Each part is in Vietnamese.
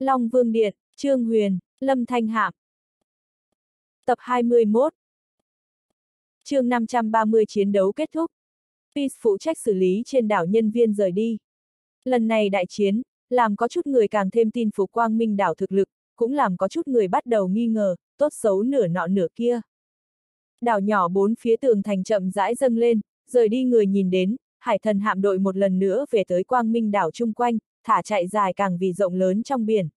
Long Vương Điện, Trương Huyền, Lâm Thanh Hạm. Tập 21 chương 530 chiến đấu kết thúc. Peace phụ trách xử lý trên đảo nhân viên rời đi. Lần này đại chiến, làm có chút người càng thêm tin phục quang minh đảo thực lực, cũng làm có chút người bắt đầu nghi ngờ, tốt xấu nửa nọ nửa kia. Đảo nhỏ bốn phía tường thành chậm rãi dâng lên, rời đi người nhìn đến, hải thần hạm đội một lần nữa về tới quang minh đảo chung quanh, thả chạy dài càng vì rộng lớn trong biển.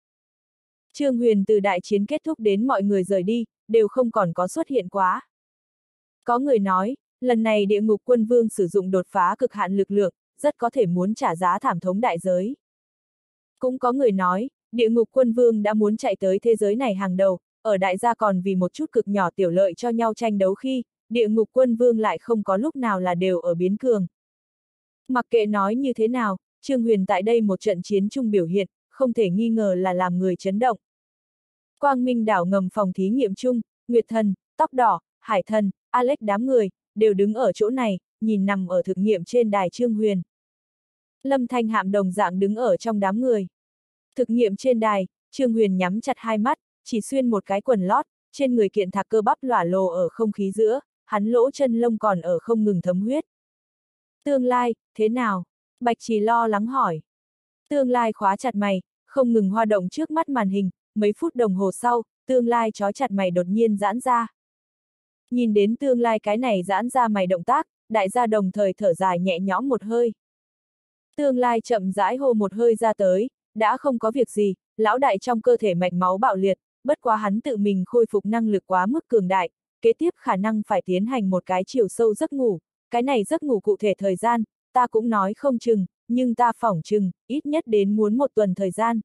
Trương Huyền từ đại chiến kết thúc đến mọi người rời đi, đều không còn có xuất hiện quá. Có người nói, lần này địa ngục quân vương sử dụng đột phá cực hạn lực lượng, rất có thể muốn trả giá thảm thống đại giới. Cũng có người nói, địa ngục quân vương đã muốn chạy tới thế giới này hàng đầu, ở đại gia còn vì một chút cực nhỏ tiểu lợi cho nhau tranh đấu khi, địa ngục quân vương lại không có lúc nào là đều ở biến cường. Mặc kệ nói như thế nào, Trương Huyền tại đây một trận chiến chung biểu hiện, không thể nghi ngờ là làm người chấn động. Quang Minh đảo ngầm phòng thí nghiệm chung, Nguyệt Thần, Tóc Đỏ, Hải Thần, Alex đám người, đều đứng ở chỗ này, nhìn nằm ở thực nghiệm trên đài Trương Huyền. Lâm Thanh Hạm đồng dạng đứng ở trong đám người. Thực nghiệm trên đài, Trương Huyền nhắm chặt hai mắt, chỉ xuyên một cái quần lót, trên người kiện thạc cơ bắp lỏa lồ ở không khí giữa, hắn lỗ chân lông còn ở không ngừng thấm huyết. Tương lai, thế nào? Bạch Trì lo lắng hỏi. Tương lai khóa chặt mày, không ngừng hoa động trước mắt màn hình, mấy phút đồng hồ sau, tương lai trói chặt mày đột nhiên giãn ra. Nhìn đến tương lai cái này giãn ra mày động tác, đại gia đồng thời thở dài nhẹ nhõm một hơi. Tương lai chậm rãi hô một hơi ra tới, đã không có việc gì, lão đại trong cơ thể mạch máu bạo liệt, bất quá hắn tự mình khôi phục năng lực quá mức cường đại, kế tiếp khả năng phải tiến hành một cái chiều sâu giấc ngủ, cái này giấc ngủ cụ thể thời gian, ta cũng nói không chừng, nhưng ta phỏng chừng, ít nhất đến muốn một tuần thời gian.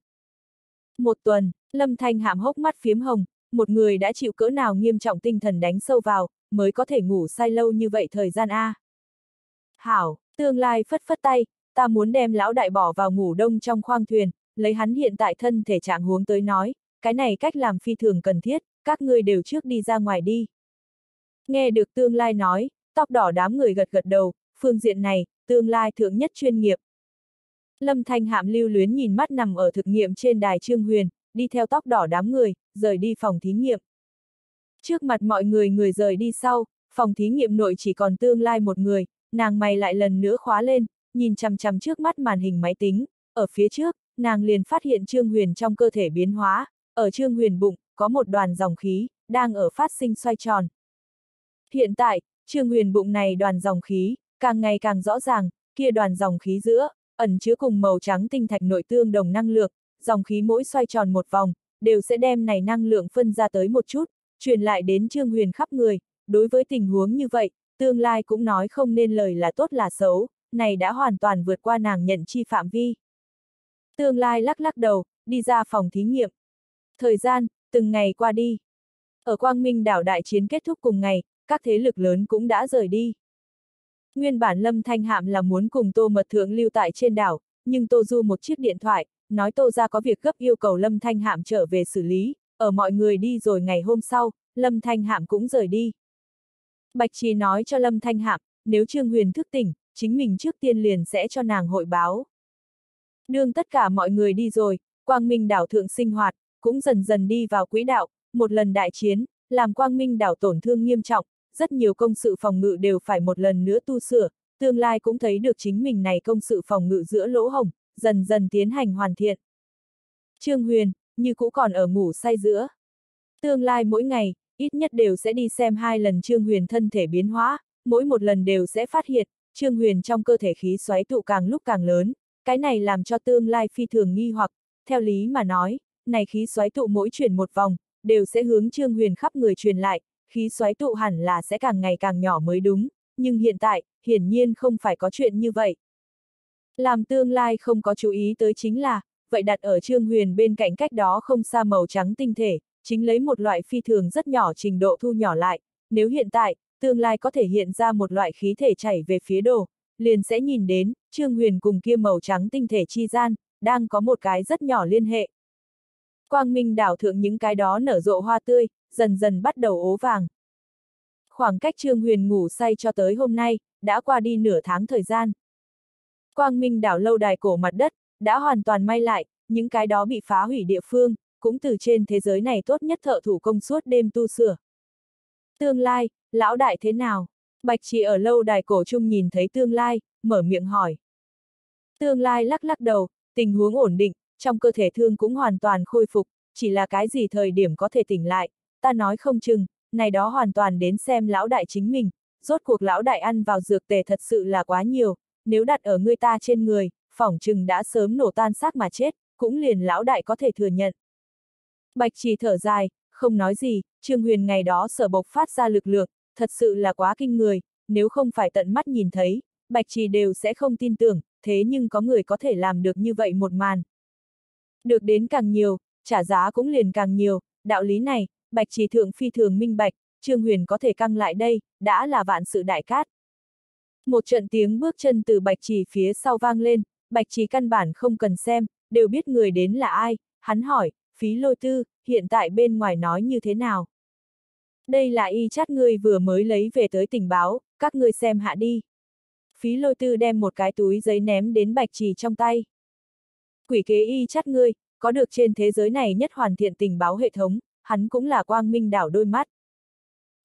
Một tuần, Lâm Thanh hàm hốc mắt phiếm hồng, một người đã chịu cỡ nào nghiêm trọng tinh thần đánh sâu vào, mới có thể ngủ say lâu như vậy thời gian A. Hảo, tương lai phất phất tay, ta muốn đem lão đại bỏ vào ngủ đông trong khoang thuyền, lấy hắn hiện tại thân thể trạng huống tới nói, cái này cách làm phi thường cần thiết, các ngươi đều trước đi ra ngoài đi. Nghe được tương lai nói, tóc đỏ đám người gật gật đầu, phương diện này, tương lai thượng nhất chuyên nghiệp. Lâm Thanh Hạm lưu luyến nhìn mắt nằm ở thực nghiệm trên đài Trương Huyền, đi theo tóc đỏ đám người, rời đi phòng thí nghiệm. Trước mặt mọi người người rời đi sau, phòng thí nghiệm nội chỉ còn tương lai một người, nàng mày lại lần nữa khóa lên, nhìn chằm chằm trước mắt màn hình máy tính, ở phía trước, nàng liền phát hiện Trương Huyền trong cơ thể biến hóa, ở Trương Huyền bụng, có một đoàn dòng khí, đang ở phát sinh xoay tròn. Hiện tại, Trương Huyền bụng này đoàn dòng khí, càng ngày càng rõ ràng, kia đoàn dòng khí giữa, ẩn chứa cùng màu trắng tinh thạch nội tương đồng năng lượng, dòng khí mỗi xoay tròn một vòng, đều sẽ đem này năng lượng phân ra tới một chút, truyền lại đến Trương Huyền khắp người, đối với tình huống như vậy, tương lai cũng nói không nên lời là tốt là xấu, này đã hoàn toàn vượt qua nàng nhận chi phạm vi. Tương lai lắc lắc đầu, đi ra phòng thí nghiệm. Thời gian, từng ngày qua đi. Ở Quang Minh đảo đại chiến kết thúc cùng ngày, các thế lực lớn cũng đã rời đi. Nguyên bản Lâm Thanh Hạm là muốn cùng Tô Mật Thượng lưu tại trên đảo, nhưng Tô Du một chiếc điện thoại, nói Tô ra có việc gấp yêu cầu Lâm Thanh Hạm trở về xử lý, ở mọi người đi rồi ngày hôm sau, Lâm Thanh Hạm cũng rời đi. Bạch Trì nói cho Lâm Thanh Hạm, nếu Trương Huyền thức tỉnh, chính mình trước tiên liền sẽ cho nàng hội báo. Đương tất cả mọi người đi rồi, Quang Minh đảo thượng sinh hoạt, cũng dần dần đi vào quỹ đạo, một lần đại chiến, làm Quang Minh đảo tổn thương nghiêm trọng, rất nhiều công sự phòng ngự đều phải một lần nữa tu sửa, tương lai cũng thấy được chính mình này công sự phòng ngự giữa lỗ hồng, dần dần tiến hành hoàn thiện. Trương Huyền, như cũ còn ở ngủ say giữa. Tương lai mỗi ngày, ít nhất đều sẽ đi xem hai lần Trương Huyền thân thể biến hóa, mỗi một lần đều sẽ phát hiện, Trương Huyền trong cơ thể khí xoáy tụ càng lúc càng lớn, cái này làm cho tương lai phi thường nghi hoặc, theo lý mà nói, này khí xoáy tụ mỗi chuyển một vòng, đều sẽ hướng Trương Huyền khắp người truyền lại, khí xoáy tụ hẳn là sẽ càng ngày càng nhỏ mới đúng, nhưng hiện tại, hiển nhiên không phải có chuyện như vậy. Làm tương lai không có chú ý tới chính là, vậy đặt ở Trương Huyền bên cạnh cách đó không xa màu trắng tinh thể, chính lấy một loại phi thường rất nhỏ trình độ thu nhỏ lại, nếu hiện tại, tương lai có thể hiện ra một loại khí thể chảy về phía đồ, liền sẽ nhìn đến, Trương Huyền cùng kia màu trắng tinh thể chi gian, đang có một cái rất nhỏ liên hệ. Quang Minh đảo thượng những cái đó nở rộ hoa tươi, dần dần bắt đầu ố vàng. Khoảng cách Trương Huyền ngủ say cho tới hôm nay, đã qua đi nửa tháng thời gian. Quang Minh đảo lâu đài cổ mặt đất, đã hoàn toàn may lại, những cái đó bị phá hủy địa phương, cũng từ trên thế giới này tốt nhất thợ thủ công suốt đêm tu sửa. Tương lai, lão đại thế nào? Bạch chỉ ở lâu đài cổ trung nhìn thấy tương lai, mở miệng hỏi. Tương lai lắc lắc đầu, tình huống ổn định, trong cơ thể thương cũng hoàn toàn khôi phục, chỉ là cái gì thời điểm có thể tỉnh lại, ta nói không chừng, này đó hoàn toàn đến xem lão đại chính mình, rốt cuộc lão đại ăn vào dược tề thật sự là quá nhiều, nếu đặt ở người ta trên người, phỏng chừng đã sớm nổ tan xác mà chết, cũng liền lão đại có thể thừa nhận. Bạch chỉ thở dài, không nói gì, Trương Huyền ngày đó sở bộc phát ra lực lượng, thật sự là quá kinh người, nếu không phải tận mắt nhìn thấy, Bạch Trì đều sẽ không tin tưởng, thế nhưng có người có thể làm được như vậy một màn. Được đến càng nhiều, trả giá cũng liền càng nhiều, đạo lý này, Bạch Trì thượng phi thường minh bạch, Trương Huyền có thể căng lại đây, đã là vạn sự đại cát. Một trận tiếng bước chân từ Bạch Trì phía sau vang lên, Bạch Trì căn bản không cần xem, đều biết người đến là ai, hắn hỏi, phí lôi tư, hiện tại bên ngoài nói như thế nào? Đây là y chát ngươi vừa mới lấy về tới tình báo, các ngươi xem hạ đi. Phí lôi tư đem một cái túi giấy ném đến bạch trì trong tay. Quỷ kế y chắt ngươi, có được trên thế giới này nhất hoàn thiện tình báo hệ thống, hắn cũng là quang minh đảo đôi mắt.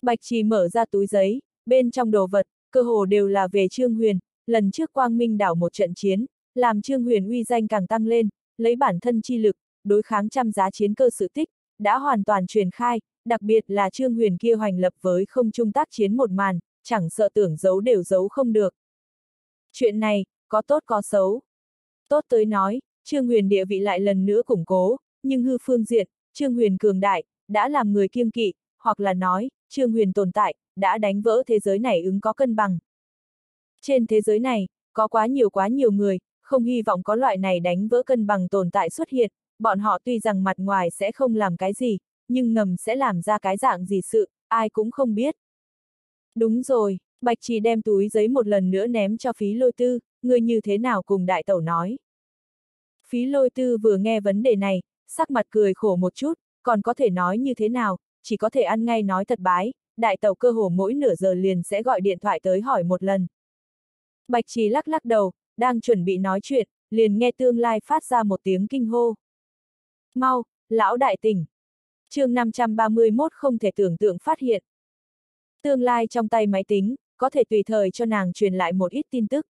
Bạch trì mở ra túi giấy, bên trong đồ vật, cơ hồ đều là về Trương Huyền, lần trước quang minh đảo một trận chiến, làm Trương Huyền uy danh càng tăng lên, lấy bản thân chi lực, đối kháng trăm giá chiến cơ sự tích, đã hoàn toàn truyền khai, đặc biệt là Trương Huyền kia hoành lập với không trung tác chiến một màn, chẳng sợ tưởng giấu đều giấu không được. Chuyện này, có tốt có xấu. Tốt tới nói, Trương Huyền địa vị lại lần nữa củng cố, nhưng hư phương diện, Trương Huyền cường đại, đã làm người kiêng kỵ, hoặc là nói, Trương Huyền tồn tại, đã đánh vỡ thế giới này ứng có cân bằng. Trên thế giới này, có quá nhiều quá nhiều người, không hy vọng có loại này đánh vỡ cân bằng tồn tại xuất hiện, bọn họ tuy rằng mặt ngoài sẽ không làm cái gì, nhưng ngầm sẽ làm ra cái dạng gì sự, ai cũng không biết. Đúng rồi, Bạch Trì đem túi giấy một lần nữa ném cho phí lôi tư, người như thế nào cùng đại tẩu nói. Phí lôi tư vừa nghe vấn đề này, sắc mặt cười khổ một chút, còn có thể nói như thế nào, chỉ có thể ăn ngay nói thật bái, đại tẩu cơ hồ mỗi nửa giờ liền sẽ gọi điện thoại tới hỏi một lần. Bạch Trì lắc lắc đầu, đang chuẩn bị nói chuyện, liền nghe tương lai phát ra một tiếng kinh hô. Mau, lão đại tỉnh. chương 531 không thể tưởng tượng phát hiện. Tương lai trong tay máy tính, có thể tùy thời cho nàng truyền lại một ít tin tức.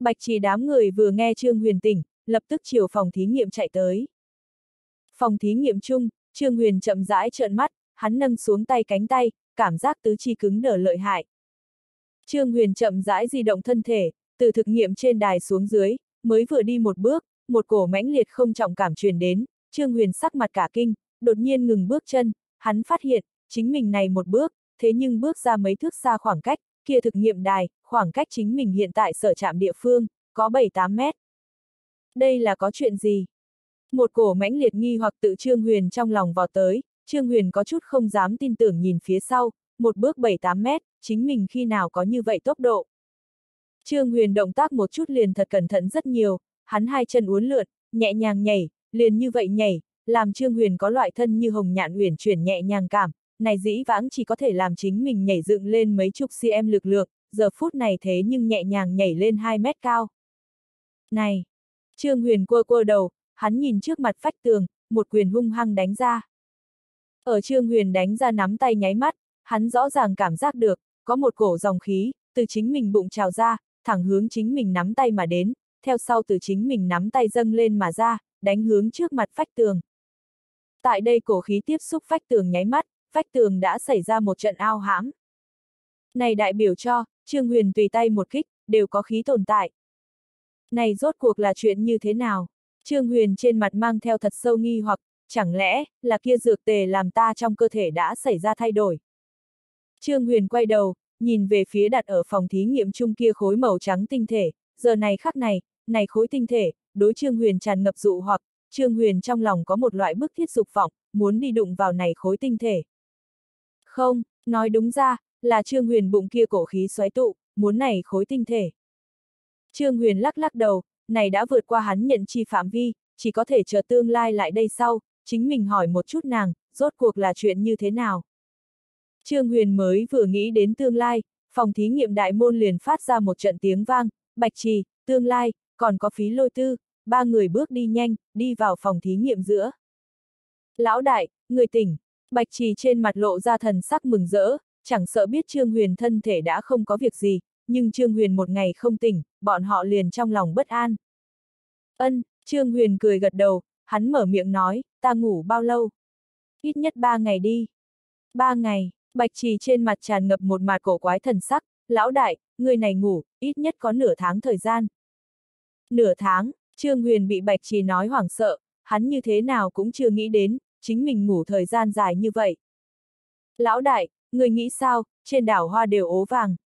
Bạch chỉ đám người vừa nghe Trương Huyền tỉnh, lập tức chiều phòng thí nghiệm chạy tới. Phòng thí nghiệm chung, Trương Huyền chậm rãi trợn mắt, hắn nâng xuống tay cánh tay, cảm giác tứ chi cứng đờ lợi hại. Trương Huyền chậm rãi di động thân thể, từ thực nghiệm trên đài xuống dưới, mới vừa đi một bước, một cổ mãnh liệt không trọng cảm truyền đến, Trương Huyền sắc mặt cả kinh, đột nhiên ngừng bước chân, hắn phát hiện, chính mình này một bước, thế nhưng bước ra mấy thước xa khoảng cách, kia thực nghiệm đài, khoảng cách chính mình hiện tại sở trạm địa phương, có 7-8 mét. Đây là có chuyện gì? Một cổ mãnh liệt nghi hoặc tự Trương Huyền trong lòng vào tới, Trương Huyền có chút không dám tin tưởng nhìn phía sau, một bước 7-8 mét, chính mình khi nào có như vậy tốc độ. Trương Huyền động tác một chút liền thật cẩn thận rất nhiều, hắn hai chân uốn lượn, nhẹ nhàng nhảy, liền như vậy nhảy, làm Trương Huyền có loại thân như hồng nhạn huyền chuyển nhẹ nhàng cảm, này dĩ vãng chỉ có thể làm chính mình nhảy dựng lên mấy chục cm lực lượng, giờ phút này thế nhưng nhẹ nhàng nhảy lên 2 mét cao. Này! Trương Huyền quơ quơ đầu, hắn nhìn trước mặt phách tường, một quyền hung hăng đánh ra. Ở Trương Huyền đánh ra nắm tay nháy mắt, hắn rõ ràng cảm giác được, có một cổ dòng khí, từ chính mình bụng trào ra, thẳng hướng chính mình nắm tay mà đến, theo sau từ chính mình nắm tay dâng lên mà ra, đánh hướng trước mặt phách tường. Tại đây cổ khí tiếp xúc phách tường nháy mắt, phách tường đã xảy ra một trận ao hãm. Này đại biểu cho, Trương Huyền tùy tay một kích, đều có khí tồn tại. Này rốt cuộc là chuyện như thế nào? Trương Huyền trên mặt mang theo thật sâu nghi hoặc, chẳng lẽ, là kia dược tề làm ta trong cơ thể đã xảy ra thay đổi? Trương Huyền quay đầu, nhìn về phía đặt ở phòng thí nghiệm chung kia khối màu trắng tinh thể, giờ này khắc này, này khối tinh thể, đối Trương Huyền tràn ngập dụ hoặc, Trương Huyền trong lòng có một loại bức thiết dục vọng, muốn đi đụng vào này khối tinh thể. Không, nói đúng ra, là Trương Huyền bụng kia cổ khí xoáy tụ, muốn này khối tinh thể. Trương Huyền lắc lắc đầu, này đã vượt qua hắn nhận chi phạm vi, chỉ có thể chờ tương lai lại đây sau, chính mình hỏi một chút nàng, rốt cuộc là chuyện như thế nào. Trương Huyền mới vừa nghĩ đến tương lai, phòng thí nghiệm đại môn liền phát ra một trận tiếng vang, bạch trì, tương lai, còn có phí lôi tư, ba người bước đi nhanh, đi vào phòng thí nghiệm giữa. Lão đại, người tỉnh, bạch trì trên mặt lộ ra thần sắc mừng rỡ, chẳng sợ biết Trương Huyền thân thể đã không có việc gì, nhưng Trương Huyền một ngày không tỉnh, bọn họ liền trong lòng bất an. Ân, Trương Huyền cười gật đầu, hắn mở miệng nói, ta ngủ bao lâu? Ít nhất ba ngày đi. Ba ngày, bạch trì trên mặt tràn ngập một mặt cổ quái thần sắc, lão đại, người này ngủ, ít nhất có nửa tháng thời gian. Nửa tháng, Trương Huyền bị bạch trì nói hoảng sợ, hắn như thế nào cũng chưa nghĩ đến, chính mình ngủ thời gian dài như vậy. Lão đại, người nghĩ sao, trên đảo hoa đều ố vàng.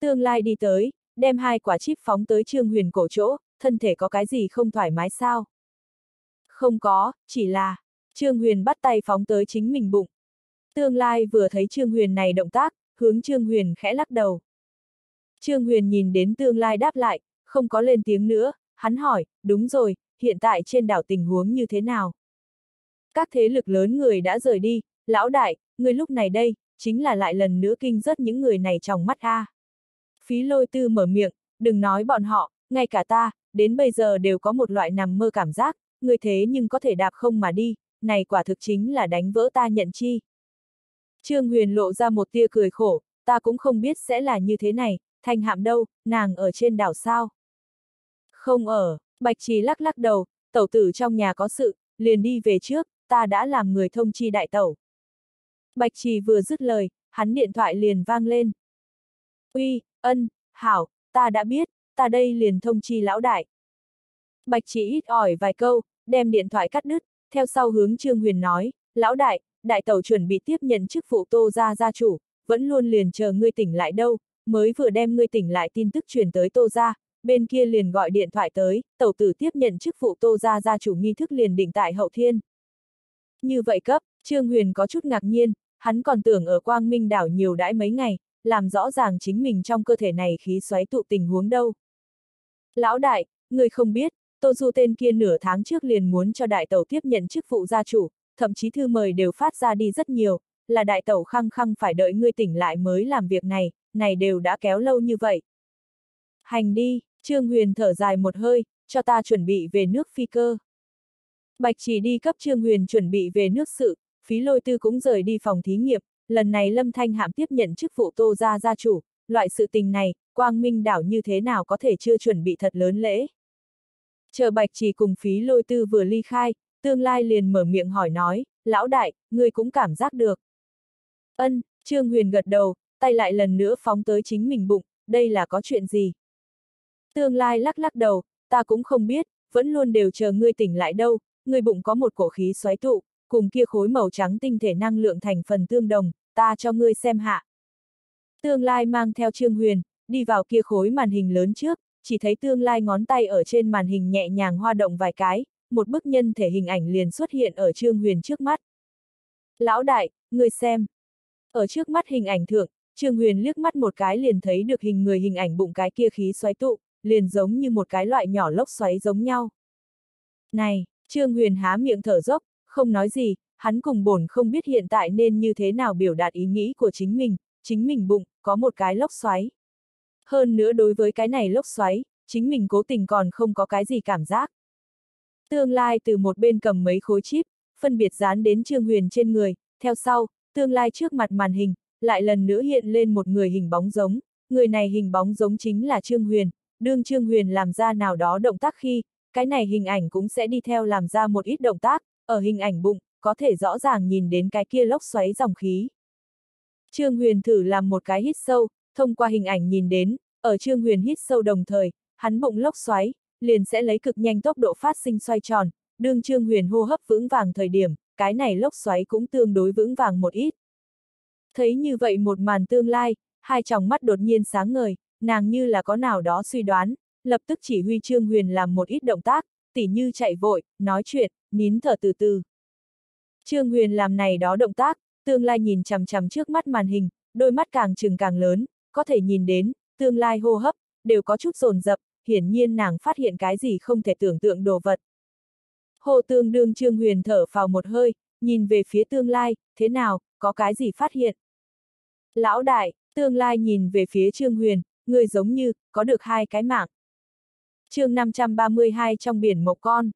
Tương lai đi tới, đem hai quả chip phóng tới Trương Huyền cổ chỗ, thân thể có cái gì không thoải mái sao? Không có, chỉ là, Trương Huyền bắt tay phóng tới chính mình bụng. Tương lai vừa thấy Trương Huyền này động tác, hướng Trương Huyền khẽ lắc đầu. Trương Huyền nhìn đến tương lai đáp lại, không có lên tiếng nữa, hắn hỏi, đúng rồi, hiện tại trên đảo tình huống như thế nào? Các thế lực lớn người đã rời đi, lão đại, người lúc này đây, chính là lại lần nữa kinh rất những người này trong mắt a. Phí lôi tư mở miệng, đừng nói bọn họ, ngay cả ta, đến bây giờ đều có một loại nằm mơ cảm giác, người thế nhưng có thể đạp không mà đi, này quả thực chính là đánh vỡ ta nhận chi. Trương Huyền lộ ra một tia cười khổ, ta cũng không biết sẽ là như thế này, thanh hạm đâu, nàng ở trên đảo sao? Không ở, Bạch Trì lắc lắc đầu, tẩu tử trong nhà có sự, liền đi về trước, ta đã làm người thông chi đại tẩu. Bạch Trì vừa dứt lời, hắn điện thoại liền vang lên. Uy, ân, hảo, ta đã biết, ta đây liền thông chi lão đại. Bạch chỉ ít ỏi vài câu, đem điện thoại cắt đứt, theo sau hướng Trương Huyền nói, lão đại, đại tàu chuẩn bị tiếp nhận chức vụ tô gia gia chủ, vẫn luôn liền chờ ngươi tỉnh lại đâu, mới vừa đem ngươi tỉnh lại tin tức truyền tới tô gia, bên kia liền gọi điện thoại tới, tàu tử tiếp nhận chức vụ tô gia gia chủ nghi thức liền định tại hậu thiên. Như vậy cấp, Trương Huyền có chút ngạc nhiên, hắn còn tưởng ở Quang Minh đảo nhiều đãi mấy ngày, làm rõ ràng chính mình trong cơ thể này khí xoáy tụ tình huống đâu. Lão đại, người không biết, Tô Du tên kia nửa tháng trước liền muốn cho đại tẩu tiếp nhận chức vụ gia chủ, thậm chí thư mời đều phát ra đi rất nhiều, là đại tẩu khăng khăng phải đợi ngươi tỉnh lại mới làm việc này, này đều đã kéo lâu như vậy. Hành đi, Trương Huyền thở dài một hơi, cho ta chuẩn bị về nước phi cơ. Bạch chỉ đi cấp Trương Huyền chuẩn bị về nước sự, phí lôi tư cũng rời đi phòng thí nghiệm, lần này Lâm Thanh Hạm tiếp nhận chức vụ tô gia gia chủ, loại sự tình này, Quang Minh đảo như thế nào có thể chưa chuẩn bị thật lớn lễ. Chờ Bạch trì cùng phí lôi tư vừa ly khai, tương lai liền mở miệng hỏi nói, lão đại, ngươi cũng cảm giác được. Ân, Trương Huyền gật đầu, tay lại lần nữa phóng tới chính mình bụng, đây là có chuyện gì? Tương lai lắc lắc đầu, ta cũng không biết, vẫn luôn đều chờ ngươi tỉnh lại đâu, ngươi bụng có một cổ khí xoáy tụ, cùng kia khối màu trắng tinh thể năng lượng thành phần tương đồng, ta cho ngươi xem hạ. Tương lai mang theo Trương Huyền, đi vào kia khối màn hình lớn trước, chỉ thấy tương lai ngón tay ở trên màn hình nhẹ nhàng hoa động vài cái, một bức nhân thể hình ảnh liền xuất hiện ở Trương Huyền trước mắt. Lão đại, ngươi xem. Ở trước mắt hình ảnh thượng, Trương Huyền liếc mắt một cái liền thấy được hình người hình ảnh bụng cái kia khí xoáy tụ, liền giống như một cái loại nhỏ lốc xoáy giống nhau. Này, Trương Huyền há miệng thở dốc, không nói gì, hắn cùng bổn không biết hiện tại nên như thế nào biểu đạt ý nghĩ của chính mình, chính mình bụng, có một cái lốc xoáy. Hơn nữa đối với cái này lốc xoáy, chính mình cố tình còn không có cái gì cảm giác. Tương lai từ một bên cầm mấy khối chip, phân biệt dán đến Trương Huyền trên người, theo sau, tương lai trước mặt màn hình, lại lần nữa hiện lên một người hình bóng giống, người này hình bóng giống chính là Trương Huyền, đương Trương Huyền làm ra nào đó động tác khi, cái này hình ảnh cũng sẽ đi theo làm ra một ít động tác, ở hình ảnh bụng, có thể rõ ràng nhìn đến cái kia lốc xoáy dòng khí. Trương Huyền thử làm một cái hít sâu, thông qua hình ảnh nhìn đến, ở Trương Huyền hít sâu đồng thời, hắn bụng lốc xoáy, liền sẽ lấy cực nhanh tốc độ phát sinh xoay tròn, đương Trương Huyền hô hấp vững vàng thời điểm, cái này lốc xoáy cũng tương đối vững vàng một ít. Thấy như vậy một màn tương lai, hai tròng mắt đột nhiên sáng ngời, nàng như là có nào đó suy đoán, lập tức chỉ huy Trương Huyền làm một ít động tác, tỉ như chạy vội, nói chuyện, nín thở từ từ. Trương Huyền làm này đó động tác, tương lai nhìn chằm chằm trước mắt màn hình, đôi mắt càng trừng càng lớn, có thể nhìn đến, tương lai hô hấp, đều có chút rồn rập, hiển nhiên nàng phát hiện cái gì không thể tưởng tượng đồ vật. Hồ tương đương Trương Huyền thở vào một hơi, nhìn về phía tương lai, thế nào, có cái gì phát hiện? Lão đại, tương lai nhìn về phía Trương Huyền, người giống như, có được hai cái mạng. chương 532 trong biển một con.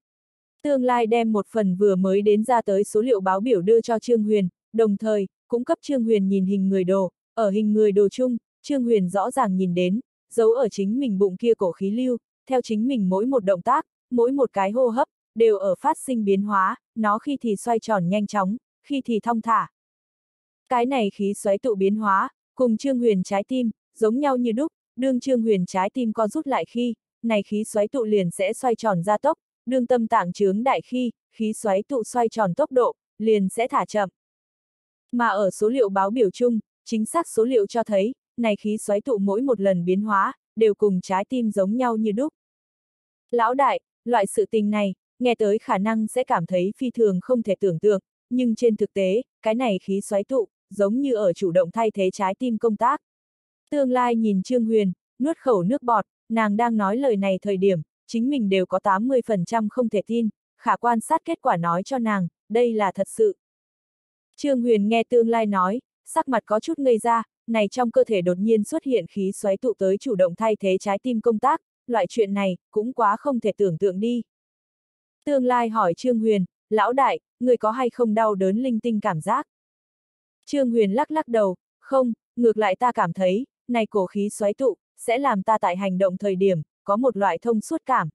Tương lai đem một phần vừa mới đến ra tới số liệu báo biểu đưa cho Trương Huyền, đồng thời, cũng cấp Trương Huyền nhìn hình người đồ, ở hình người đồ chung, Trương Huyền rõ ràng nhìn đến, giấu ở chính mình bụng kia cổ khí lưu, theo chính mình mỗi một động tác, mỗi một cái hô hấp, đều ở phát sinh biến hóa, nó khi thì xoay tròn nhanh chóng, khi thì thong thả. Cái này khí xoáy tụ biến hóa, cùng Trương Huyền trái tim, giống nhau như đúc, đương Trương Huyền trái tim co rút lại khi, này khí xoáy tụ liền sẽ xoay tròn ra tốc, đương tâm tạng trướng đại khi, khí xoáy tụ xoay tròn tốc độ, liền sẽ thả chậm. Mà ở số liệu báo biểu chung, chính xác số liệu cho thấy, này khí xoáy tụ mỗi một lần biến hóa, đều cùng trái tim giống nhau như đúc. Lão đại, loại sự tình này, nghe tới khả năng sẽ cảm thấy phi thường không thể tưởng tượng, nhưng trên thực tế, cái này khí xoáy tụ, giống như ở chủ động thay thế trái tim công tác. Tương lai nhìn Trương Huyền, nuốt khẩu nước bọt, nàng đang nói lời này thời điểm, chính mình đều có 80% không thể tin, khả quan sát kết quả nói cho nàng, đây là thật sự. Trương Huyền nghe tương lai nói, sắc mặt có chút ngây ra, này trong cơ thể đột nhiên xuất hiện khí xoáy tụ tới chủ động thay thế trái tim công tác, loại chuyện này, cũng quá không thể tưởng tượng đi. Tương lai hỏi Trương Huyền, lão đại, người có hay không đau đớn linh tinh cảm giác? Trương Huyền lắc lắc đầu, không, ngược lại ta cảm thấy, này cổ khí xoáy tụ, sẽ làm ta tại hành động thời điểm, có một loại thông suốt cảm.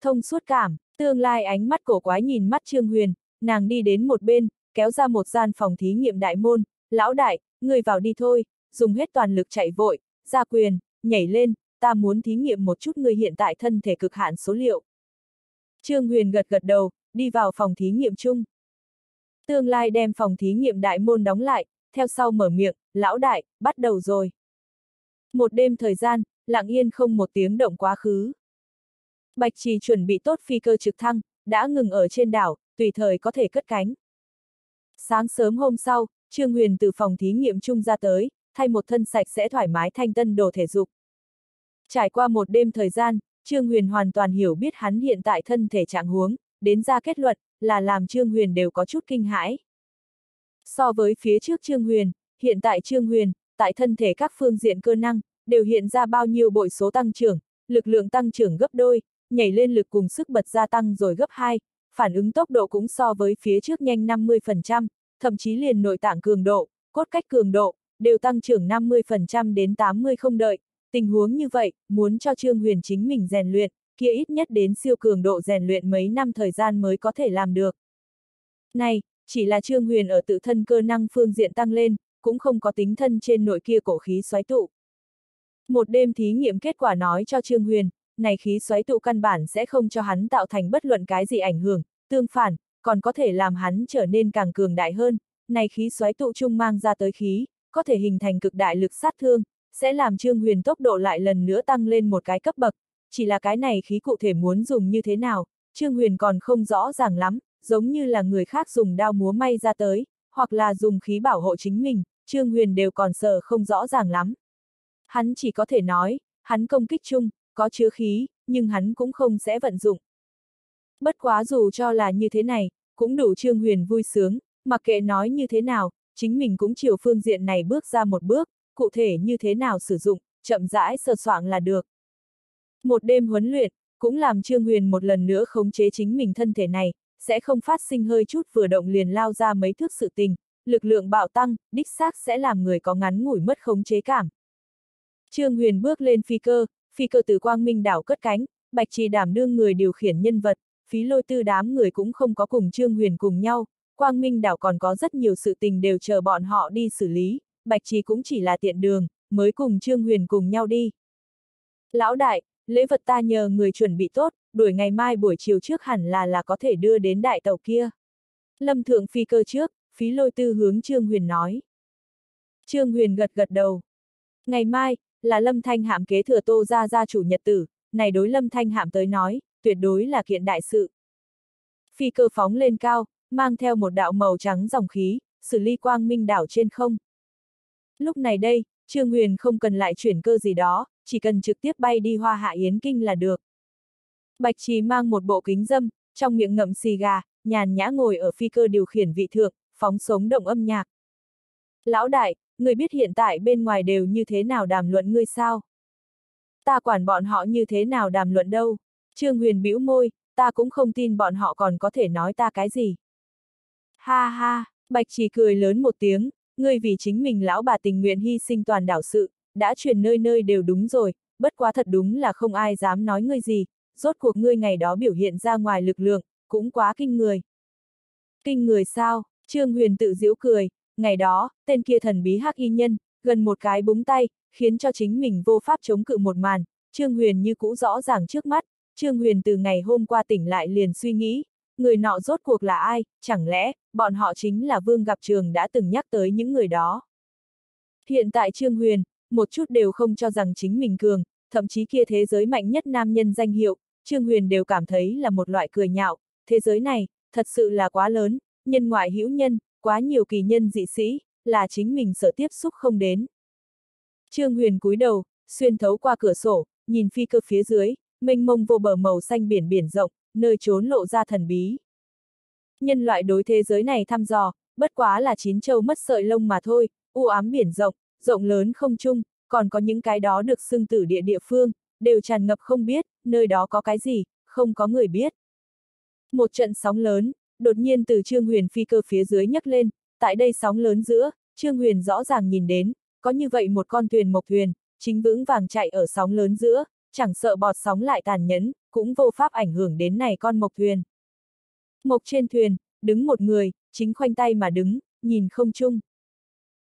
Thông suốt cảm, tương lai ánh mắt cổ quái nhìn mắt Trương Huyền, nàng đi đến một bên, kéo ra một gian phòng thí nghiệm đại môn, lão đại, người vào đi thôi, dùng hết toàn lực chạy vội, ra quyền, nhảy lên, ta muốn thí nghiệm một chút người hiện tại thân thể cực hạn số liệu. Trương Huyền gật gật đầu, đi vào phòng thí nghiệm chung. Tương lai đem phòng thí nghiệm đại môn đóng lại, theo sau mở miệng, lão đại, bắt đầu rồi. Một đêm thời gian, lặng yên không một tiếng động quá khứ. Bạch Trì chuẩn bị tốt phi cơ trực thăng, đã ngừng ở trên đảo, tùy thời có thể cất cánh. Sáng sớm hôm sau, Trương Huyền từ phòng thí nghiệm chung ra tới, thay một thân sạch sẽ thoải mái thanh tân đồ thể dục. Trải qua một đêm thời gian, Trương Huyền hoàn toàn hiểu biết hắn hiện tại thân thể trạng huống, đến ra kết luận, là làm Trương Huyền đều có chút kinh hãi. So với phía trước Trương Huyền, hiện tại Trương Huyền, tại thân thể các phương diện cơ năng, đều hiện ra bao nhiêu bội số tăng trưởng, lực lượng tăng trưởng gấp đôi, nhảy lên lực cùng sức bật gia tăng rồi gấp 2, phản ứng tốc độ cũng so với phía trước nhanh 50%, thậm chí liền nội tạng cường độ, cốt cách cường độ, đều tăng trưởng 50% đến 80 không đợi. Tình huống như vậy, muốn cho Trương Huyền chính mình rèn luyện, kia ít nhất đến siêu cường độ rèn luyện mấy năm thời gian mới có thể làm được. Này, chỉ là Trương Huyền ở tự thân cơ năng phương diện tăng lên, cũng không có tính thân trên nội kia cổ khí xoáy tụ. Một đêm thí nghiệm kết quả nói cho Trương Huyền, này khí xoáy tụ căn bản sẽ không cho hắn tạo thành bất luận cái gì ảnh hưởng, tương phản, còn có thể làm hắn trở nên càng cường đại hơn, này khí xoáy tụ trung mang ra tới khí, có thể hình thành cực đại lực sát thương, sẽ làm Trương Huyền tốc độ lại lần nữa tăng lên một cái cấp bậc, chỉ là cái này khí cụ thể muốn dùng như thế nào, Trương Huyền còn không rõ ràng lắm, giống như là người khác dùng đao múa may ra tới, hoặc là dùng khí bảo hộ chính mình, Trương Huyền đều còn sợ không rõ ràng lắm. Hắn chỉ có thể nói, hắn công kích chung, có chứa khí, nhưng hắn cũng không sẽ vận dụng. Bất quá dù cho là như thế này, cũng đủ Trương Huyền vui sướng, mặc kệ nói như thế nào, chính mình cũng chiều phương diện này bước ra một bước, cụ thể như thế nào sử dụng, chậm rãi sờ soạng là được. Một đêm huấn luyện, cũng làm Trương Huyền một lần nữa khống chế chính mình thân thể này, sẽ không phát sinh hơi chút vừa động liền lao ra mấy thước sự tình, lực lượng bạo tăng, đích xác sẽ làm người có ngắn ngủi mất khống chế cảm. Trương Huyền bước lên phi cơ, phi cơ từ quang minh đảo cất cánh, bạch trì đảm đương người điều khiển nhân vật, phí lôi tư đám người cũng không có cùng Trương Huyền cùng nhau, quang minh đảo còn có rất nhiều sự tình đều chờ bọn họ đi xử lý, bạch trì cũng chỉ là tiện đường, mới cùng Trương Huyền cùng nhau đi. Lão đại, lễ vật ta nhờ người chuẩn bị tốt, đuổi ngày mai buổi chiều trước hẳn là là có thể đưa đến đại tàu kia. Lâm thượng phi cơ trước, phí lôi tư hướng Trương Huyền nói. Trương Huyền gật gật đầu. Ngày mai, là Lâm Thanh Hạm kế thừa Tô Gia Gia chủ nhật tử, này đối Lâm Thanh Hạm tới nói, tuyệt đối là kiện đại sự. Phi cơ phóng lên cao, mang theo một đạo màu trắng dòng khí, xử ly quang minh đảo trên không. Lúc này đây, Trương Huyền không cần lại chuyển cơ gì đó, chỉ cần trực tiếp bay đi hoa hạ yến kinh là được. Bạch Trì mang một bộ kính dâm, trong miệng ngậm xì gà, nhàn nhã ngồi ở phi cơ điều khiển vị thượng, phóng sống động âm nhạc. Lão đại, người biết hiện tại bên ngoài đều như thế nào đàm luận ngươi sao? Ta quản bọn họ như thế nào đàm luận đâu. Trương Huyền bĩu môi, ta cũng không tin bọn họ còn có thể nói ta cái gì. Ha ha, Bạch chỉ cười lớn một tiếng, ngươi vì chính mình lão bà tình nguyện hy sinh toàn đảo sự, đã truyền nơi nơi đều đúng rồi, bất quá thật đúng là không ai dám nói ngươi gì, rốt cuộc ngươi ngày đó biểu hiện ra ngoài lực lượng, cũng quá kinh người. Kinh người sao? Trương Huyền tự giễu cười, ngày đó, tên kia thần bí hắc y nhân, gần một cái búng tay, khiến cho chính mình vô pháp chống cự một màn, Trương Huyền như cũ rõ ràng trước mắt, Trương Huyền từ ngày hôm qua tỉnh lại liền suy nghĩ, người nọ rốt cuộc là ai, chẳng lẽ, bọn họ chính là Vương Gặp Trường đã từng nhắc tới những người đó. Hiện tại Trương Huyền, một chút đều không cho rằng chính mình cường, thậm chí kia thế giới mạnh nhất nam nhân danh hiệu, Trương Huyền đều cảm thấy là một loại cười nhạo, thế giới này, thật sự là quá lớn, nhân ngoại hữu nhân, quá nhiều kỳ nhân dị sĩ, là chính mình sợ tiếp xúc không đến. Trương Huyền cúi đầu, xuyên thấu qua cửa sổ, nhìn phi cơ phía dưới, mênh mông vô bờ màu xanh biển biển rộng, nơi trốn lộ ra thần bí. Nhân loại đối thế giới này thăm dò, bất quá là chín châu mất sợi lông mà thôi, u ám biển rộng, rộng lớn không chung, còn có những cái đó được xưng tử địa địa phương, đều tràn ngập không biết, nơi đó có cái gì, không có người biết. Một trận sóng lớn, đột nhiên từ Trương Huyền phi cơ phía dưới nhấc lên, tại đây sóng lớn giữa, Trương Huyền rõ ràng nhìn đến, có như vậy một con thuyền mộc thuyền, chính vững vàng chạy ở sóng lớn giữa, chẳng sợ bọt sóng lại tàn nhẫn, cũng vô pháp ảnh hưởng đến này con mộc thuyền. Mộc trên thuyền, đứng một người, chính khoanh tay mà đứng, nhìn không chung.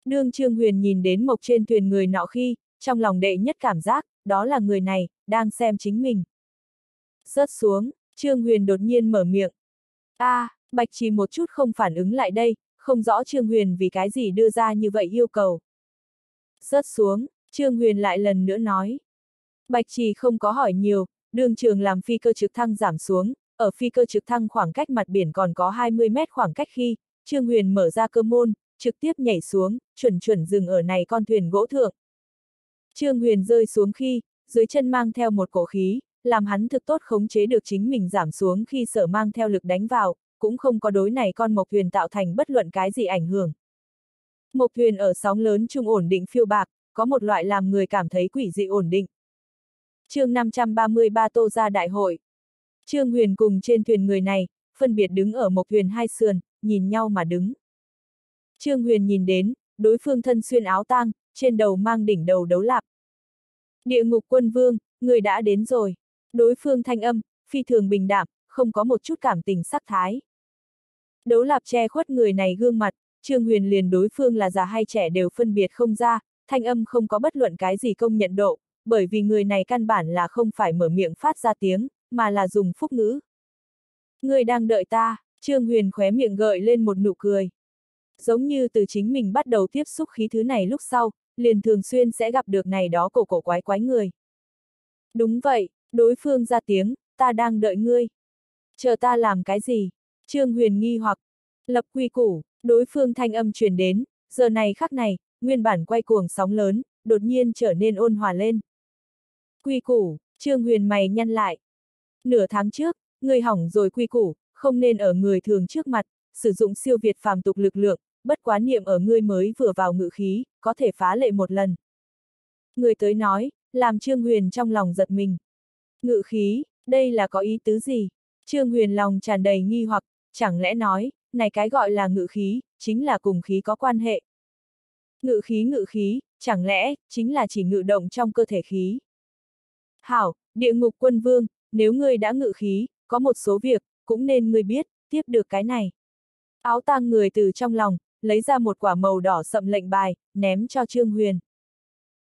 Đương Trương Huyền nhìn đến mộc trên thuyền người nọ khi, trong lòng đệ nhất cảm giác, đó là người này, đang xem chính mình. Rớt xuống, Trương Huyền đột nhiên mở miệng a à, Bạch Trì một chút không phản ứng lại đây, không rõ Trương Huyền vì cái gì đưa ra như vậy yêu cầu. Rớt xuống, Trương Huyền lại lần nữa nói. Bạch Trì không có hỏi nhiều, đường trường làm phi cơ trực thăng giảm xuống, ở phi cơ trực thăng khoảng cách mặt biển còn có 20 mét khoảng cách khi, Trương Huyền mở ra cơ môn, trực tiếp nhảy xuống, chuẩn chuẩn dừng ở này con thuyền gỗ thượng. Trương Huyền rơi xuống khi, dưới chân mang theo một cổ khí, làm hắn thực tốt khống chế được chính mình giảm xuống khi sở mang theo lực đánh vào, cũng không có đối này con mộc thuyền tạo thành bất luận cái gì ảnh hưởng. Mộc thuyền ở sóng lớn trung ổn định phiêu bạc, có một loại làm người cảm thấy quỷ dị ổn định. chương 533 Tô ra đại hội. Trương Huyền cùng trên thuyền người này, phân biệt đứng ở mộc thuyền hai sườn, nhìn nhau mà đứng. Trương Huyền nhìn đến, đối phương thân xuyên áo tang, trên đầu mang đỉnh đầu đấu lạp. Địa ngục quân vương, người đã đến rồi. Đối phương thanh âm, phi thường bình đạm, không có một chút cảm tình sắc thái. Đấu lạp che khuất người này gương mặt, Trương Huyền liền đối phương là già hay trẻ đều phân biệt không ra, thanh âm không có bất luận cái gì công nhận độ, bởi vì người này căn bản là không phải mở miệng phát ra tiếng, mà là dùng phúc ngữ. Người đang đợi ta, Trương Huyền khóe miệng gợi lên một nụ cười. Giống như từ chính mình bắt đầu tiếp xúc khí thứ này lúc sau, liền thường xuyên sẽ gặp được này đó cổ cổ quái quái người. Đúng vậy, đối phương ra tiếng, ta đang đợi ngươi. Chờ ta làm cái gì? Trương Huyền nghi hoặc, lập quy củ, đối phương thanh âm truyền đến, giờ này khắc này, nguyên bản quay cuồng sóng lớn, đột nhiên trở nên ôn hòa lên. Quy củ, Trương Huyền mày nhăn lại. Nửa tháng trước, người hỏng rồi quy củ, không nên ở người thường trước mặt, sử dụng siêu việt phàm tục lực lượng, bất quá niệm ở ngươi mới vừa vào ngự khí, có thể phá lệ một lần. Người tới nói, làm Trương Huyền trong lòng giật mình. Ngự khí, đây là có ý tứ gì? Trương Huyền lòng tràn đầy nghi hoặc, chẳng lẽ nói, này cái gọi là ngự khí, chính là cùng khí có quan hệ. Ngự khí ngự khí, chẳng lẽ, chính là chỉ ngự động trong cơ thể khí. Hảo, địa ngục quân vương, nếu ngươi đã ngự khí, có một số việc, cũng nên ngươi biết, tiếp được cái này. Áo tang người từ trong lòng, lấy ra một quả màu đỏ sậm lệnh bài, ném cho Trương Huyền.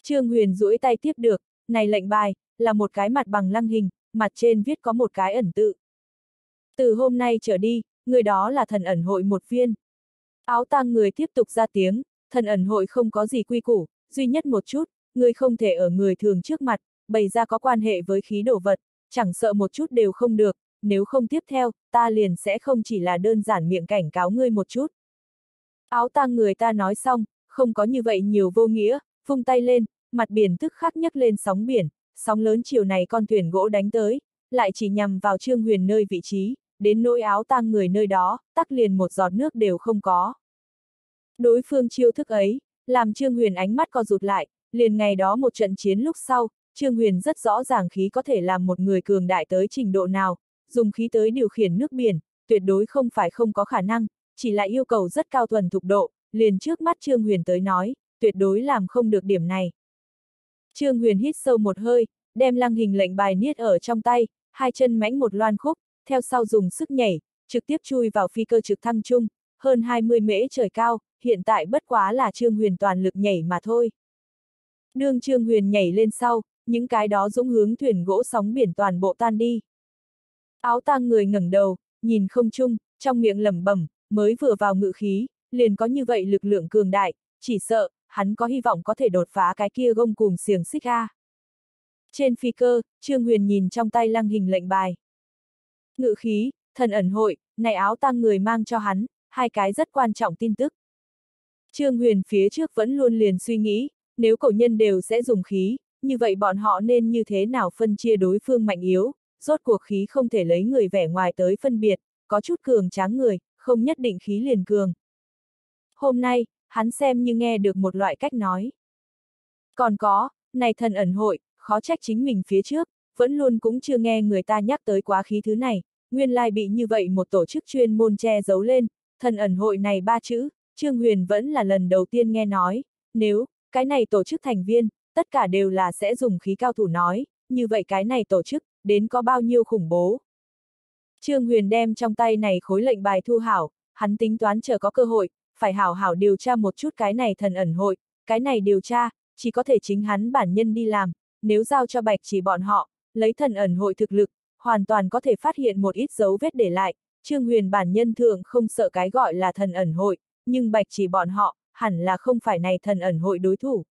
Trương Huyền duỗi tay tiếp được, này lệnh bài, là một cái mặt bằng lăng hình, mặt trên viết có một cái ẩn tự. Từ hôm nay trở đi, người đó là thần ẩn hội một viên. Áo tang người tiếp tục ra tiếng, thần ẩn hội không có gì quy củ, duy nhất một chút, người không thể ở người thường trước mặt, bày ra có quan hệ với khí đồ vật, chẳng sợ một chút đều không được, nếu không tiếp theo, ta liền sẽ không chỉ là đơn giản miệng cảnh cáo ngươi một chút. Áo tang người ta nói xong, không có như vậy nhiều vô nghĩa, vung tay lên, mặt biển tức khắc nhấc lên sóng biển, sóng lớn chiều này con thuyền gỗ đánh tới, lại chỉ nhằm vào Trương Huyền nơi vị trí, đến nỗi áo tang người nơi đó, tắc liền một giọt nước đều không có. Đối phương chiêu thức ấy, làm Trương Huyền ánh mắt co rụt lại, liền ngày đó một trận chiến lúc sau, Trương Huyền rất rõ ràng khí có thể làm một người cường đại tới trình độ nào, dùng khí tới điều khiển nước biển, tuyệt đối không phải không có khả năng, chỉ là yêu cầu rất cao thuần thục độ, liền trước mắt Trương Huyền tới nói, tuyệt đối làm không được điểm này. Trương Huyền hít sâu một hơi, đem lăng hình lệnh bài niết ở trong tay, hai chân mãnh một loan khúc, theo sau dùng sức nhảy, trực tiếp chui vào phi cơ trực thăng chung, hơn 20 mễ trời cao, hiện tại bất quá là Trương Huyền toàn lực nhảy mà thôi. Đương Trương Huyền nhảy lên sau, những cái đó dũng hướng thuyền gỗ sóng biển toàn bộ tan đi. Áo tang người ngẩng đầu, nhìn không chung, trong miệng lẩm bẩm, mới vừa vào ngự khí, liền có như vậy lực lượng cường đại, chỉ sợ, hắn có hy vọng có thể đột phá cái kia gông cùng xiềng xích A. Trên phi cơ, Trương Huyền nhìn trong tay lăng hình lệnh bài. Ngự khí, thần ẩn hội, này áo tăng người mang cho hắn, hai cái rất quan trọng tin tức. Trương Huyền phía trước vẫn luôn liền suy nghĩ, nếu cổ nhân đều sẽ dùng khí, như vậy bọn họ nên như thế nào phân chia đối phương mạnh yếu, rốt cuộc khí không thể lấy người vẻ ngoài tới phân biệt, có chút cường tráng người, không nhất định khí liền cường. Hôm nay, hắn xem như nghe được một loại cách nói. Còn có, này thần ẩn hội, khó trách chính mình phía trước, vẫn luôn cũng chưa nghe người ta nhắc tới quá khí thứ này, nguyên lai bị như vậy một tổ chức chuyên môn che giấu lên, thần ẩn hội này ba chữ, Trương Huyền vẫn là lần đầu tiên nghe nói, nếu, cái này tổ chức thành viên, tất cả đều là sẽ dùng khí cao thủ nói, như vậy cái này tổ chức, đến có bao nhiêu khủng bố. Trương Huyền đem trong tay này khối lệnh bài thu hảo, hắn tính toán chờ có cơ hội, phải hảo hảo điều tra một chút cái này thần ẩn hội, cái này điều tra, chỉ có thể chính hắn bản nhân đi làm, nếu giao cho bạch chỉ bọn họ, lấy thần ẩn hội thực lực, hoàn toàn có thể phát hiện một ít dấu vết để lại, Trương Huyền bản nhân thường không sợ cái gọi là thần ẩn hội, nhưng bạch chỉ bọn họ, hẳn là không phải này thần ẩn hội đối thủ.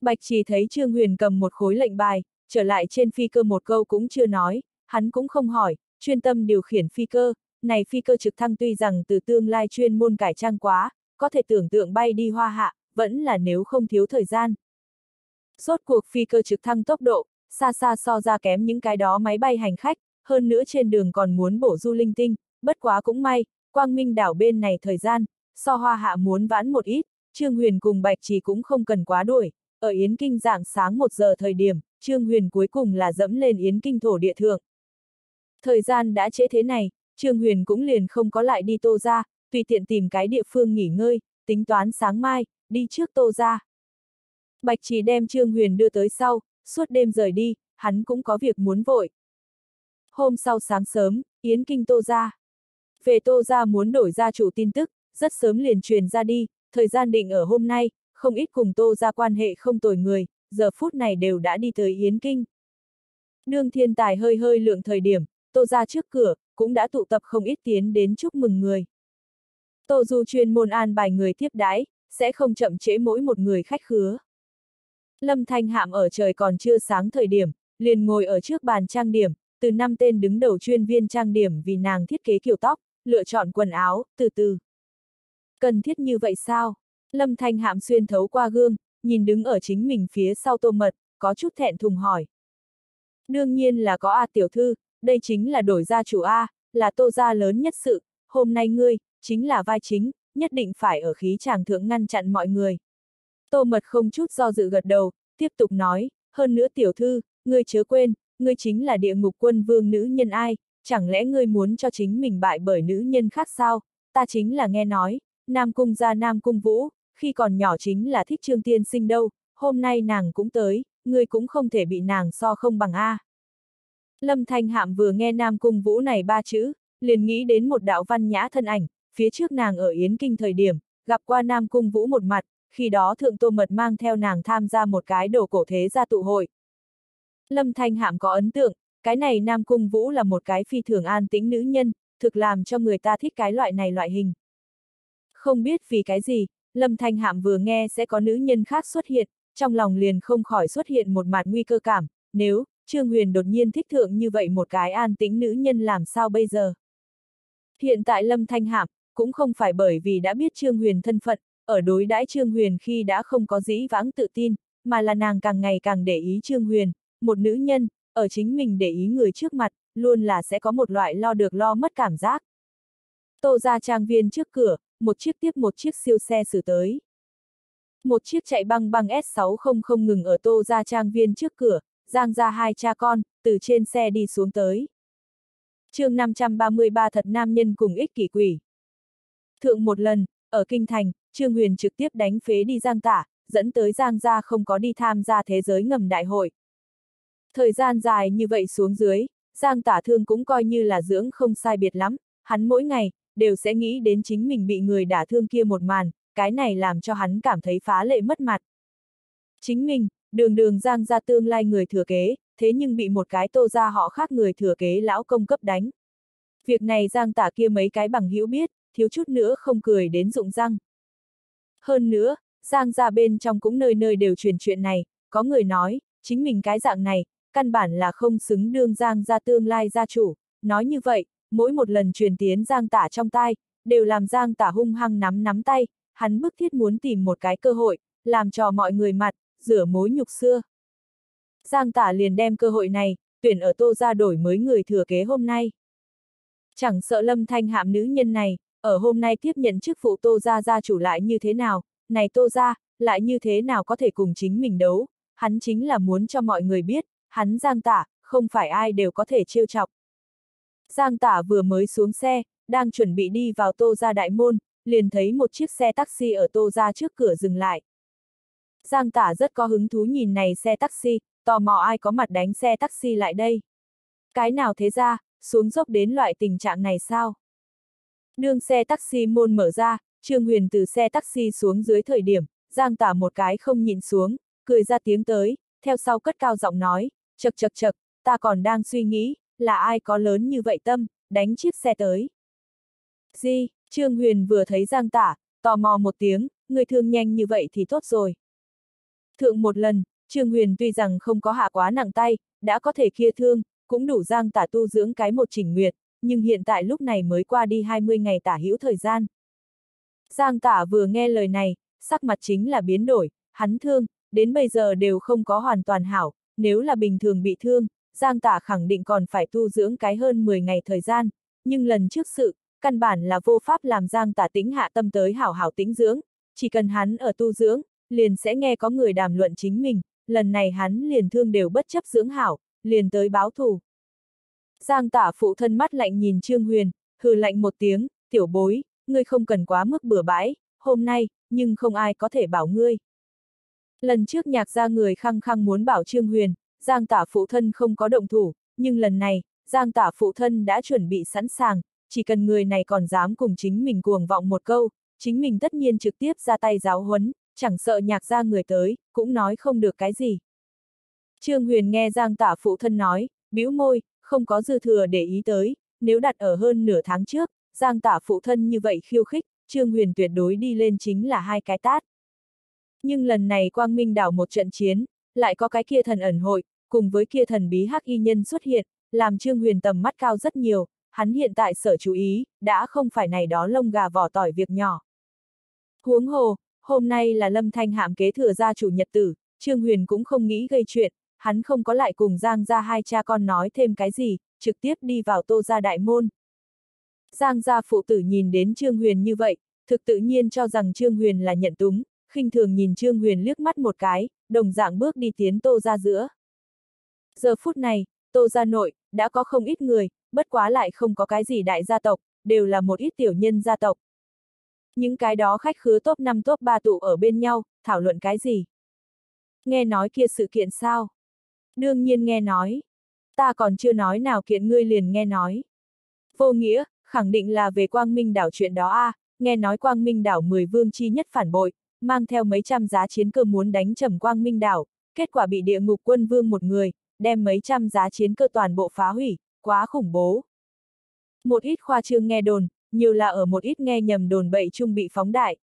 Bạch chỉ thấy Trương Huyền cầm một khối lệnh bài, trở lại trên phi cơ một câu cũng chưa nói, hắn cũng không hỏi, chuyên tâm điều khiển phi cơ, này phi cơ trực thăng tuy rằng từ tương lai chuyên môn cải trang quá, có thể tưởng tượng bay đi hoa hạ, vẫn là nếu không thiếu thời gian. Rốt cuộc phi cơ trực thăng tốc độ, xa xa so ra kém những cái đó máy bay hành khách, hơn nữa trên đường còn muốn bổ du linh tinh, bất quá cũng may, quang minh đảo bên này thời gian, so hoa hạ muốn vãn một ít, Trương Huyền cùng Bạch Trì cũng không cần quá đuổi, ở Yến Kinh dạng sáng một giờ thời điểm, Trương Huyền cuối cùng là dẫm lên Yến Kinh thổ địa thượng. Thời gian đã trễ thế này, Trương Huyền cũng liền không có lại đi tô ra, tùy tiện tìm cái địa phương nghỉ ngơi, tính toán sáng mai, đi trước tô ra. Bạch chỉ đem Trương Huyền đưa tới sau, suốt đêm rời đi, hắn cũng có việc muốn vội. Hôm sau sáng sớm, Yến Kinh tô ra. Về tô ra muốn đổi ra chủ tin tức, rất sớm liền truyền ra đi, thời gian định ở hôm nay, không ít cùng tô ra quan hệ không tồi người, giờ phút này đều đã đi tới Yến Kinh. Nương thiên tài hơi hơi lượng thời điểm, tô ra trước cửa, cũng đã tụ tập không ít tiến đến chúc mừng người. Tô Du chuyên môn an bài người tiếp đái, sẽ không chậm trễ mỗi một người khách khứa. Lâm Thanh Hạm ở trời còn chưa sáng thời điểm, liền ngồi ở trước bàn trang điểm, từ năm tên đứng đầu chuyên viên trang điểm vì nàng thiết kế kiểu tóc, lựa chọn quần áo, từ từ. Cần thiết như vậy sao? Lâm Thanh Hạm xuyên thấu qua gương, nhìn đứng ở chính mình phía sau tô mật, có chút thẹn thùng hỏi. Đương nhiên là có A tiểu thư, đây chính là đổi gia chủ A, là tô gia lớn nhất sự, hôm nay ngươi, chính là vai chính, nhất định phải ở khí tràng thượng ngăn chặn mọi người. Tô mật không chút do dự gật đầu, tiếp tục nói, hơn nữa tiểu thư, ngươi chớ quên, ngươi chính là địa ngục quân vương nữ nhân ai, chẳng lẽ ngươi muốn cho chính mình bại bởi nữ nhân khác sao, ta chính là nghe nói, Nam Cung gia Nam Cung Vũ, khi còn nhỏ chính là thích trương tiên sinh đâu, hôm nay nàng cũng tới, ngươi cũng không thể bị nàng so không bằng A. Lâm Thanh Hạm vừa nghe Nam Cung Vũ này ba chữ, liền nghĩ đến một đạo văn nhã thân ảnh, phía trước nàng ở Yến Kinh thời điểm, gặp qua Nam Cung Vũ một mặt, khi đó Thượng Tô Mật mang theo nàng tham gia một cái đồ cổ thế gia tụ hội. Lâm Thanh Hạm có ấn tượng, cái này Nam Cung Vũ là một cái phi thường an tĩnh nữ nhân, thực làm cho người ta thích cái loại này loại hình. Không biết vì cái gì, Lâm Thanh Hạm vừa nghe sẽ có nữ nhân khác xuất hiện, trong lòng liền không khỏi xuất hiện một mặt nguy cơ cảm, nếu, Trương Huyền đột nhiên thích thượng như vậy một cái an tĩnh nữ nhân làm sao bây giờ? Hiện tại Lâm Thanh Hạm, cũng không phải bởi vì đã biết Trương Huyền thân phận, ở đối đãi Trương Huyền khi đã không có dĩ vãng tự tin, mà là nàng càng ngày càng để ý Trương Huyền, một nữ nhân, ở chính mình để ý người trước mặt, luôn là sẽ có một loại lo được lo mất cảm giác. Tô ra trang viên trước cửa, một chiếc tiếp một chiếc siêu xe xử tới. Một chiếc chạy băng băng S600 ngừng ở tô ra trang viên trước cửa, giang ra hai cha con, từ trên xe đi xuống tới. chương 533 thật nam nhân cùng ích kỷ quỷ. Thượng một lần, ở Kinh Thành, Trương Huyền trực tiếp đánh phế đi Giang Tả, dẫn tới Giang gia không có đi tham gia thế giới ngầm đại hội. Thời gian dài như vậy xuống dưới, Giang Tả thương cũng coi như là dưỡng không sai biệt lắm, hắn mỗi ngày, đều sẽ nghĩ đến chính mình bị người đả thương kia một màn, cái này làm cho hắn cảm thấy phá lệ mất mặt. Chính mình, đường đường Giang gia tương lai người thừa kế, thế nhưng bị một cái tô ra họ khác người thừa kế lão công cấp đánh. Việc này Giang Tả kia mấy cái bằng hữu biết, thiếu chút nữa không cười đến rụng răng. Hơn nữa, Giang gia bên trong cũng nơi nơi đều truyền chuyện này, có người nói, chính mình cái dạng này, căn bản là không xứng đương Giang gia tương lai gia chủ, nói như vậy, mỗi một lần truyền tiến Giang tả trong tai, đều làm Giang tả hung hăng nắm nắm tay, hắn bức thiết muốn tìm một cái cơ hội, làm cho mọi người mặt, rửa mối nhục xưa. Giang tả liền đem cơ hội này, tuyển ở tô ra đổi mới người thừa kế hôm nay. Chẳng sợ lâm thanh hạm nữ nhân này, ở hôm nay tiếp nhận chức vụ tô ra gia chủ lại như thế nào, này tô ra lại như thế nào có thể cùng chính mình đấu, hắn chính là muốn cho mọi người biết, hắn giang tả, không phải ai đều có thể trêu chọc. Giang tả vừa mới xuống xe, đang chuẩn bị đi vào tô ra đại môn, liền thấy một chiếc xe taxi ở tô ra trước cửa dừng lại. Giang tả rất có hứng thú nhìn này xe taxi, tò mò ai có mặt đánh xe taxi lại đây. Cái nào thế ra, xuống dốc đến loại tình trạng này sao? Nương xe taxi môn mở ra, Trương Huyền từ xe taxi xuống dưới thời điểm, Giang tả một cái không nhìn xuống, cười ra tiếng tới, theo sau cất cao giọng nói, chật chật chật, ta còn đang suy nghĩ, là ai có lớn như vậy tâm, đánh chiếc xe tới. Di, Trương Huyền vừa thấy Giang tả, tò mò một tiếng, người thương nhanh như vậy thì tốt rồi. Thượng một lần, Trương Huyền tuy rằng không có hạ quá nặng tay, đã có thể kia thương, cũng đủ Giang tả tu dưỡng cái một chỉnh nguyệt, nhưng hiện tại lúc này mới qua đi 20 ngày tả hữu thời gian. Giang tả vừa nghe lời này, sắc mặt chính là biến đổi, hắn thương, đến bây giờ đều không có hoàn toàn hảo, nếu là bình thường bị thương, Giang tả khẳng định còn phải tu dưỡng cái hơn 10 ngày thời gian, nhưng lần trước sự, căn bản là vô pháp làm Giang tả tính hạ tâm tới hảo hảo tính dưỡng, chỉ cần hắn ở tu dưỡng, liền sẽ nghe có người đàm luận chính mình, lần này hắn liền thương đều bất chấp dưỡng hảo, liền tới báo thù. Giang tả phụ thân mắt lạnh nhìn Trương Huyền, hừ lạnh một tiếng, tiểu bối, ngươi không cần quá mức bừa bãi, hôm nay, nhưng không ai có thể bảo ngươi. Lần trước nhạc ra người khăng khăng muốn bảo Trương Huyền, Giang tả phụ thân không có động thủ, nhưng lần này, Giang tả phụ thân đã chuẩn bị sẵn sàng, chỉ cần người này còn dám cùng chính mình cuồng vọng một câu, chính mình tất nhiên trực tiếp ra tay giáo huấn, chẳng sợ nhạc ra người tới, cũng nói không được cái gì. Trương Huyền nghe Giang tả phụ thân nói, bĩu môi, không có dư thừa để ý tới, nếu đặt ở hơn nửa tháng trước, Giang tả phụ thân như vậy khiêu khích, Trương Huyền tuyệt đối đi lên chính là hai cái tát. Nhưng lần này Quang Minh đảo một trận chiến, lại có cái kia thần ẩn hội, cùng với kia thần bí hắc y nhân xuất hiện, làm Trương Huyền tầm mắt cao rất nhiều, hắn hiện tại sở chú ý, đã không phải này đó lông gà vỏ tỏi việc nhỏ. Huống hồ, hôm nay là Lâm Thanh Hạm kế thừa gia chủ nhật tử, Trương Huyền cũng không nghĩ gây chuyện, hắn không có lại cùng Giang gia hai cha con nói thêm cái gì, trực tiếp đi vào tô gia đại môn. Giang gia phụ tử nhìn đến Trương Huyền như vậy, thực tự nhiên cho rằng Trương Huyền là nhận túng, khinh thường nhìn Trương Huyền liếc mắt một cái, đồng dạng bước đi tiến tô gia giữa. Giờ phút này, tô gia nội, đã có không ít người, bất quá lại không có cái gì đại gia tộc, đều là một ít tiểu nhân gia tộc. Những cái đó khách khứa top 5 top 3 tụ ở bên nhau, thảo luận cái gì? Nghe nói kia sự kiện sao? Đương nhiên nghe nói. Ta còn chưa nói nào kiện ngươi liền nghe nói. Vô nghĩa, khẳng định là về quang minh đảo chuyện đó a à, nghe nói quang minh đảo 10 vương chi nhất phản bội, mang theo mấy trăm giá chiến cơ muốn đánh trầm quang minh đảo, kết quả bị địa ngục quân vương một người, đem mấy trăm giá chiến cơ toàn bộ phá hủy, quá khủng bố. Một ít khoa trương nghe đồn, nhiều là ở một ít nghe nhầm đồn bậy chung bị phóng đại.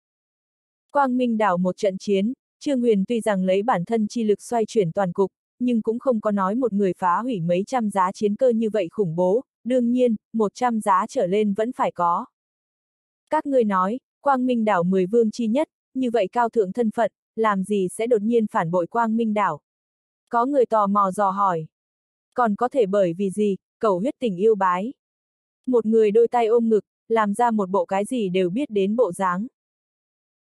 Quang Minh đảo một trận chiến, Trương Huyền tuy rằng lấy bản thân chi lực xoay chuyển toàn cục, nhưng cũng không có nói một người phá hủy mấy trăm giá chiến cơ như vậy khủng bố, đương nhiên, một trăm giá trở lên vẫn phải có. Các ngươi nói, Quang Minh đảo 10 vương chi nhất, như vậy cao thượng thân phận, làm gì sẽ đột nhiên phản bội Quang Minh đảo? Có người tò mò dò hỏi. Còn có thể bởi vì gì, cầu huyết tình yêu bái. Một người đôi tay ôm ngực, làm ra một bộ cái gì đều biết đến bộ dáng.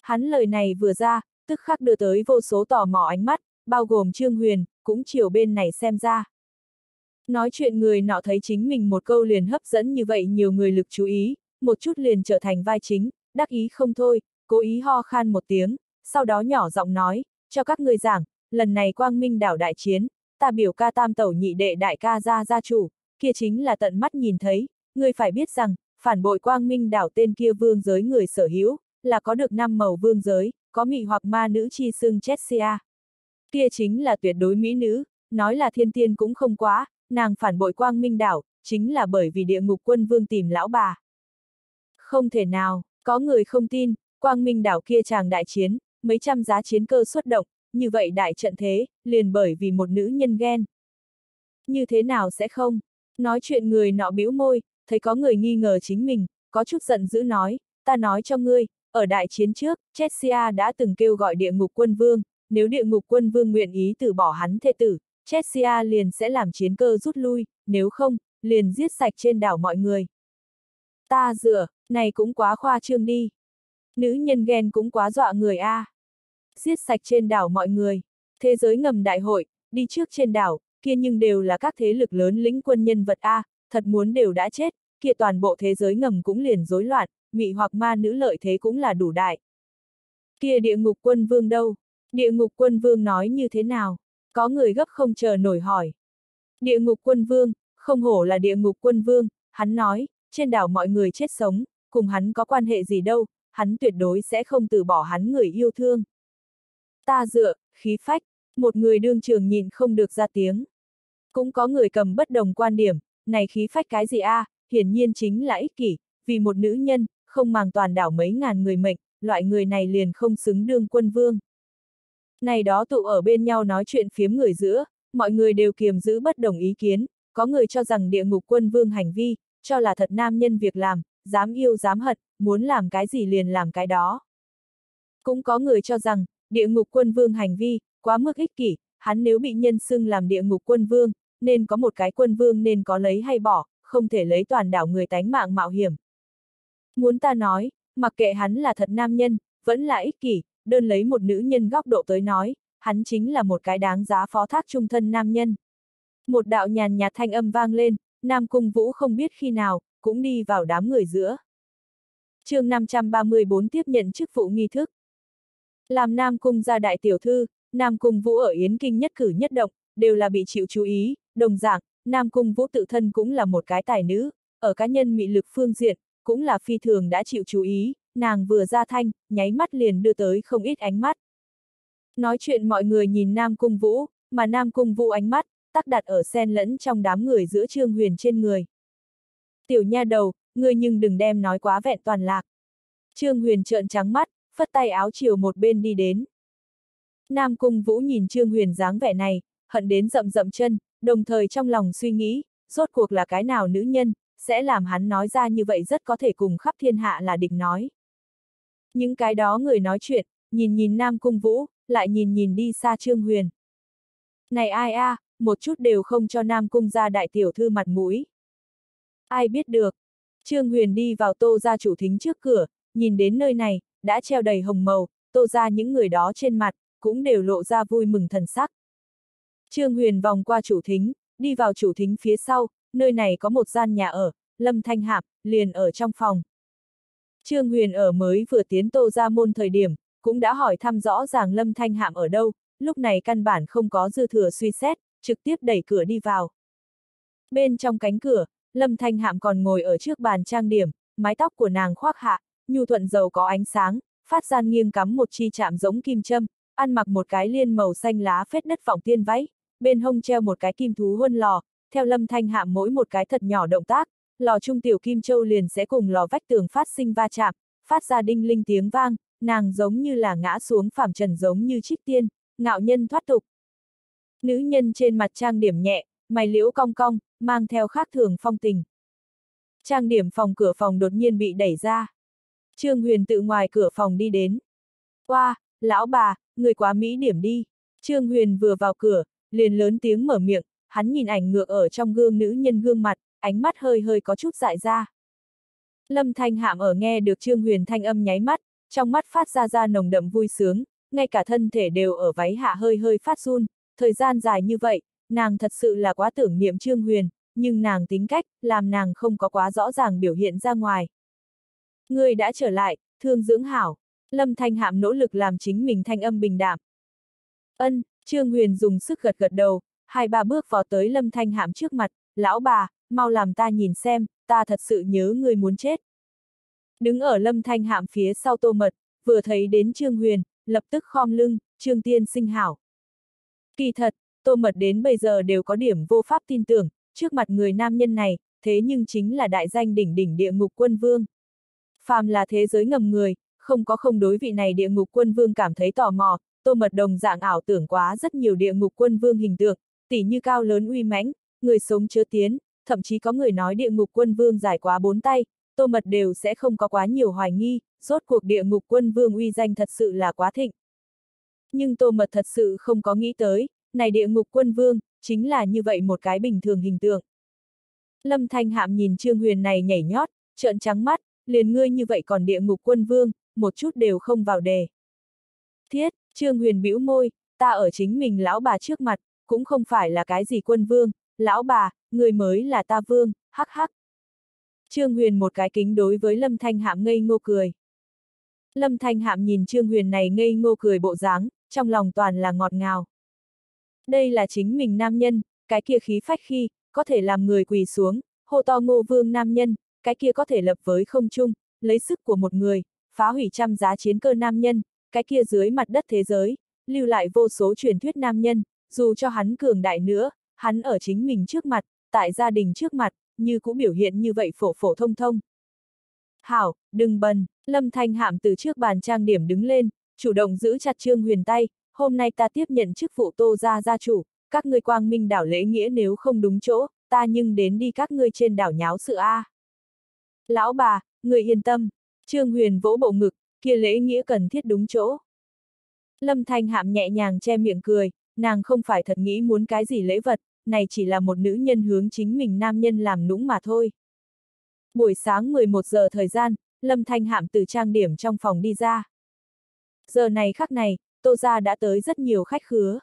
Hắn lời này vừa ra, tức khắc đưa tới vô số tò mò ánh mắt, bao gồm Trương Huyền, cũng chiều bên này xem ra. Nói chuyện người nọ thấy chính mình một câu liền hấp dẫn như vậy nhiều người lực chú ý, một chút liền trở thành vai chính, đắc ý không thôi, cố ý ho khan một tiếng, sau đó nhỏ giọng nói, cho các người giảng, lần này quang minh đảo đại chiến, ta biểu ca tam tẩu nhị đệ đại ca gia gia chủ, kia chính là tận mắt nhìn thấy, người phải biết rằng, phản bội quang minh đảo tên kia vương giới người sở hữu, là có được năm màu vương giới, có mị hoặc ma nữ chi xưng Chessia. Kia chính là tuyệt đối mỹ nữ, nói là thiên tiên cũng không quá, nàng phản bội quang minh đảo, chính là bởi vì địa ngục quân vương tìm lão bà. Không thể nào, có người không tin, quang minh đảo kia chàng đại chiến, mấy trăm giá chiến cơ xuất động, như vậy đại trận thế, liền bởi vì một nữ nhân ghen. Như thế nào sẽ không? Nói chuyện người nọ bĩu môi, thấy có người nghi ngờ chính mình, có chút giận dữ nói, ta nói cho ngươi, ở đại chiến trước, Chessia đã từng kêu gọi địa ngục quân vương, nếu địa ngục quân vương nguyện ý từ bỏ hắn thệ tử, Chessia liền sẽ làm chiến cơ rút lui, nếu không, liền giết sạch trên đảo mọi người. Ta dựa, này cũng quá khoa trương đi. Nữ nhân ghen cũng quá dọa người a. À. Giết sạch trên đảo mọi người. Thế giới ngầm đại hội, đi trước trên đảo, kia nhưng đều là các thế lực lớn lĩnh quân nhân vật a, thật muốn đều đã chết, kia toàn bộ thế giới ngầm cũng liền rối loạn, mị hoặc ma nữ lợi thế cũng là đủ đại. Kia địa ngục quân vương đâu? Địa ngục quân vương nói như thế nào? Có người gấp không chờ nổi hỏi. Địa ngục quân vương, không hổ là địa ngục quân vương, hắn nói, trên đảo mọi người chết sống, cùng hắn có quan hệ gì đâu, hắn tuyệt đối sẽ không từ bỏ hắn người yêu thương. Ta dựa, khí phách, một người đương trường nhìn không được ra tiếng. Cũng có người cầm bất đồng quan điểm, này khí phách cái gì a? À, hiển nhiên chính là ích kỷ, vì một nữ nhân, không màng toàn đảo mấy ngàn người mệnh, loại người này liền không xứng đương quân vương. Này đó tụ ở bên nhau nói chuyện phiếm người giữa, mọi người đều kiềm giữ bất đồng ý kiến, có người cho rằng địa ngục quân vương hành vi, cho là thật nam nhân việc làm, dám yêu dám hận, muốn làm cái gì liền làm cái đó. Cũng có người cho rằng, địa ngục quân vương hành vi, quá mức ích kỷ, hắn nếu bị nhân xưng làm địa ngục quân vương, nên có một cái quân vương nên có lấy hay bỏ, không thể lấy toàn đảo người tánh mạng mạo hiểm. Muốn ta nói, mặc kệ hắn là thật nam nhân, vẫn là ích kỷ, đơn lấy một nữ nhân góc độ tới nói, hắn chính là một cái đáng giá phó thác trung thân nam nhân. Một đạo nhàn nhạt thanh âm vang lên, Nam Cung Vũ không biết khi nào, cũng đi vào đám người giữa. chương 534 tiếp nhận chức vụ nghi thức. Làm Nam Cung gia đại tiểu thư, Nam Cung Vũ ở Yến Kinh nhất cử nhất động, đều là bị chịu chú ý, đồng dạng, Nam Cung Vũ tự thân cũng là một cái tài nữ, ở cá nhân mị lực phương diện, cũng là phi thường đã chịu chú ý, nàng vừa ra thanh, nháy mắt liền đưa tới không ít ánh mắt. Nói chuyện mọi người nhìn Nam Cung Vũ, mà Nam Cung Vũ ánh mắt, tắc đặt ở sen lẫn trong đám người giữa Trương Huyền trên người. Tiểu nha đầu, ngươi nhưng đừng đem nói quá vẹn toàn lạc. Trương Huyền trợn trắng mắt, phất tay áo chiều một bên đi đến. Nam Cung Vũ nhìn Trương Huyền dáng vẻ này, hận đến rậm rậm chân, đồng thời trong lòng suy nghĩ, rốt cuộc là cái nào nữ nhân, sẽ làm hắn nói ra như vậy rất có thể cùng khắp thiên hạ là địch nói. Những cái đó người nói chuyện, nhìn nhìn Nam Cung Vũ, lại nhìn nhìn đi xa Trương Huyền. Này ai a, à, một chút đều không cho Nam Cung ra đại tiểu thư mặt mũi. Ai biết được. Trương Huyền đi vào tô ra chủ thính trước cửa, nhìn đến nơi này, đã treo đầy hồng màu, tô ra những người đó trên mặt, cũng đều lộ ra vui mừng thần sắc. Trương Huyền vòng qua chủ thính, đi vào chủ thính phía sau, nơi này có một gian nhà ở, Lâm Thanh Hạp, liền ở trong phòng. Trương Huyền ở mới vừa tiến tô ra môn thời điểm, cũng đã hỏi thăm rõ ràng Lâm Thanh Hạm ở đâu, lúc này căn bản không có dư thừa suy xét, trực tiếp đẩy cửa đi vào. Bên trong cánh cửa, Lâm Thanh Hạm còn ngồi ở trước bàn trang điểm, mái tóc của nàng khoác hạ, nhu thuận dầu có ánh sáng, phát gian nghiêng cắm một chi chạm giống kim châm, ăn mặc một cái liên màu xanh lá phết đất vọng tiên váy, bên hông treo một cái kim thú huân lò, theo Lâm Thanh Hạm mỗi một cái thật nhỏ động tác, lò trung tiểu kim châu liền sẽ cùng lò vách tường phát sinh va chạm, phát ra đinh linh tiếng vang, nàng giống như là ngã xuống phàm trần giống như trích tiên, ngạo nhân thoát tục. Nữ nhân trên mặt trang điểm nhẹ, mày liễu cong cong, mang theo khác thường phong tình. Trang điểm phòng cửa phòng đột nhiên bị đẩy ra. Trương Huyền tự ngoài cửa phòng đi đến. Qua, wow, lão bà, người quá Mỹ điểm đi. Trương Huyền vừa vào cửa, liền lớn tiếng mở miệng, hắn nhìn ảnh ngược ở trong gương nữ nhân gương mặt, ánh mắt hơi hơi có chút dại ra. Lâm Thanh Hạm ở nghe được Trương Huyền thanh âm nháy mắt, trong mắt phát ra ra nồng đậm vui sướng, ngay cả thân thể đều ở váy hạ hơi hơi phát run, thời gian dài như vậy, nàng thật sự là quá tưởng niệm Trương Huyền, nhưng nàng tính cách, làm nàng không có quá rõ ràng biểu hiện ra ngoài. Người đã trở lại, thương dưỡng hảo. Lâm Thanh Hạm nỗ lực làm chính mình thanh âm bình đạm. Ân, Trương Huyền dùng sức gật gật đầu, hai ba bước vào tới Lâm Thanh Hạm trước mặt, lão bà, mau làm ta nhìn xem, ta thật sự nhớ người muốn chết. Đứng ở Lâm Thanh Hạm phía sau tô mật, vừa thấy đến Trương Huyền, lập tức khom lưng, Trương Tiên sinh hảo. Kỳ thật, tô mật đến bây giờ đều có điểm vô pháp tin tưởng, trước mặt người nam nhân này, thế nhưng chính là đại danh đỉnh đỉnh địa ngục quân vương. Phàm là thế giới ngầm người, không có không đối vị này địa ngục quân vương cảm thấy tò mò, tô mật đồng dạng ảo tưởng quá rất nhiều địa ngục quân vương hình tượng, tỉ như cao lớn uy mãnh, người sống chưa tiến, thậm chí có người nói địa ngục quân vương dài quá bốn tay, tô mật đều sẽ không có quá nhiều hoài nghi, rốt cuộc địa ngục quân vương uy danh thật sự là quá thịnh. Nhưng tô mật thật sự không có nghĩ tới, này địa ngục quân vương, chính là như vậy một cái bình thường hình tượng. Lâm Thanh Hạm nhìn Trương Huyền này nhảy nhót, trợn trắng mắt, liền ngươi như vậy còn địa ngục quân vương, một chút đều không vào đề. Thiết, Trương Huyền bĩu môi, ta ở chính mình lão bà trước mặt, cũng không phải là cái gì quân vương, lão bà, người mới là ta vương, hắc hắc. Trương Huyền một cái kính đối với Lâm Thanh Hạm ngây ngô cười. Lâm Thanh Hạm nhìn Trương Huyền này ngây ngô cười bộ dáng, trong lòng toàn là ngọt ngào. Đây là chính mình nam nhân, cái kia khí phách khi, có thể làm người quỳ xuống, hô to ngô vương nam nhân, cái kia có thể lập với không trung, lấy sức của một người, phá hủy trăm giá chiến cơ nam nhân, cái kia dưới mặt đất thế giới, lưu lại vô số truyền thuyết nam nhân, dù cho hắn cường đại nữa, hắn ở chính mình trước mặt, tại gia đình trước mặt, như cũng biểu hiện như vậy phổ phổ thông thông. Hảo, đừng bần, Lâm Thanh Hạm từ trước bàn trang điểm đứng lên, chủ động giữ chặt Trương Huyền tay, hôm nay ta tiếp nhận chức vụ tô gia gia chủ, các ngươi quang minh đảo lễ nghĩa nếu không đúng chỗ, ta nhưng đến đi các ngươi trên đảo nháo sự A. Lão bà, người yên tâm, Trương Huyền vỗ bộ ngực, kia lễ nghĩa cần thiết đúng chỗ. Lâm Thanh Hạm nhẹ nhàng che miệng cười, nàng không phải thật nghĩ muốn cái gì lễ vật, này chỉ là một nữ nhân hướng chính mình nam nhân làm nũng mà thôi. Buổi sáng 11 giờ thời gian, Lâm Thanh Hạm từ trang điểm trong phòng đi ra. Giờ này khắc này, Tô Gia đã tới rất nhiều khách khứa.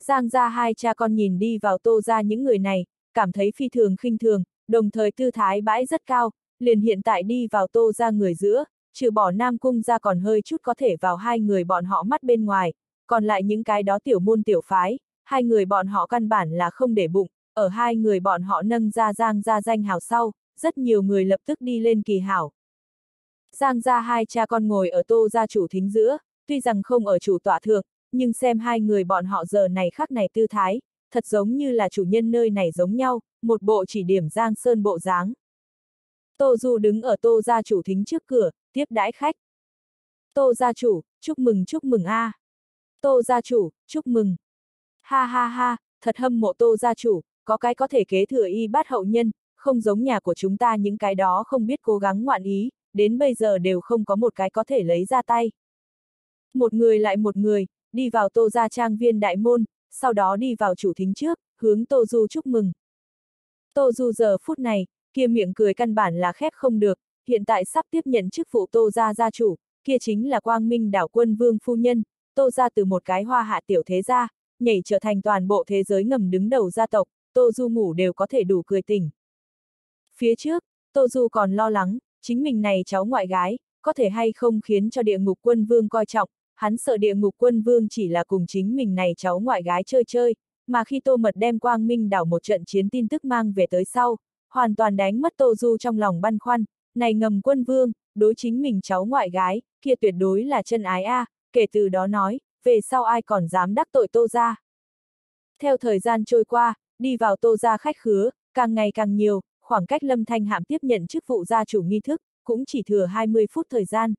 Giang gia hai cha con nhìn đi vào Tô Gia những người này, cảm thấy phi thường khinh thường, đồng thời tư thái bãi rất cao, liền hiện tại đi vào Tô Gia người giữa, trừ bỏ Nam Cung ra còn hơi chút có thể vào hai người bọn họ mắt bên ngoài, còn lại những cái đó tiểu môn tiểu phái, hai người bọn họ căn bản là không để bụng, ở hai người bọn họ nâng ra Giang gia danh hào sau, rất nhiều người lập tức đi lên kỳ hảo. Giang gia hai cha con ngồi ở tô gia chủ thính giữa, tuy rằng không ở chủ tọa thượng, nhưng xem hai người bọn họ giờ này khắc này tư thái, thật giống như là chủ nhân nơi này giống nhau, một bộ chỉ điểm Giang Sơn bộ dáng. Tô Du đứng ở tô gia chủ thính trước cửa, tiếp đãi khách. Tô gia chủ, chúc mừng chúc mừng a. À. Tô gia chủ, chúc mừng. Ha ha ha, thật hâm mộ tô gia chủ, có cái có thể kế thừa y bát hậu nhân, không giống nhà của chúng ta những cái đó không biết cố gắng ngoạn ý, đến bây giờ đều không có một cái có thể lấy ra tay. Một người lại một người, đi vào tô gia trang viên đại môn, sau đó đi vào chủ thính trước, hướng tô du chúc mừng. Tô du giờ phút này, kia miệng cười căn bản là khép không được, hiện tại sắp tiếp nhận chức vụ tô gia gia chủ, kia chính là quang minh đảo quân vương phu nhân, tô gia từ một cái hoa hạ tiểu thế gia, nhảy trở thành toàn bộ thế giới ngầm đứng đầu gia tộc, tô du ngủ đều có thể đủ cười tỉnh. Phía trước, tô du còn lo lắng, chính mình này cháu ngoại gái, có thể hay không khiến cho địa ngục quân vương coi trọng, hắn sợ địa ngục quân vương chỉ là cùng chính mình này cháu ngoại gái chơi chơi, mà khi Tô Mật đem Quang Minh đảo một trận chiến tin tức mang về tới sau, hoàn toàn đánh mất Tô Du trong lòng băn khoăn, này ngầm quân vương, đối chính mình cháu ngoại gái, kia tuyệt đối là chân ái a, à, kể từ đó nói, về sau ai còn dám đắc tội Tô ra. Theo thời gian trôi qua, đi vào Tô ra khách khứa, càng ngày càng nhiều, khoảng cách Lâm Thanh Hạm tiếp nhận chức vụ gia chủ nghi thức, cũng chỉ thừa 20 phút thời gian.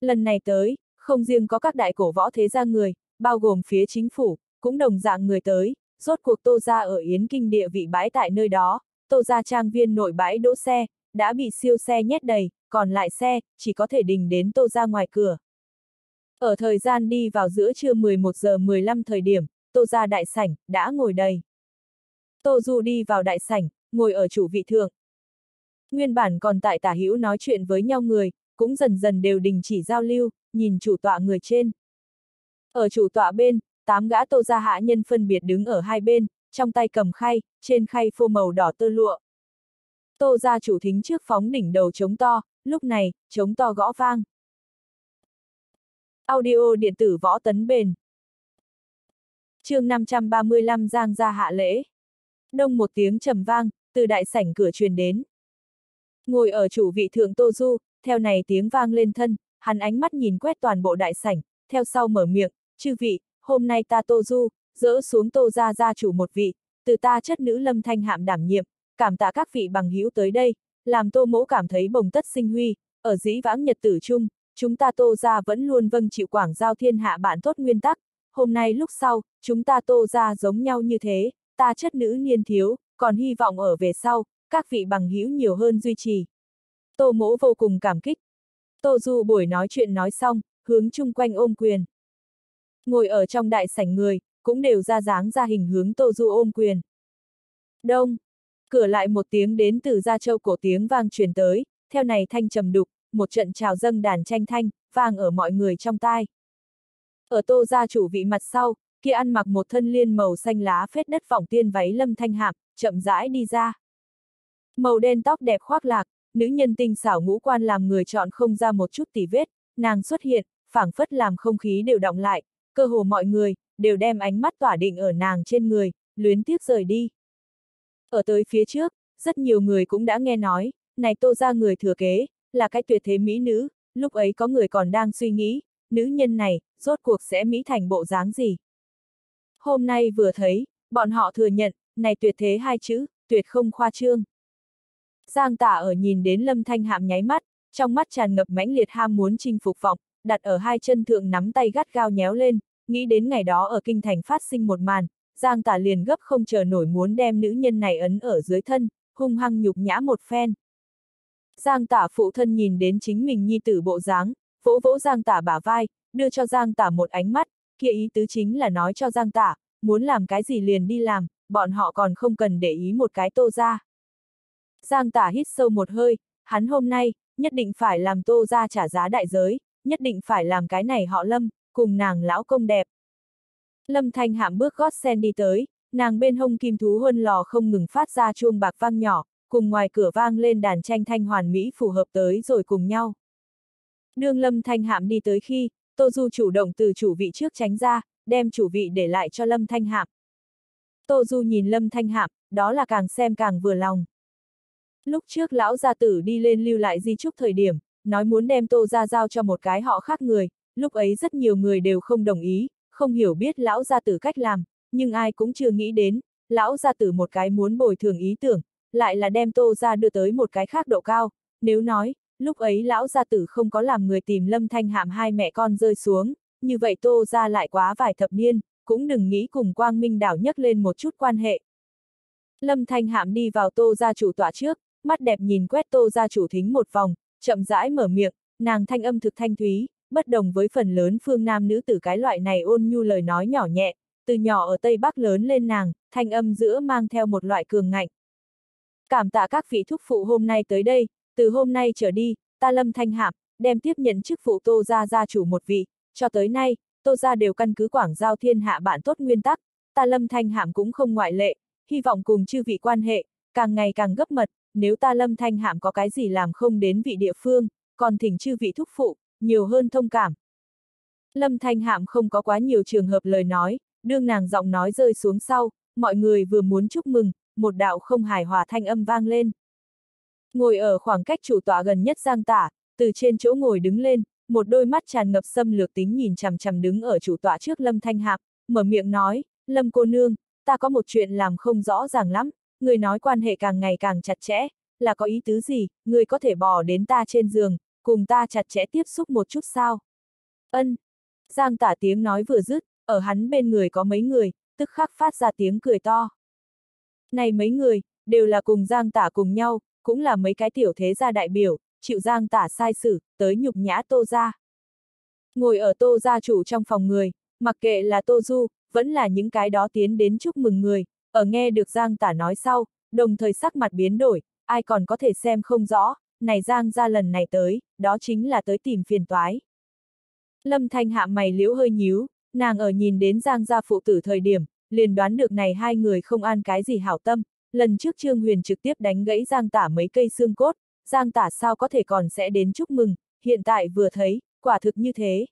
Lần này tới, không riêng có các đại cổ võ thế gia người, bao gồm phía chính phủ, cũng đồng dạng người tới, rốt cuộc Tô Gia ở Yến Kinh địa vị bãi tại nơi đó, Tô Gia trang viên nội bãi đỗ xe, đã bị siêu xe nhét đầy, còn lại xe, chỉ có thể đình đến Tô ra ngoài cửa. Ở thời gian đi vào giữa trưa 11 giờ 15 thời điểm, Tô ra đại sảnh, đã ngồi đầy. Tô Du đi vào đại sảnh, ngồi ở chủ vị thượng. Nguyên bản còn tại tả hữu nói chuyện với nhau người, cũng dần dần đều đình chỉ giao lưu, nhìn chủ tọa người trên, Ở chủ tọa bên, tám gã tô gia hạ nhân phân biệt đứng ở hai bên, trong tay cầm khay, trên khay phô màu đỏ tơ lụa. Tô gia chủ thính trước phóng đỉnh đầu chống to, lúc này, chống to gõ vang. Audio điện tử võ tấn bền. chương 535 giang ra hạ lễ. Đông một tiếng trầm vang, từ đại sảnh cửa truyền đến. Ngồi ở chủ vị thượng Tô Du, theo này tiếng vang lên thân, hắn ánh mắt nhìn quét toàn bộ đại sảnh, theo sau mở miệng, chư vị, hôm nay ta Tô Du, dỡ xuống Tô gia gia chủ một vị, từ ta chất nữ lâm thanh hạm đảm nhiệm, cảm tạ các vị bằng hữu tới đây, làm Tô mẫu cảm thấy bồng tất sinh huy, ở dĩ vãng nhật tử chung, chúng ta Tô gia vẫn luôn vâng chịu quảng giao thiên hạ bạn tốt nguyên tắc, hôm nay lúc sau, chúng ta Tô gia giống nhau như thế, ta chất nữ niên thiếu, còn hy vọng ở về sau, các vị bằng hữu nhiều hơn duy trì. Tô mỗ vô cùng cảm kích. Tô Du buổi nói chuyện nói xong, hướng chung quanh ôm quyền. Ngồi ở trong đại sảnh người, cũng đều ra dáng ra hình hướng Tô Du ôm quyền. Đông. Cửa lại một tiếng đến từ gia châu cổ tiếng vang truyền tới, theo này thanh trầm đục, một trận trào dâng đàn tranh thanh, vang ở mọi người trong tai. Ở tô gia chủ vị mặt sau, kia ăn mặc một thân liên màu xanh lá phết đất vọng tiên váy lâm thanh hạp, chậm rãi đi ra. Màu đen tóc đẹp khoác lạc, nữ nhân tinh xảo ngũ quan làm người chọn không ra một chút tỉ vết, nàng xuất hiện, phảng phất làm không khí đều động lại, cơ hồ mọi người, đều đem ánh mắt tỏa định ở nàng trên người, luyến tiếc rời đi. Ở tới phía trước, rất nhiều người cũng đã nghe nói, này tô ra người thừa kế, là cái tuyệt thế mỹ nữ, lúc ấy có người còn đang suy nghĩ, nữ nhân này, rốt cuộc sẽ mỹ thành bộ dáng gì. Hôm nay vừa thấy, bọn họ thừa nhận, này tuyệt thế hai chữ, tuyệt không khoa trương. Giang tả ở nhìn đến lâm thanh hạm nháy mắt, trong mắt tràn ngập mãnh liệt ham muốn chinh phục vọng, đặt ở hai chân thượng nắm tay gắt gao nhéo lên, nghĩ đến ngày đó ở kinh thành phát sinh một màn, Giang tả liền gấp không chờ nổi muốn đem nữ nhân này ấn ở dưới thân, hung hăng nhục nhã một phen. Giang tả phụ thân nhìn đến chính mình nhi tử bộ dáng, vỗ vỗ Giang tả bả vai, đưa cho Giang tả một ánh mắt, kia ý tứ chính là nói cho Giang tả, muốn làm cái gì liền đi làm, bọn họ còn không cần để ý một cái tô ra. Giang tả hít sâu một hơi, hắn hôm nay, nhất định phải làm tô ra trả giá đại giới, nhất định phải làm cái này họ lâm, cùng nàng lão công đẹp. Lâm Thanh Hạm bước gót sen đi tới, nàng bên hông kim thú huân lò không ngừng phát ra chuông bạc vang nhỏ, cùng ngoài cửa vang lên đàn tranh thanh hoàn mỹ phù hợp tới rồi cùng nhau. Đương Lâm Thanh Hạm đi tới khi, Tô Du chủ động từ chủ vị trước tránh ra, đem chủ vị để lại cho Lâm Thanh Hạm. Tô Du nhìn Lâm Thanh Hạm, đó là càng xem càng vừa lòng. Lúc trước lão gia tử đi lên lưu lại di trúc thời điểm, nói muốn đem Tô ra giao cho một cái họ khác người, lúc ấy rất nhiều người đều không đồng ý, không hiểu biết lão gia tử cách làm, nhưng ai cũng chưa nghĩ đến, lão gia tử một cái muốn bồi thường ý tưởng, lại là đem tô ra đưa tới một cái khác độ cao, nếu nói, lúc ấy lão gia tử không có làm người tìm lâm thanh hạm hai mẹ con rơi xuống, như vậy tô ra lại quá vài thập niên, cũng đừng nghĩ cùng quang minh đảo nhấc lên một chút quan hệ. Lâm thanh hạm đi vào tô gia chủ tọa trước, mắt đẹp nhìn quét tô gia chủ thính một vòng, chậm rãi mở miệng, nàng thanh âm thực thanh thúy, bất đồng với phần lớn phương nam nữ tử cái loại này ôn nhu lời nói nhỏ nhẹ, từ nhỏ ở Tây Bắc lớn lên nàng, thanh âm giữa mang theo một loại cường ngạnh. Cảm tạ các vị thúc phụ hôm nay tới đây, từ hôm nay trở đi, ta lâm thanh hạp, đem tiếp nhận chức phụ tô gia gia chủ một vị, cho tới nay, tô gia đều căn cứ quảng giao thiên hạ bạn tốt nguyên tắc, ta lâm thanh hạm cũng không ngoại lệ, hy vọng cùng chư vị quan hệ, càng ngày càng gấp mật, nếu ta lâm thanh hạm có cái gì làm không đến vị địa phương, còn thỉnh chư vị thúc phụ, nhiều hơn thông cảm. Lâm Thanh Hạm không có quá nhiều trường hợp lời nói, đương nàng giọng nói rơi xuống sau, mọi người vừa muốn chúc mừng, một đạo không hài hòa thanh âm vang lên. Ngồi ở khoảng cách chủ tọa gần nhất Giang Tả, từ trên chỗ ngồi đứng lên, một đôi mắt tràn ngập xâm lược tính nhìn chằm chằm đứng ở chủ tọa trước Lâm Thanh Hạp, mở miệng nói, Lâm cô nương, ta có một chuyện làm không rõ ràng lắm, người nói quan hệ càng ngày càng chặt chẽ, là có ý tứ gì, người có thể bỏ đến ta trên giường, cùng ta chặt chẽ tiếp xúc một chút sao? Ân. Giang tả tiếng nói vừa dứt, ở hắn bên người có mấy người, tức khắc phát ra tiếng cười to. Này mấy người, đều là cùng Giang tả cùng nhau, cũng là mấy cái tiểu thế gia đại biểu, chịu Giang tả sai xử, tới nhục nhã tô gia. Ngồi ở tô gia chủ trong phòng người, mặc kệ là tô du, vẫn là những cái đó tiến đến chúc mừng người, ở nghe được Giang tả nói sau, đồng thời sắc mặt biến đổi, ai còn có thể xem không rõ, này Giang ra lần này tới, đó chính là tới tìm phiền toái. Lâm Thanh Hạ mày liễu hơi nhíu, nàng ở nhìn đến Giang gia phụ tử thời điểm, liền đoán được này hai người không an cái gì hảo tâm, lần trước Trương Huyền trực tiếp đánh gãy Giang tả mấy cây xương cốt, Giang tả sao có thể còn sẽ đến chúc mừng, hiện tại vừa thấy, quả thực như thế.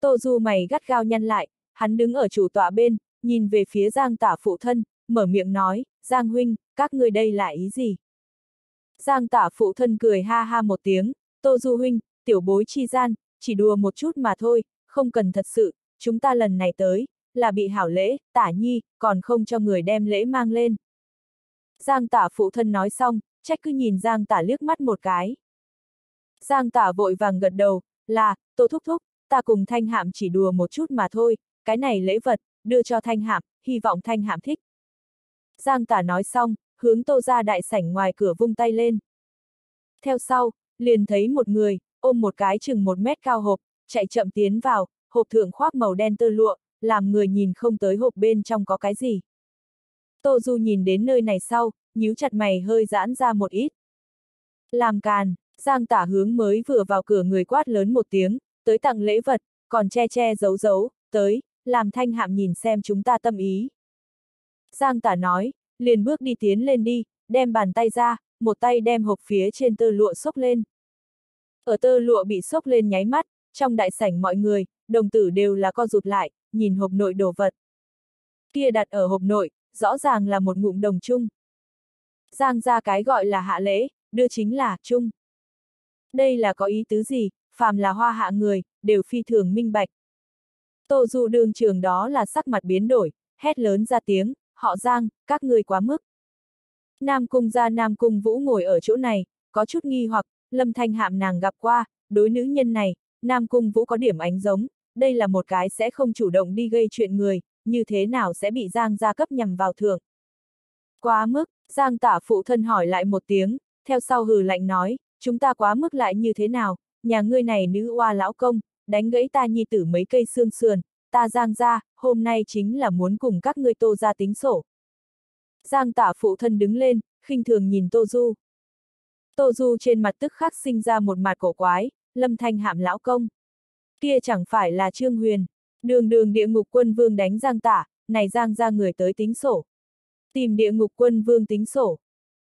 Tô Du mày gắt gao nhăn lại, hắn đứng ở chủ tọa bên, nhìn về phía Giang tả phụ thân, mở miệng nói, Giang huynh, các ngươi đây là ý gì? Giang tả phụ thân cười ha ha một tiếng, Tô Du huynh, tiểu bối chi gian, chỉ đùa một chút mà thôi, không cần thật sự, chúng ta lần này tới, là bị hảo lễ, tả nhi, còn không cho người đem lễ mang lên. Giang tả phụ thân nói xong, trách cứ nhìn Giang tả liếc mắt một cái. Giang tả vội vàng gật đầu, là, tô thúc thúc, ta cùng thanh hạm chỉ đùa một chút mà thôi, cái này lễ vật, đưa cho thanh hạm, hy vọng thanh hạm thích. Giang tả nói xong, hướng tô ra đại sảnh ngoài cửa vung tay lên. Theo sau, liền thấy một người, ôm một cái chừng một mét cao hộp, chạy chậm tiến vào, hộp thượng khoác màu đen tơ lụa, làm người nhìn không tới hộp bên trong có cái gì. Tô Du nhìn đến nơi này sau, nhíu chặt mày hơi giãn ra một ít. Làm càn, Giang tả hướng mới vừa vào cửa người quát lớn một tiếng, tới tặng lễ vật, còn che che giấu giấu, tới, làm thanh hạm nhìn xem chúng ta tâm ý. Giang tả nói, liền bước đi tiến lên đi, đem bàn tay ra, một tay đem hộp phía trên tơ lụa xốc lên. Ở tơ lụa bị xốc lên nháy mắt, trong đại sảnh mọi người, đồng tử đều là co rụt lại, nhìn hộp nội đồ vật. Kia đặt ở hộp nội, rõ ràng là một ngụm đồng chung. Giang ra cái gọi là hạ lễ, đưa chính là chung. Đây là có ý tứ gì, phàm là hoa hạ người, đều phi thường minh bạch. Tô du đường trường đó là sắc mặt biến đổi, hét lớn ra tiếng, họ Giang, các người quá mức. Nam Cung ra Nam Cung Vũ ngồi ở chỗ này, có chút nghi hoặc, Lâm Thanh Hạm nàng gặp qua, đối nữ nhân này, Nam Cung Vũ có điểm ánh giống, đây là một cái sẽ không chủ động đi gây chuyện người, như thế nào sẽ bị Giang gia cấp nhằm vào thưởng. Quá mức, Giang tả phụ thân hỏi lại một tiếng, theo sau hừ lạnh nói, chúng ta quá mức lại như thế nào, nhà ngươi này nữ oa lão công, đánh gãy ta nhi tử mấy cây xương sườn, ta Giang gia, hôm nay chính là muốn cùng các ngươi tô ra tính sổ. Giang tả phụ thân đứng lên, khinh thường nhìn Tô Du. Tô Du trên mặt tức khắc sinh ra một mặt cổ quái, lâm thanh hạm lão công. Kia chẳng phải là Trương Huyền, đường đường địa ngục quân vương đánh Giang tả, này Giang ra người tới tính sổ. Tìm địa ngục quân vương tính sổ.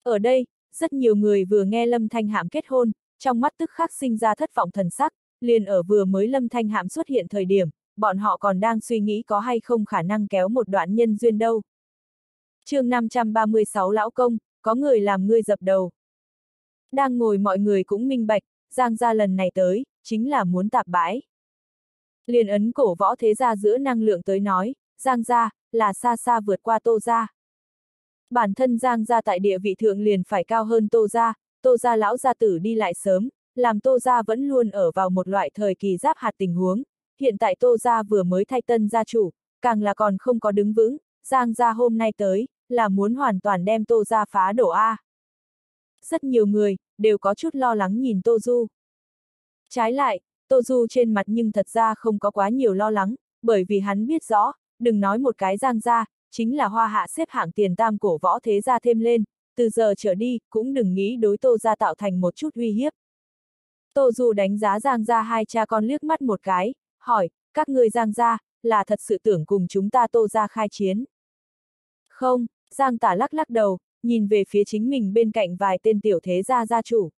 Ở đây, rất nhiều người vừa nghe lâm thanh hạm kết hôn, trong mắt tức khắc sinh ra thất vọng thần sắc, liền ở vừa mới lâm thanh hạm xuất hiện thời điểm, bọn họ còn đang suy nghĩ có hay không khả năng kéo một đoạn nhân duyên đâu. chương 536 Lão Công, có người làm ngươi dập đầu. Đang ngồi mọi người cũng minh bạch, Giang gia lần này tới, chính là muốn tạp bãi. Liền ấn cổ võ thế gia giữa năng lượng tới nói, Giang gia, là xa xa vượt qua Tô gia. Bản thân Giang gia tại địa vị thượng liền phải cao hơn Tô gia, Tô gia lão gia tử đi lại sớm, làm Tô gia vẫn luôn ở vào một loại thời kỳ giáp hạt tình huống, hiện tại Tô gia vừa mới thay tân gia chủ, càng là còn không có đứng vững, Giang gia hôm nay tới, là muốn hoàn toàn đem Tô gia phá đổ A. Rất nhiều người, đều có chút lo lắng nhìn Tô Du. Trái lại, Tô Du trên mặt nhưng thật ra không có quá nhiều lo lắng, bởi vì hắn biết rõ, đừng nói một cái Giang gia, chính là hoa hạ xếp hạng tiền tam cổ võ thế gia thêm lên, từ giờ trở đi, cũng đừng nghĩ đối Tô gia tạo thành một chút uy hiếp. Tô Du đánh giá Giang gia hai cha con liếc mắt một cái, hỏi, các ngươi Giang gia, là thật sự tưởng cùng chúng ta Tô gia khai chiến. Không, Giang tả lắc lắc đầu, nhìn về phía chính mình bên cạnh vài tên tiểu thế gia gia chủ.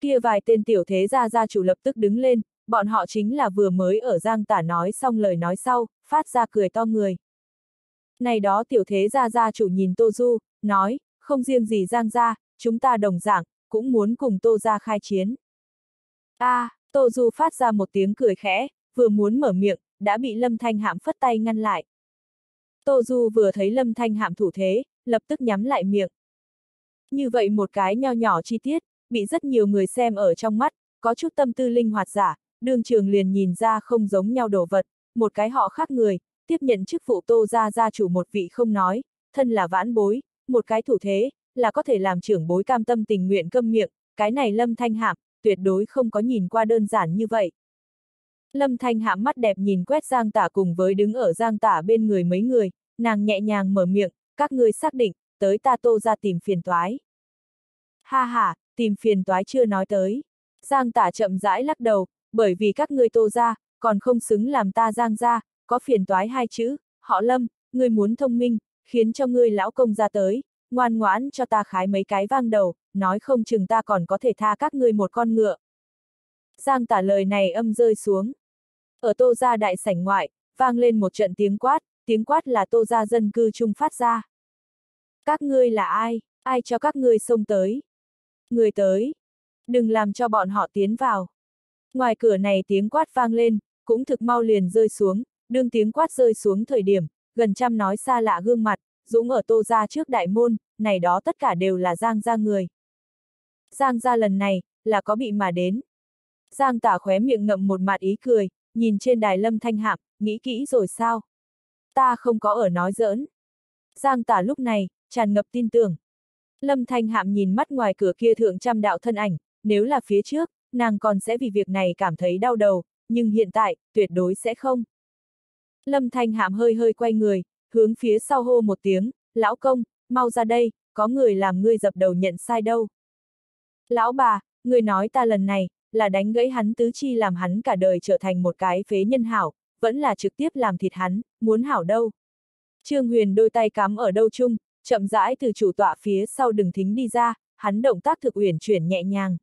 Kia vài tên tiểu thế gia gia chủ lập tức đứng lên, bọn họ chính là vừa mới ở Giang tả nói xong lời nói sau, phát ra cười to người. Này đó tiểu thế gia gia chủ nhìn Tô Du, nói, không riêng gì Giang gia, chúng ta đồng dạng, cũng muốn cùng Tô gia khai chiến. a à, Tô Du phát ra một tiếng cười khẽ, vừa muốn mở miệng, đã bị Lâm Thanh Hạm phất tay ngăn lại. Tô Du vừa thấy Lâm Thanh Hạm thủ thế, lập tức nhắm lại miệng. Như vậy một cái nho nhỏ chi tiết, bị rất nhiều người xem ở trong mắt, có chút tâm tư linh hoạt giả, đương trường liền nhìn ra không giống nhau đồ vật, một cái họ khác người, tiếp nhận chức vụ tô gia gia chủ một vị không nói, thân là vãn bối, một cái thủ thế, là có thể làm trưởng bối cam tâm tình nguyện câm miệng, cái này lâm thanh hạm, tuyệt đối không có nhìn qua đơn giản như vậy. Lâm thanh hạ mắt đẹp nhìn quét giang tả cùng với đứng ở giang tả bên người mấy người, nàng nhẹ nhàng mở miệng, các ngươi xác định, tới ta tô ra tìm phiền toái. Ha ha, tìm phiền toái chưa nói tới. Giang tả chậm rãi lắc đầu, bởi vì các ngươi tô ra, còn không xứng làm ta giang ra, có phiền toái hai chữ, họ lâm, ngươi muốn thông minh, khiến cho ngươi lão công ra tới, ngoan ngoãn cho ta khái mấy cái vang đầu, nói không chừng ta còn có thể tha các ngươi một con ngựa. Giang tả lời này âm rơi xuống. Ở tô gia đại sảnh ngoại, vang lên một trận tiếng quát, tiếng quát là tô gia dân cư chung phát ra. Các ngươi là ai, ai cho các ngươi xông tới? Người tới. Đừng làm cho bọn họ tiến vào. Ngoài cửa này tiếng quát vang lên, cũng thực mau liền rơi xuống, đương tiếng quát rơi xuống thời điểm, gần trăm nói xa lạ gương mặt, dũng ở tô ra trước đại môn, này đó tất cả đều là Giang gia người. Giang gia lần này, là có bị mà đến. Giang tả khóe miệng ngậm một mặt ý cười, nhìn trên đài lâm thanh hạm, nghĩ kỹ rồi sao? Ta không có ở nói giỡn. Giang tả lúc này, tràn ngập tin tưởng. Lâm thanh hạm nhìn mắt ngoài cửa kia thượng trăm đạo thân ảnh, nếu là phía trước, nàng còn sẽ vì việc này cảm thấy đau đầu, nhưng hiện tại, tuyệt đối sẽ không. Lâm Thanh Hạm hơi hơi quay người, hướng phía sau hô một tiếng, lão công, mau ra đây, có người làm ngươi dập đầu nhận sai đâu. Lão bà, người nói ta lần này, là đánh gãy hắn tứ chi làm hắn cả đời trở thành một cái phế nhân hảo, vẫn là trực tiếp làm thịt hắn, muốn hảo đâu. Trương Huyền đôi tay cắm ở đâu chung, chậm rãi từ chủ tọa phía sau đừng thính đi ra, hắn động tác thực uyển chuyển nhẹ nhàng.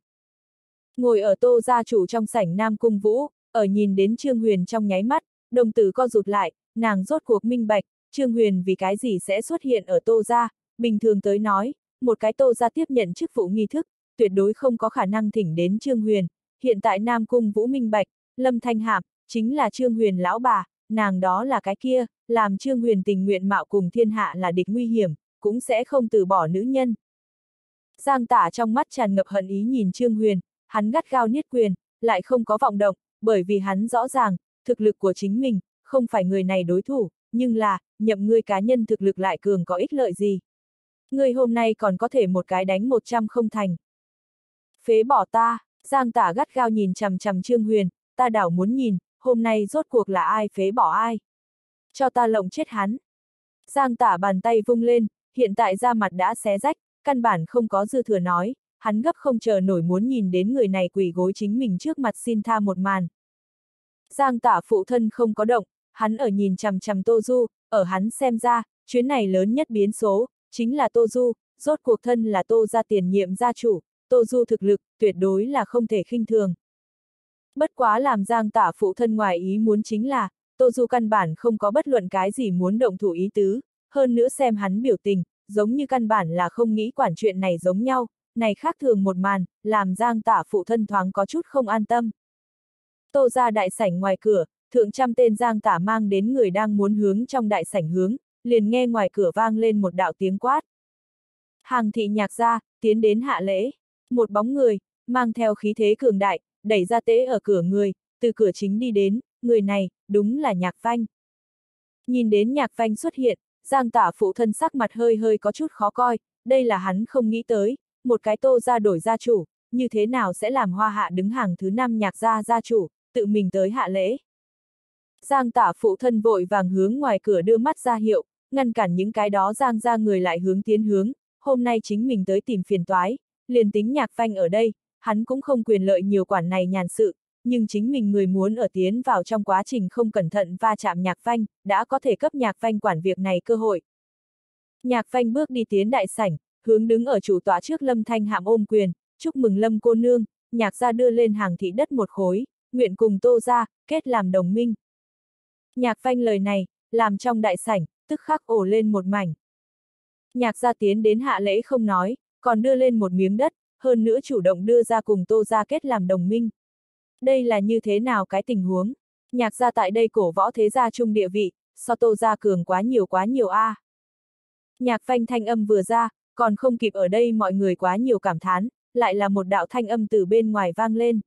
Ngồi ở tô gia chủ trong sảnh Nam Cung Vũ, ở nhìn đến Trương Huyền trong nháy mắt, đồng tử co rụt lại, nàng rốt cuộc minh bạch, Trương Huyền vì cái gì sẽ xuất hiện ở tô gia, bình thường tới nói, một cái tô gia tiếp nhận chức vụ nghi thức, tuyệt đối không có khả năng thỉnh đến Trương Huyền, hiện tại Nam Cung Vũ minh bạch, Lâm Thanh Hạm, chính là Trương Huyền lão bà, nàng đó là cái kia, làm Trương Huyền tình nguyện mạo cùng thiên hạ là địch nguy hiểm, cũng sẽ không từ bỏ nữ nhân. Giang tả trong mắt tràn ngập hận ý nhìn Trương Huyền, hắn gắt gao niết quyền, lại không có vọng động, bởi vì hắn rõ ràng, thực lực của chính mình, không phải người này đối thủ, nhưng là, nhậm ngươi cá nhân thực lực lại cường có ích lợi gì. Ngươi hôm nay còn có thể một cái đánh một trăm không thành. Phế bỏ ta, Giang tả gắt gao nhìn chằm chằm Trương Huyền, ta đảo muốn nhìn, hôm nay rốt cuộc là ai phế bỏ ai. Cho ta lộng chết hắn. Giang tả bàn tay vung lên, hiện tại da mặt đã xé rách, căn bản không có dư thừa nói, hắn gấp không chờ nổi muốn nhìn đến người này quỳ gối chính mình trước mặt xin tha một màn. Giang tả phụ thân không có động, hắn ở nhìn chằm chằm Tô Du, ở hắn xem ra, chuyến này lớn nhất biến số, chính là Tô Du, rốt cuộc thân là Tô gia tiền nhiệm gia chủ, Tô Du thực lực, tuyệt đối là không thể khinh thường. Bất quá làm Giang tả phụ thân ngoài ý muốn chính là, Tô Du căn bản không có bất luận cái gì muốn động thủ ý tứ, hơn nữa xem hắn biểu tình, giống như căn bản là không nghĩ quản chuyện này giống nhau, này khác thường một màn, làm Giang tả phụ thân thoáng có chút không an tâm. Tô ra đại sảnh ngoài cửa, thượng trăm tên Giang tả mang đến người đang muốn hướng trong đại sảnh hướng, liền nghe ngoài cửa vang lên một đạo tiếng quát. Hàng thị nhạc ra, tiến đến hạ lễ. Một bóng người, mang theo khí thế cường đại, đẩy ra tế ở cửa người, từ cửa chính đi đến, người này, đúng là nhạc phanh. Nhìn đến nhạc phanh xuất hiện, Giang tả phụ thân sắc mặt hơi hơi có chút khó coi, đây là hắn không nghĩ tới, một cái tô ra đổi gia chủ, như thế nào sẽ làm hoa hạ đứng hàng thứ năm nhạc gia gia chủ, tự mình tới hạ lễ. Giang tả phụ thân vội vàng hướng ngoài cửa đưa mắt ra hiệu, ngăn cản những cái đó giang ra người lại hướng tiến hướng, hôm nay chính mình tới tìm phiền toái, liền tính nhạc phanh ở đây, hắn cũng không quyền lợi nhiều quản này nhàn sự, nhưng chính mình người muốn ở tiến vào trong quá trình không cẩn thận va chạm nhạc phanh, đã có thể cấp nhạc phanh quản việc này cơ hội. Nhạc phanh bước đi tiến đại sảnh, hướng đứng ở chủ tọa trước lâm thanh hạm ôm quyền, chúc mừng lâm cô nương, nhạc gia đưa lên hàng thị đất một khối, nguyện cùng tô ra, kết làm đồng minh. Nhạc phanh lời này, làm trong đại sảnh, tức khắc ổ lên một mảnh. Nhạc gia tiến đến hạ lễ không nói, còn đưa lên một miếng đất, hơn nữa chủ động đưa ra cùng tô gia kết làm đồng minh. Đây là như thế nào cái tình huống? Nhạc gia tại đây cổ võ thế gia trung địa vị, so tô gia cường quá nhiều quá nhiều a. À. Nhạc phanh thanh âm vừa ra, còn không kịp ở đây mọi người quá nhiều cảm thán, lại là một đạo thanh âm từ bên ngoài vang lên.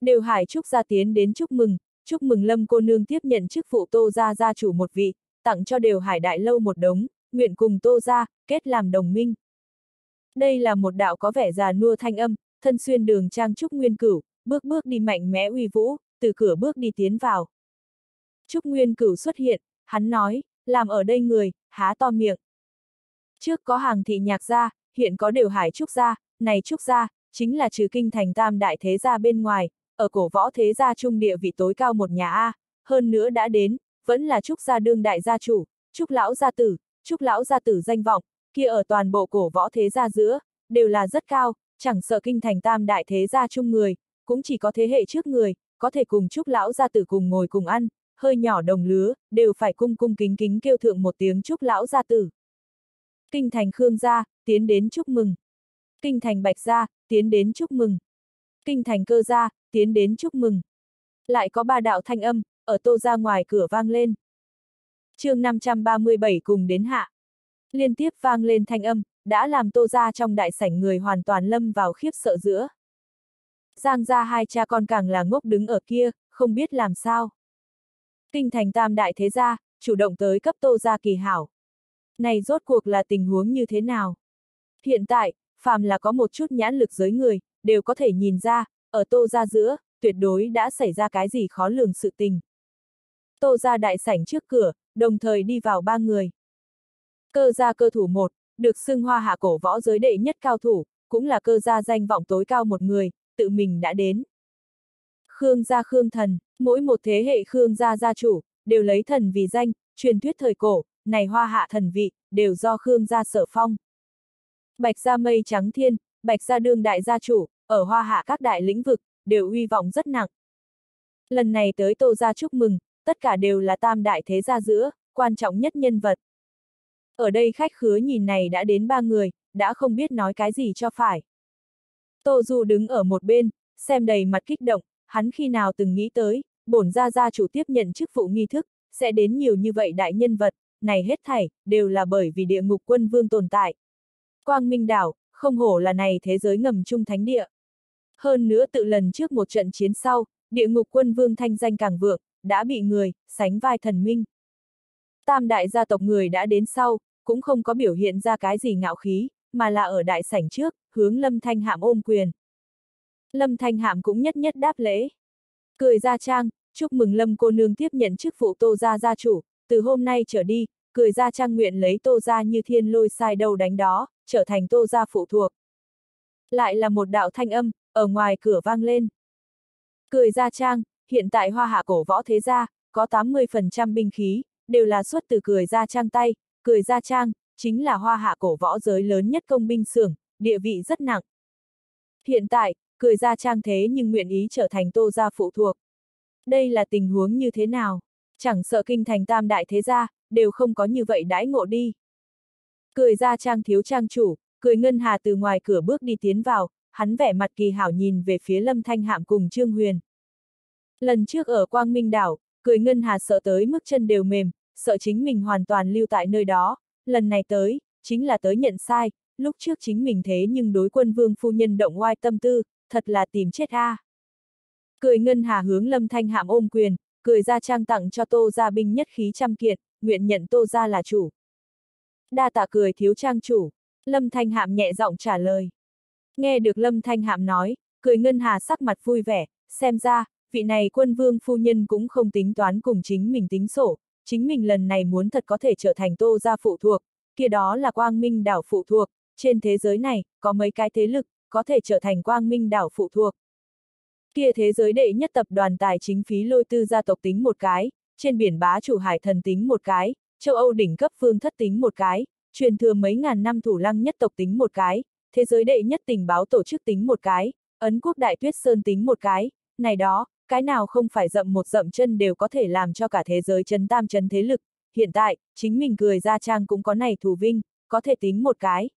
Đều Hải Trúc gia tiến đến chúc mừng, chúc mừng Lâm cô nương tiếp nhận chức vụ Tô gia gia chủ một vị, tặng cho Đều Hải Đại Lâu một đống, nguyện cùng Tô gia, kết làm đồng minh. Đây là một đạo có vẻ già nua thanh âm, thân xuyên đường trang trúc nguyên cửu, bước bước đi mạnh mẽ uy vũ, từ cửa bước đi tiến vào. Trúc Nguyên Cửu xuất hiện, hắn nói, làm ở đây người, há to miệng. Trước có hàng thị nhạc gia, hiện có đều hải trúc gia, này trúc gia, chính là trừ kinh thành tam đại thế gia bên ngoài, ở cổ võ thế gia trung địa vị tối cao một nhà A, hơn nữa đã đến, vẫn là Trúc gia đương đại gia chủ, Trúc lão gia tử, Trúc lão gia tử danh vọng, kia ở toàn bộ cổ võ thế gia giữa, đều là rất cao, chẳng sợ kinh thành tam đại thế gia chung người, cũng chỉ có thế hệ trước người, có thể cùng chúc lão gia tử cùng ngồi cùng ăn, hơi nhỏ đồng lứa, đều phải cung cung kính kính kêu thượng một tiếng chúc lão gia tử. Kinh thành Khương gia, tiến đến chúc mừng. Kinh thành Bạch gia, tiến đến chúc mừng. Kinh thành Cơ gia, tiến đến chúc mừng. Lại có ba đạo thanh âm, ở tô ra ngoài cửa vang lên. chương 537 cùng đến hạ. Liên tiếp vang lên thanh âm, đã làm tô ra trong đại sảnh người hoàn toàn lâm vào khiếp sợ giữa. Giang ra hai cha con càng là ngốc đứng ở kia, không biết làm sao. Kinh thành tam đại thế gia, chủ động tới cấp tô ra kỳ hảo. Này rốt cuộc là tình huống như thế nào? Hiện tại, phàm là có một chút nhãn lực giới người, đều có thể nhìn ra, ở tô ra giữa, tuyệt đối đã xảy ra cái gì khó lường sự tình. Tô ra đại sảnh trước cửa, đồng thời đi vào ba người. Cơ gia cơ thủ một, được xưng hoa hạ cổ võ giới đệ nhất cao thủ, cũng là cơ gia danh vọng tối cao một người, tự mình đã đến. Khương gia Khương thần, mỗi một thế hệ Khương gia gia chủ, đều lấy thần vì danh, truyền thuyết thời cổ, này hoa hạ thần vị, đều do Khương gia sở phong. Bạch gia mây trắng thiên, bạch gia đương đại gia chủ, ở hoa hạ các đại lĩnh vực, đều uy vọng rất nặng. Lần này tới tô gia chúc mừng, tất cả đều là tam đại thế gia giữa, quan trọng nhất nhân vật. Ở đây khách khứa nhìn này đã đến ba người, đã không biết nói cái gì cho phải. Tô Du đứng ở một bên, xem đầy mặt kích động, hắn khi nào từng nghĩ tới, bổn gia gia chủ tiếp nhận chức vụ nghi thức, sẽ đến nhiều như vậy đại nhân vật, này hết thảy, đều là bởi vì địa ngục quân vương tồn tại. Quang Minh Đảo, không hổ là này thế giới ngầm trung thánh địa. Hơn nữa tự lần trước một trận chiến sau, địa ngục quân vương thanh danh càng vượng, đã bị người, sánh vai thần minh. Tam đại gia tộc người đã đến sau, cũng không có biểu hiện ra cái gì ngạo khí, mà là ở đại sảnh trước, hướng Lâm Thanh Hạm ôm quyền. Lâm Thanh Hạm cũng nhất nhất đáp lễ. Cười ra trang, chúc mừng Lâm cô nương tiếp nhận chức vụ tô gia gia chủ, từ hôm nay trở đi, cười ra trang nguyện lấy tô gia như thiên lôi sai đầu đánh đó, trở thành tô gia phụ thuộc. Lại là một đạo thanh âm, ở ngoài cửa vang lên. Cười ra trang, hiện tại hoa hạ cổ võ thế gia, có 80% binh khí, đều là xuất từ cười ra trang tay, cười ra trang, chính là hoa hạ cổ võ giới lớn nhất công binh xưởng, địa vị rất nặng. Hiện tại, cười ra trang thế nhưng nguyện ý trở thành tô gia phụ thuộc. Đây là tình huống như thế nào? Chẳng sợ kinh thành tam đại thế gia, đều không có như vậy đãi ngộ đi. Cười ra trang thiếu trang chủ, cười ngân hà từ ngoài cửa bước đi tiến vào, hắn vẻ mặt kỳ hảo nhìn về phía lâm thanh hạm cùng Trương Huyền. Lần trước ở Quang Minh đảo, cười ngân hà sợ tới mức chân đều mềm, sợ chính mình hoàn toàn lưu tại nơi đó, lần này tới, chính là tới nhận sai, lúc trước chính mình thế nhưng đối quân vương phu nhân động oai tâm tư, thật là tìm chết a. À. Cười ngân hà hướng lâm thanh hạm ôm quyền, cười ra trang tặng cho tô gia binh nhất khí trăm kiệt, nguyện nhận tô gia là chủ. Đa tạ cười thiếu trang chủ, lâm thanh hạm nhẹ giọng trả lời. Nghe được lâm thanh hạm nói, cười ngân hà sắc mặt vui vẻ, xem ra, vị này quân vương phu nhân cũng không tính toán cùng chính mình tính sổ, chính mình lần này muốn thật có thể trở thành tô gia phụ thuộc, kia đó là quang minh đảo phụ thuộc, trên thế giới này, có mấy cái thế lực, có thể trở thành quang minh đảo phụ thuộc. Kia thế giới đệ nhất tập đoàn tài chính phí lôi tư gia tộc tính một cái, trên biển bá chủ hải thần tính một cái, châu Âu đỉnh cấp phương thất tính một cái, truyền thừa mấy ngàn năm thủ lăng nhất tộc tính một cái, thế giới đệ nhất tình báo tổ chức tính một cái, ấn quốc đại tuyết sơn tính một cái, này đó, cái nào không phải dậm một dậm chân đều có thể làm cho cả thế giới chấn tam chấn thế lực, hiện tại, chính mình cười ra trang cũng có này thù vinh, có thể tính một cái.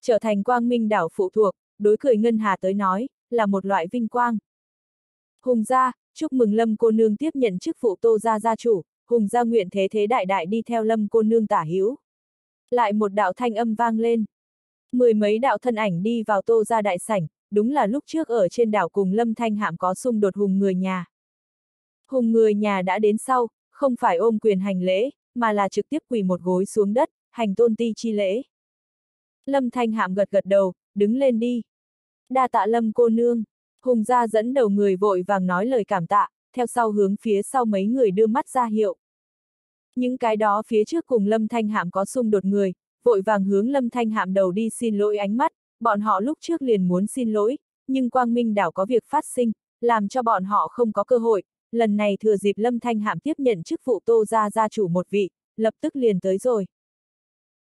Trở thành quang minh đảo phụ thuộc, đối cười Ngân Hà tới nói, là một loại vinh quang. Hùng gia, chúc mừng Lâm cô nương tiếp nhận chức phụ tô gia gia chủ, Hùng gia nguyện thế thế đại đại đi theo Lâm cô nương tả hữu. Lại một đạo thanh âm vang lên. Mười mấy đạo thân ảnh đi vào tô gia đại sảnh, đúng là lúc trước ở trên đảo cùng Lâm Thanh Hạm có xung đột hùng người nhà. Hùng người nhà đã đến sau, không phải ôm quyền hành lễ, mà là trực tiếp quỳ một gối xuống đất, hành tôn ti chi lễ. Lâm Thanh Hạm gật gật đầu, đứng lên đi. Đa tạ Lâm cô nương. Hùng gia dẫn đầu người vội vàng nói lời cảm tạ, theo sau hướng phía sau mấy người đưa mắt ra hiệu. Những cái đó phía trước cùng Lâm Thanh Hạm có xung đột người, vội vàng hướng Lâm Thanh Hạm đầu đi xin lỗi ánh mắt, bọn họ lúc trước liền muốn xin lỗi, nhưng Quang Minh đảo có việc phát sinh, làm cho bọn họ không có cơ hội, lần này thừa dịp Lâm Thanh Hạm tiếp nhận chức vụ Tô gia gia chủ một vị, lập tức liền tới rồi.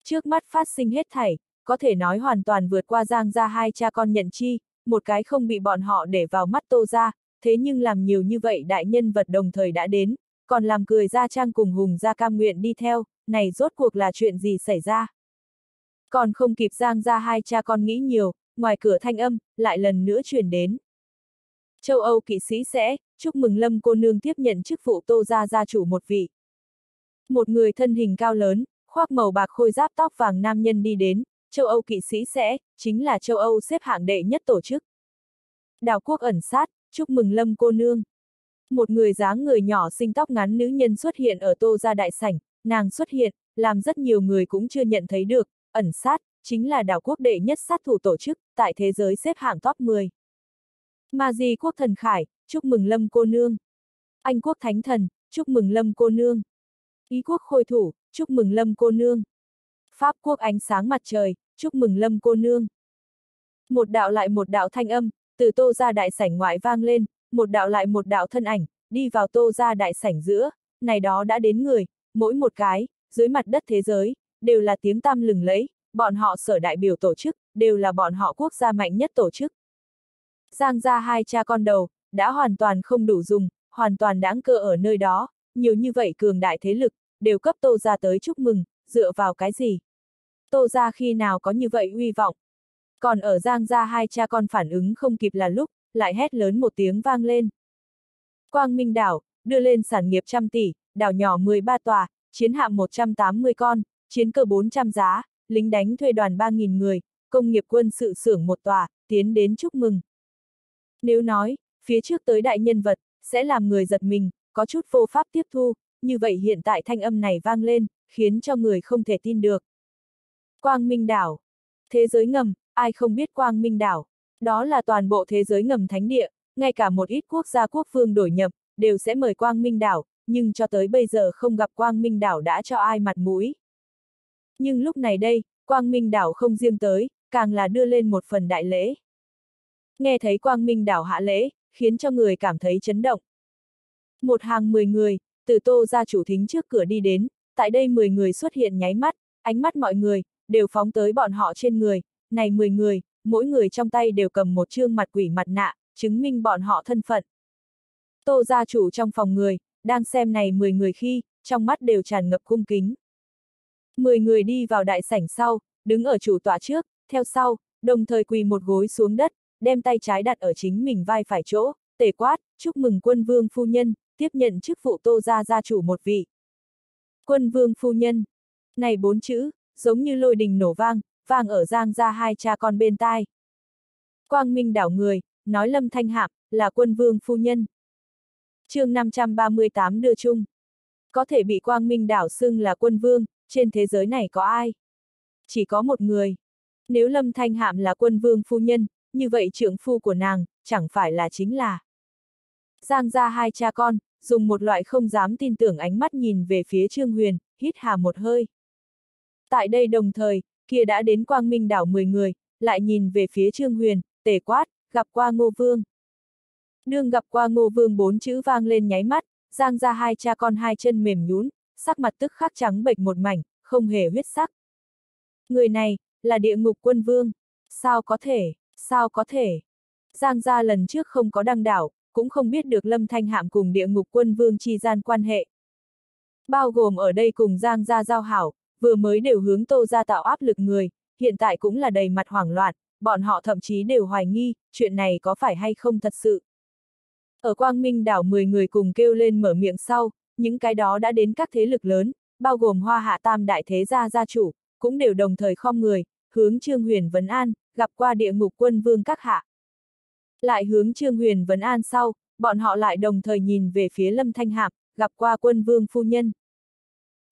Trước mắt phát sinh hết thảy, có thể nói hoàn toàn vượt qua Giang gia hai cha con nhận chi, một cái không bị bọn họ để vào mắt Tô gia, thế nhưng làm nhiều như vậy đại nhân vật đồng thời đã đến, còn làm cười gia trang cùng hùng gia cam nguyện đi theo, này rốt cuộc là chuyện gì xảy ra. Còn không kịp Giang ra hai cha con nghĩ nhiều, ngoài cửa thanh âm, lại lần nữa truyền đến. Châu Âu kỵ sĩ sẽ, chúc mừng Lâm cô nương tiếp nhận chức vụ Tô gia gia chủ một vị. Một người thân hình cao lớn, khoác màu bạc khôi giáp tóc vàng nam nhân đi đến, châu Âu kỵ sĩ sẽ, chính là châu Âu xếp hạng đệ nhất tổ chức. Đào quốc ẩn sát, chúc mừng Lâm cô nương. Một người dáng người nhỏ xinh tóc ngắn nữ nhân xuất hiện ở tô gia đại sảnh, nàng xuất hiện, làm rất nhiều người cũng chưa nhận thấy được, ẩn sát, chính là đảo quốc đệ nhất sát thủ tổ chức, tại thế giới xếp hạng top 10. Ma Di quốc thần khải, chúc mừng Lâm cô nương. Anh quốc thánh thần, chúc mừng Lâm cô nương. Ý quốc khôi thủ, chúc mừng Lâm cô nương. Pháp quốc ánh sáng mặt trời, chúc mừng Lâm cô nương. Một đạo lại một đạo thanh âm, từ tô ra đại sảnh ngoại vang lên, một đạo lại một đạo thân ảnh, đi vào tô ra đại sảnh giữa, này đó đã đến người, mỗi một cái, dưới mặt đất thế giới, đều là tiếng tăm lừng lẫy, bọn họ sở đại biểu tổ chức, đều là bọn họ quốc gia mạnh nhất tổ chức. Giang ra hai cha con đầu, đã hoàn toàn không đủ dùng, hoàn toàn đáng cơ ở nơi đó, nhiều như vậy cường đại thế lực, đều cấp tô ra tới chúc mừng, dựa vào cái gì? Tô ra khi nào có như vậy uy vọng? Còn ở Giang ra hai cha con phản ứng không kịp là lúc, lại hét lớn một tiếng vang lên. Quang Minh đảo, đưa lên sản nghiệp trăm tỷ, đảo nhỏ 13 tòa, chiến hạm 180 con, chiến cơ 400 giá, lính đánh thuê đoàn 3.000 người, công nghiệp quân sự xưởng một tòa, tiến đến chúc mừng. Nếu nói, phía trước tới đại nhân vật, sẽ làm người giật mình, có chút vô pháp tiếp thu, như vậy hiện tại thanh âm này vang lên, khiến cho người không thể tin được. Quang Minh Đảo. Thế giới ngầm, ai không biết Quang Minh Đảo. Đó là toàn bộ thế giới ngầm thánh địa, ngay cả một ít quốc gia quốc phương đổi nhập, đều sẽ mời Quang Minh Đảo, nhưng cho tới bây giờ không gặp Quang Minh Đảo đã cho ai mặt mũi. Nhưng lúc này đây, Quang Minh Đảo không riêng tới, càng là đưa lên một phần đại lễ. Nghe thấy Quang Minh Đảo hạ lễ, khiến cho người cảm thấy chấn động. Một hàng mười người, từ tô ra chủ thính trước cửa đi đến, tại đây mười người xuất hiện nháy mắt, ánh mắt mọi người, đều phóng tới bọn họ trên người, này mười người, mỗi người trong tay đều cầm một chương mặt quỷ mặt nạ, chứng minh bọn họ thân phận. Tô gia chủ trong phòng người, đang xem này 10 người khi, trong mắt đều tràn ngập cung kính. 10 người đi vào đại sảnh sau, đứng ở chủ tọa trước, theo sau, đồng thời quỳ một gối xuống đất, đem tay trái đặt ở chính mình vai phải chỗ, tề quát, chúc mừng quân vương phu nhân, tiếp nhận chức vụ tô gia gia chủ một vị. Quân vương phu nhân. Này bốn chữ, giống như lôi đình nổ vang, vang ở giang ra hai cha con bên tai. Quang Minh đảo người, nói Lâm Thanh Hạm, là quân vương phu nhân. chương 538 đưa chung. Có thể bị Quang Minh đảo xưng là quân vương, trên thế giới này có ai? Chỉ có một người. Nếu Lâm Thanh Hạm là quân vương phu nhân, như vậy trưởng phu của nàng, chẳng phải là chính là. Giang ra hai cha con, dùng một loại không dám tin tưởng ánh mắt nhìn về phía Trương Huyền, hít hà một hơi. Tại đây đồng thời, kia đã đến Quang Minh đảo 10 người, lại nhìn về phía Trương Huyền, tề quát, gặp qua Ngô Vương. Đương gặp qua Ngô Vương bốn chữ vang lên nháy mắt, giang ra hai cha con hai chân mềm nhún, sắc mặt tức khắc trắng bệch một mảnh, không hề huyết sắc. Người này, là địa ngục quân vương. Sao có thể, sao có thể? Giang gia lần trước không có đăng đảo, cũng không biết được Lâm Thanh Hạm cùng địa ngục quân vương chi gian quan hệ. Bao gồm ở đây cùng Giang gia giao hảo, vừa mới đều hướng tô ra tạo áp lực người, hiện tại cũng là đầy mặt hoảng loạn, bọn họ thậm chí đều hoài nghi, chuyện này có phải hay không thật sự. Ở Quang Minh đảo 10 người cùng kêu lên mở miệng sau, những cái đó đã đến các thế lực lớn, bao gồm hoa hạ tam đại thế gia gia chủ, cũng đều đồng thời khom người, hướng Trương Huyền Vấn An, gặp qua địa ngục quân vương các hạ. Lại hướng Trương Huyền Vấn An sau, bọn họ lại đồng thời nhìn về phía Lâm Thanh Hạp, gặp qua quân vương phu nhân.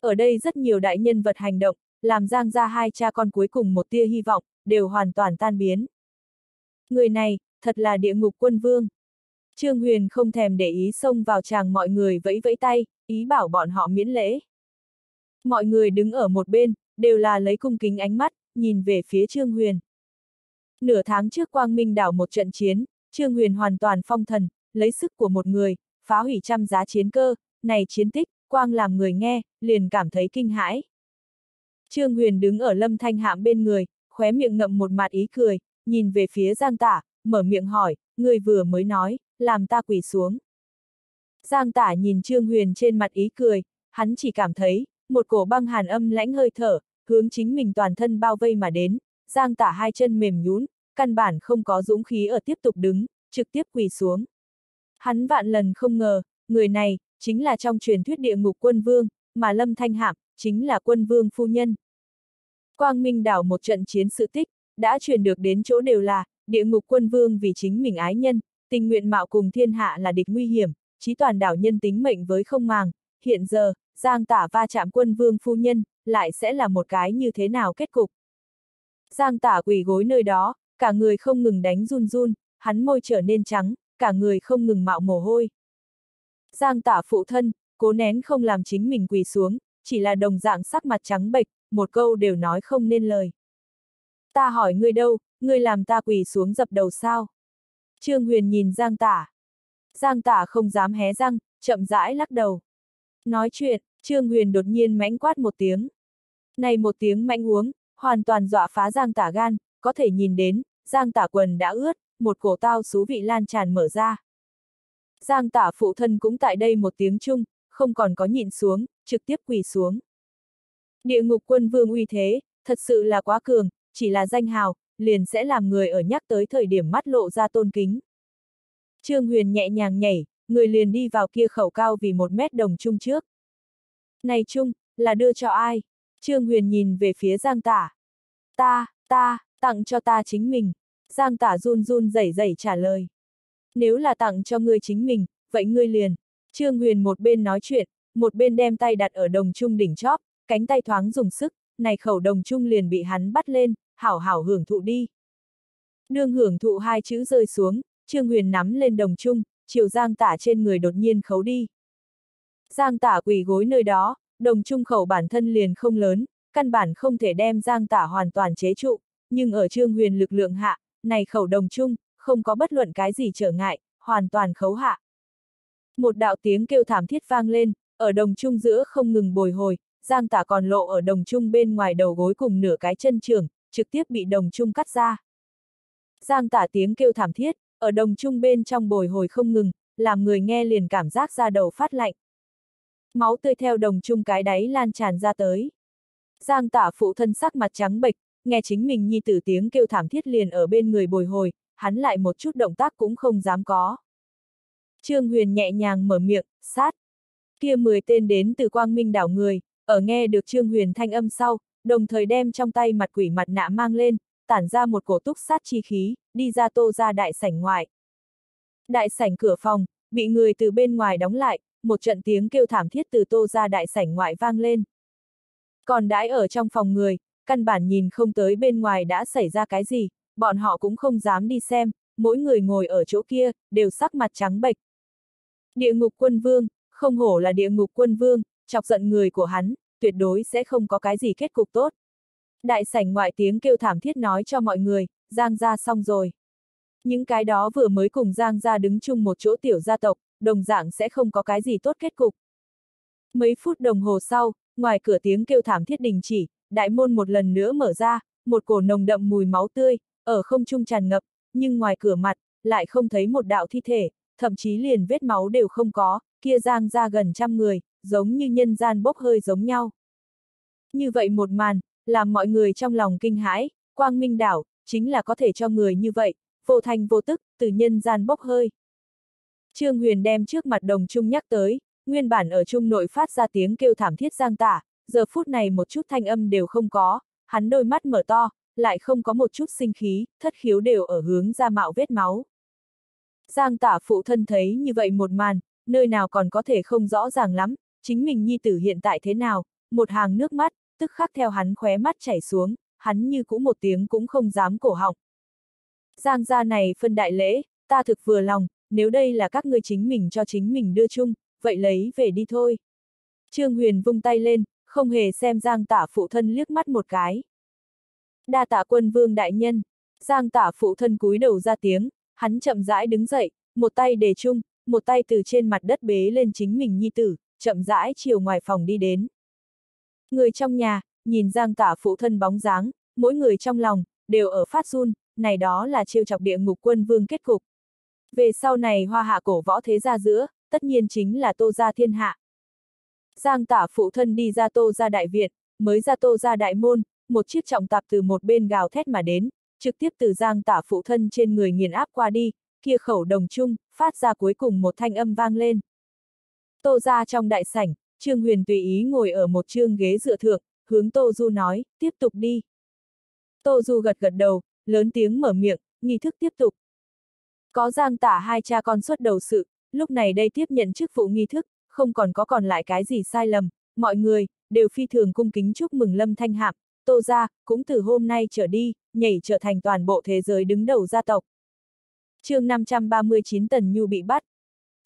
Ở đây rất nhiều đại nhân vật hành động, làm giang ra hai cha con cuối cùng một tia hy vọng, đều hoàn toàn tan biến. Người này, thật là địa ngục quân vương. Trương Huyền không thèm để ý xông vào chàng mọi người vẫy vẫy tay, ý bảo bọn họ miễn lễ. Mọi người đứng ở một bên, đều là lấy cung kính ánh mắt, nhìn về phía Trương Huyền. Nửa tháng trước Quang Minh đảo một trận chiến, Trương Huyền hoàn toàn phong thần, lấy sức của một người, phá hủy trăm giá chiến cơ, này chiến tích, quang làm người nghe, liền cảm thấy kinh hãi. Trương Huyền đứng ở Lâm Thanh Hạm bên người, khóe miệng ngậm một mặt ý cười, nhìn về phía Giang Tả, mở miệng hỏi, người vừa mới nói, làm ta quỳ xuống. Giang Tả nhìn Trương Huyền trên mặt ý cười, hắn chỉ cảm thấy, một cổ băng hàn âm lãnh hơi thở, hướng chính mình toàn thân bao vây mà đến, Giang Tả hai chân mềm nhún, căn bản không có dũng khí ở tiếp tục đứng, trực tiếp quỳ xuống. Hắn vạn lần không ngờ, người này, chính là trong truyền thuyết địa ngục quân vương, mà Lâm Thanh Hạm, chính là quân vương phu nhân. Quang Minh đảo một trận chiến sự tích, đã truyền được đến chỗ đều là, địa ngục quân vương vì chính mình ái nhân, tình nguyện mạo cùng thiên hạ là địch nguy hiểm, trí toàn đảo nhân tính mệnh với không màng, hiện giờ, Giang tả va chạm quân vương phu nhân, lại sẽ là một cái như thế nào kết cục. Giang tả quỳ gối nơi đó, cả người không ngừng đánh run run, hắn môi trở nên trắng, cả người không ngừng mạo mồ hôi. Giang tả phụ thân, cố nén không làm chính mình quỳ xuống, chỉ là đồng dạng sắc mặt trắng bệch, một câu đều nói không nên lời. Ta hỏi ngươi đâu, ngươi làm ta quỳ xuống dập đầu sao? Trương Huyền nhìn Giang tả. Giang tả không dám hé răng, chậm rãi lắc đầu. Nói chuyện, Trương Huyền đột nhiên mãnh quát một tiếng. Này một tiếng mãnh uống, hoàn toàn dọa phá Giang tả gan, có thể nhìn đến, Giang tả quần đã ướt, một cổ tao xú vị lan tràn mở ra. Giang tả phụ thân cũng tại đây một tiếng chung, không còn có nhịn xuống, trực tiếp quỳ xuống. Địa ngục quân vương uy thế, thật sự là quá cường, chỉ là danh hào, liền sẽ làm người ở nhắc tới thời điểm mắt lộ ra tôn kính. Trương Huyền nhẹ nhàng nhảy, người liền đi vào kia khẩu cao vì một mét đồng chung trước. Này chung, là đưa cho ai? Trương Huyền nhìn về phía Giang Tả. Ta, ta, tặng cho ta chính mình. Giang Tả run run rẩy rẩy trả lời. Nếu là tặng cho ngươi chính mình, vậy ngươi liền. Trương Huyền một bên nói chuyện, một bên đem tay đặt ở đồng trung đỉnh chóp, cánh tay thoáng dùng sức, này khẩu đồng trung liền bị hắn bắt lên, hảo hảo hưởng thụ đi. Nương hưởng thụ hai chữ rơi xuống, Trương Huyền nắm lên đồng trung, chiều Giang Tả trên người đột nhiên khấu đi. Giang Tả quỳ gối nơi đó, đồng trung khẩu bản thân liền không lớn, căn bản không thể đem Giang Tả hoàn toàn chế trụ, nhưng ở Trương Huyền lực lượng hạ, này khẩu đồng trung, không có bất luận cái gì trở ngại, hoàn toàn khấu hạ. Một đạo tiếng kêu thảm thiết vang lên, ở đồng trung giữa không ngừng bồi hồi, Giang Tả còn lộ ở đồng trung bên ngoài đầu gối cùng nửa cái chân trường, trực tiếp bị đồng trung cắt ra. Giang Tả tiếng kêu thảm thiết, ở đồng trung bên trong bồi hồi không ngừng, làm người nghe liền cảm giác ra đầu phát lạnh. Máu tươi theo đồng trung cái đáy lan tràn ra tới. Giang Tả phụ thân sắc mặt trắng bệch, nghe chính mình nhi tử tiếng kêu thảm thiết liền ở bên người bồi hồi, hắn lại một chút động tác cũng không dám có. Trương Huyền nhẹ nhàng mở miệng, sát. Kia 10 tên đến từ quang minh đảo người, ở nghe được Trương Huyền thanh âm sau, đồng thời đem trong tay mặt quỷ mặt nạ mang lên, tản ra một cổ túc sát chi khí, đi ra tô ra đại sảnh ngoại. Đại sảnh cửa phòng, bị người từ bên ngoài đóng lại, một trận tiếng kêu thảm thiết từ tô ra đại sảnh ngoại vang lên. Còn đãi ở trong phòng người, căn bản nhìn không tới bên ngoài đã xảy ra cái gì, bọn họ cũng không dám đi xem, mỗi người ngồi ở chỗ kia, đều sắc mặt trắng bệch. Địa ngục quân vương, không hổ là địa ngục quân vương, chọc giận người của hắn, tuyệt đối sẽ không có cái gì kết cục tốt. Đại sảnh ngoại tiếng kêu thảm thiết nói cho mọi người, Giang gia xong rồi. Những cái đó vừa mới cùng Giang gia đứng chung một chỗ tiểu gia tộc, đồng dạng sẽ không có cái gì tốt kết cục. Mấy phút đồng hồ sau, ngoài cửa tiếng kêu thảm thiết đình chỉ, đại môn một lần nữa mở ra, một cổ nồng đậm mùi máu tươi, ở không trung tràn ngập, nhưng ngoài cửa mặt, lại không thấy một đạo thi thể, thậm chí liền vết máu đều không có, kia giang gia gần trăm người, giống như nhân gian bốc hơi giống nhau. Như vậy một màn, làm mọi người trong lòng kinh hãi, quang minh đảo, chính là có thể cho người như vậy, vô thành vô tức, từ nhân gian bốc hơi. Trương Huyền đem trước mặt đồng trung nhắc tới, nguyên bản ở trung nội phát ra tiếng kêu thảm thiết giang tả, giờ phút này một chút thanh âm đều không có, hắn đôi mắt mở to, lại không có một chút sinh khí, thất khiếu đều ở hướng ra mạo vết máu. Giang tả phụ thân thấy như vậy một màn, nơi nào còn có thể không rõ ràng lắm, chính mình nhi tử hiện tại thế nào, một hàng nước mắt, tức khắc theo hắn khóe mắt chảy xuống, hắn như cũ một tiếng cũng không dám cổ họng. Giang gia này phân đại lễ, ta thực vừa lòng, nếu đây là các ngươi chính mình cho chính mình đưa chung, vậy lấy về đi thôi. Trương Huyền vung tay lên, không hề xem Giang tả phụ thân liếc mắt một cái. Đa tạ quân vương đại nhân, Giang tả phụ thân cúi đầu ra tiếng, hắn chậm rãi đứng dậy, một tay để chung, một tay từ trên mặt đất bế lên chính mình nhi tử, chậm rãi chiều ngoài phòng đi đến. Người trong nhà, nhìn giang tả phụ thân bóng dáng, mỗi người trong lòng, đều ở phát run, này đó là trêu chọc địa ngục quân vương kết cục. Về sau này hoa hạ cổ võ thế gia giữa, tất nhiên chính là tô gia thiên hạ. Giang tả phụ thân đi ra tô gia đại viện, mới ra tô gia đại môn, một chiếc trọng tạp từ một bên gào thét mà đến, trực tiếp từ giang tả phụ thân trên người nghiền áp qua đi, kia khẩu đồng chung, phát ra cuối cùng một thanh âm vang lên. Tô ra trong đại sảnh, Trương Huyền tùy ý ngồi ở một trương ghế dựa thượng, hướng Tô Du nói, tiếp tục đi. Tô Du gật gật đầu, lớn tiếng mở miệng, nghi thức tiếp tục. Có giang tả hai cha con xuất đầu sự, lúc này đây tiếp nhận chức vụ nghi thức, không còn có còn lại cái gì sai lầm, mọi người, đều phi thường cung kính chúc mừng Lâm Thanh Hạm, Tô ra, cũng từ hôm nay trở đi, nhảy trở thành toàn bộ thế giới đứng đầu gia tộc. chương 539 Tần Nhu bị bắt.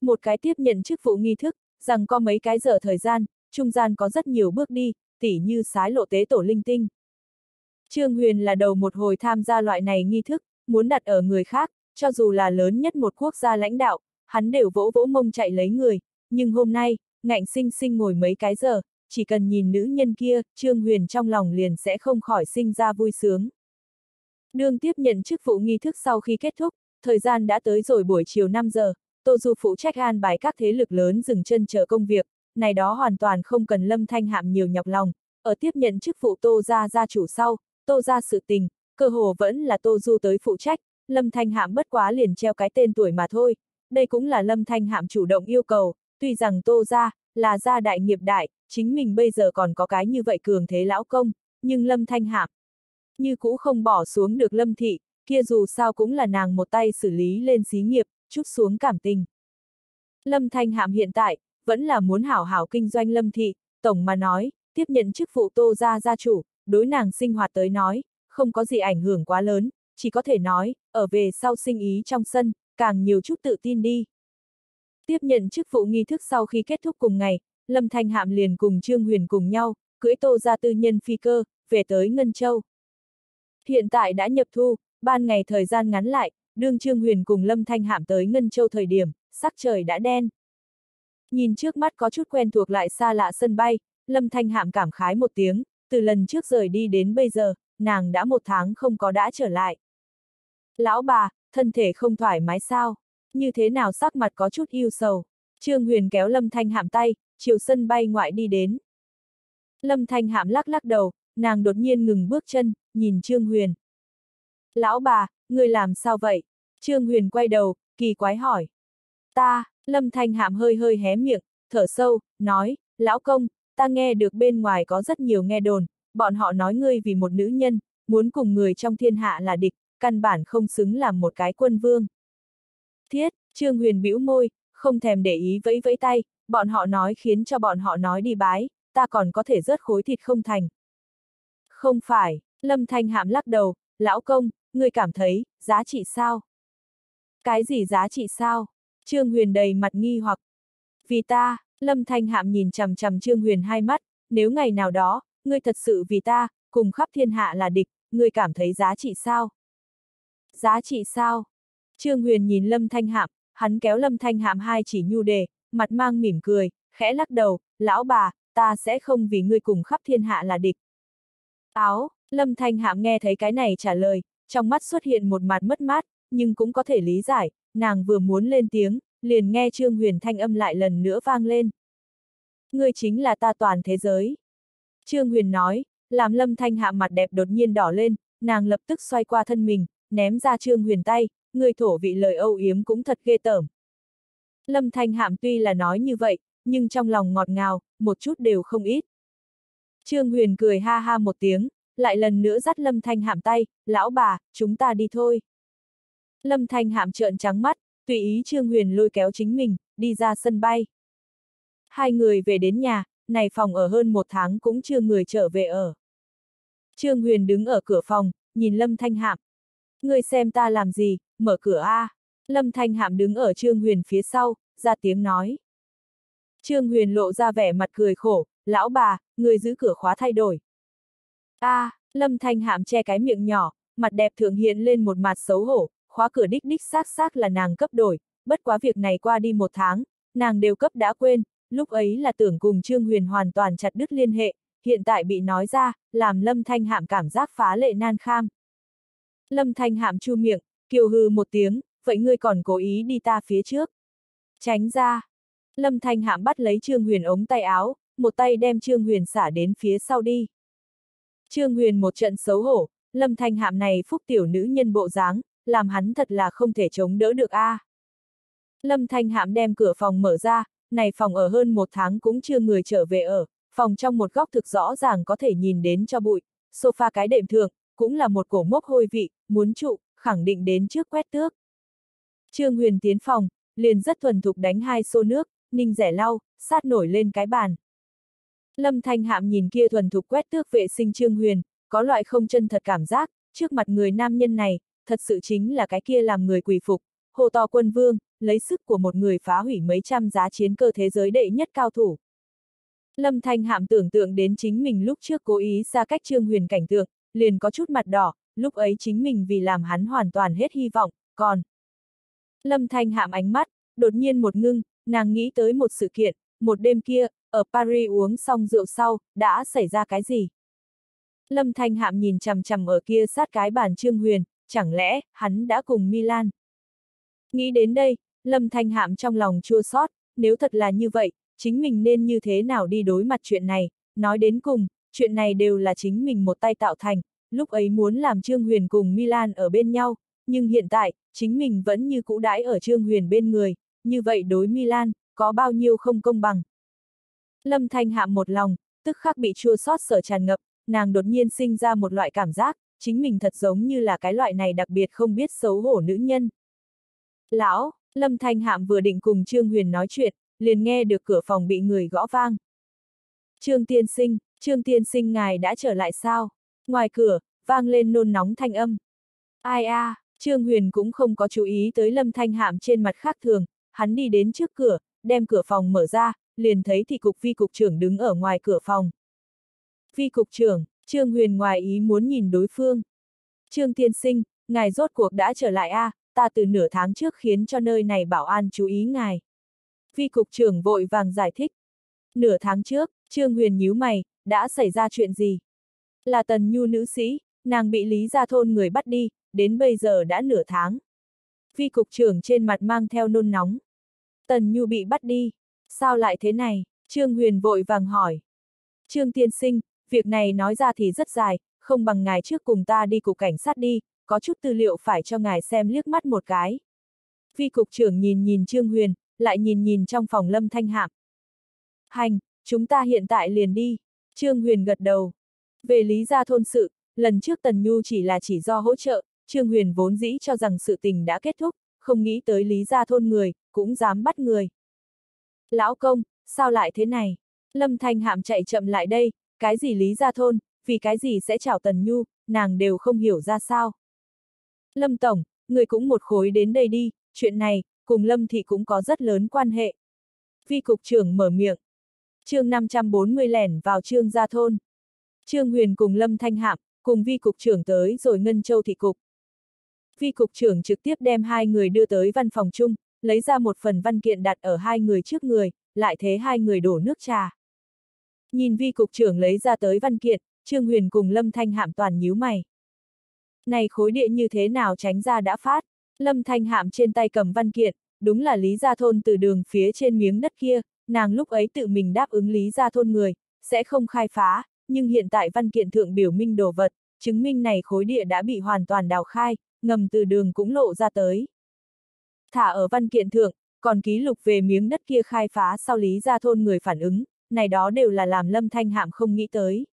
Một cái tiếp nhận chức vụ nghi thức, rằng có mấy cái giờ thời gian, trung gian có rất nhiều bước đi, tỉ như sái lộ tế tổ linh tinh. Trương Huyền là đầu một hồi tham gia loại này nghi thức, muốn đặt ở người khác, cho dù là lớn nhất một quốc gia lãnh đạo, hắn đều vỗ vỗ mông chạy lấy người, nhưng hôm nay, ngạnh sinh sinh ngồi mấy cái giờ, chỉ cần nhìn nữ nhân kia, Trương Huyền trong lòng liền sẽ không khỏi sinh ra vui sướng. Đương tiếp nhận chức vụ nghi thức sau khi kết thúc, thời gian đã tới rồi buổi chiều 5 giờ, Tô Du phụ trách an bài các thế lực lớn dừng chân chờ công việc, này đó hoàn toàn không cần Lâm Thanh Hạm nhiều nhọc lòng, ở tiếp nhận chức vụ Tô gia gia chủ sau, Tô gia sự tình, cơ hồ vẫn là Tô Du tới phụ trách, Lâm Thanh Hạm bất quá liền treo cái tên tuổi mà thôi, đây cũng là Lâm Thanh Hạm chủ động yêu cầu, tuy rằng Tô gia là gia đại nghiệp đại, chính mình bây giờ còn có cái như vậy cường thế lão công, nhưng Lâm Thanh Hạm như cũ không bỏ xuống được Lâm Thị, kia dù sao cũng là nàng một tay xử lý lên xí nghiệp, chút xuống cảm tình. Lâm Thanh Hạm hiện tại, vẫn là muốn hảo hảo kinh doanh Lâm Thị, tổng mà nói, tiếp nhận chức vụ tô gia gia chủ, đối nàng sinh hoạt tới nói, không có gì ảnh hưởng quá lớn, chỉ có thể nói, ở về sau sinh ý trong sân, càng nhiều chút tự tin đi. Tiếp nhận chức vụ nghi thức sau khi kết thúc cùng ngày, Lâm Thanh Hạm liền cùng Trương Huyền cùng nhau, cưỡi tô gia tư nhân phi cơ, về tới Ngân Châu. Hiện tại đã nhập thu, ban ngày thời gian ngắn lại, đương Trương Huyền cùng Lâm Thanh Hạm tới Ngân Châu thời điểm, sắc trời đã đen. Nhìn trước mắt có chút quen thuộc lại xa lạ sân bay, Lâm Thanh Hạm cảm khái một tiếng, từ lần trước rời đi đến bây giờ, nàng đã một tháng không có đã trở lại. Lão bà, thân thể không thoải mái sao? Như thế nào sắc mặt có chút yêu sầu? Trương Huyền kéo Lâm Thanh Hạm tay, chiều sân bay ngoại đi đến. Lâm Thanh Hạm lắc lắc đầu, nàng đột nhiên ngừng bước chân, nhìn Trương Huyền. Lão bà, người làm sao vậy? Trương Huyền quay đầu, kỳ quái hỏi. Ta, Lâm Thanh Hạm hơi hơi hé miệng, thở sâu, nói, lão công, ta nghe được bên ngoài có rất nhiều nghe đồn, bọn họ nói ngươi vì một nữ nhân, muốn cùng người trong thiên hạ là địch, căn bản không xứng làm một cái quân vương. Thiết, Trương Huyền bĩu môi, không thèm để ý vẫy vẫy tay, bọn họ nói khiến cho bọn họ nói đi bái, ta còn có thể rớt khối thịt không thành. Không phải, Lâm Thanh Hạm lắc đầu, lão công, ngươi cảm thấy, giá trị sao? Cái gì giá trị sao? Trương Huyền đầy mặt nghi hoặc. Vì ta, Lâm Thanh Hạm nhìn chằm chằm Trương Huyền hai mắt, nếu ngày nào đó, ngươi thật sự vì ta, cùng khắp thiên hạ là địch, ngươi cảm thấy giá trị sao? Giá trị sao? Trương Huyền nhìn Lâm Thanh Hạm, hắn kéo Lâm Thanh Hạm hai chỉ nhu đề, mặt mang mỉm cười, khẽ lắc đầu, lão bà, ta sẽ không vì ngươi cùng khắp thiên hạ là địch. Áo, Lâm Thanh Hạm nghe thấy cái này trả lời, trong mắt xuất hiện một mặt mất mát, nhưng cũng có thể lý giải, nàng vừa muốn lên tiếng, liền nghe Trương Huyền thanh âm lại lần nữa vang lên. Ngươi chính là ta toàn thế giới. Trương Huyền nói, làm Lâm Thanh hạ mặt đẹp đột nhiên đỏ lên, nàng lập tức xoay qua thân mình, ném ra Trương Huyền tay, người thổ vị lời âu yếm cũng thật ghê tởm. Lâm Thanh Hạm tuy là nói như vậy, nhưng trong lòng ngọt ngào, một chút đều không ít. Trương Huyền cười ha ha một tiếng, lại lần nữa dắt Lâm Thanh Hạm tay, lão bà, chúng ta đi thôi. Lâm Thanh Hạm trợn trắng mắt, tùy ý Trương Huyền lôi kéo chính mình, đi ra sân bay. Hai người về đến nhà, này phòng ở hơn một tháng cũng chưa người trở về ở. Trương Huyền đứng ở cửa phòng, nhìn Lâm Thanh Hạm. Người xem ta làm gì, mở cửa A. Lâm Thanh Hạm đứng ở Trương Huyền phía sau, ra tiếng nói. Trương Huyền lộ ra vẻ mặt cười khổ, lão bà, người giữ cửa khóa thay đổi. A, Lâm Thanh Hạm che cái miệng nhỏ, mặt đẹp thường hiện lên một mặt xấu hổ, khóa cửa đích đích xác xác là nàng cấp đổi, bất quá việc này qua đi một tháng, nàng đều cấp đã quên, lúc ấy là tưởng cùng Trương Huyền hoàn toàn chặt đứt liên hệ, hiện tại bị nói ra, làm Lâm Thanh Hạm cảm giác phá lệ nan kham. Lâm Thanh Hạm chu miệng, kiều hư một tiếng, vậy ngươi còn cố ý đi ta phía trước. Tránh ra. Lâm Thanh Hạm bắt lấy Trương Huyền ống tay áo, một tay đem Trương Huyền xả đến phía sau đi. Trương Huyền một trận xấu hổ, Lâm Thanh Hạm này phúc tiểu nữ nhân bộ dáng, làm hắn thật là không thể chống đỡ được a. À. Lâm Thanh Hạm đem cửa phòng mở ra, này phòng ở hơn một tháng cũng chưa người trở về ở, phòng trong một góc thực rõ ràng có thể nhìn đến cho bụi, sofa cái đệm thường, cũng là một cổ mốc hôi vị, muốn trụ, khẳng định đến trước quét tước. Trương Huyền tiến phòng, liền rất thuần thục đánh hai xô nước, ninh rẻ lau, sát nổi lên cái bàn. Lâm Thanh Hạm nhìn kia thuần thục quét tước vệ sinh Trương Huyền, có loại không chân thật cảm giác, trước mặt người nam nhân này, thật sự chính là cái kia làm người quỳ phục, hồ to quân vương, lấy sức của một người phá hủy mấy trăm giá chiến cơ thế giới đệ nhất cao thủ. Lâm Thanh Hạm tưởng tượng đến chính mình lúc trước cố ý xa cách Trương Huyền cảnh tượng, liền có chút mặt đỏ, lúc ấy chính mình vì làm hắn hoàn toàn hết hy vọng, còn... Lâm Thanh Hạm ánh mắt, đột nhiên một ngưng, nàng nghĩ tới một sự kiện, một đêm kia, ở Paris uống xong rượu sau, đã xảy ra cái gì? Lâm Thanh Hạm nhìn chằm chằm ở kia sát cái bàn Trương Huyền, chẳng lẽ, hắn đã cùng Milan? Nghĩ đến đây, Lâm Thanh Hạm trong lòng chua xót, nếu thật là như vậy, chính mình nên như thế nào đi đối mặt chuyện này, nói đến cùng, chuyện này đều là chính mình một tay tạo thành, lúc ấy muốn làm Trương Huyền cùng Milan ở bên nhau, nhưng hiện tại, chính mình vẫn như cũ đãi ở Trương Huyền bên người, như vậy đối Milan, có bao nhiêu không công bằng. Lâm Thanh Hạm một lòng, tức khắc bị chua xót sở tràn ngập, nàng đột nhiên sinh ra một loại cảm giác, chính mình thật giống như là cái loại này đặc biệt không biết xấu hổ nữ nhân. Lão, Lâm Thanh Hạm vừa định cùng Trương Huyền nói chuyện, liền nghe được cửa phòng bị người gõ vang. Trương Tiên Sinh, Trương Tiên Sinh ngài đã trở lại sao? Ngoài cửa, vang lên nôn nóng thanh âm. Ai a, à, Trương Huyền cũng không có chú ý tới Lâm Thanh Hạm trên mặt khác thường, hắn đi đến trước cửa, đem cửa phòng mở ra, liền thấy thị cục vi cục trưởng đứng ở ngoài cửa phòng. Vi cục trưởng, Trương Huyền ngoài ý muốn nhìn đối phương. Trương Tiên Sinh, ngài rốt cuộc đã trở lại a, à, ta từ nửa tháng trước khiến cho nơi này bảo an chú ý ngài. Vi cục trưởng vội vàng giải thích. Nửa tháng trước, Trương Huyền nhíu mày, đã xảy ra chuyện gì? Là tần nhu nữ sĩ, nàng bị lý gia thôn người bắt đi, đến bây giờ đã nửa tháng. Vi cục trưởng trên mặt mang theo nôn nóng. Tần nhu bị bắt đi. Sao lại thế này? Trương Huyền vội vàng hỏi. Trương tiên sinh, việc này nói ra thì rất dài, không bằng ngài trước cùng ta đi cục cảnh sát đi, có chút tư liệu phải cho ngài xem liếc mắt một cái. Vi cục trưởng nhìn nhìn Trương Huyền, lại nhìn nhìn trong phòng lâm thanh hạm. Hành, chúng ta hiện tại liền đi. Trương Huyền gật đầu. Về lý gia thôn sự, lần trước Tần Nhu chỉ là chỉ do hỗ trợ, Trương Huyền vốn dĩ cho rằng sự tình đã kết thúc, không nghĩ tới lý gia thôn người, cũng dám bắt người. Lão công, sao lại thế này? Lâm Thanh Hạm chạy chậm lại đây, cái gì lý gia thôn, vì cái gì sẽ chào Tần Nhu, nàng đều không hiểu ra sao. Lâm Tổng, người cũng một khối đến đây đi, chuyện này, cùng Lâm Thị cũng có rất lớn quan hệ. Vi cục trưởng mở miệng. chương 540 lẻn vào trương gia thôn. Trương Huyền cùng Lâm Thanh Hạm, cùng vi cục trưởng tới rồi Ngân Châu thị cục. Vi cục trưởng trực tiếp đem hai người đưa tới văn phòng chung, lấy ra một phần văn kiện đặt ở hai người trước người, lại thế hai người đổ nước trà. Nhìn vi cục trưởng lấy ra tới văn kiện, Trương Huyền cùng Lâm Thanh Hạm toàn nhíu mày. Này khối địa như thế nào tránh ra đã phát, Lâm Thanh Hạm trên tay cầm văn kiện, đúng là Lý Gia Thôn từ đường phía trên miếng đất kia, nàng lúc ấy tự mình đáp ứng Lý Gia Thôn người, sẽ không khai phá, nhưng hiện tại văn kiện thượng biểu minh đồ vật, chứng minh này khối địa đã bị hoàn toàn đào khai, ngầm từ đường cũng lộ ra tới. Thả ở văn kiện thượng, còn ký lục về miếng đất kia khai phá sau Lý Gia Thôn người phản ứng, này đó đều là làm Lâm Thanh Hạm không nghĩ tới.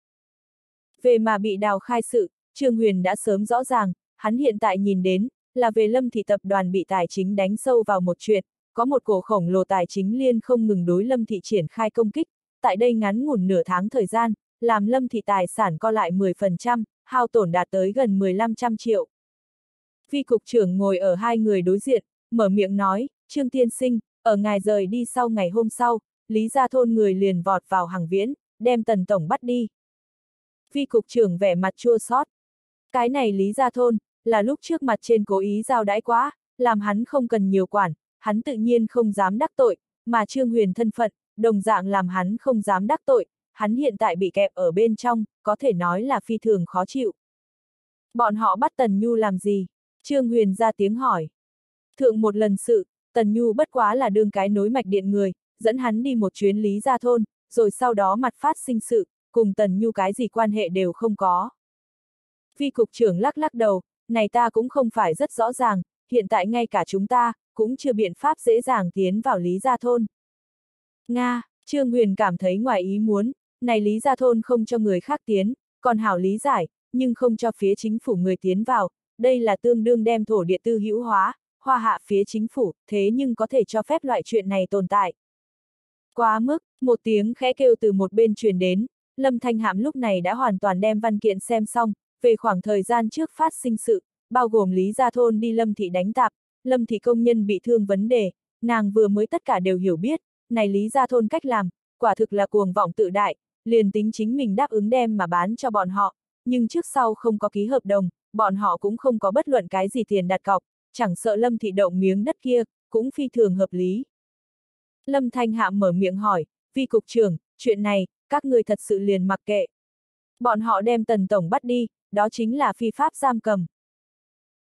Về mà bị đào khai sự, Trương Huyền đã sớm rõ ràng, hắn hiện tại nhìn đến, là về Lâm Thị tập đoàn bị tài chính đánh sâu vào một chuyện, có một cổ khổng lồ tài chính liên không ngừng đối Lâm Thị triển khai công kích, tại đây ngắn ngủn nửa tháng thời gian, làm Lâm Thị tài sản co lại 10%, hao tổn đạt tới gần 1500 triệu. Phi cục trưởng ngồi ở hai người đối diện, mở miệng nói, Trương Tiên Sinh, ở ngài rời đi sau ngày hôm sau, Lý Gia Thôn người liền vọt vào hàng viễn, đem Tần Tổng bắt đi. Phi cục trưởng vẻ mặt chua xót. Cái này Lý Gia Thôn, là lúc trước mặt trên cố ý giao đãi quá, làm hắn không cần nhiều quản, hắn tự nhiên không dám đắc tội, mà Trương Huyền thân phận, đồng dạng làm hắn không dám đắc tội, hắn hiện tại bị kẹp ở bên trong, có thể nói là phi thường khó chịu. Bọn họ bắt Tần Nhu làm gì? Trương Huyền ra tiếng hỏi. Thượng một lần sự, Tần Nhu bất quá là đương cái nối mạch điện người, dẫn hắn đi một chuyến lý gia thôn, rồi sau đó mặt phát sinh sự, cùng Tần Nhu cái gì quan hệ đều không có. Phi cục trưởng lắc lắc đầu, này ta cũng không phải rất rõ ràng, hiện tại ngay cả chúng ta, cũng chưa biện pháp dễ dàng tiến vào Lý Gia Thôn. Nga, Trương Huyền cảm thấy ngoài ý muốn, này Lý Gia Thôn không cho người khác tiến, còn hảo lý giải, nhưng không cho phía chính phủ người tiến vào, đây là tương đương đem thổ địa tư hữu hóa, hoa hạ phía chính phủ, thế nhưng có thể cho phép loại chuyện này tồn tại. Quá mức, một tiếng khẽ kêu từ một bên truyền đến, Lâm Thanh Hạm lúc này đã hoàn toàn đem văn kiện xem xong, về khoảng thời gian trước phát sinh sự, bao gồm Lý Gia Thôn đi Lâm Thị đánh tạp, Lâm Thị công nhân bị thương vấn đề, nàng vừa mới tất cả đều hiểu biết, này Lý Gia Thôn cách làm, quả thực là cuồng vọng tự đại, liền tính chính mình đáp ứng đem mà bán cho bọn họ, nhưng trước sau không có ký hợp đồng, bọn họ cũng không có bất luận cái gì tiền đặt cọc, chẳng sợ Lâm Thị động miếng đất kia, cũng phi thường hợp lý. Lâm Thanh hạ mở miệng hỏi, vi cục trưởng, chuyện này, các người thật sự liền mặc kệ. Bọn họ đem tần tổng bắt đi, đó chính là phi pháp giam cầm.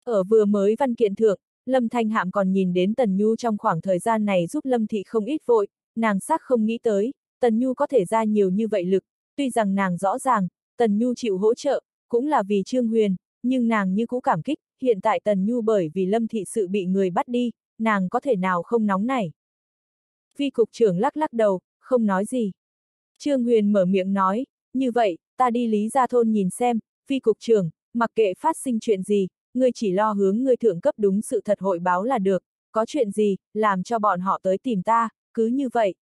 Ở vừa mới văn kiện thượng, Lâm Thanh Hạm còn nhìn đến Tần Nhu trong khoảng thời gian này giúp Lâm Thị không ít vội, nàng xác không nghĩ tới, Tần Nhu có thể ra nhiều như vậy lực, tuy rằng nàng rõ ràng, Tần Nhu chịu hỗ trợ, cũng là vì Trương Huyền, nhưng nàng như cũ cảm kích, hiện tại Tần Nhu bởi vì Lâm Thị sự bị người bắt đi, nàng có thể nào không nóng này. Vi cục trưởng lắc lắc đầu, không nói gì. Trương Huyền mở miệng nói, như vậy, ta đi Lý Gia Thôn nhìn xem, Vi cục trưởng, mặc kệ phát sinh chuyện gì, ngươi chỉ lo hướng ngươi thượng cấp đúng sự thật hội báo là được, có chuyện gì, làm cho bọn họ tới tìm ta, cứ như vậy.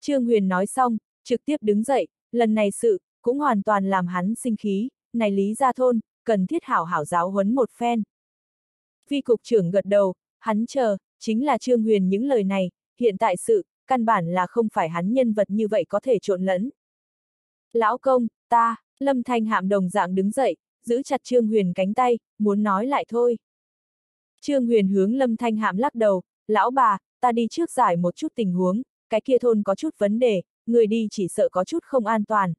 Trương Huyền nói xong, trực tiếp đứng dậy, lần này sự, cũng hoàn toàn làm hắn sinh khí, này Lý Gia Thôn, cần thiết hảo hảo giáo huấn một phen. Vi cục trưởng gật đầu, hắn chờ, chính là Trương Huyền những lời này, hiện tại sự, căn bản là không phải hắn nhân vật như vậy có thể trộn lẫn. Lão công, ta, Lâm Thanh Hạm đồng dạng đứng dậy, giữ chặt Trương Huyền cánh tay, muốn nói lại thôi. Trương Huyền hướng Lâm Thanh Hạm lắc đầu, lão bà, ta đi trước giải một chút tình huống, cái kia thôn có chút vấn đề, người đi chỉ sợ có chút không an toàn.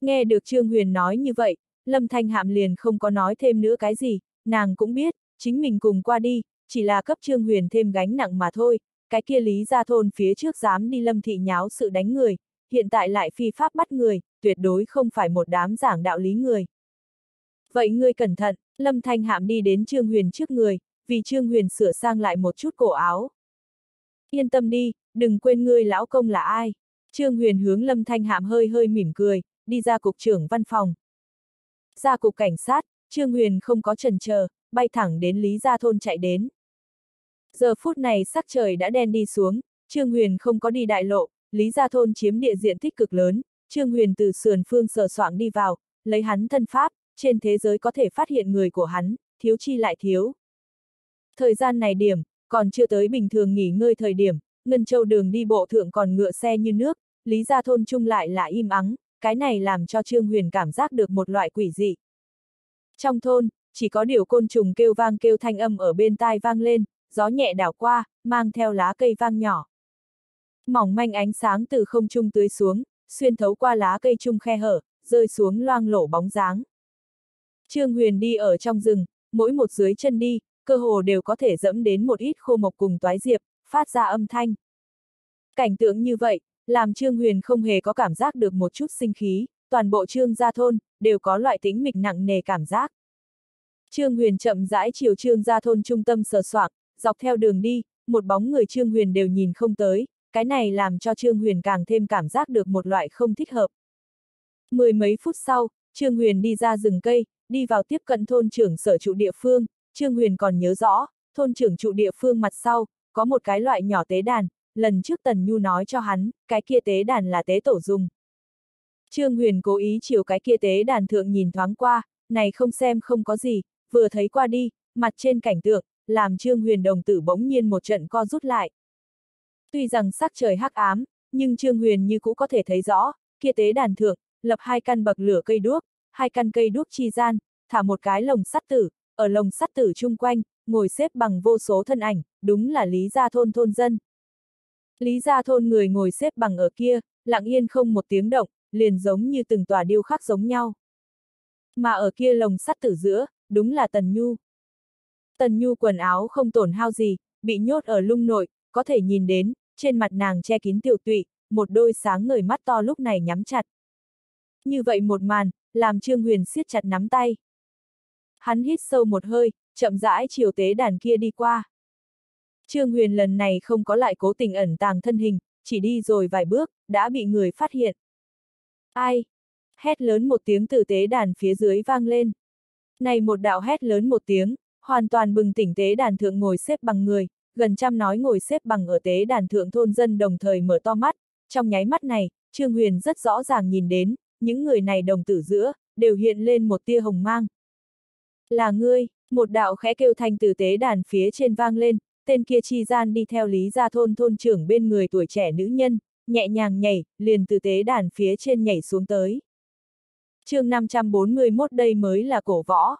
Nghe được Trương Huyền nói như vậy, Lâm Thanh Hạm liền không có nói thêm nữa cái gì, nàng cũng biết, chính mình cùng qua đi, chỉ là cấp Trương Huyền thêm gánh nặng mà thôi, cái kia lý ra thôn phía trước dám đi Lâm Thị nháo sự đánh người, hiện tại lại phi pháp bắt người, tuyệt đối không phải một đám giảng đạo lý người. Vậy ngươi cẩn thận, Lâm Thanh Hạm đi đến Trương Huyền trước người, vì Trương Huyền sửa sang lại một chút cổ áo. Yên tâm đi, đừng quên ngươi lão công là ai. Trương Huyền hướng Lâm Thanh Hạm hơi hơi mỉm cười, đi ra cục trưởng văn phòng. Ra cục cảnh sát, Trương Huyền không có trần chờ, bay thẳng đến Lý Gia Thôn chạy đến. Giờ phút này sắc trời đã đen đi xuống, Trương Huyền không có đi đại lộ, Lý Gia Thôn chiếm địa diện tích cực lớn, Trương Huyền từ sườn phương sờ soạng đi vào, lấy hắn thân pháp, trên thế giới có thể phát hiện người của hắn, thiếu chi lại thiếu. Thời gian này điểm, còn chưa tới bình thường nghỉ ngơi thời điểm, Ngân Châu đường đi bộ thượng còn ngựa xe như nước, Lý Gia Thôn chung lại là im ắng, cái này làm cho Trương Huyền cảm giác được một loại quỷ dị. Trong thôn, chỉ có điều côn trùng kêu vang kêu thanh âm ở bên tai vang lên, gió nhẹ đảo qua, mang theo lá cây vang nhỏ. Mỏng manh ánh sáng từ không trung tưới xuống, xuyên thấu qua lá cây trung khe hở, rơi xuống loang lổ bóng dáng. Trương Huyền đi ở trong rừng, mỗi một dưới chân đi, cơ hồ đều có thể dẫm đến một ít khô mộc cùng toái diệp, phát ra âm thanh. Cảnh tượng như vậy, làm Trương Huyền không hề có cảm giác được một chút sinh khí, toàn bộ Trương gia thôn, đều có loại tính mịch nặng nề cảm giác. Trương Huyền chậm rãi chiều Trương gia thôn trung tâm sờ soạng, dọc theo đường đi, một bóng người Trương Huyền đều nhìn không tới, cái này làm cho Trương Huyền càng thêm cảm giác được một loại không thích hợp. Mười mấy phút sau, Trương Huyền đi ra rừng cây, đi vào tiếp cận thôn trưởng sở trụ địa phương, Trương Huyền còn nhớ rõ, thôn trưởng trụ địa phương mặt sau, có một cái loại nhỏ tế đàn, lần trước Tần Nhu nói cho hắn, cái kia tế đàn là tế tổ dùng. Trương Huyền cố ý chiều cái kia tế đàn thượng nhìn thoáng qua, này không xem không có gì, vừa thấy qua đi, mặt trên cảnh tượng, làm Trương Huyền đồng tử bỗng nhiên một trận co rút lại. Tuy rằng sắc trời hắc ám, nhưng Trương Huyền như cũ có thể thấy rõ, kia tế đàn thượng, lập hai căn bậc lửa cây đuốc, hai căn cây đuốc chi gian, thả một cái lồng sắt tử, ở lồng sắt tử chung quanh, ngồi xếp bằng vô số thân ảnh, đúng là Lý Gia Thôn thôn dân. Lý Gia Thôn người ngồi xếp bằng ở kia, lặng yên không một tiếng động, liền giống như từng tòa điêu khắc giống nhau. Mà ở kia lồng sắt tử giữa, đúng là Tần Nhu. Tần Nhu quần áo không tổn hao gì, bị nhốt ở lung nội, có thể nhìn đến, trên mặt nàng che kín tiểu tụy, một đôi sáng ngời mắt to lúc này nhắm chặt. Như vậy một màn, làm Trương Huyền siết chặt nắm tay. Hắn hít sâu một hơi, chậm rãi chiều tế đàn kia đi qua. Trương Huyền lần này không có lại cố tình ẩn tàng thân hình, chỉ đi rồi vài bước, đã bị người phát hiện. Ai? Hét lớn một tiếng từ tế đàn phía dưới vang lên. Này một đạo hét lớn một tiếng, hoàn toàn bừng tỉnh tế đàn thượng ngồi xếp bằng người, gần trăm nói ngồi xếp bằng ở tế đàn thượng thôn dân đồng thời mở to mắt, trong nháy mắt này, Trương Huyền rất rõ ràng nhìn đến, những người này đồng tử giữa, đều hiện lên một tia hồng mang. Là ngươi, một đạo khẽ kêu thanh từ tế đàn phía trên vang lên, tên kia chi gian đi theo lý gia thôn thôn trưởng bên người tuổi trẻ nữ nhân, nhẹ nhàng nhảy, liền từ tế đàn phía trên nhảy xuống tới. chương 541 đây mới là cổ võ.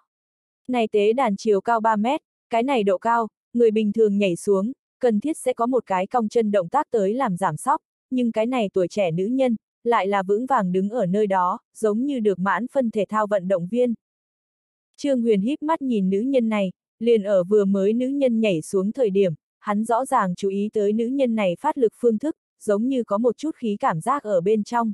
Này tế đàn chiều cao 3 mét, cái này độ cao, người bình thường nhảy xuống, cần thiết sẽ có một cái cong chân động tác tới làm giảm sóc, nhưng cái này tuổi trẻ nữ nhân, lại là vững vàng đứng ở nơi đó, giống như được mãn phân thể thao vận động viên. Trương Huyền híp mắt nhìn nữ nhân này, liền ở vừa mới nữ nhân nhảy xuống thời điểm, hắn rõ ràng chú ý tới nữ nhân này phát lực phương thức, giống như có một chút khí cảm giác ở bên trong.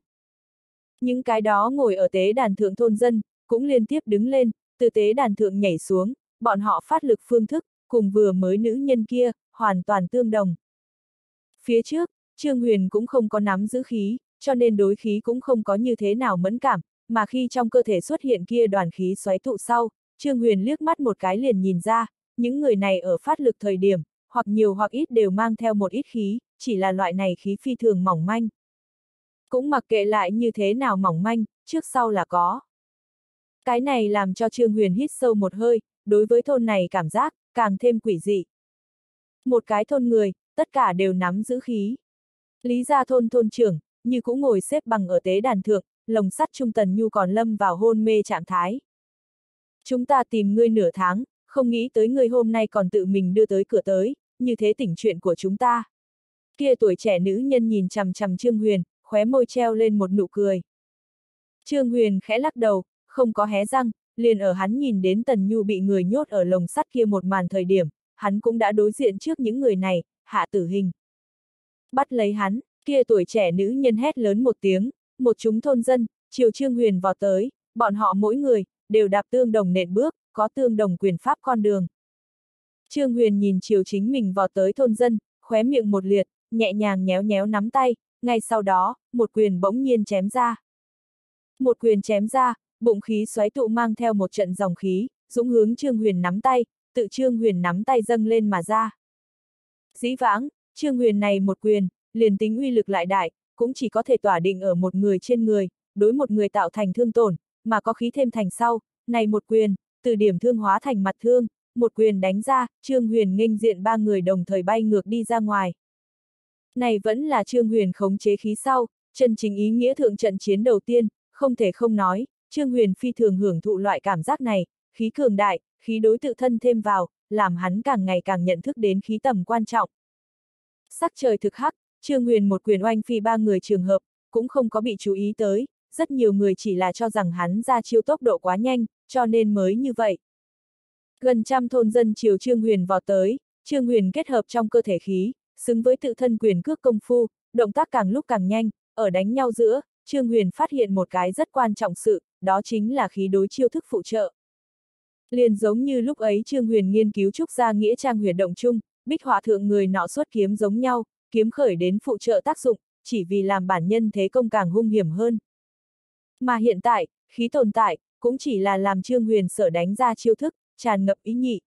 Những cái đó ngồi ở tế đàn thượng thôn dân, cũng liên tiếp đứng lên, từ tế đàn thượng nhảy xuống, bọn họ phát lực phương thức, cùng vừa mới nữ nhân kia, hoàn toàn tương đồng. Phía trước, Trương Huyền cũng không có nắm giữ khí, cho nên đối khí cũng không có như thế nào mẫn cảm, mà khi trong cơ thể xuất hiện kia đoàn khí xoáy tụ sau, Trương Huyền liếc mắt một cái liền nhìn ra, những người này ở phát lực thời điểm, hoặc nhiều hoặc ít đều mang theo một ít khí, chỉ là loại này khí phi thường mỏng manh. Cũng mặc kệ lại như thế nào mỏng manh, trước sau là có. Cái này làm cho Trương Huyền hít sâu một hơi, đối với thôn này cảm giác, càng thêm quỷ dị. Một cái thôn người, tất cả đều nắm giữ khí. Lý gia thôn thôn trưởng, như cũng ngồi xếp bằng ở tế đàn thượng, lồng sắt trung tần nhu còn lâm vào hôn mê trạng thái. Chúng ta tìm ngươi nửa tháng, không nghĩ tới ngươi hôm nay còn tự mình đưa tới cửa tới, như thế tỉnh chuyện của chúng ta. Kia tuổi trẻ nữ nhân nhìn chằm chằm Trương Huyền, khóe môi treo lên một nụ cười. Trương Huyền khẽ lắc đầu, không có hé răng, liền ở hắn nhìn đến Tần Nhu bị người nhốt ở lồng sắt kia một màn thời điểm, hắn cũng đã đối diện trước những người này, hạ tử hình. Bắt lấy hắn, kia tuổi trẻ nữ nhân hét lớn một tiếng, một chúng thôn dân, chiều Trương Huyền vào tới, bọn họ mỗi người, đều đạp tương đồng nện bước, có tương đồng quyền pháp con đường. Trương Huyền nhìn chiều chính mình vào tới thôn dân, khóe miệng một liệt, nhẹ nhàng nhéo nhéo nắm tay, ngay sau đó, một quyền bỗng nhiên chém ra. Một quyền chém ra, bụng khí xoáy tụ mang theo một trận dòng khí, dũng hướng Trương Huyền nắm tay, tự Trương Huyền nắm tay dâng lên mà ra. Dĩ vãng, Trương Huyền này một quyền, liền tính uy lực lại đại, cũng chỉ có thể tỏa định ở một người trên người, đối một người tạo thành thương tổn, mà có khí thêm thành sau, này một quyền, từ điểm thương hóa thành mặt thương, một quyền đánh ra, Trương Huyền nghênh diện ba người đồng thời bay ngược đi ra ngoài. Này vẫn là Trương Huyền khống chế khí sau, chân chính ý nghĩa thượng trận chiến đầu tiên, không thể không nói, Trương Huyền phi thường hưởng thụ loại cảm giác này, khí cường đại, khí đối tự thân thêm vào, làm hắn càng ngày càng nhận thức đến khí tầm quan trọng. Sắc trời thực hắc, Trương Huyền một quyền oanh phi ba người trường hợp, cũng không có bị chú ý tới, rất nhiều người chỉ là cho rằng hắn ra chiêu tốc độ quá nhanh, cho nên mới như vậy. Gần trăm thôn dân chiều Trương Huyền vào tới, Trương Huyền kết hợp trong cơ thể khí, xứng với tự thân quyền cước công phu, động tác càng lúc càng nhanh, ở đánh nhau giữa, Trương Huyền phát hiện một cái rất quan trọng sự, đó chính là khí đối chiêu thức phụ trợ. Liền giống như lúc ấy Trương Huyền nghiên cứu trúc gia nghĩa trang huyền động chung, bích họa thượng người nọ xuất kiếm giống nhau, kiếm khởi đến phụ trợ tác dụng, chỉ vì làm bản nhân thế công càng hung hiểm hơn. Mà hiện tại, khí tồn tại, cũng chỉ là làm Trương Huyền sở đánh ra chiêu thức, tràn ngập ý nhị.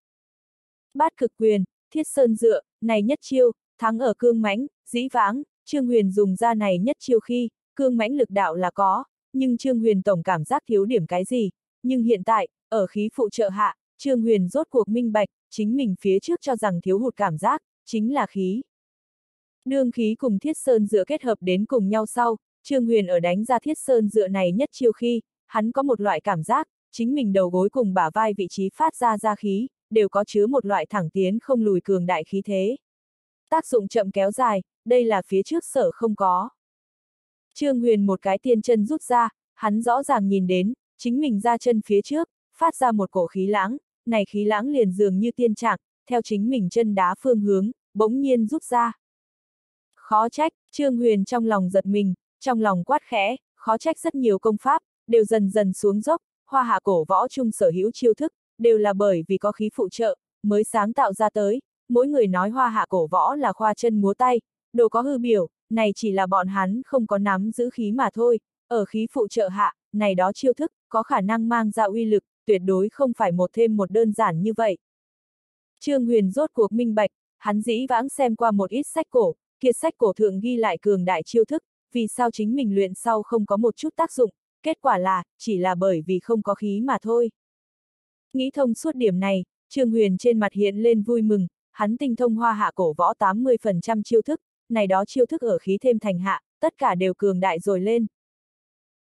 Bát cực quyền, thiết sơn dựa, này nhất chiêu, thắng ở cương mãnh, dĩ vãng, Trương Huyền dùng ra này nhất chiêu khi, cương mãnh lực đạo là có, nhưng Trương Huyền tổng cảm giác thiếu điểm cái gì, nhưng hiện tại, ở khí phụ trợ hạ, Trương Huyền rốt cuộc minh bạch, chính mình phía trước cho rằng thiếu hụt cảm giác, chính là khí. Đương khí cùng thiết sơn dựa kết hợp đến cùng nhau sau, Trương Huyền ở đánh ra thiết sơn dựa này nhất chiêu khi, hắn có một loại cảm giác, chính mình đầu gối cùng bả vai vị trí phát ra ra khí, đều có chứa một loại thẳng tiến không lùi cường đại khí thế. Tác dụng chậm kéo dài, đây là phía trước sở không có. Trương Huyền một cái tiên chân rút ra, hắn rõ ràng nhìn đến, chính mình ra chân phía trước, phát ra một cổ khí lãng, này khí lãng liền dường như tiên trạng, theo chính mình chân đá phương hướng, bỗng nhiên rút ra. Khó trách, Trương Huyền trong lòng giật mình, trong lòng quát khẽ, khó trách rất nhiều công pháp, đều dần dần xuống dốc, hoa hạ cổ võ chung sở hữu chiêu thức, đều là bởi vì có khí phụ trợ, mới sáng tạo ra tới, mỗi người nói hoa hạ cổ võ là khoa chân múa tay, đồ có hư biểu, này chỉ là bọn hắn không có nắm giữ khí mà thôi, ở khí phụ trợ hạ, này đó chiêu thức, có khả năng mang ra uy lực, tuyệt đối không phải một thêm một đơn giản như vậy. Trương Huyền rốt cuộc minh bạch, hắn dĩ vãng xem qua một ít sách cổ, kia sách cổ thượng ghi lại cường đại chiêu thức, vì sao chính mình luyện sau không có một chút tác dụng, kết quả là, chỉ là bởi vì không có khí mà thôi. Nghĩ thông suốt điểm này, Trương Huyền trên mặt hiện lên vui mừng, hắn tinh thông hoa hạ cổ võ 80% chiêu thức, này đó chiêu thức ở khí thêm thành hạ, tất cả đều cường đại rồi lên.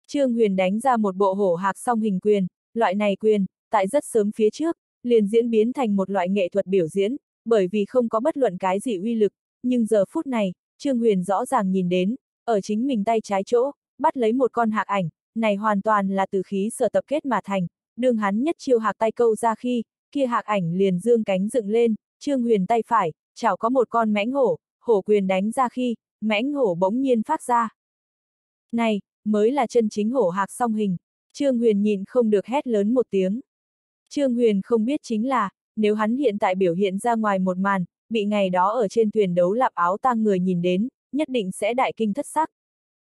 Trương Huyền đánh ra một bộ hổ hạc song hình quyền, loại này quyền, tại rất sớm phía trước, liền diễn biến thành một loại nghệ thuật biểu diễn, bởi vì không có bất luận cái gì uy lực, nhưng giờ phút này, Trương Huyền rõ ràng nhìn đến, ở chính mình tay trái chỗ, bắt lấy một con hạc ảnh, này hoàn toàn là từ khí sở tập kết mà thành, đường hắn nhất chiêu hạc tay câu ra khi, kia hạc ảnh liền dương cánh dựng lên, Trương Huyền tay phải, chảo có một con mãnh hổ, hổ quyền đánh ra khi, mãnh hổ bỗng nhiên phát ra. Này, mới là chân chính hổ hạc song hình, Trương Huyền nhìn không được hét lớn một tiếng. Trương Huyền không biết chính là, nếu hắn hiện tại biểu hiện ra ngoài một màn, bị ngày đó ở trên thuyền đấu lạp áo tang người nhìn đến, nhất định sẽ đại kinh thất sắc.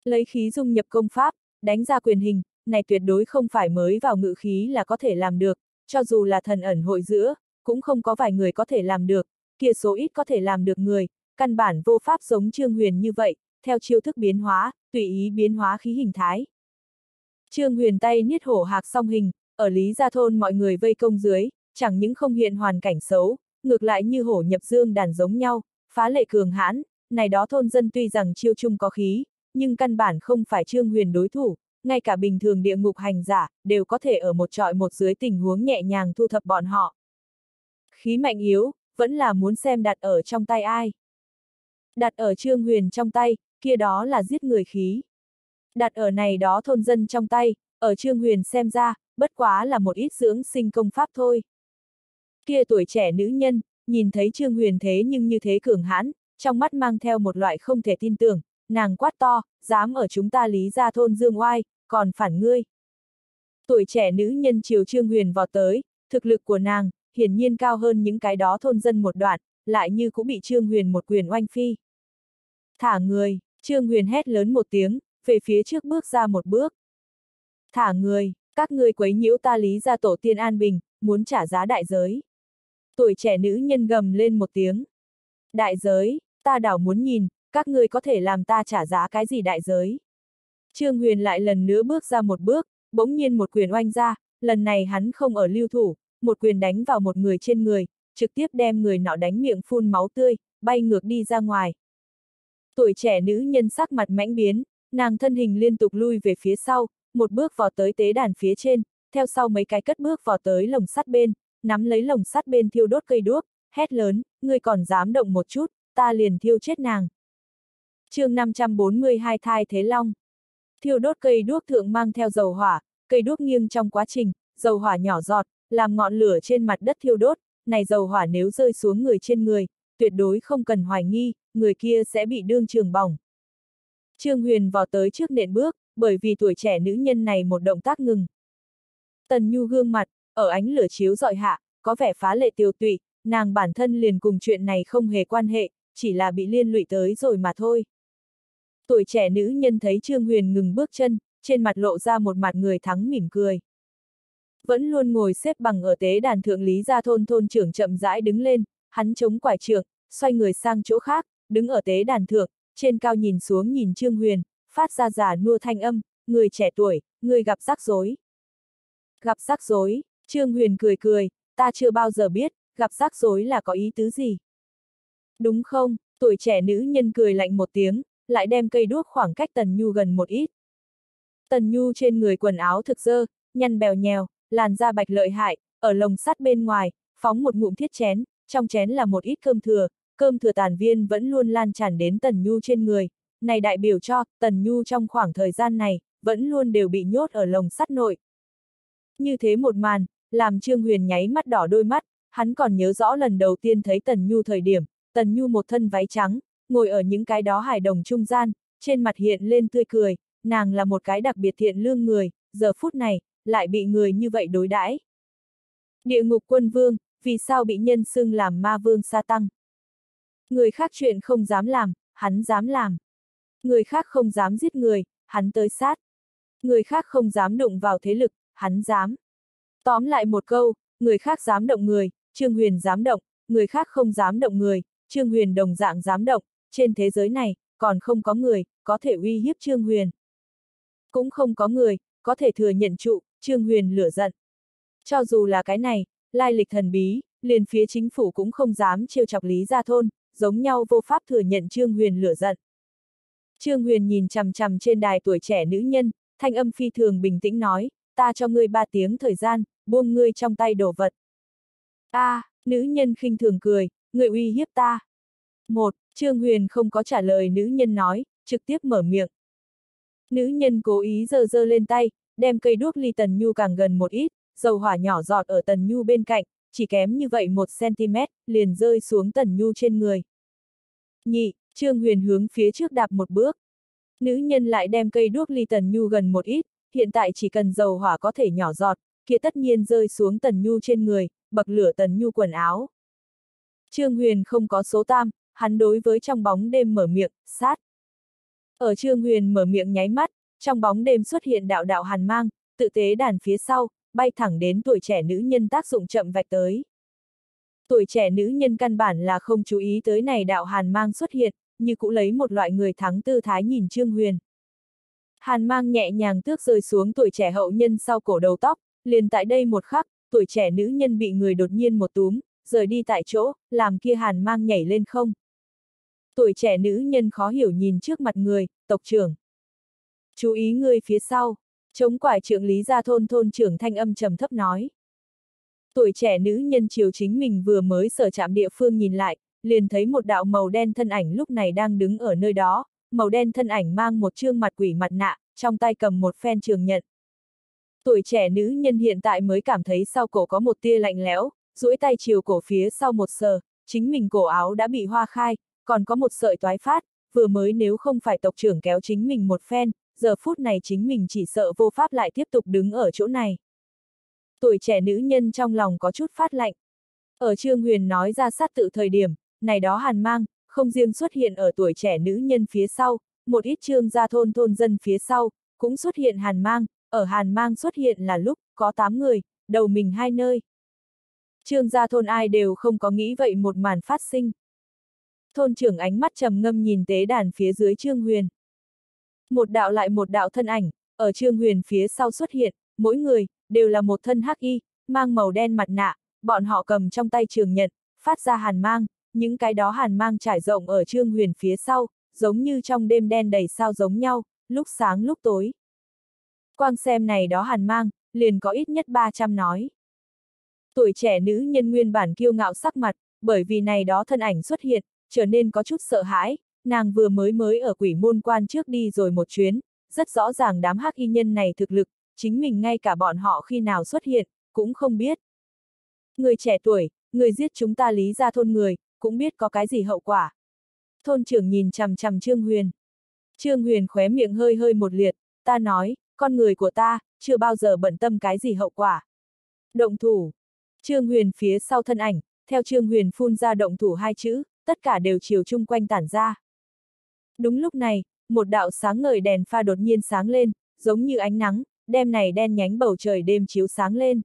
Lấy khí dung nhập công pháp, đánh ra quyền hình, này tuyệt đối không phải mới vào ngự khí là có thể làm được, cho dù là thần ẩn hội giữa, cũng không có vài người có thể làm được, kia số ít có thể làm được người, căn bản vô pháp giống Trương Huyền như vậy, theo chiêu thức biến hóa, tùy ý biến hóa khí hình thái. Trương Huyền tay niết hổ hạc song hình, ở Lý Gia Thôn mọi người vây công dưới, chẳng những không hiện hoàn cảnh xấu, ngược lại như hổ nhập dương đàn giống nhau, phá lệ cường hãn, này đó thôn dân tuy rằng chiêu chung có khí, nhưng căn bản không phải Trương Huyền đối thủ, ngay cả bình thường địa ngục hành giả, đều có thể ở một trọi một dưới tình huống nhẹ nhàng thu thập bọn họ. Khí mạnh yếu, vẫn là muốn xem đặt ở trong tay ai. Đặt ở Trương Huyền trong tay, kia đó là giết người khí. Đặt ở này đó thôn dân trong tay, ở Trương Huyền xem ra, bất quá là một ít dưỡng sinh công pháp thôi. Kia tuổi trẻ nữ nhân, nhìn thấy Trương Huyền thế nhưng như thế cường hãn, trong mắt mang theo một loại không thể tin tưởng, nàng quát to, dám ở chúng ta lý ra thôn dương oai, còn phản ngươi. Tuổi trẻ nữ nhân chiều Trương Huyền vào tới, thực lực của nàng, hiển nhiên cao hơn những cái đó thôn dân một đoạn, lại như cũng bị Trương Huyền một quyền oanh phi. Thả người, Trương Huyền hét lớn một tiếng, về phía trước bước ra một bước. Thả người, các ngươi quấy nhiễu ta lý ra tổ tiên an bình, muốn trả giá đại giới. Tuổi trẻ nữ nhân gầm lên một tiếng. Đại giới, ta đảo muốn nhìn, các ngươi có thể làm ta trả giá cái gì đại giới. Trương Huyền lại lần nữa bước ra một bước, bỗng nhiên một quyền oanh ra, lần này hắn không ở lưu thủ, một quyền đánh vào một người trên người, trực tiếp đem người nọ đánh miệng phun máu tươi, bay ngược đi ra ngoài. Tuổi trẻ nữ nhân sắc mặt mãnh biến, nàng thân hình liên tục lui về phía sau, một bước vào tới tế đàn phía trên, theo sau mấy cái cất bước vào tới lồng sắt bên, nắm lấy lồng sắt bên thiêu đốt cây đuốc, hét lớn, ngươi còn dám động một chút, ta liền thiêu chết nàng. chương 542 thai thế long. Thiêu đốt cây đuốc thượng mang theo dầu hỏa, cây đuốc nghiêng trong quá trình, dầu hỏa nhỏ giọt, làm ngọn lửa trên mặt đất thiêu đốt, này dầu hỏa nếu rơi xuống người trên người, tuyệt đối không cần hoài nghi, người kia sẽ bị đương trường bỏng. Trương Huyền vào tới trước nện bước, bởi vì tuổi trẻ nữ nhân này một động tác ngừng. Tần Nhu gương mặt, ở ánh lửa chiếu dọi hạ, có vẻ phá lệ tiêu tụy, nàng bản thân liền cùng chuyện này không hề quan hệ, chỉ là bị liên lụy tới rồi mà thôi. Tuổi trẻ nữ nhân thấy Trương Huyền ngừng bước chân, trên mặt lộ ra một mặt người thắng mỉm cười. Vẫn luôn ngồi xếp bằng ở tế đàn thượng lý gia thôn thôn trưởng chậm rãi đứng lên, hắn chống quải trượng, xoay người sang chỗ khác, đứng ở tế đàn thượng, trên cao nhìn xuống nhìn Trương Huyền, phát ra giả nua thanh âm, người trẻ tuổi, người gặp rắc rối. Gặp rắc rối, Trương Huyền cười cười, ta chưa bao giờ biết, gặp rắc rối là có ý tứ gì. Đúng không, tuổi trẻ nữ nhân cười lạnh một tiếng, lại đem cây đuốc khoảng cách Tần Nhu gần một ít. Tần Nhu trên người quần áo thực dơ, nhăn bèo nhèo, làn da bạch lợi hại, ở lồng sắt bên ngoài, phóng một ngụm thiết chén, trong chén là một ít cơm thừa, cơm thừa tàn viên vẫn luôn lan tràn đến Tần Nhu trên người, này đại biểu cho, Tần Nhu trong khoảng thời gian này, vẫn luôn đều bị nhốt ở lồng sắt nội. Như thế một màn, làm Trương Huyền nháy mắt đỏ đôi mắt, hắn còn nhớ rõ lần đầu tiên thấy Tần Nhu thời điểm, Tần Nhu một thân váy trắng, ngồi ở những cái đó hải đồng trung gian, trên mặt hiện lên tươi cười, nàng là một cái đặc biệt thiện lương người, giờ phút này, lại bị người như vậy đối đãi. Địa ngục quân vương, vì sao bị nhân xưng làm ma vương sa tăng? Người khác chuyện không dám làm, hắn dám làm. Người khác không dám giết người, hắn tới sát. Người khác không dám đụng vào thế lực, hắn dám. Tóm lại một câu, người khác dám động người, Trương Huyền dám động, người khác không dám động người, Trương Huyền đồng dạng dám động, trên thế giới này, còn không có người, có thể uy hiếp Trương Huyền. Cũng không có người, có thể thừa nhận trụ, Trương Huyền lửa giận. Cho dù là cái này, lai lịch thần bí, liền phía chính phủ cũng không dám trêu chọc Lý Gia Thôn, giống nhau vô pháp thừa nhận Trương Huyền lửa giận. Trương Huyền nhìn chằm chằm trên đài tuổi trẻ nữ nhân, thanh âm phi thường bình tĩnh nói, ta cho ngươi ba tiếng thời gian, buông ngươi trong tay đồ vật. A, à, nữ nhân khinh thường cười, người uy hiếp ta. Một, Trương Huyền không có trả lời nữ nhân nói, trực tiếp mở miệng. Nữ nhân cố ý giơ giơ lên tay, đem cây đuốc ly Tần Nhu càng gần một ít, dầu hỏa nhỏ giọt ở Tần Nhu bên cạnh, chỉ kém như vậy một cm, liền rơi xuống Tần Nhu trên người. Nhị, Trương Huyền hướng phía trước đạp một bước. Nữ nhân lại đem cây đuốc ly Tần Nhu gần một ít, hiện tại chỉ cần dầu hỏa có thể nhỏ giọt, kia tất nhiên rơi xuống Tần Nhu trên người, bậc lửa Tần Nhu quần áo. Trương Huyền không có số tam, hắn đối với trong bóng đêm mở miệng, sát. Ở Trương Huyền mở miệng nháy mắt, trong bóng đêm xuất hiện đạo đạo hàn mang, tự tế đàn phía sau, bay thẳng đến tuổi trẻ nữ nhân tác dụng chậm vạch tới. Tuổi trẻ nữ nhân căn bản là không chú ý tới này đạo hàn mang xuất hiện, như cũng lấy một loại người thắng tư thái nhìn Trương Huyền. Hàn mang nhẹ nhàng tước rơi xuống tuổi trẻ hậu nhân sau cổ đầu tóc, liền tại đây một khắc, tuổi trẻ nữ nhân bị người đột nhiên một túm, rời đi tại chỗ, làm kia hàn mang nhảy lên không. Tuổi trẻ nữ nhân khó hiểu nhìn trước mặt người, tộc trưởng. Chú ý người phía sau, chống quải trưởng lý gia thôn thôn trưởng thanh âm trầm thấp nói. Tuổi trẻ nữ nhân chiều chính mình vừa mới sở chạm địa phương nhìn lại, liền thấy một đạo màu đen thân ảnh lúc này đang đứng ở nơi đó, màu đen thân ảnh mang một trương mặt quỷ mặt nạ, trong tay cầm một phen trường nhận. Tuổi trẻ nữ nhân hiện tại mới cảm thấy sau cổ có một tia lạnh lẽo, duỗi tay chiều cổ phía sau một sờ, chính mình cổ áo đã bị hoa khai, còn có một sợi toái phát, vừa mới nếu không phải tộc trưởng kéo chính mình một phen, giờ phút này chính mình chỉ sợ vô pháp lại tiếp tục đứng ở chỗ này. Tuổi trẻ nữ nhân trong lòng có chút phát lạnh. Ở Trương Huyền nói ra sát tự thời điểm, này đó hàn mang, không riêng xuất hiện ở tuổi trẻ nữ nhân phía sau, một ít trương gia thôn thôn dân phía sau, cũng xuất hiện hàn mang, ở hàn mang xuất hiện là lúc, có 8 người, đầu mình hai nơi. Trương gia thôn ai đều không có nghĩ vậy một màn phát sinh. Thôn trưởng ánh mắt trầm ngâm nhìn tế đàn phía dưới Trương Huyền. Một đạo lại một đạo thân ảnh, ở Trương Huyền phía sau xuất hiện, mỗi người, đều là một thân hắc y, mang màu đen mặt nạ, bọn họ cầm trong tay trường nhận, phát ra hàn mang, những cái đó hàn mang trải rộng ở Trương Huyền phía sau, giống như trong đêm đen đầy sao giống nhau, lúc sáng lúc tối. Quang xem này đó hàn mang, liền có ít nhất 300 nói. Tuổi trẻ nữ nhân nguyên bản kiêu ngạo sắc mặt, bởi vì này đó thân ảnh xuất hiện, trở nên có chút sợ hãi, nàng vừa mới mới ở quỷ môn quan trước đi rồi một chuyến, rất rõ ràng đám hắc y nhân này thực lực, chính mình ngay cả bọn họ khi nào xuất hiện, cũng không biết. Người trẻ tuổi, người giết chúng ta lý ra thôn người, cũng biết có cái gì hậu quả. Thôn trưởng nhìn chằm chằm Trương Huyền. Trương Huyền khóe miệng hơi hơi một liệt, ta nói, con người của ta, chưa bao giờ bận tâm cái gì hậu quả. Động thủ. Trương Huyền phía sau thân ảnh, theo Trương Huyền phun ra động thủ hai chữ, tất cả đều chiều chung quanh tản ra. Đúng lúc này, một đạo sáng ngời đèn pha đột nhiên sáng lên, giống như ánh nắng, Đêm này đen nhánh bầu trời đêm chiếu sáng lên.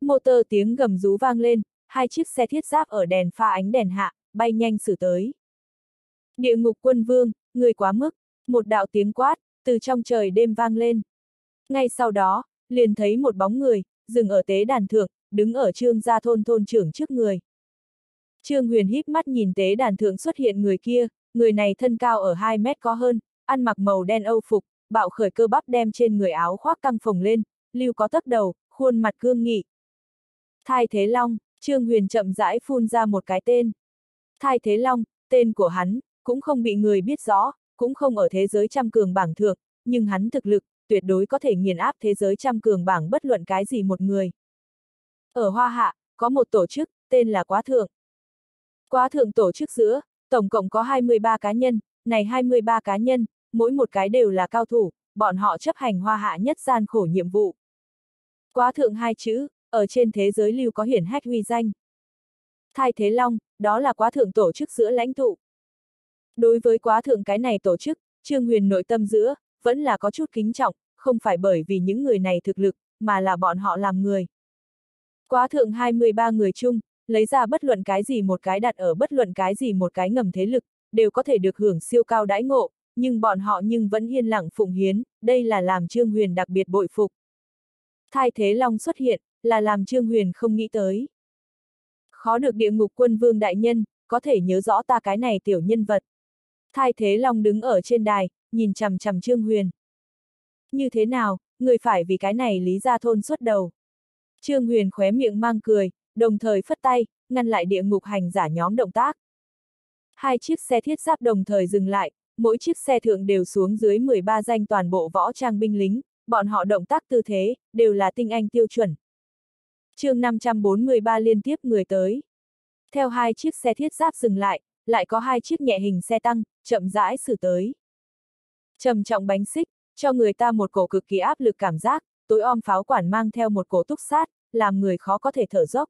Motor tiếng gầm rú vang lên, hai chiếc xe thiết giáp ở đèn pha ánh đèn hạ, bay nhanh xử tới. Địa ngục quân vương, người quá mức, một đạo tiếng quát, từ trong trời đêm vang lên. Ngay sau đó, liền thấy một bóng người, dừng ở tế đàn thượng, đứng ở trương gia thôn thôn trưởng trước người. Trương Huyền híp mắt nhìn tế đàn thượng xuất hiện người kia, người này thân cao ở 2 mét có hơn, ăn mặc màu đen âu phục, bạo khởi cơ bắp đem trên người áo khoác căng phồng lên, lưu có tấc đầu, khuôn mặt cương nghị. Thai Thế Long, Trương Huyền chậm rãi phun ra một cái tên. Thai Thế Long, tên của hắn, cũng không bị người biết rõ, cũng không ở thế giới trăm cường bảng thượng, nhưng hắn thực lực, tuyệt đối có thể nghiền áp thế giới trăm cường bảng bất luận cái gì một người. Ở Hoa Hạ, có một tổ chức, tên là Quá Thượng. Quá Thượng tổ chức giữa, tổng cộng có 23 cá nhân, này 23 cá nhân, mỗi một cái đều là cao thủ, bọn họ chấp hành Hoa Hạ nhất gian khổ nhiệm vụ. Quá Thượng hai chữ, ở trên thế giới lưu có hiển hách huy danh. Thay Thế Long, đó là Quá Thượng tổ chức giữa lãnh tụ. Đối với Quá Thượng cái này tổ chức, Trương Huyền nội tâm giữa, vẫn là có chút kính trọng, không phải bởi vì những người này thực lực, mà là bọn họ làm người. Quá thượng 23 người chung, lấy ra bất luận cái gì một cái đặt ở bất luận cái gì một cái ngầm thế lực, đều có thể được hưởng siêu cao đãi ngộ, nhưng bọn họ nhưng vẫn yên lặng phụng hiến, đây là làm Trương Huyền đặc biệt bội phục. thay Thế Long xuất hiện, là làm Trương Huyền không nghĩ tới. Khó được địa ngục quân vương đại nhân, có thể nhớ rõ ta cái này tiểu nhân vật. thay Thế Long đứng ở trên đài, nhìn chằm chằm Trương Huyền. Như thế nào, người phải vì cái này lý ra thôn xuất đầu. Trương Huyền khóe miệng mang cười, đồng thời phất tay, ngăn lại địa ngục hành giả nhóm động tác. Hai chiếc xe thiết giáp đồng thời dừng lại, mỗi chiếc xe thượng đều xuống dưới 13 danh toàn bộ võ trang binh lính, bọn họ động tác tư thế, đều là tinh anh tiêu chuẩn. chương 543 liên tiếp người tới. Theo hai chiếc xe thiết giáp dừng lại, lại có hai chiếc nhẹ hình xe tăng, chậm rãi xử tới. Trầm trọng bánh xích, cho người ta một cổ cực kỳ áp lực cảm giác, tối om pháo quản mang theo một cổ túc sát, làm người khó có thể thở dốc.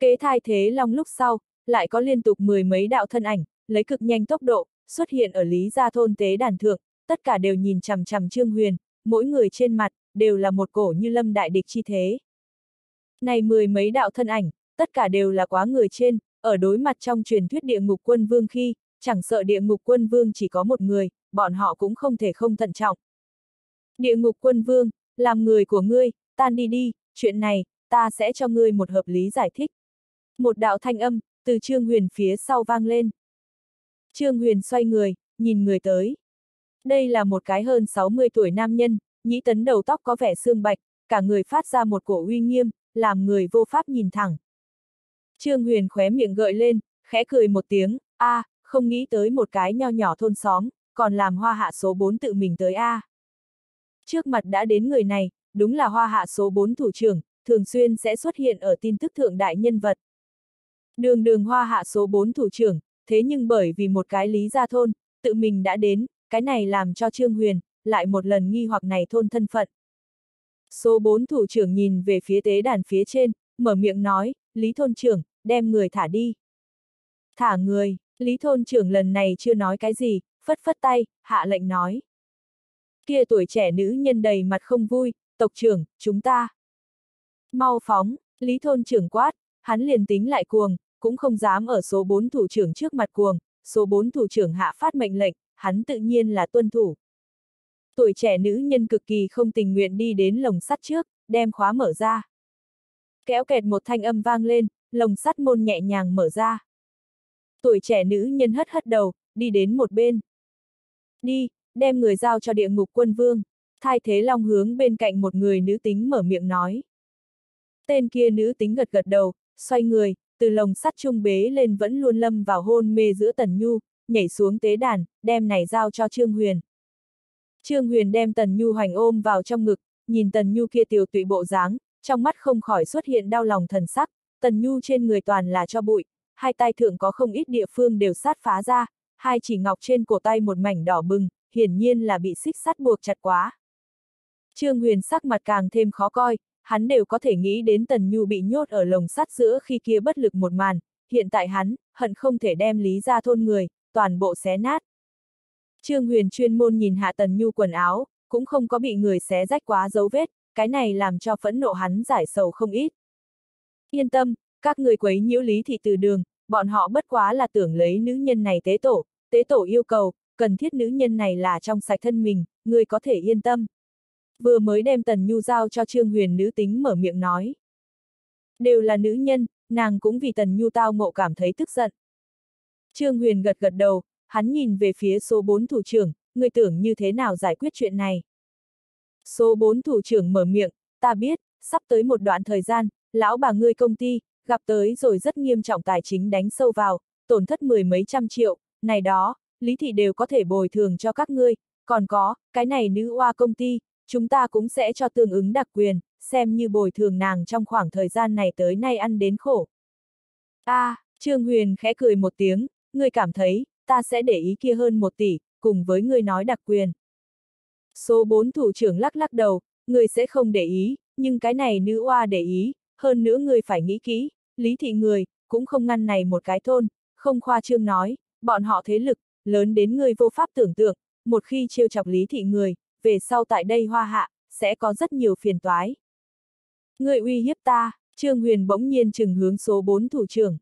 Kế thai thế long lúc sau, lại có liên tục mười mấy đạo thân ảnh, lấy cực nhanh tốc độ, xuất hiện ở Lý Gia Thôn tế đàn thượng, tất cả đều nhìn chằm chằm Trương Huyền, mỗi người trên mặt, đều là một cổ như lâm đại địch chi thế. Này mười mấy đạo thân ảnh, tất cả đều là quá người trên, ở đối mặt trong truyền thuyết địa ngục quân vương khi, chẳng sợ địa ngục quân vương chỉ có một người, bọn họ cũng không thể không thận trọng. Địa ngục quân vương, làm người của ngươi, tan đi đi, chuyện này, ta sẽ cho ngươi một hợp lý giải thích. Một đạo thanh âm, từ Trương Huyền phía sau vang lên. Trương Huyền xoay người, nhìn người tới. Đây là một cái hơn 60 tuổi nam nhân, nhĩ tấn đầu tóc có vẻ xương bạch, cả người phát ra một cổ uy nghiêm, làm người vô pháp nhìn thẳng. Trương Huyền khóe miệng gợi lên, khẽ cười một tiếng, a, à, không nghĩ tới một cái nho nhỏ thôn xóm, còn làm hoa hạ số 4 tự mình tới A. Trước mặt đã đến người này, đúng là hoa hạ số 4 thủ trưởng, thường xuyên sẽ xuất hiện ở tin tức thượng đại nhân vật. Đường đường hoa hạ số 4 thủ trưởng, thế nhưng bởi vì một cái lý gia thôn, tự mình đã đến, cái này làm cho Trương Huyền, lại một lần nghi hoặc này thôn thân phận. Số 4 thủ trưởng nhìn về phía tế đàn phía trên, mở miệng nói, Lý thôn trưởng, đem người thả đi. Thả người, Lý thôn trưởng lần này chưa nói cái gì, phất phất tay, hạ lệnh nói. Kia tuổi trẻ nữ nhân đầy mặt không vui, tộc trưởng, chúng ta. Mau phóng, Lý thôn trưởng quát, hắn liền tính lại cuồng, cũng không dám ở số 4 thủ trưởng trước mặt cuồng, số 4 thủ trưởng hạ phát mệnh lệnh, hắn tự nhiên là tuân thủ. Tuổi trẻ nữ nhân cực kỳ không tình nguyện đi đến lồng sắt trước, đem khóa mở ra. Kéo kẹt một thanh âm vang lên, lồng sắt môn nhẹ nhàng mở ra. Tuổi trẻ nữ nhân hất hất đầu, đi đến một bên. Đi, đem người giao cho địa ngục quân vương. thay Thế Long hướng bên cạnh một người nữ tính mở miệng nói. Tên kia nữ tính gật gật đầu, xoay người, từ lồng sắt trung bế lên vẫn luôn lâm vào hôn mê giữa Tần Nhu, nhảy xuống tế đàn, đem này giao cho Trương Huyền. Trương Huyền đem Tần Nhu hoành ôm vào trong ngực, nhìn Tần Nhu kia tiểu tụy bộ dáng, trong mắt không khỏi xuất hiện đau lòng thần sắc, Tần Nhu trên người toàn là cho bụi, hai tay thượng có không ít địa phương đều sát phá ra, hai chỉ ngọc trên cổ tay một mảnh đỏ bừng, hiển nhiên là bị xích sắt buộc chặt quá. Trương Huyền sắc mặt càng thêm khó coi, hắn đều có thể nghĩ đến Tần Nhu bị nhốt ở lồng sắt giữa khi kia bất lực một màn, hiện tại hắn, hận không thể đem lý ra thôn người, toàn bộ xé nát. Trương Huyền chuyên môn nhìn hạ Tần Nhu quần áo, cũng không có bị người xé rách quá dấu vết, cái này làm cho phẫn nộ hắn giải sầu không ít. Yên tâm, các người quấy nhiễu lý thị từ đường, bọn họ bất quá là tưởng lấy nữ nhân này tế tổ, tế tổ yêu cầu, cần thiết nữ nhân này là trong sạch thân mình, người có thể yên tâm. Vừa mới đem Tần Nhu giao cho Trương Huyền nữ tính mở miệng nói. Đều là nữ nhân, nàng cũng vì Tần Nhu tao ngộ cảm thấy tức giận. Trương Huyền gật gật đầu, hắn nhìn về phía số 4 thủ trưởng, người tưởng như thế nào giải quyết chuyện này. Số 4 thủ trưởng mở miệng, ta biết, sắp tới một đoạn thời gian, lão bà ngươi công ty, gặp tới rồi rất nghiêm trọng tài chính đánh sâu vào, tổn thất mười mấy trăm triệu, này đó, Lý Thị đều có thể bồi thường cho các ngươi, còn có, cái này nữ oa công ty, chúng ta cũng sẽ cho tương ứng đặc quyền, xem như bồi thường nàng trong khoảng thời gian này tới nay ăn đến khổ. a à, Trương Huyền khẽ cười một tiếng, ngươi cảm thấy, ta sẽ để ý kia hơn một tỷ, cùng với ngươi nói đặc quyền. Số 4 thủ trưởng lắc lắc đầu, ngươi sẽ không để ý, nhưng cái này nữ oa để ý, hơn nữa ngươi phải nghĩ kỹ, lý thị người, cũng không ngăn này một cái thôn, không khoa trương nói, bọn họ thế lực, lớn đến người vô pháp tưởng tượng, một khi trêu chọc lý thị người, về sau tại đây hoa hạ, sẽ có rất nhiều phiền toái. người uy hiếp ta, Trương Huyền bỗng nhiên chừng hướng số 4 thủ trưởng.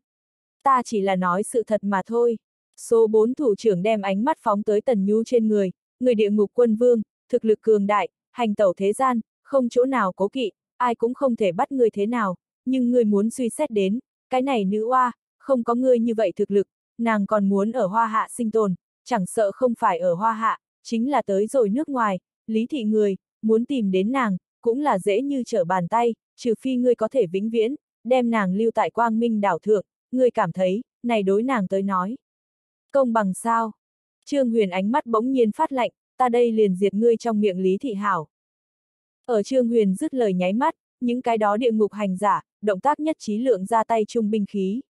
Ta chỉ là nói sự thật mà thôi. Số 4 thủ trưởng đem ánh mắt phóng tới Tần Nhu trên người, người địa ngục quân vương, thực lực cường đại, hành tẩu thế gian, không chỗ nào cố kỵ, ai cũng không thể bắt người thế nào, nhưng người muốn suy xét đến, cái này nữ oa, không có người như vậy thực lực, nàng còn muốn ở hoa hạ sinh tồn, chẳng sợ không phải ở hoa hạ, chính là tới rồi nước ngoài, lý thị người, muốn tìm đến nàng, cũng là dễ như trở bàn tay, trừ phi ngươi có thể vĩnh viễn, đem nàng lưu tại quang minh đảo thượng, ngươi cảm thấy, này đối nàng tới nói. Công bằng sao? Trương Huyền ánh mắt bỗng nhiên phát lạnh, ta đây liền diệt ngươi trong miệng Lý Thị Hảo. Ở Trương Huyền dứt lời nháy mắt, những cái đó địa ngục hành giả, động tác nhất trí lượng ra tay trung binh khí.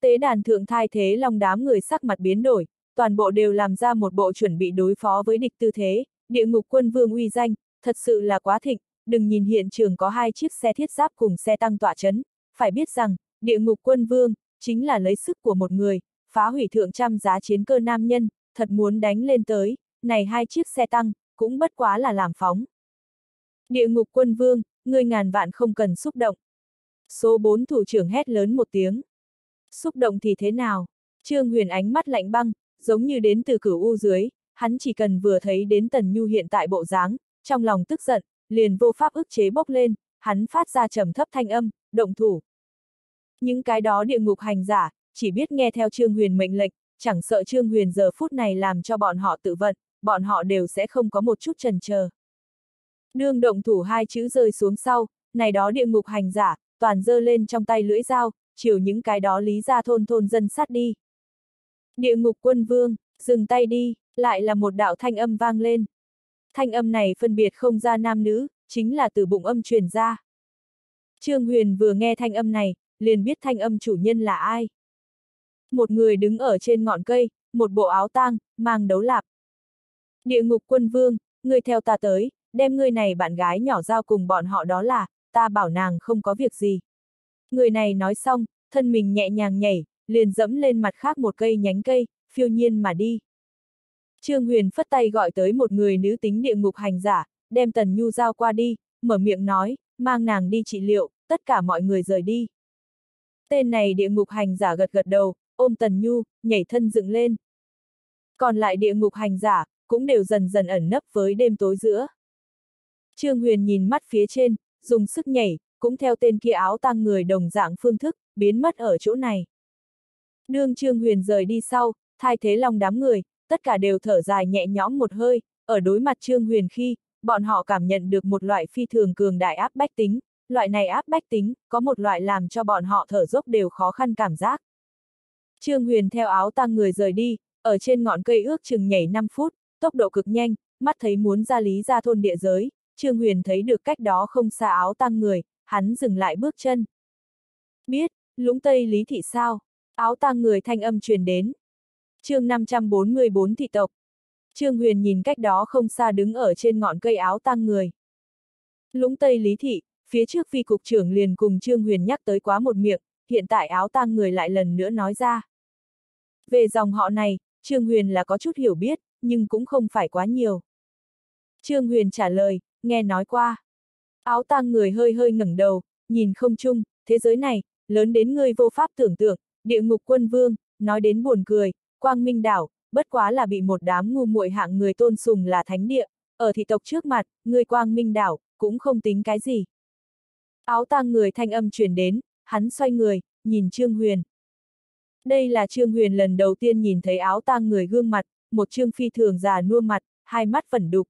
Tế đàn thượng thai thế lòng đám người sắc mặt biến đổi, toàn bộ đều làm ra một bộ chuẩn bị đối phó với địch tư thế, địa ngục quân vương uy danh, thật sự là quá thịnh, đừng nhìn hiện trường có hai chiếc xe thiết giáp cùng xe tăng tỏa chấn, phải biết rằng, địa ngục quân vương, chính là lấy sức của một người, phá hủy thượng trăm giá chiến cơ nam nhân, thật muốn đánh lên tới, này hai chiếc xe tăng, cũng bất quá là làm phóng. Địa ngục quân vương, người ngàn vạn không cần xúc động. Số 4 thủ trưởng hét lớn một tiếng. Xúc động thì thế nào? Trương Huyền ánh mắt lạnh băng, giống như đến từ cửu u dưới, hắn chỉ cần vừa thấy đến Tần Nhu hiện tại bộ dáng, trong lòng tức giận, liền vô pháp ức chế bốc lên, hắn phát ra trầm thấp thanh âm, động thủ. Những cái đó địa ngục hành giả, chỉ biết nghe theo Trương Huyền mệnh lệnh, chẳng sợ Trương Huyền giờ phút này làm cho bọn họ tự vận, bọn họ đều sẽ không có một chút trần chờ. Nương động thủ hai chữ rơi xuống sau, này đó địa ngục hành giả, toàn dơ lên trong tay lưỡi dao, chiều những cái đó lý ra thôn thôn dân sát đi. Địa ngục quân vương, dừng tay đi, lại là một đạo thanh âm vang lên. Thanh âm này phân biệt không ra nam nữ, chính là từ bụng âm truyền ra. Trương Huyền vừa nghe thanh âm này, liền biết thanh âm chủ nhân là ai. Một người đứng ở trên ngọn cây, một bộ áo tang, mang đấu lạp. Địa ngục quân vương, người theo ta tới, đem người này bạn gái nhỏ giao cùng bọn họ đó là, ta bảo nàng không có việc gì. Người này nói xong, thân mình nhẹ nhàng nhảy, liền dẫm lên mặt khác một cây nhánh cây, phiêu nhiên mà đi. Trương Huyền phất tay gọi tới một người nữ tính địa ngục hành giả, đem Tần Nhu giao qua đi, mở miệng nói, mang nàng đi trị liệu, tất cả mọi người rời đi. Tên này địa ngục hành giả gật gật đầu, ôm Tần Nhu, nhảy thân dựng lên. Còn lại địa ngục hành giả, cũng đều dần dần ẩn nấp với đêm tối giữa. Trương Huyền nhìn mắt phía trên, dùng sức nhảy, cũng theo tên kia áo tăng người đồng dạng phương thức, biến mất ở chỗ này. Đương Trương Huyền rời đi sau, thay thế lòng đám người, tất cả đều thở dài nhẹ nhõm một hơi, ở đối mặt Trương Huyền khi, bọn họ cảm nhận được một loại phi thường cường đại áp bách tính, loại này áp bách tính, có một loại làm cho bọn họ thở dốc đều khó khăn cảm giác. Trương Huyền theo áo tăng người rời đi, ở trên ngọn cây ước chừng nhảy 5 phút, tốc độ cực nhanh, mắt thấy muốn ra lý ra thôn địa giới, Trương Huyền thấy được cách đó không xa áo tăng người, hắn dừng lại bước chân. Biết, lũng tây lý thị sao? Áo tăng người thanh âm truyền đến. chương 544 thị tộc. Trương Huyền nhìn cách đó không xa đứng ở trên ngọn cây áo tăng người. Lũng tây lý thị, phía trước phi cục trưởng liền cùng Trương Huyền nhắc tới quá một miệng, hiện tại áo tang người lại lần nữa nói ra. Về dòng họ này, Trương Huyền là có chút hiểu biết, nhưng cũng không phải quá nhiều. Trương Huyền trả lời, nghe nói qua. Áo tang người hơi hơi ngẩng đầu, nhìn không chung, thế giới này, lớn đến người vô pháp tưởng tượng, địa ngục quân vương, nói đến buồn cười, quang minh đảo, bất quá là bị một đám ngu muội hạng người tôn sùng là thánh địa, ở thị tộc trước mặt, người quang minh đảo, cũng không tính cái gì. Áo tang người thanh âm truyền đến, hắn xoay người, nhìn Trương Huyền. Đây là Trương Huyền lần đầu tiên nhìn thấy áo tang người gương mặt, một trương phi thường già nua mặt, hai mắt vẩn đục.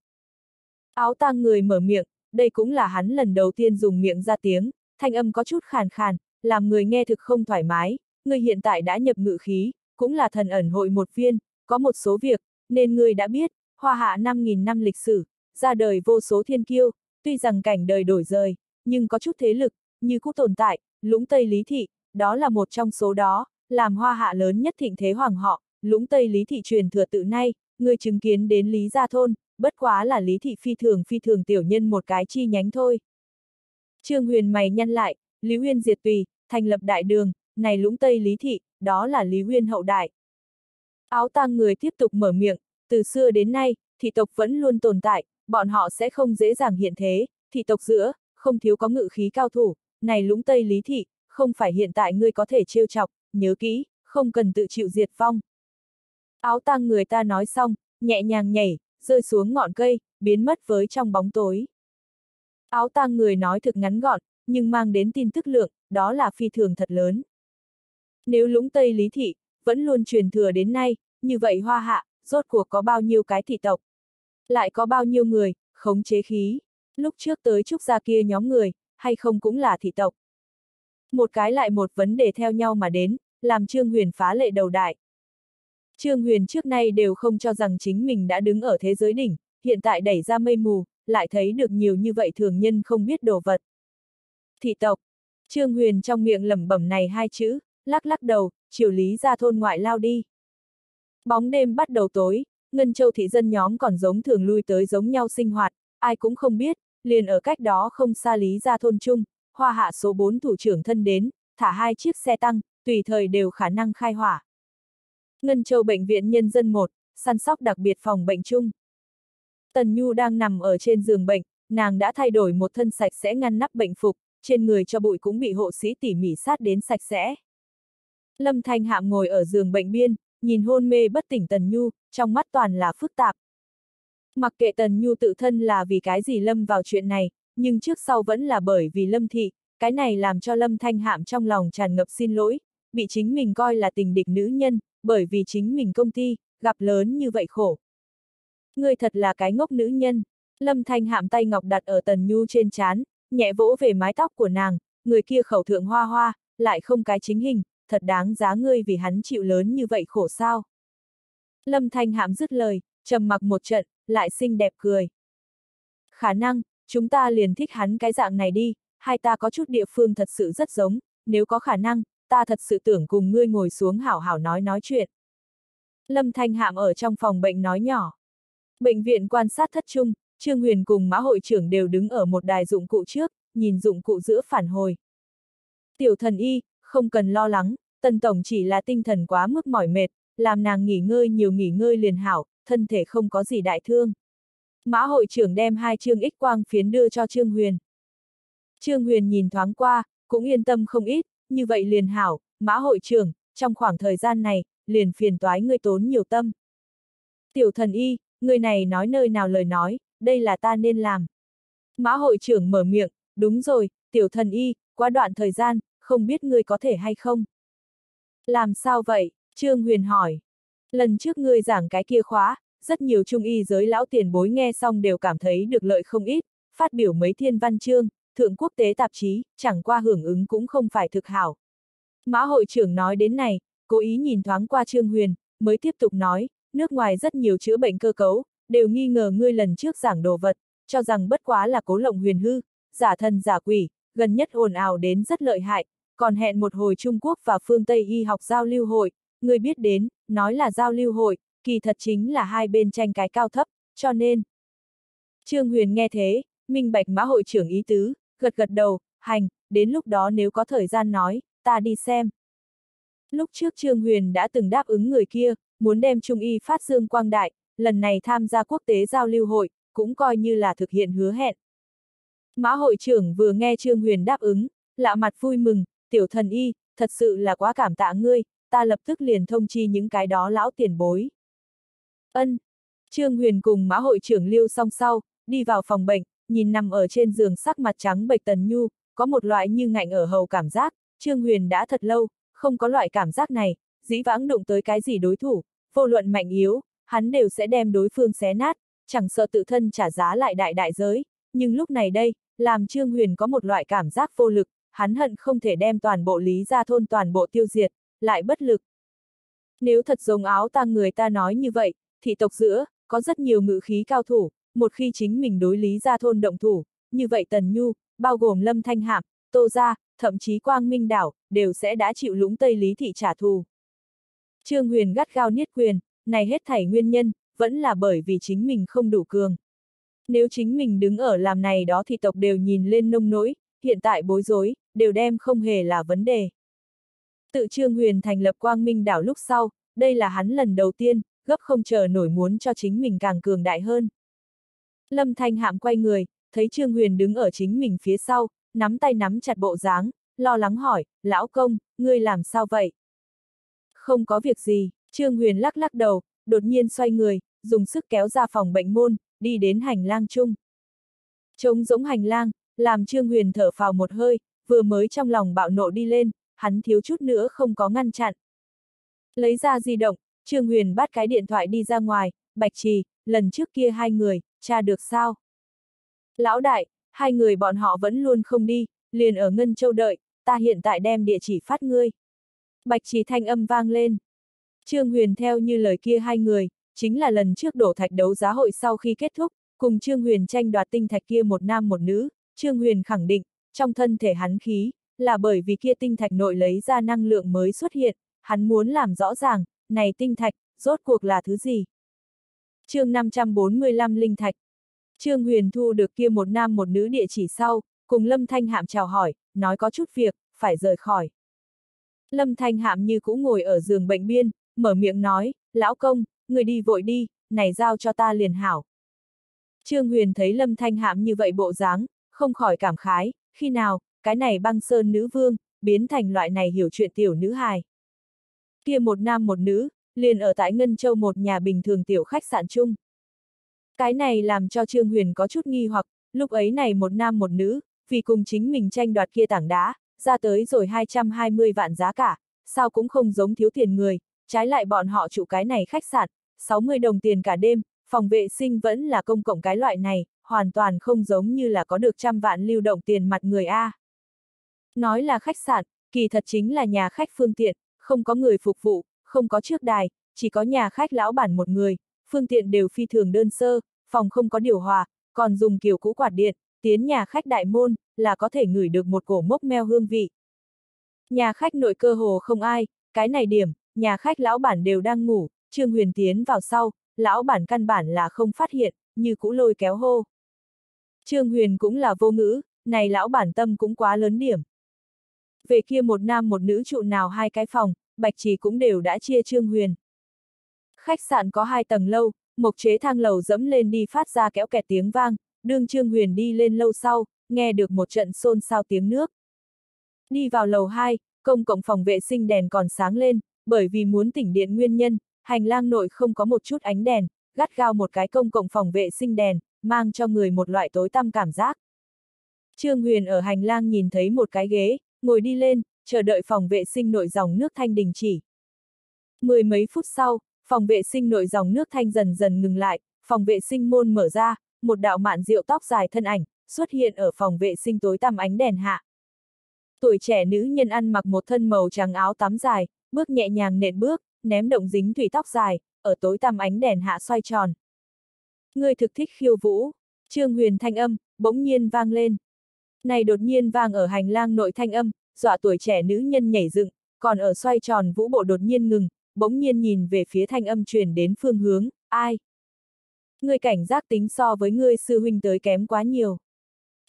Áo tang người mở miệng, đây cũng là hắn lần đầu tiên dùng miệng ra tiếng, thanh âm có chút khàn khàn, làm người nghe thực không thoải mái, người hiện tại đã nhập ngự khí, cũng là thần ẩn hội một viên, có một số việc, nên người đã biết, hoa hạ 5.000 năm lịch sử, ra đời vô số thiên kiêu, tuy rằng cảnh đời đổi rời, nhưng có chút thế lực, như cũ tồn tại, lũng Tây Lý Thị, đó là một trong số đó, làm hoa hạ lớn nhất thịnh thế hoàng họ, lũng Tây Lý Thị truyền thừa tự nay, người chứng kiến đến Lý Gia Thôn, bất quá là Lý Thị phi thường phi thường tiểu nhân một cái chi nhánh thôi. Trương Huyền mày nhăn lại, Lý Huyên diệt tùy, thành lập đại đường, này lũng Tây Lý Thị, đó là Lý Huyên hậu đại. Áo tang người tiếp tục mở miệng, từ xưa đến nay, thị tộc vẫn luôn tồn tại, bọn họ sẽ không dễ dàng hiện thế, thị tộc giữa, không thiếu có ngự khí cao thủ, này lũng Tây Lý Thị, không phải hiện tại ngươi có thể trêu chọc, nhớ kỹ, không cần tự chịu diệt vong. Áo tang người ta nói xong, nhẹ nhàng nhảy, rơi xuống ngọn cây, biến mất với trong bóng tối. Áo tang người nói thực ngắn gọn, nhưng mang đến tin tức lượng, đó là phi thường thật lớn. Nếu lũng Tây Lý Thị, vẫn luôn truyền thừa đến nay, như vậy hoa hạ, rốt cuộc có bao nhiêu cái thị tộc? Lại có bao nhiêu người, khống chế khí? Lúc trước tới trúc gia kia nhóm người, hay không cũng là thị tộc? Một cái lại một vấn đề theo nhau mà đến, làm Trương Huyền phá lệ đầu đại. Trương Huyền trước nay đều không cho rằng chính mình đã đứng ở thế giới đỉnh, hiện tại đẩy ra mây mù, lại thấy được nhiều như vậy thường nhân không biết đồ vật. Thị tộc. Trương Huyền trong miệng lẩm bẩm này hai chữ, lắc lắc đầu, chiều lý ra thôn ngoại lao đi. Bóng đêm bắt đầu tối, Ngân Châu thị dân nhóm còn giống thường lui tới giống nhau sinh hoạt, ai cũng không biết, liền ở cách đó không xa lý ra thôn chung, hoa hạ số 4 thủ trưởng thân đến, thả hai chiếc xe tăng, tùy thời đều khả năng khai hỏa. Ngân Châu Bệnh viện Nhân dân 1, săn sóc đặc biệt phòng bệnh chung. Tần Nhu đang nằm ở trên giường bệnh, nàng đã thay đổi một thân sạch sẽ ngăn nắp bệnh phục, trên người cho bụi cũng bị hộ sĩ tỉ mỉ sát đến sạch sẽ. Lâm Thanh Hạm ngồi ở giường bệnh biên, nhìn hôn mê bất tỉnh Tần Nhu, trong mắt toàn là phức tạp. Mặc kệ Tần Nhu tự thân là vì cái gì Lâm vào chuyện này, nhưng trước sau vẫn là bởi vì Lâm Thị, cái này làm cho Lâm Thanh Hạm trong lòng tràn ngập xin lỗi, bị chính mình coi là tình địch nữ nhân, bởi vì chính mình công ty, gặp lớn như vậy khổ. Người thật là cái ngốc nữ nhân, Lâm Thanh Hạm tay ngọc đặt ở Tần Nhu trên chán, nhẹ vỗ về mái tóc của nàng, người kia khẩu thượng hoa hoa, lại không cái chính hình, thật đáng giá ngươi vì hắn chịu lớn như vậy khổ sao. Lâm Thanh Hạm dứt lời, trầm mặc một trận, lại xinh đẹp cười. Khả năng, chúng ta liền thích hắn cái dạng này đi, hai ta có chút địa phương thật sự rất giống, nếu có khả năng, ta thật sự tưởng cùng ngươi ngồi xuống hảo hảo nói nói chuyện. Lâm Thanh Hạm ở trong phòng bệnh nói nhỏ. Bệnh viện quan sát thất trung, Trương Huyền cùng mã hội trưởng đều đứng ở một đài dụng cụ trước, nhìn dụng cụ giữa phản hồi. Tiểu thần y, không cần lo lắng, tần tổng chỉ là tinh thần quá mức mỏi mệt, làm nàng nghỉ ngơi nhiều nghỉ ngơi liền hảo, thân thể không có gì đại thương. Mã hội trưởng đem hai chương ích quang phiến đưa cho Trương Huyền. Trương Huyền nhìn thoáng qua, cũng yên tâm không ít, như vậy liền hảo, mã hội trưởng, trong khoảng thời gian này, liền phiền toái ngươi tốn nhiều tâm. Tiểu thần y, người này nói nơi nào lời nói, đây là ta nên làm. Mã hội trưởng mở miệng, đúng rồi, tiểu thần y, qua đoạn thời gian, không biết ngươi có thể hay không? Làm sao vậy? Trương Huyền hỏi. Lần trước ngươi giảng cái kia khóa, rất nhiều trung y giới lão tiền bối nghe xong đều cảm thấy được lợi không ít, phát biểu mấy thiên văn chương, thượng quốc tế tạp chí, chẳng qua hưởng ứng cũng không phải thực hảo. Mã hội trưởng nói đến này, cố ý nhìn thoáng qua Trương Huyền, mới tiếp tục nói, nước ngoài rất nhiều chữa bệnh cơ cấu, đều nghi ngờ ngươi lần trước giảng đồ vật, cho rằng bất quá là cố lộng huyền hư, giả thần giả quỷ, gần nhất ồn ào đến rất lợi hại, còn hẹn một hồi Trung Quốc và phương Tây y học giao lưu hội, người biết đến, nói là giao lưu hội, kỳ thật chính là hai bên tranh cái cao thấp, cho nên. Trương Huyền nghe thế, minh bạch mã hội trưởng ý tứ, gật gật đầu, hành, đến lúc đó nếu có thời gian nói, ta đi xem. Lúc trước Trương Huyền đã từng đáp ứng người kia, muốn đem Trung Y phát dương quang đại, lần này tham gia quốc tế giao lưu hội, cũng coi như là thực hiện hứa hẹn. Mã hội trưởng vừa nghe Trương Huyền đáp ứng, lạ mặt vui mừng, tiểu thần y, thật sự là quá cảm tạ ngươi, ta lập tức liền thông chi những cái đó lão tiền bối. Ân. Trương Huyền cùng mã hội trưởng lưu song sau, đi vào phòng bệnh, nhìn nằm ở trên giường sắc mặt trắng bệch tần nhu, có một loại như ngạnh ở hầu cảm giác, Trương Huyền đã thật lâu, không có loại cảm giác này, dĩ vãng đụng tới cái gì đối thủ, vô luận mạnh yếu, hắn đều sẽ đem đối phương xé nát, chẳng sợ tự thân trả giá lại đại đại giới, nhưng lúc này đây, làm Trương Huyền có một loại cảm giác vô lực, hắn hận không thể đem toàn bộ lý gia thôn toàn bộ tiêu diệt, lại bất lực. Nếu thật giống áo ta người ta nói như vậy, thị tộc giữa, có rất nhiều ngự khí cao thủ, một khi chính mình đối lý gia thôn động thủ, như vậy Tần Nhu, bao gồm Lâm Thanh Hạm, Tô Gia, thậm chí Quang Minh Đảo, đều sẽ đã chịu lũng Tây Lý thị trả thù. Trương Huyền gắt gao niết quyền, này hết thảy nguyên nhân, vẫn là bởi vì chính mình không đủ cường. Nếu chính mình đứng ở làm này đó thì tộc đều nhìn lên nông nỗi, hiện tại bối rối, đều đem không hề là vấn đề. Tự Trương Huyền thành lập Quang Minh đảo lúc sau, đây là hắn lần đầu tiên, gấp không chờ nổi muốn cho chính mình càng cường đại hơn. Lâm Thanh Hạm quay người, thấy Trương Huyền đứng ở chính mình phía sau, nắm tay nắm chặt bộ dáng, lo lắng hỏi, lão công, ngươi làm sao vậy? Không có việc gì, Trương Huyền lắc lắc đầu, đột nhiên xoay người, dùng sức kéo ra phòng bệnh môn, đi đến hành lang chung. Trống giống hành lang, làm Trương Huyền thở phào một hơi, vừa mới trong lòng bạo nộ đi lên, hắn thiếu chút nữa không có ngăn chặn. Lấy ra di động, Trương Huyền bắt cái điện thoại đi ra ngoài, Bạch Trì, lần trước kia hai người, tra được sao? Lão đại, hai người bọn họ vẫn luôn không đi, liền ở Ngân Châu đợi, ta hiện tại đem địa chỉ phát ngươi. Bạch Trì thanh âm vang lên. Trương Huyền theo như lời kia hai người, chính là lần trước đổ thạch đấu giá hội sau khi kết thúc, cùng Trương Huyền tranh đoạt tinh thạch kia một nam một nữ, Trương Huyền khẳng định, trong thân thể hắn khí, là bởi vì kia tinh thạch nội lấy ra năng lượng mới xuất hiện, hắn muốn làm rõ ràng, này tinh thạch, rốt cuộc là thứ gì? Chương 545 Linh Thạch Trương Huyền thu được kia một nam một nữ địa chỉ sau, cùng Lâm Thanh Hạm chào hỏi, nói có chút việc, phải rời khỏi. Lâm Thanh Hạm như cũ ngồi ở giường bệnh biên, mở miệng nói, lão công, người đi vội đi, này giao cho ta liền hảo. Trương Huyền thấy Lâm Thanh Hạm như vậy bộ dáng, không khỏi cảm khái, khi nào, cái này băng sơn nữ vương, biến thành loại này hiểu chuyện tiểu nữ hài. Kia một nam một nữ, liền ở tại Ngân Châu một nhà bình thường tiểu khách sạn chung. Cái này làm cho Trương Huyền có chút nghi hoặc, lúc ấy này một nam một nữ, vì cùng chính mình tranh đoạt kia tảng đá, ra tới rồi 220 vạn giá cả, sao cũng không giống thiếu tiền người, trái lại bọn họ chủ cái này khách sạn, 60 đồng tiền cả đêm, phòng vệ sinh vẫn là công cộng cái loại này, hoàn toàn không giống như là có được trăm vạn lưu động tiền mặt người A. Nói là khách sạn, kỳ thật chính là nhà khách phương tiện, không có người phục vụ, không có trước đài, chỉ có nhà khách lão bản một người, phương tiện đều phi thường đơn sơ, phòng không có điều hòa, còn dùng kiểu cũ quạt điện, tiến nhà khách đại môn, là có thể ngửi được một cổ mốc meo hương vị. Nhà khách nội cơ hồ không ai, cái này điểm, nhà khách lão bản đều đang ngủ, Trương Huyền tiến vào sau, lão bản căn bản là không phát hiện, như cũ lôi kéo hô. Trương Huyền cũng là vô ngữ, này lão bản tâm cũng quá lớn điểm. Về kia một nam một nữ trụ nào hai cái phòng, Bạch Trì cũng đều đã chia Trương Huyền. Khách sạn có hai tầng lâu, mộc chế thang lầu dẫm lên đi phát ra kéo kẹt tiếng vang, đương Trương Huyền đi lên lâu sau, nghe được một trận xôn xao tiếng nước. Đi vào lầu 2, công cộng phòng vệ sinh đèn còn sáng lên, bởi vì muốn tỉnh điện nguyên nhân, hành lang nội không có một chút ánh đèn, gắt gao một cái công cộng phòng vệ sinh đèn, mang cho người một loại tối tăm cảm giác. Trương Huyền ở hành lang nhìn thấy một cái ghế, ngồi đi lên, chờ đợi phòng vệ sinh nội dòng nước thanh đình chỉ. Mười mấy phút sau, phòng vệ sinh nội dòng nước thanh dần dần ngừng lại, phòng vệ sinh môn mở ra, một đạo mạn rượu tóc dài thân ảnh, xuất hiện ở phòng vệ sinh tối tăm ánh đèn hạ. Tuổi trẻ nữ nhân ăn mặc một thân màu trắng áo tắm dài, bước nhẹ nhàng nện bước, ném động dính thủy tóc dài, ở tối tăm ánh đèn hạ xoay tròn. Người thực thích khiêu vũ, Trương Huyền thanh âm, bỗng nhiên vang lên. Này đột nhiên vang ở hành lang nội thanh âm, dọa tuổi trẻ nữ nhân nhảy dựng, còn ở xoay tròn vũ bộ đột nhiên ngừng, bỗng nhiên nhìn về phía thanh âm truyền đến phương hướng, ai? Người cảnh giác tính so với ngươi sư huynh tới kém quá nhiều.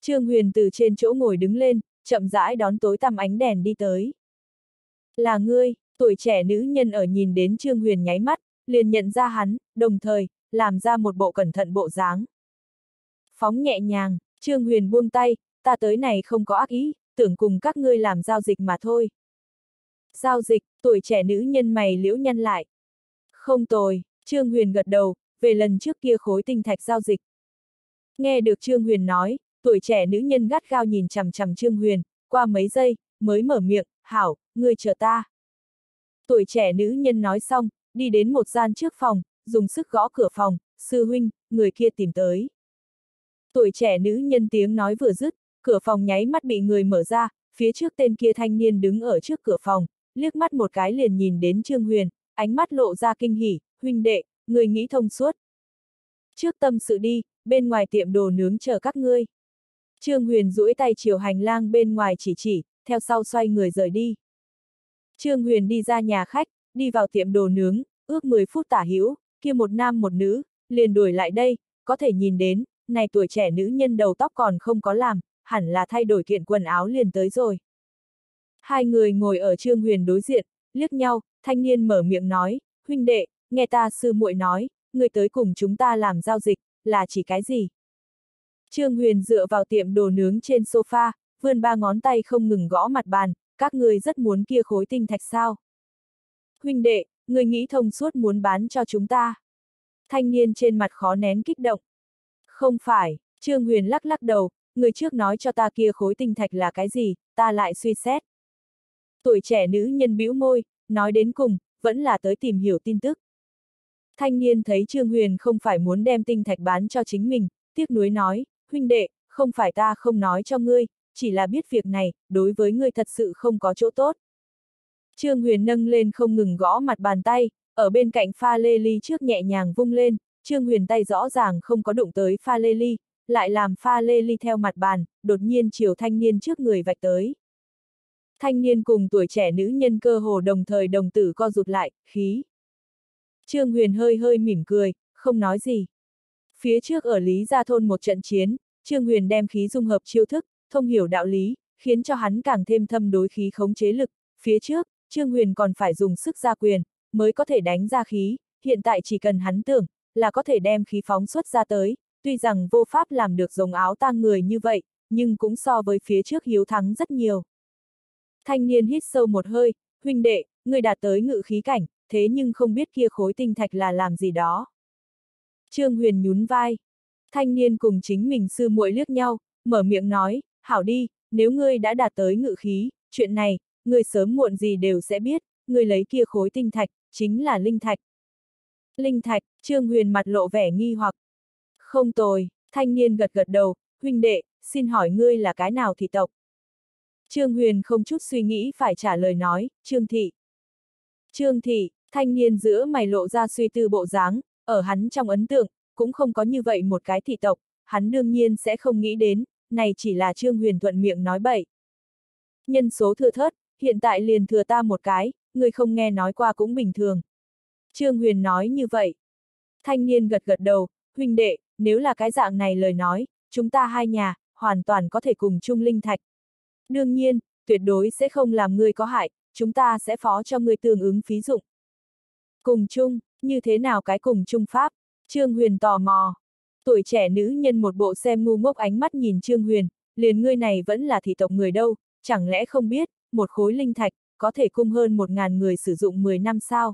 Trương Huyền từ trên chỗ ngồi đứng lên, chậm rãi đón tối tăm ánh đèn đi tới. Là ngươi, tuổi trẻ nữ nhân ở nhìn đến Trương Huyền nháy mắt, liền nhận ra hắn, đồng thời, làm ra một bộ cẩn thận bộ dáng. Phóng nhẹ nhàng, Trương Huyền buông tay, ta tới này không có ác ý, tưởng cùng các ngươi làm giao dịch mà thôi. Giao dịch, tuổi trẻ nữ nhân mày liễu nhân lại. Không tồi, Trương Huyền gật đầu, về lần trước kia khối tinh thạch giao dịch. Nghe được Trương Huyền nói, tuổi trẻ nữ nhân gắt gao nhìn chằm chằm Trương Huyền, qua mấy giây, mới mở miệng, hảo, ngươi chờ ta. Tuổi trẻ nữ nhân nói xong, đi đến một gian trước phòng, dùng sức gõ cửa phòng, sư huynh, người kia tìm tới. Tuổi trẻ nữ nhân tiếng nói vừa dứt, cửa phòng nháy mắt bị người mở ra, phía trước tên kia thanh niên đứng ở trước cửa phòng, liếc mắt một cái liền nhìn đến Trương Huyền, ánh mắt lộ ra kinh hỉ, huynh đệ, người nghĩ thông suốt. Trước tâm sự đi, bên ngoài tiệm đồ nướng chờ các ngươi. Trương Huyền duỗi tay chiều hành lang bên ngoài chỉ chỉ, theo sau xoay người rời đi. Trương Huyền đi ra nhà khách, đi vào tiệm đồ nướng, ước 10 phút tả hữu, kia một nam một nữ, liền đuổi lại đây, có thể nhìn đến, này tuổi trẻ nữ nhân đầu tóc còn không có làm, hẳn là thay đổi kiện quần áo liền tới rồi. Hai người ngồi ở Trương Huyền đối diện, liếc nhau, thanh niên mở miệng nói, huynh đệ, nghe ta sư muội nói, người tới cùng chúng ta làm giao dịch, là chỉ cái gì? Trương Huyền dựa vào tiệm đồ nướng trên sofa, vươn ba ngón tay không ngừng gõ mặt bàn, các người rất muốn kia khối tinh thạch sao? Huynh đệ, người nghĩ thông suốt muốn bán cho chúng ta. Thanh niên trên mặt khó nén kích động. Không phải, Trương Huyền lắc lắc đầu, người trước nói cho ta kia khối tinh thạch là cái gì, ta lại suy xét. Tuổi trẻ nữ nhân bĩu môi, nói đến cùng, vẫn là tới tìm hiểu tin tức. Thanh niên thấy Trương Huyền không phải muốn đem tinh thạch bán cho chính mình, tiếc nuối nói, huynh đệ, không phải ta không nói cho ngươi, chỉ là biết việc này, đối với ngươi thật sự không có chỗ tốt. Trương Huyền nâng lên không ngừng gõ mặt bàn tay, ở bên cạnh pha lê ly trước nhẹ nhàng vung lên, Trương Huyền tay rõ ràng không có đụng tới pha lê ly, lại làm pha lê ly theo mặt bàn, đột nhiên chiều thanh niên trước người vạch tới. Thanh niên cùng tuổi trẻ nữ nhân cơ hồ đồng thời đồng tử co rụt lại, khí. Trương Huyền hơi hơi mỉm cười, không nói gì. Phía trước ở Lý Gia Thôn một trận chiến, Trương Huyền đem khí dung hợp chiêu thức, thông hiểu đạo lý, khiến cho hắn càng thêm thâm đối khí khống chế lực. Phía trước, Trương Huyền còn phải dùng sức gia quyền, mới có thể đánh ra khí, hiện tại chỉ cần hắn tưởng, là có thể đem khí phóng xuất ra tới, tuy rằng vô pháp làm được giống áo tang người như vậy, nhưng cũng so với phía trước hiếu thắng rất nhiều. Thanh niên hít sâu một hơi, huynh đệ, người đạt tới ngự khí cảnh, thế nhưng không biết kia khối tinh thạch là làm gì đó. Trương Huyền nhún vai. Thanh niên cùng chính mình sư muội liếc nhau, mở miệng nói, hảo đi, nếu ngươi đã đạt tới ngự khí, chuyện này, ngươi sớm muộn gì đều sẽ biết, ngươi lấy kia khối tinh thạch, chính là linh thạch. Linh thạch, Trương Huyền mặt lộ vẻ nghi hoặc. Không tồi, thanh niên gật gật đầu, huynh đệ, xin hỏi ngươi là cái nào thị tộc? Trương Huyền không chút suy nghĩ phải trả lời nói, Trương Thị. Trương Thị, thanh niên giữa mày lộ ra suy tư bộ dáng, ở hắn trong ấn tượng, cũng không có như vậy một cái thị tộc, hắn đương nhiên sẽ không nghĩ đến, này chỉ là Trương Huyền thuận miệng nói bậy. Nhân số thừa thớt, hiện tại liền thừa ta một cái, người không nghe nói qua cũng bình thường. Trương Huyền nói như vậy. Thanh niên gật gật đầu, huynh đệ, nếu là cái dạng này lời nói, chúng ta hai nhà, hoàn toàn có thể cùng chung linh thạch. Đương nhiên, tuyệt đối sẽ không làm ngươi có hại, chúng ta sẽ phó cho ngươi tương ứng phí dụng. Cùng chung, như thế nào cái cùng chung pháp? Trương Huyền tò mò. Tuổi trẻ nữ nhân một bộ xem ngu ngốc ánh mắt nhìn Trương Huyền, liền ngươi này vẫn là thị tộc người đâu, chẳng lẽ không biết, một khối linh thạch, có thể cung hơn một ngàn người sử dụng 10 năm sao?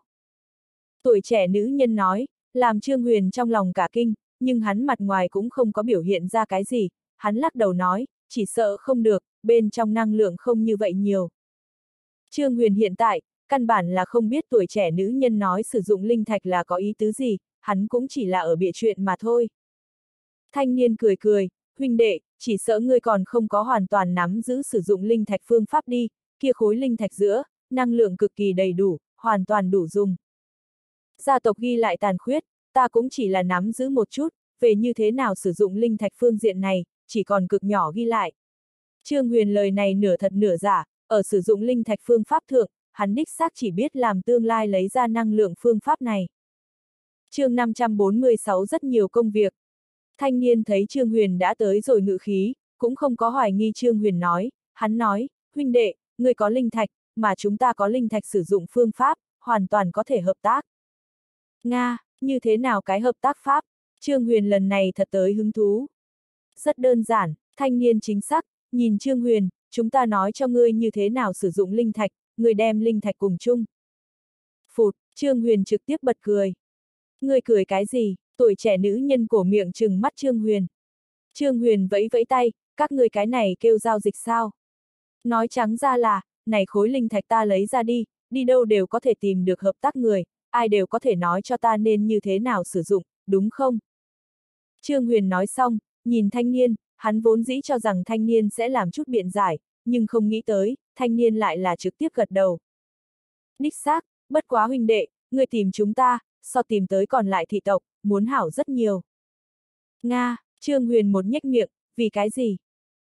Tuổi trẻ nữ nhân nói, làm Trương Huyền trong lòng cả kinh, nhưng hắn mặt ngoài cũng không có biểu hiện ra cái gì, hắn lắc đầu nói, chỉ sợ không được, bên trong năng lượng không như vậy nhiều. Trương Huyền hiện tại, căn bản là không biết tuổi trẻ nữ nhân nói sử dụng linh thạch là có ý tứ gì, hắn cũng chỉ là ở bịa chuyện mà thôi. Thanh niên cười cười, huynh đệ, chỉ sợ ngươi còn không có hoàn toàn nắm giữ sử dụng linh thạch phương pháp đi, kia khối linh thạch giữa, năng lượng cực kỳ đầy đủ, hoàn toàn đủ dùng. Gia tộc ghi lại tàn khuyết, ta cũng chỉ là nắm giữ một chút, về như thế nào sử dụng linh thạch phương diện này, chỉ còn cực nhỏ ghi lại. Trương Huyền lời này nửa thật nửa giả, ở sử dụng linh thạch phương pháp thượng, hắn đích xác chỉ biết làm tương lai lấy ra năng lượng phương pháp này. chương 546 rất nhiều công việc. Thanh niên thấy Trương Huyền đã tới rồi ngự khí, cũng không có hoài nghi Trương Huyền nói, hắn nói, huynh đệ, người có linh thạch, mà chúng ta có linh thạch sử dụng phương pháp, hoàn toàn có thể hợp tác. Nga, như thế nào cái hợp tác pháp? Trương Huyền lần này thật tới hứng thú. Rất đơn giản, thanh niên chính xác, nhìn Trương Huyền, chúng ta nói cho ngươi như thế nào sử dụng linh thạch, người đem linh thạch cùng chung. Phụt, Trương Huyền trực tiếp bật cười. Ngươi cười cái gì, tuổi trẻ nữ nhân cổ miệng trừng mắt Trương Huyền. Trương Huyền vẫy vẫy tay, các ngươi cái này kêu giao dịch sao? Nói trắng ra là, này khối linh thạch ta lấy ra đi, đi đâu đều có thể tìm được hợp tác người, ai đều có thể nói cho ta nên như thế nào sử dụng, đúng không? Trương Huyền nói xong, nhìn thanh niên, hắn vốn dĩ cho rằng thanh niên sẽ làm chút biện giải, nhưng không nghĩ tới, thanh niên lại là trực tiếp gật đầu. Đích xác, bất quá huynh đệ, người tìm chúng ta, so tìm tới còn lại thị tộc, muốn hảo rất nhiều. Nga, Trương Huyền một nhếch miệng, vì cái gì?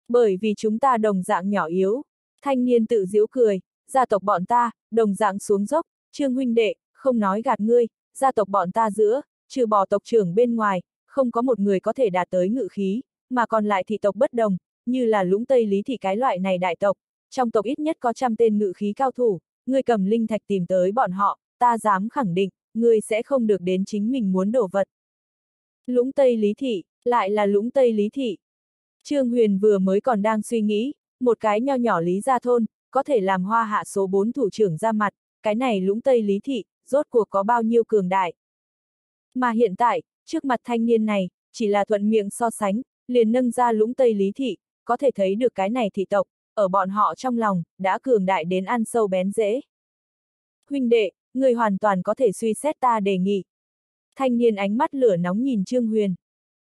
Bởi vì chúng ta đồng dạng nhỏ yếu. Thanh niên tự giễu cười, gia tộc bọn ta, đồng dạng xuống dốc, Trương huynh đệ, không nói gạt ngươi, gia tộc bọn ta giữa, trừ bỏ tộc trưởng bên ngoài, không có một người có thể đạt tới ngự khí, mà còn lại thì tộc bất đồng, như là lũng Tây Lý thị cái loại này đại tộc, trong tộc ít nhất có trăm tên ngự khí cao thủ, ngươi cầm linh thạch tìm tới bọn họ, ta dám khẳng định, ngươi sẽ không được đến chính mình muốn đổ vật. Lũng Tây Lý thị, lại là lũng Tây Lý thị. Trương Huyền vừa mới còn đang suy nghĩ, một cái nho nhỏ Lý Gia Thôn, có thể làm hoa hạ số 4 thủ trưởng ra mặt, cái này lũng Tây Lý thị, rốt cuộc có bao nhiêu cường đại. Mà hiện tại, trước mặt thanh niên này, chỉ là thuận miệng so sánh, liền nâng ra lũng Tây Lý thị, có thể thấy được cái này thị tộc, ở bọn họ trong lòng, đã cường đại đến ăn sâu bén dễ. Huynh đệ, người hoàn toàn có thể suy xét ta đề nghị. Thanh niên ánh mắt lửa nóng nhìn Trương Huyền.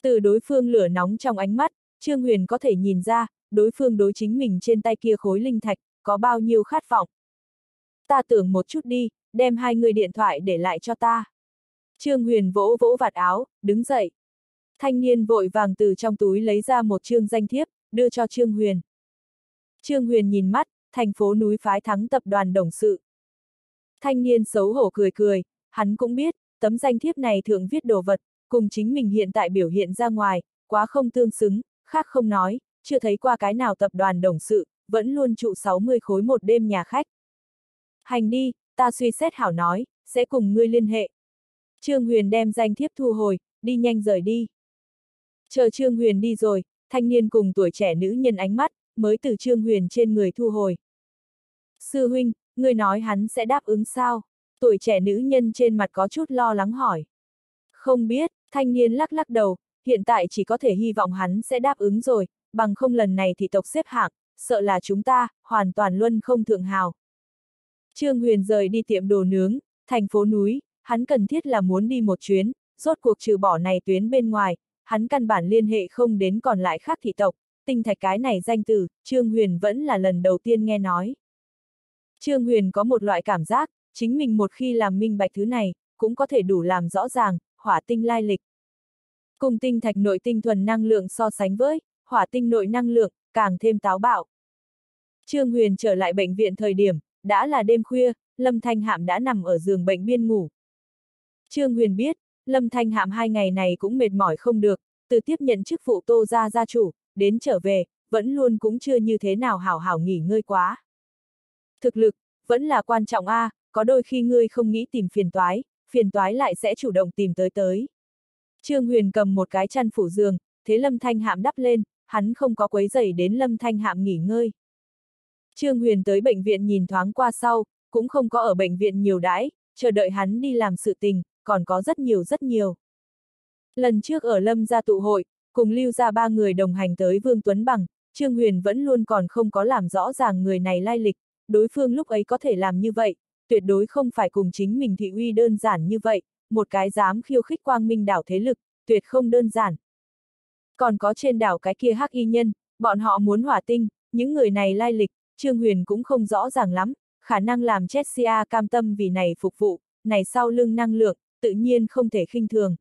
Từ đối phương lửa nóng trong ánh mắt, Trương Huyền có thể nhìn ra, đối phương đối chính mình trên tay kia khối linh thạch, có bao nhiêu khát vọng. Ta tưởng một chút đi, đem hai người điện thoại để lại cho ta. Trương Huyền vỗ vỗ vạt áo, đứng dậy. Thanh niên vội vàng từ trong túi lấy ra một chương danh thiếp, đưa cho Trương Huyền. Trương Huyền nhìn mắt, thành phố núi phái thắng tập đoàn đồng sự. Thanh niên xấu hổ cười cười, hắn cũng biết, tấm danh thiếp này thường viết đồ vật, cùng chính mình hiện tại biểu hiện ra ngoài, quá không tương xứng, khác không nói, chưa thấy qua cái nào tập đoàn đồng sự, vẫn luôn trụ 60 khối một đêm nhà khách. Hành đi, ta suy xét hảo nói, sẽ cùng ngươi liên hệ. Trương Huyền đem danh thiếp thu hồi, đi nhanh rời đi. Chờ Trương Huyền đi rồi, thanh niên cùng tuổi trẻ nữ nhân ánh mắt, mới từ Trương Huyền trên người thu hồi. Sư huynh, ngươi nói hắn sẽ đáp ứng sao? Tuổi trẻ nữ nhân trên mặt có chút lo lắng hỏi. Không biết, thanh niên lắc lắc đầu, hiện tại chỉ có thể hy vọng hắn sẽ đáp ứng rồi, bằng không lần này thì tộc xếp hạng, sợ là chúng ta, hoàn toàn luân không thượng hào. Trương Huyền rời đi tiệm đồ nướng, thành phố núi, hắn cần thiết là muốn đi một chuyến, rốt cuộc trừ bỏ này tuyến bên ngoài, hắn căn bản liên hệ không đến còn lại khác thị tộc, tinh thạch cái này danh từ, Trương Huyền vẫn là lần đầu tiên nghe nói. Trương Huyền có một loại cảm giác, chính mình một khi làm minh bạch thứ này, cũng có thể đủ làm rõ ràng, hỏa tinh lai lịch. Cùng tinh thạch nội tinh thuần năng lượng so sánh với, hỏa tinh nội năng lượng, càng thêm táo bạo. Trương Huyền trở lại bệnh viện thời điểm, đã là đêm khuya, Lâm Thanh Hạm đã nằm ở giường bệnh biên ngủ. Trương Huyền biết, Lâm Thanh Hạm hai ngày này cũng mệt mỏi không được, từ tiếp nhận chức vụ tô gia gia chủ, đến trở về, vẫn luôn cũng chưa như thế nào hảo hảo nghỉ ngơi quá. Thực lực, vẫn là quan trọng a, có đôi khi ngươi không nghĩ tìm phiền toái, phiền toái lại sẽ chủ động tìm tới tới. Trương Huyền cầm một cái chăn phủ giường, thế Lâm Thanh Hạm đắp lên, hắn không có quấy rầy đến Lâm Thanh Hạm nghỉ ngơi. Trương Huyền tới bệnh viện nhìn thoáng qua sau, cũng không có ở bệnh viện nhiều đãi, chờ đợi hắn đi làm sự tình, còn có rất nhiều rất nhiều. Lần trước ở Lâm gia tụ hội, cùng lưu ra ba người đồng hành tới Vương Tuấn Bằng, Trương Huyền vẫn luôn còn không có làm rõ ràng người này lai lịch, đối phương lúc ấy có thể làm như vậy, tuyệt đối không phải cùng chính mình thị uy đơn giản như vậy, một cái dám khiêu khích quang minh đảo thế lực, tuyệt không đơn giản. Còn có trên đảo cái kia hắc y nhân, bọn họ muốn hỏa tinh, những người này lai lịch, Trương Huyền cũng không rõ ràng lắm, khả năng làm Chessia cam tâm vì này phục vụ, này sau lưng năng lượng, tự nhiên không thể khinh thường.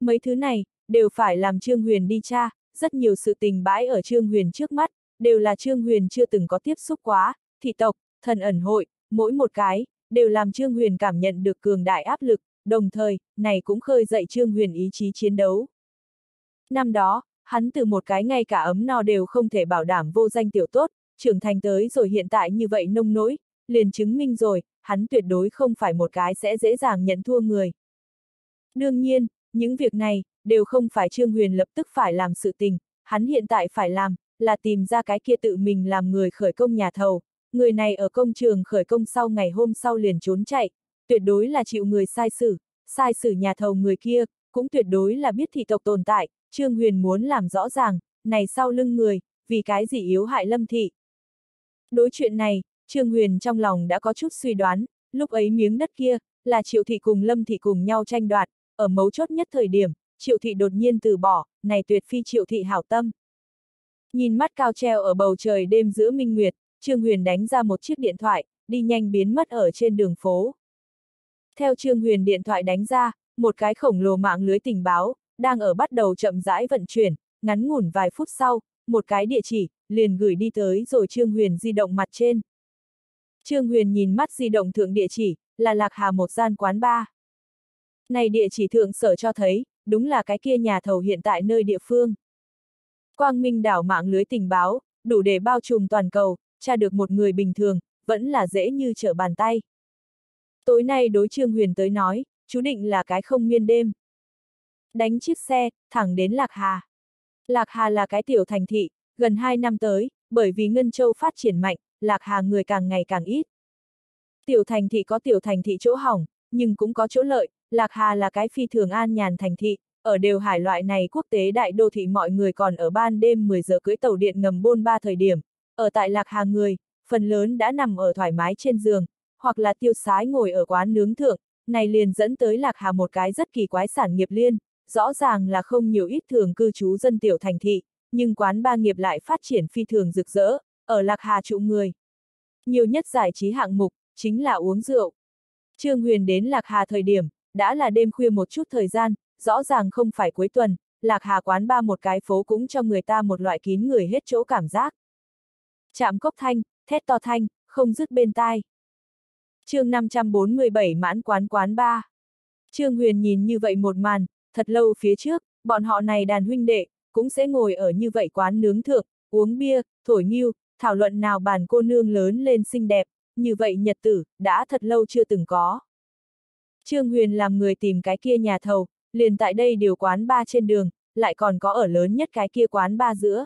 Mấy thứ này, đều phải làm Trương Huyền đi tra, rất nhiều sự tình bãi ở Trương Huyền trước mắt, đều là Trương Huyền chưa từng có tiếp xúc quá, thị tộc, thần ẩn hội, mỗi một cái, đều làm Trương Huyền cảm nhận được cường đại áp lực, đồng thời, này cũng khơi dậy Trương Huyền ý chí chiến đấu. Năm đó, hắn từ một cái ngay cả ấm no đều không thể bảo đảm vô danh tiểu tốt, trưởng thành tới rồi hiện tại như vậy nông nỗi, liền chứng minh rồi, hắn tuyệt đối không phải một cái sẽ dễ dàng nhận thua người. Đương nhiên, những việc này, đều không phải Trương Huyền lập tức phải làm sự tình, hắn hiện tại phải làm, là tìm ra cái kia tự mình làm người khởi công nhà thầu, người này ở công trường khởi công sau ngày hôm sau liền trốn chạy, tuyệt đối là chịu người sai xử, sai xử nhà thầu người kia, cũng tuyệt đối là biết thị tộc tồn tại, Trương Huyền muốn làm rõ ràng, này sau lưng người, vì cái gì yếu hại lâm thị. Đối chuyện này, Trương Huyền trong lòng đã có chút suy đoán, lúc ấy miếng đất kia, là Triệu Thị cùng Lâm Thị cùng nhau tranh đoạt, ở mấu chốt nhất thời điểm, Triệu Thị đột nhiên từ bỏ, này tuyệt phi Triệu Thị hảo tâm. Nhìn mắt cao treo ở bầu trời đêm giữa minh nguyệt, Trương Huyền đánh ra một chiếc điện thoại, đi nhanh biến mất ở trên đường phố. Theo Trương Huyền điện thoại đánh ra, một cái khổng lồ mạng lưới tình báo, đang ở bắt đầu chậm rãi vận chuyển, ngắn ngủn vài phút sau, một cái địa chỉ, liền gửi đi tới rồi Trương Huyền di động mặt trên. Trương Huyền nhìn mắt di động thượng địa chỉ, là Lạc Hà một gian quán bar. Này địa chỉ thượng sở cho thấy, đúng là cái kia nhà thầu hiện tại nơi địa phương. Quang Minh đảo mạng lưới tình báo, đủ để bao trùm toàn cầu, tra được một người bình thường, vẫn là dễ như trở bàn tay. Tối nay đối Trương Huyền tới nói, chú định là cái không miên đêm. Đánh chiếc xe, thẳng đến Lạc Hà. Lạc Hà là cái tiểu thành thị, gần 2 năm tới, bởi vì Ngân Châu phát triển mạnh, Lạc Hà người càng ngày càng ít. Tiểu thành thị có tiểu thành thị chỗ hỏng, nhưng cũng có chỗ lợi, Lạc Hà là cái phi thường an nhàn thành thị, ở đều hải loại này quốc tế đại đô thị mọi người còn ở ban đêm 10 giờ cưới tàu điện ngầm bôn ba thời điểm, ở tại Lạc Hà người, phần lớn đã nằm ở thoải mái trên giường, hoặc là tiêu sái ngồi ở quán nướng thượng, này liền dẫn tới Lạc Hà một cái rất kỳ quái sản nghiệp liên, rõ ràng là không nhiều ít thường cư trú dân tiểu thành thị, nhưng quán ba nghiệp lại phát triển phi thường rực rỡ, ở Lạc Hà trụ người. Nhiều nhất giải trí hạng mục, chính là uống rượu. Trương Huyền đến Lạc Hà thời điểm, đã là đêm khuya một chút thời gian, rõ ràng không phải cuối tuần, Lạc Hà quán ba một cái phố cũng cho người ta một loại kín người hết chỗ cảm giác. Chạm cốc thanh, thét to thanh, không dứt bên tai. chương 547 mãn quán quán ba. Trương Huyền nhìn như vậy một màn, thật lâu phía trước, bọn họ này đàn huynh đệ, cũng sẽ ngồi ở như vậy quán nướng thượng, uống bia, thổi nghiêu, thảo luận nào bàn cô nương lớn lên xinh đẹp, như vậy nhật tử, đã thật lâu chưa từng có. Trương Huyền làm người tìm cái kia nhà thầu, liền tại đây điều quán ba trên đường, lại còn có ở lớn nhất cái kia quán ba giữa.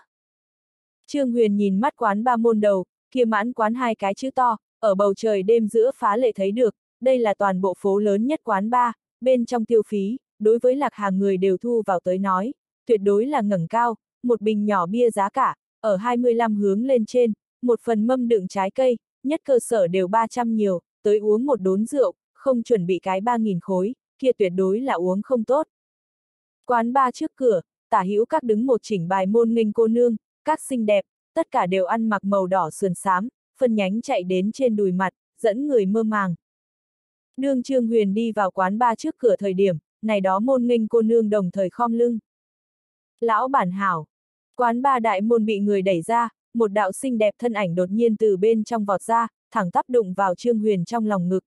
Trương Huyền nhìn mắt quán ba môn đầu, kia mãn quán hai cái chữ to, ở bầu trời đêm giữa phá lệ thấy được, đây là toàn bộ phố lớn nhất quán ba, bên trong tiêu phí, đối với lạc hàng người đều thu vào tới nói, tuyệt đối là ngẩng cao, một bình nhỏ bia giá cả, ở 25 hướng lên trên, một phần mâm đựng trái cây, nhất cơ sở đều 300 nhiều, tới uống một đốn rượu, không chuẩn bị cái 3.000 khối, kia tuyệt đối là uống không tốt. Quán ba trước cửa, tả hữu các đứng một chỉnh bài môn nghênh cô nương, các xinh đẹp, tất cả đều ăn mặc màu đỏ sườn xám, phân nhánh chạy đến trên đùi mặt, dẫn người mơ màng. đương Trương Huyền đi vào quán ba trước cửa thời điểm, này đó môn nghênh cô nương đồng thời khom lưng. Lão bản hảo, quán ba đại môn bị người đẩy ra, một đạo xinh đẹp thân ảnh đột nhiên từ bên trong vọt ra, thẳng tắp đụng vào Trương Huyền trong lòng ngực.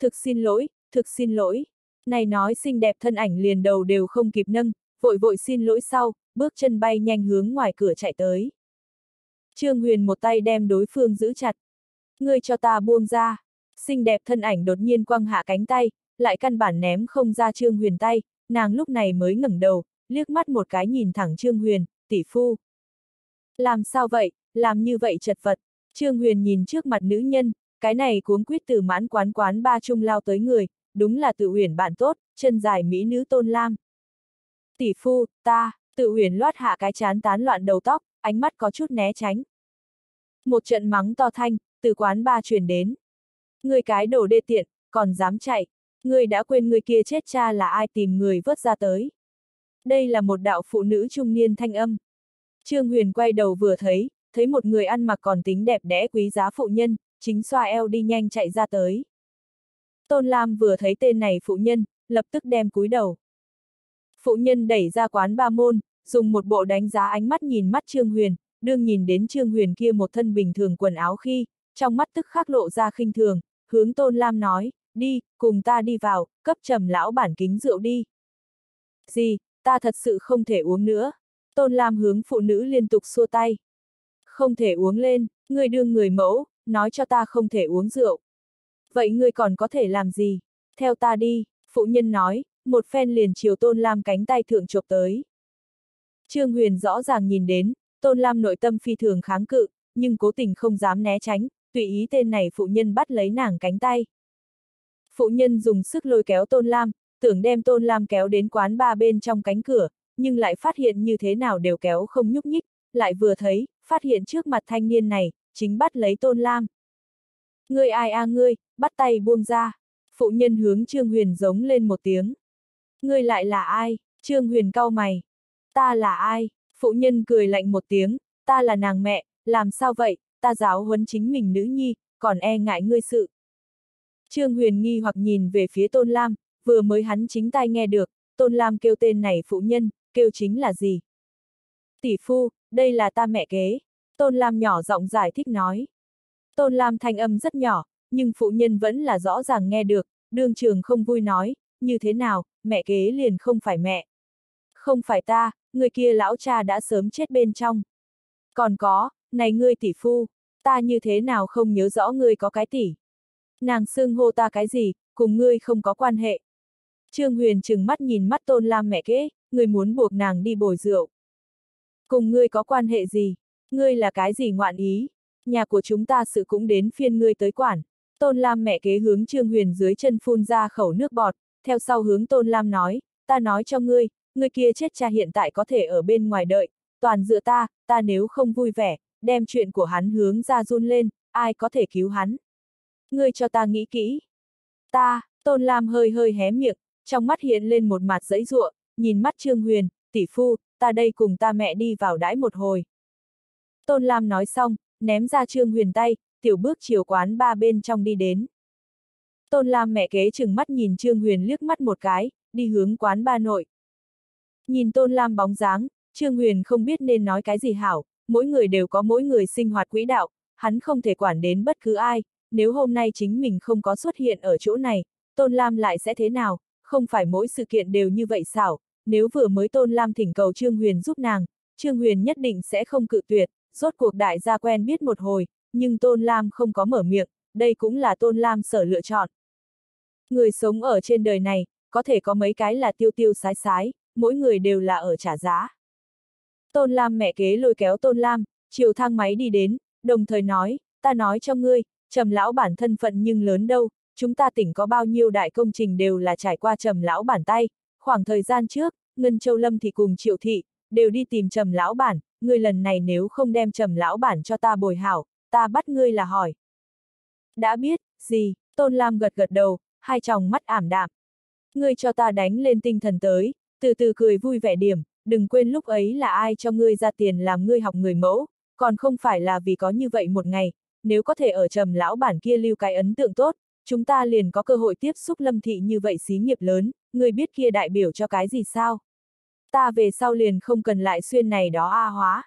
Thực xin lỗi, thực xin lỗi. Này nói xinh đẹp thân ảnh liền đầu đều không kịp nâng, vội vội xin lỗi sau, bước chân bay nhanh hướng ngoài cửa chạy tới. Trương Huyền một tay đem đối phương giữ chặt. Ngươi cho ta buông ra. Xinh đẹp thân ảnh đột nhiên quăng hạ cánh tay, lại căn bản ném không ra Trương Huyền tay, nàng lúc này mới ngẩng đầu, liếc mắt một cái nhìn thẳng Trương Huyền, tỷ phu. Làm sao vậy, làm như vậy chật vật. Trương Huyền nhìn trước mặt nữ nhân, cái này cuống quyết từ mãn quán quán ba trung lao tới người, đúng là tự huyền bạn tốt, chân dài mỹ nữ tôn lam. Tỷ phu, ta, tự huyền loát hạ cái chán tán loạn đầu tóc, ánh mắt có chút né tránh. Một trận mắng to thanh, từ quán ba truyền đến. Người cái đồ đê tiện, còn dám chạy. Người đã quên người kia chết cha là ai tìm người vớt ra tới. Đây là một đạo phụ nữ trung niên thanh âm. Trương Huyền quay đầu vừa thấy, thấy một người ăn mặc còn tính đẹp đẽ quý giá phụ nhân, chính xoa eo đi nhanh chạy ra tới. Tôn Lam vừa thấy tên này phụ nhân, lập tức đem cúi đầu. Phụ nhân đẩy ra quán ba môn, dùng một bộ đánh giá ánh mắt nhìn mắt Trương Huyền, đương nhìn đến Trương Huyền kia một thân bình thường quần áo khi, trong mắt tức khắc lộ ra khinh thường, hướng Tôn Lam nói, đi, cùng ta đi vào, cấp trầm lão bản kính rượu đi. Gì, ta thật sự không thể uống nữa. Tôn Lam hướng phụ nữ liên tục xua tay. Không thể uống lên, người đương người mẫu, nói cho ta không thể uống rượu. Vậy ngươi còn có thể làm gì? Theo ta đi, phụ nhân nói, một phen liền chiều Tôn Lam cánh tay thượng chộp tới. Trương Huyền rõ ràng nhìn đến, Tôn Lam nội tâm phi thường kháng cự, nhưng cố tình không dám né tránh, tùy ý tên này phụ nhân bắt lấy nàng cánh tay. Phụ nhân dùng sức lôi kéo Tôn Lam, tưởng đem Tôn Lam kéo đến quán ba bên trong cánh cửa, nhưng lại phát hiện như thế nào đều kéo không nhúc nhích, lại vừa thấy, phát hiện trước mặt thanh niên này, chính bắt lấy Tôn Lam. Ngươi ai a à ngươi, bắt tay buông ra. Phụ nhân hướng Trương Huyền giống lên một tiếng. Ngươi lại là ai? Trương Huyền cau mày. Ta là ai? Phụ nhân cười lạnh một tiếng, ta là nàng mẹ, làm sao vậy, ta giáo huấn chính mình nữ nhi, còn e ngại ngươi sự. Trương Huyền nghi hoặc nhìn về phía Tôn Lam, vừa mới hắn chính tai nghe được, Tôn Lam kêu tên này phụ nhân, kêu chính là gì? Tỷ phu, đây là ta mẹ kế. Tôn Lam nhỏ giọng giải thích nói. Tôn Lam thanh âm rất nhỏ, nhưng phụ nhân vẫn là rõ ràng nghe được, đương trường không vui nói, như thế nào, mẹ kế liền không phải mẹ. Không phải ta, người kia lão cha đã sớm chết bên trong. Còn có, này ngươi tỷ phu, ta như thế nào không nhớ rõ ngươi có cái tỷ. Nàng xưng hô ta cái gì, cùng ngươi không có quan hệ. Trương Huyền chừng mắt nhìn mắt Tôn Lam mẹ kế, ngươi muốn buộc nàng đi bồi rượu. Cùng ngươi có quan hệ gì? Ngươi là cái gì ngoạn ý? Nhà của chúng ta sự cũng đến phiên ngươi tới quản. Tôn Lam mẹ kế hướng Trương Huyền dưới chân phun ra khẩu nước bọt, theo sau hướng Tôn Lam nói, ta nói cho ngươi, ngươi kia chết cha hiện tại có thể ở bên ngoài đợi, toàn dựa ta, ta nếu không vui vẻ, đem chuyện của hắn hướng ra run lên, ai có thể cứu hắn. Ngươi cho ta nghĩ kỹ. Ta, Tôn Lam hơi hơi hé miệng, trong mắt hiện lên một mặt giấy ruộng, nhìn mắt Trương Huyền, tỷ phu, ta đây cùng ta mẹ đi vào đãi một hồi. Tôn Lam nói xong, ném ra Trương Huyền tay, tiểu bước chiều quán ba bên trong đi đến. Tôn Lam mẹ kế chừng mắt nhìn Trương Huyền liếc mắt một cái, đi hướng quán ba nội. Nhìn Tôn Lam bóng dáng, Trương Huyền không biết nên nói cái gì hảo, mỗi người đều có mỗi người sinh hoạt quỹ đạo, hắn không thể quản đến bất cứ ai, nếu hôm nay chính mình không có xuất hiện ở chỗ này, Tôn Lam lại sẽ thế nào, không phải mỗi sự kiện đều như vậy xảo, nếu vừa mới Tôn Lam thỉnh cầu Trương Huyền giúp nàng, Trương Huyền nhất định sẽ không cự tuyệt, rốt cuộc đại gia quen biết một hồi, nhưng Tôn Lam không có mở miệng, đây cũng là Tôn Lam sở lựa chọn. Người sống ở trên đời này, có thể có mấy cái là tiêu tiêu sái sái, mỗi người đều là ở trả giá. Tôn Lam mẹ kế lôi kéo Tôn Lam, chiều thang máy đi đến, đồng thời nói, ta nói cho ngươi, trầm lão bản thân phận nhưng lớn đâu, chúng ta tỉnh có bao nhiêu đại công trình đều là trải qua trầm lão bản tay, khoảng thời gian trước, Ngân Châu Lâm thì cùng Triệu Thị, đều đi tìm trầm lão bản, ngươi lần này nếu không đem trầm lão bản cho ta bồi hảo, ta bắt ngươi là hỏi. Đã biết, gì, Tôn Lam gật gật đầu, hai tròng mắt ảm đạm. Ngươi cho ta đánh lên tinh thần tới, từ từ cười vui vẻ điểm, đừng quên lúc ấy là ai cho ngươi ra tiền làm ngươi học người mẫu, còn không phải là vì có như vậy một ngày, nếu có thể ở trầm lão bản kia lưu cái ấn tượng tốt, chúng ta liền có cơ hội tiếp xúc lâm thị như vậy xí nghiệp lớn, người biết kia đại biểu cho cái gì sao? Ta về sau liền không cần lại xuyên này đó a hóa.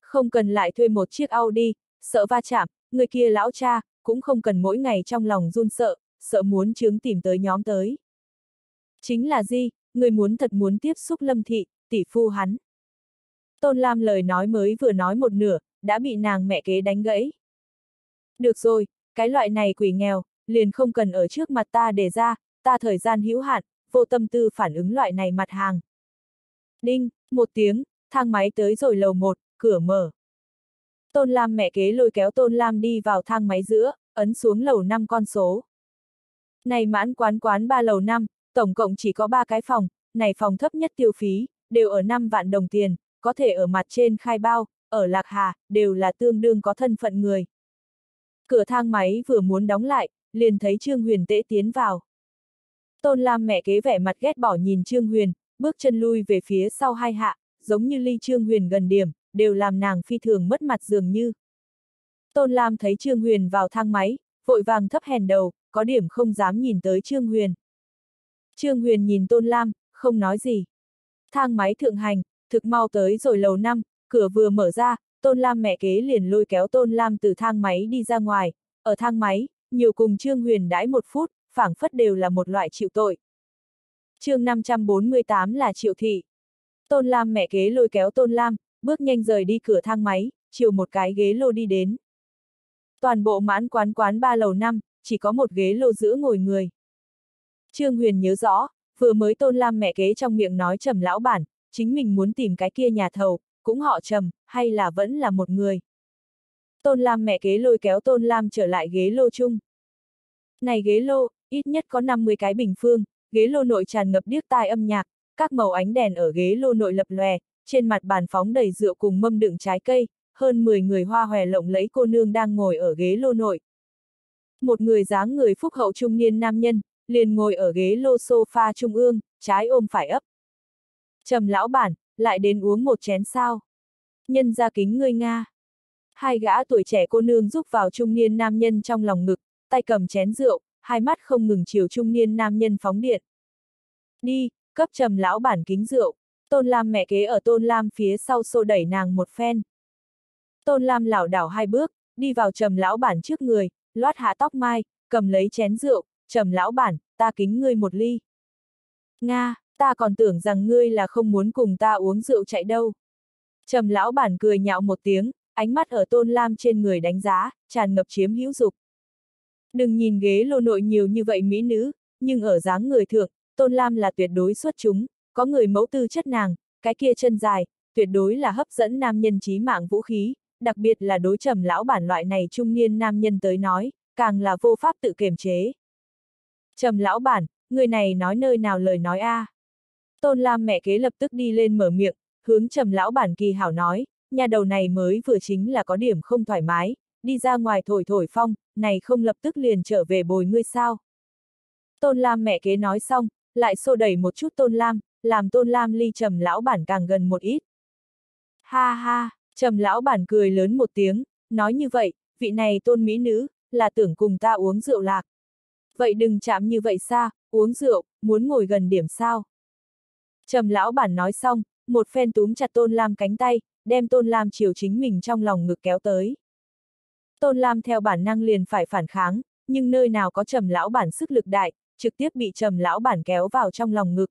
Không cần lại thuê một chiếc Audi, sợ va chạm, người kia lão cha, cũng không cần mỗi ngày trong lòng run sợ, sợ muốn chướng tìm tới nhóm tới. Chính là gì, người muốn thật muốn tiếp xúc lâm thị, tỷ phu hắn. Tôn Lam lời nói mới vừa nói một nửa, đã bị nàng mẹ kế đánh gãy. Được rồi, cái loại này quỷ nghèo, liền không cần ở trước mặt ta để ra, ta thời gian hữu hạn, vô tâm tư phản ứng loại này mặt hàng. Đinh, một tiếng, thang máy tới rồi lầu một, cửa mở. Tôn Lam mẹ kế lôi kéo Tôn Lam đi vào thang máy giữa, ấn xuống lầu 5 con số. Này mãn quán quán ba lầu 5, tổng cộng chỉ có 3 cái phòng, này phòng thấp nhất tiêu phí, đều ở 5 vạn đồng tiền, có thể ở mặt trên khai bao, ở Lạc Hà, đều là tương đương có thân phận người. Cửa thang máy vừa muốn đóng lại, liền thấy Trương Huyền tễ tiến vào. Tôn Lam mẹ kế vẻ mặt ghét bỏ nhìn Trương Huyền, bước chân lui về phía sau hai hạ, giống như ly Trương Huyền gần điểm, đều làm nàng phi thường mất mặt dường như. Tôn Lam thấy Trương Huyền vào thang máy, vội vàng thấp hèn đầu, có điểm không dám nhìn tới Trương Huyền. Trương Huyền nhìn Tôn Lam, không nói gì. Thang máy thượng hành, thực mau tới rồi lầu năm, cửa vừa mở ra, Tôn Lam mẹ kế liền lôi kéo Tôn Lam từ thang máy đi ra ngoài, ở thang máy, nhiều cùng Trương Huyền đãi một phút, phảng phất đều là một loại chịu tội. chương 548 là triệu thị. Tôn Lam mẹ kế lôi kéo Tôn Lam, bước nhanh rời đi cửa thang máy, chiều một cái ghế lô đi đến. Toàn bộ mãn quán quán ba lầu năm, chỉ có một ghế lô giữa ngồi người. Trương Huyền nhớ rõ, vừa mới Tôn Lam mẹ kế trong miệng nói trầm lão bản, chính mình muốn tìm cái kia nhà thầu, cũng họ trầm, hay là vẫn là một người. Tôn Lam mẹ kế lôi kéo Tôn Lam trở lại ghế lô chung. Này ghế lô, ít nhất có 50 cái bình phương, ghế lô nội tràn ngập điếc tai âm nhạc, các màu ánh đèn ở ghế lô nội lập lòe, trên mặt bàn phóng đầy rượu cùng mâm đựng trái cây, hơn 10 người hoa hòe lộng lẫy cô nương đang ngồi ở ghế lô nội. Một người dáng người phúc hậu trung niên nam nhân, liền ngồi ở ghế lô sofa trung ương, trái ôm phải ấp. Trầm lão bản, lại đến uống một chén sao. Nhân ra kính ngươi Nga. Hai gã tuổi trẻ cô nương giúp vào trung niên nam nhân trong lòng ngực, tay cầm chén rượu, hai mắt không ngừng chiều trung niên nam nhân phóng điện. Đi, cấp trầm lão bản kính rượu, Tôn Lam mẹ kế ở Tôn Lam phía sau xô đẩy nàng một phen. Tôn Lam lảo đảo hai bước, đi vào trầm lão bản trước người, loát hạ tóc mai, cầm lấy chén rượu, trầm lão bản, ta kính ngươi một ly. Nga, ta còn tưởng rằng ngươi là không muốn cùng ta uống rượu chạy đâu. Trầm lão bản cười nhạo một tiếng, ánh mắt ở tôn lam trên người đánh giá, tràn ngập chiếm hữu dục. Đừng nhìn ghế lô nội nhiều như vậy mỹ nữ, nhưng ở dáng người thượng, tôn lam là tuyệt đối xuất chúng, có người mẫu tư chất nàng, cái kia chân dài, tuyệt đối là hấp dẫn nam nhân trí mạng vũ khí, đặc biệt là đối trầm lão bản loại này trung niên nam nhân tới nói, càng là vô pháp tự kiềm chế. Trầm lão bản, người này nói nơi nào lời nói a? À. Tôn Lam mẹ kế lập tức đi lên mở miệng, hướng trầm lão bản kỳ hảo nói, nhà đầu này mới vừa chính là có điểm không thoải mái, đi ra ngoài thổi thổi phong, này không lập tức liền trở về bồi ngươi sao. Tôn Lam mẹ kế nói xong, lại xô đẩy một chút Tôn Lam, làm Tôn Lam ly trầm lão bản càng gần một ít. Ha ha, trầm lão bản cười lớn một tiếng, nói như vậy, vị này Tôn Mỹ Nữ, là tưởng cùng ta uống rượu lạc. Vậy đừng chạm như vậy xa, uống rượu, muốn ngồi gần điểm sao. Trầm lão bản nói xong, một phen túm chặt Tôn Lam cánh tay, đem Tôn Lam chiều chính mình trong lòng ngực kéo tới. Tôn Lam theo bản năng liền phải phản kháng, nhưng nơi nào có trầm lão bản sức lực đại, trực tiếp bị trầm lão bản kéo vào trong lòng ngực.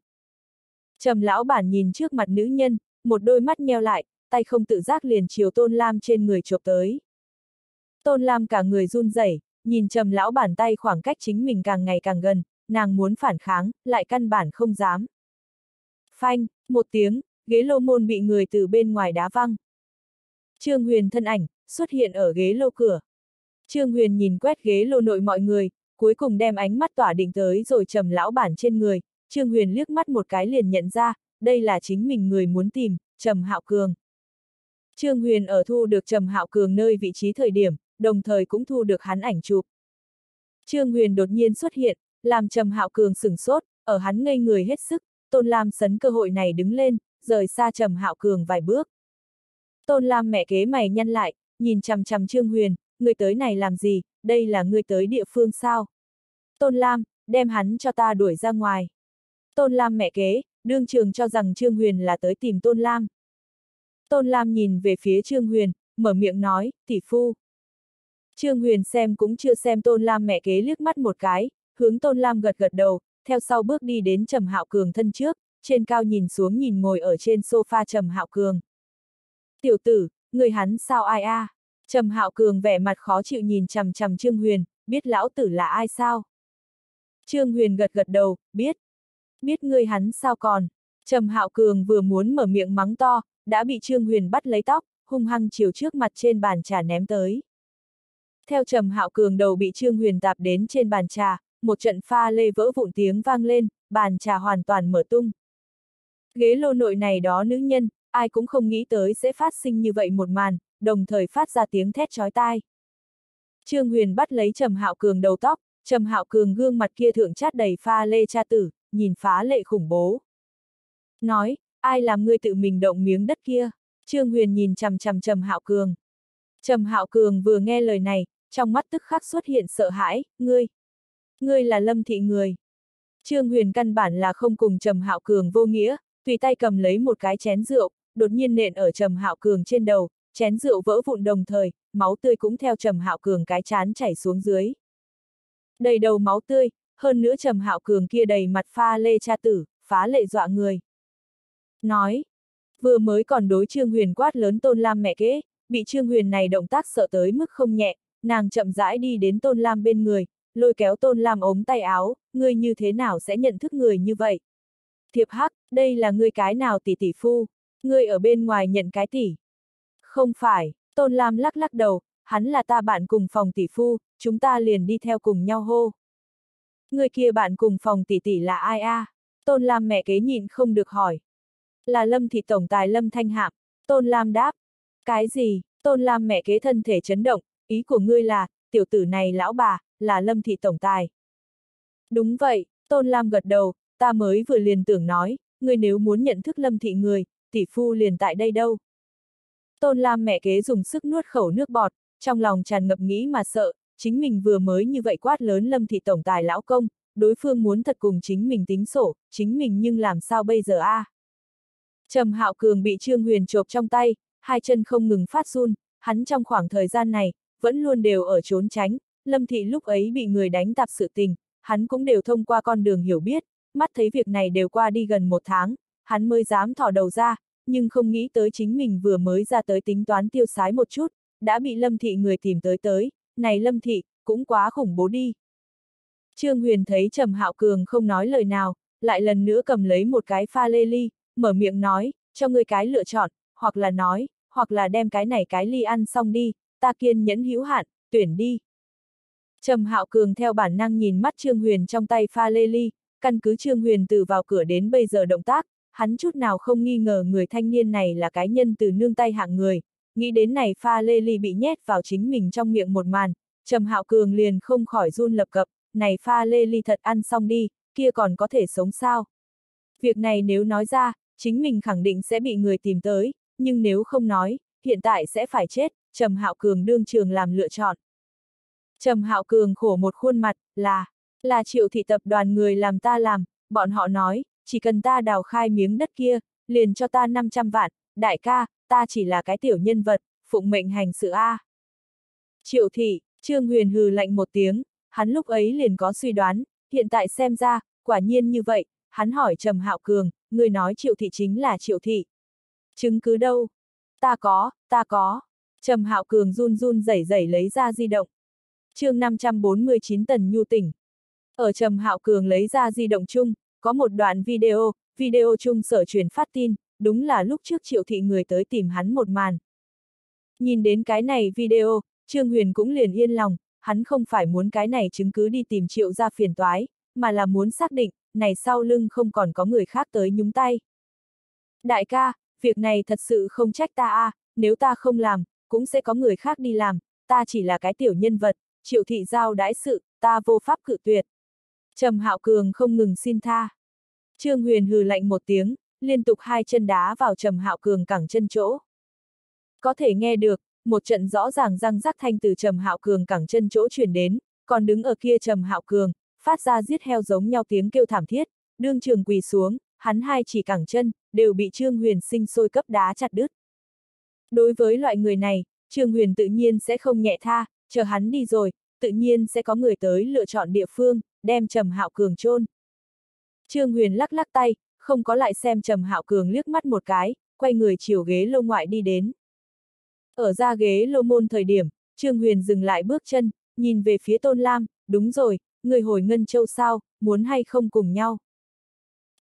Trầm lão bản nhìn trước mặt nữ nhân, một đôi mắt nheo lại, tay không tự giác liền chiều Tôn Lam trên người chộp tới. Tôn Lam cả người run rẩy, nhìn trầm lão bản tay khoảng cách chính mình càng ngày càng gần, nàng muốn phản kháng, lại căn bản không dám. Phanh, một tiếng, ghế lô môn bị người từ bên ngoài đá văng. Trương Huyền thân ảnh, xuất hiện ở ghế lô cửa. Trương Huyền nhìn quét ghế lô nội mọi người, cuối cùng đem ánh mắt tỏa định tới rồi trầm lão bản trên người, Trương Huyền liếc mắt một cái liền nhận ra, đây là chính mình người muốn tìm, Trầm Hạo Cường. Trương Huyền ở thu được Trầm Hạo Cường nơi vị trí thời điểm, đồng thời cũng thu được hắn ảnh chụp. Trương Huyền đột nhiên xuất hiện, làm Trầm Hạo Cường sửng sốt, ở hắn ngây người hết sức, Tôn Lam sấn cơ hội này đứng lên, rời xa Trầm Hạo Cường vài bước. Tôn Lam mẹ kế mày nhăn lại, nhìn chằm chằm Trương Huyền, người tới này làm gì, đây là người tới địa phương sao? Tôn Lam, đem hắn cho ta đuổi ra ngoài. Tôn Lam mẹ kế, đương trường cho rằng Trương Huyền là tới tìm Tôn Lam. Tôn Lam nhìn về phía Trương Huyền, mở miệng nói, tỷ phu. Trương Huyền xem cũng chưa xem Tôn Lam mẹ kế liếc mắt một cái, hướng Tôn Lam gật gật đầu, theo sau bước đi đến Trầm Hạo Cường thân trước, trên cao nhìn xuống nhìn ngồi ở trên sofa Trầm Hạo Cường. Tiểu tử, người hắn sao ai a? À? Trầm Hạo Cường vẻ mặt khó chịu nhìn chằm chằm Trương Huyền, biết lão tử là ai sao? Trương Huyền gật gật đầu, biết. Biết người hắn sao còn? Trầm Hạo Cường vừa muốn mở miệng mắng to, đã bị Trương Huyền bắt lấy tóc, hung hăng chiều trước mặt trên bàn trà ném tới. Theo Trầm Hạo Cường đầu bị Trương Huyền tạp đến trên bàn trà, một trận pha lê vỡ vụn tiếng vang lên, bàn trà hoàn toàn mở tung. Ghế lô nội này đó nữ nhân, ai cũng không nghĩ tới sẽ phát sinh như vậy một màn, đồng thời phát ra tiếng thét chói tai. Trương Huyền bắt lấy Trầm Hạo Cường đầu tóc, Trầm Hạo Cường gương mặt kia thượng chát đầy pha lê cha tử, nhìn phá lệ khủng bố. Nói, ai làm ngươi tự mình động miếng đất kia? Trương Huyền nhìn chằm chằm Trầm Hạo Cường. Trầm Hạo Cường vừa nghe lời này, trong mắt tức khắc xuất hiện sợ hãi, ngươi. Ngươi là lâm thị người. Trương Huyền căn bản là không cùng Trầm Hạo Cường vô nghĩa, tùy tay cầm lấy một cái chén rượu, đột nhiên nện ở Trầm Hạo Cường trên đầu, chén rượu vỡ vụn đồng thời, máu tươi cũng theo Trầm Hạo Cường cái chán chảy xuống dưới. Đầy đầu máu tươi, hơn nữa Trầm Hạo Cường kia đầy mặt pha lê cha tử, phá lệ dọa người. Nói, vừa mới còn đối Trương Huyền quát lớn Tôn Lam mẹ kế, bị Trương Huyền này động tác sợ tới mức không nhẹ, nàng chậm rãi đi đến Tôn Lam bên người, lôi kéo Tôn Lam ống tay áo, ngươi như thế nào sẽ nhận thức người như vậy? Thiệp Hắc, đây là ngươi cái nào tỷ tỷ phu? Ngươi ở bên ngoài nhận cái tỷ? Không phải, Tôn Lam lắc lắc đầu, hắn là ta bạn cùng phòng tỷ phu, chúng ta liền đi theo cùng nhau hô. Người kia bạn cùng phòng tỷ tỷ là ai a? À? Tôn Lam mẹ kế nhịn không được hỏi. Là Lâm thị tổng tài Lâm Thanh Hạm. Tôn Lam đáp. Cái gì? Tôn Lam mẹ kế thân thể chấn động, ý của ngươi là, tiểu tử này lão bà, là Lâm thị tổng tài. Đúng vậy, Tôn Lam gật đầu, ta mới vừa liền tưởng nói, ngươi nếu muốn nhận thức Lâm thị người, tỷ phu liền tại đây đâu. Tôn Lam mẹ kế dùng sức nuốt khẩu nước bọt, trong lòng tràn ngập nghĩ mà sợ, chính mình vừa mới như vậy quát lớn lâm thị tổng tài lão công, đối phương muốn thật cùng chính mình tính sổ, chính mình nhưng làm sao bây giờ a? À? Trầm Hạo Cường bị Trương Huyền chộp trong tay, hai chân không ngừng phát run, hắn trong khoảng thời gian này, vẫn luôn đều ở trốn tránh, Lâm Thị lúc ấy bị người đánh tạp sự tình, hắn cũng đều thông qua con đường hiểu biết, mắt thấy việc này đều qua đi gần một tháng, hắn mới dám thỏ đầu ra, nhưng không nghĩ tới chính mình vừa mới ra tới tính toán tiêu sái một chút, đã bị Lâm Thị người tìm tới tới, này Lâm Thị, cũng quá khủng bố đi. Trương Huyền thấy Trầm Hạo Cường không nói lời nào, lại lần nữa cầm lấy một cái pha lê ly, mở miệng nói, cho ngươi cái lựa chọn, hoặc là nói, hoặc là đem cái này cái ly ăn xong đi, ta kiên nhẫn hữu hạn, tuyển đi. Trầm Hạo Cường theo bản năng nhìn mắt Trương Huyền trong tay pha lê ly, căn cứ Trương Huyền từ vào cửa đến bây giờ động tác, hắn chút nào không nghi ngờ người thanh niên này là cái nhân từ nương tay hạng người, nghĩ đến này pha lê ly bị nhét vào chính mình trong miệng một màn, Trầm Hạo Cường liền không khỏi run lập cập, này pha lê ly thật ăn xong đi, kia còn có thể sống sao? Việc này nếu nói ra, chính mình khẳng định sẽ bị người tìm tới, nhưng nếu không nói, hiện tại sẽ phải chết, Trầm Hạo Cường đương trường làm lựa chọn. Trầm Hạo Cường khổ một khuôn mặt, là, là triệu thị tập đoàn người làm ta làm, bọn họ nói, chỉ cần ta đào khai miếng đất kia, liền cho ta 500 vạn, đại ca, ta chỉ là cái tiểu nhân vật, phụng mệnh hành sự A. Triệu thị, Trương Huyền hừ lạnh một tiếng, hắn lúc ấy liền có suy đoán, hiện tại xem ra, quả nhiên như vậy, hắn hỏi Trầm Hạo Cường, người nói triệu thị chính là triệu thị. Chứng cứ đâu? Ta có, ta có. Trầm Hạo Cường run run rẩy rẩy lấy ra di động chương 549 Tần Nhu tỉnh. Ở Trầm Hạo Cường lấy ra di động chung, có một đoạn video, video chung sở truyền phát tin, đúng là lúc trước triệu thị người tới tìm hắn một màn. Nhìn đến cái này video, Trương Huyền cũng liền yên lòng, hắn không phải muốn cái này chứng cứ đi tìm triệu ra phiền toái, mà là muốn xác định, này sau lưng không còn có người khác tới nhúng tay. Đại ca, việc này thật sự không trách ta a, à, nếu ta không làm, cũng sẽ có người khác đi làm, ta chỉ là cái tiểu nhân vật, triệu thị giao đãi sự, ta vô pháp cự tuyệt. Trầm Hạo Cường không ngừng xin tha. Trương Huyền hừ lạnh một tiếng, liên tục hai chân đá vào Trầm Hạo Cường cẳng chân chỗ. Có thể nghe được, một trận rõ ràng răng rắc thanh từ Trầm Hạo Cường cẳng chân chỗ truyền đến, còn đứng ở kia Trầm Hạo Cường, phát ra giết heo giống nhau tiếng kêu thảm thiết, đương trường quỳ xuống, hắn hai chỉ cẳng chân, đều bị Trương Huyền sinh sôi cấp đá chặt đứt. Đối với loại người này, Trương Huyền tự nhiên sẽ không nhẹ tha, chờ hắn đi rồi, tự nhiên sẽ có người tới lựa chọn địa phương, đem Trầm Hạo Cường chôn. Trương Huyền lắc lắc tay, không có lại xem Trầm Hạo Cường liếc mắt một cái, quay người chiều ghế lô ngoại đi đến. Ở ra ghế lô môn thời điểm, Trương Huyền dừng lại bước chân, nhìn về phía Tôn Lam, đúng rồi, người hồi Ngân Châu sao, muốn hay không cùng nhau.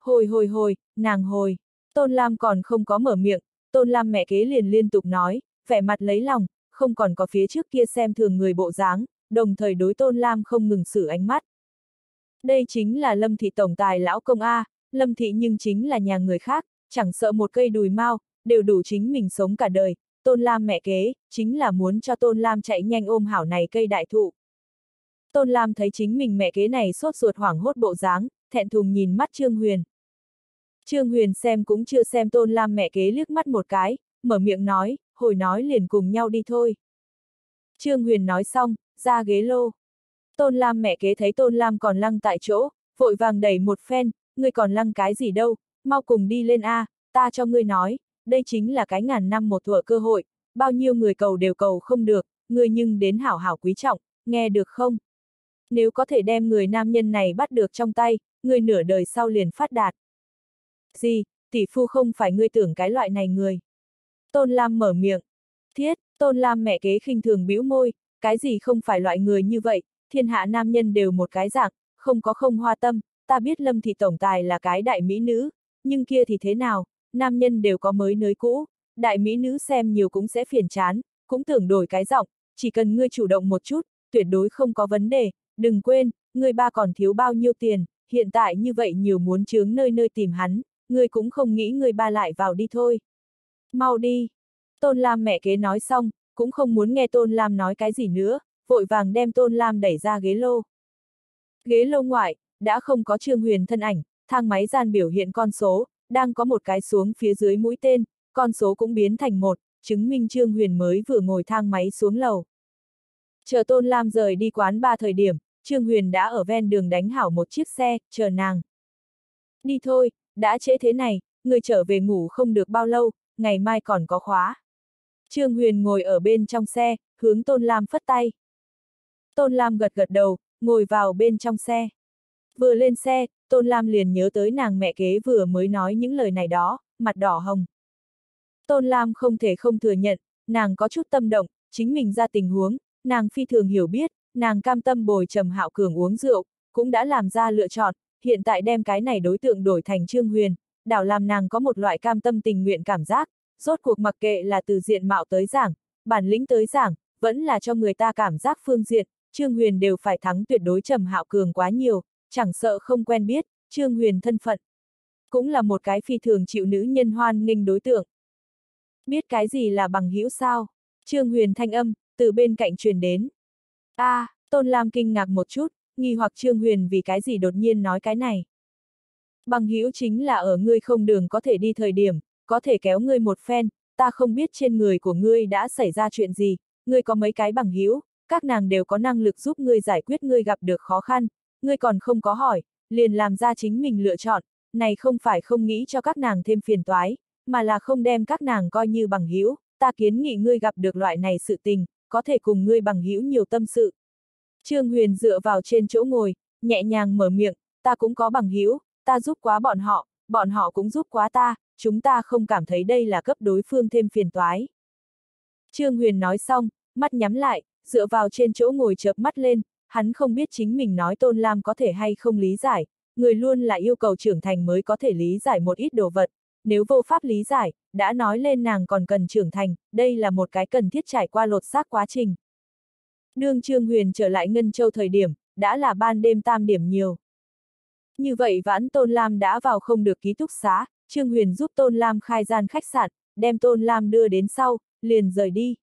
Hồi hồi hồi, nàng hồi, Tôn Lam còn không có mở miệng, Tôn Lam mẹ kế liền liên tục nói, vẻ mặt lấy lòng, không còn có phía trước kia xem thường người bộ dáng, đồng thời đối Tôn Lam không ngừng xử ánh mắt. Đây chính là Lâm Thị Tổng Tài Lão Công A, Lâm Thị nhưng chính là nhà người khác, chẳng sợ một cây đùi mau, đều đủ chính mình sống cả đời, Tôn Lam mẹ kế, chính là muốn cho Tôn Lam chạy nhanh ôm hảo này cây đại thụ. Tôn Lam thấy chính mình mẹ kế này sốt ruột hoảng hốt bộ dáng, thẹn thùng nhìn mắt Trương Huyền. Trương Huyền xem cũng chưa xem Tôn Lam mẹ kế liếc mắt một cái, mở miệng nói, hồi nói liền cùng nhau đi thôi. Trương Huyền nói xong, ra ghế lô. Tôn Lam mẹ kế thấy Tôn Lam còn lăng tại chỗ, vội vàng đẩy một phen, ngươi còn lăng cái gì đâu, mau cùng đi lên A, ta cho ngươi nói, đây chính là cái ngàn năm một thuở cơ hội, bao nhiêu người cầu đều cầu không được, ngươi nhưng đến hảo hảo quý trọng, nghe được không? Nếu có thể đem người nam nhân này bắt được trong tay, người nửa đời sau liền phát đạt. Gì, tỷ phu không phải ngươi tưởng cái loại này người. Tôn Lam mở miệng. Thiết, Tôn Lam mẹ kế khinh thường bĩu môi, cái gì không phải loại người như vậy, thiên hạ nam nhân đều một cái dạng, không có không hoa tâm, ta biết Lâm Thị Tổng Tài là cái đại mỹ nữ, nhưng kia thì thế nào, nam nhân đều có mới nới cũ, đại mỹ nữ xem nhiều cũng sẽ phiền chán, cũng tưởng đổi cái giọng, chỉ cần ngươi chủ động một chút, tuyệt đối không có vấn đề, đừng quên, ngươi ba còn thiếu bao nhiêu tiền, hiện tại như vậy nhiều muốn chướng nơi nơi tìm hắn, ngươi cũng không nghĩ ngươi ba lại vào đi thôi. Mau đi. Tôn Lam mẹ kế nói xong, cũng không muốn nghe Tôn Lam nói cái gì nữa, vội vàng đem Tôn Lam đẩy ra ghế lô. Ghế lô ngoại, đã không có Trương Huyền thân ảnh, thang máy gian biểu hiện con số, đang có một cái xuống phía dưới mũi tên, con số cũng biến thành một, chứng minh Trương Huyền mới vừa ngồi thang máy xuống lầu. Chờ Tôn Lam rời đi quán ba thời điểm, Trương Huyền đã ở ven đường đánh hảo một chiếc xe, chờ nàng. Đi thôi, đã trễ thế này, người trở về ngủ không được bao lâu, ngày mai còn có khóa. Trương Huyền ngồi ở bên trong xe, hướng Tôn Lam phất tay. Tôn Lam gật gật đầu, ngồi vào bên trong xe. Vừa lên xe, Tôn Lam liền nhớ tới nàng mẹ kế vừa mới nói những lời này đó, mặt đỏ hồng. Tôn Lam không thể không thừa nhận, nàng có chút tâm động, chính mình ra tình huống, nàng phi thường hiểu biết, nàng cam tâm bồi trầm hạo cường uống rượu, cũng đã làm ra lựa chọn, hiện tại đem cái này đối tượng đổi thành Trương Huyền, đảo làm nàng có một loại cam tâm tình nguyện cảm giác, rốt cuộc mặc kệ là từ diện mạo tới giảng, bản lĩnh tới giảng, vẫn là cho người ta cảm giác phương diện, Trương Huyền đều phải thắng tuyệt đối trầm hạo cường quá nhiều, chẳng sợ không quen biết, Trương Huyền thân phận. Cũng là một cái phi thường chịu nữ nhân hoan nghênh đối tượng. Biết cái gì là bằng hữu sao? Trương Huyền thanh âm, từ bên cạnh truyền đến. a à, Tôn Lam kinh ngạc một chút, nghi hoặc Trương Huyền vì cái gì đột nhiên nói cái này. Bằng hữu chính là ở ngươi không đường có thể đi thời điểm, có thể kéo ngươi một phen, ta không biết trên người của ngươi đã xảy ra chuyện gì, ngươi có mấy cái bằng hữu, các nàng đều có năng lực giúp ngươi giải quyết ngươi gặp được khó khăn, ngươi còn không có hỏi, liền làm ra chính mình lựa chọn, này không phải không nghĩ cho các nàng thêm phiền toái, mà là không đem các nàng coi như bằng hữu, ta kiến nghị ngươi gặp được loại này sự tình, có thể cùng ngươi bằng hữu nhiều tâm sự. Trương Huyền dựa vào trên chỗ ngồi, nhẹ nhàng mở miệng, ta cũng có bằng hữu, ta giúp quá bọn họ, bọn họ cũng giúp quá ta, chúng ta không cảm thấy đây là cấp đối phương thêm phiền toái. Trương Huyền nói xong, mắt nhắm lại, dựa vào trên chỗ ngồi chợp mắt lên, hắn không biết chính mình nói Tôn Lam có thể hay không lý giải, người luôn là yêu cầu trưởng thành mới có thể lý giải một ít đồ vật, nếu vô pháp lý giải, đã nói lên nàng còn cần trưởng thành, đây là một cái cần thiết trải qua lột xác quá trình. Đương Trương Huyền trở lại Ngân Châu thời điểm, đã là ban đêm tam điểm nhiều. Như vậy vãn Tôn Lam đã vào không được ký túc xá, Trương Huyền giúp Tôn Lam khai gian khách sạn, đem Tôn Lam đưa đến sau, liền rời đi.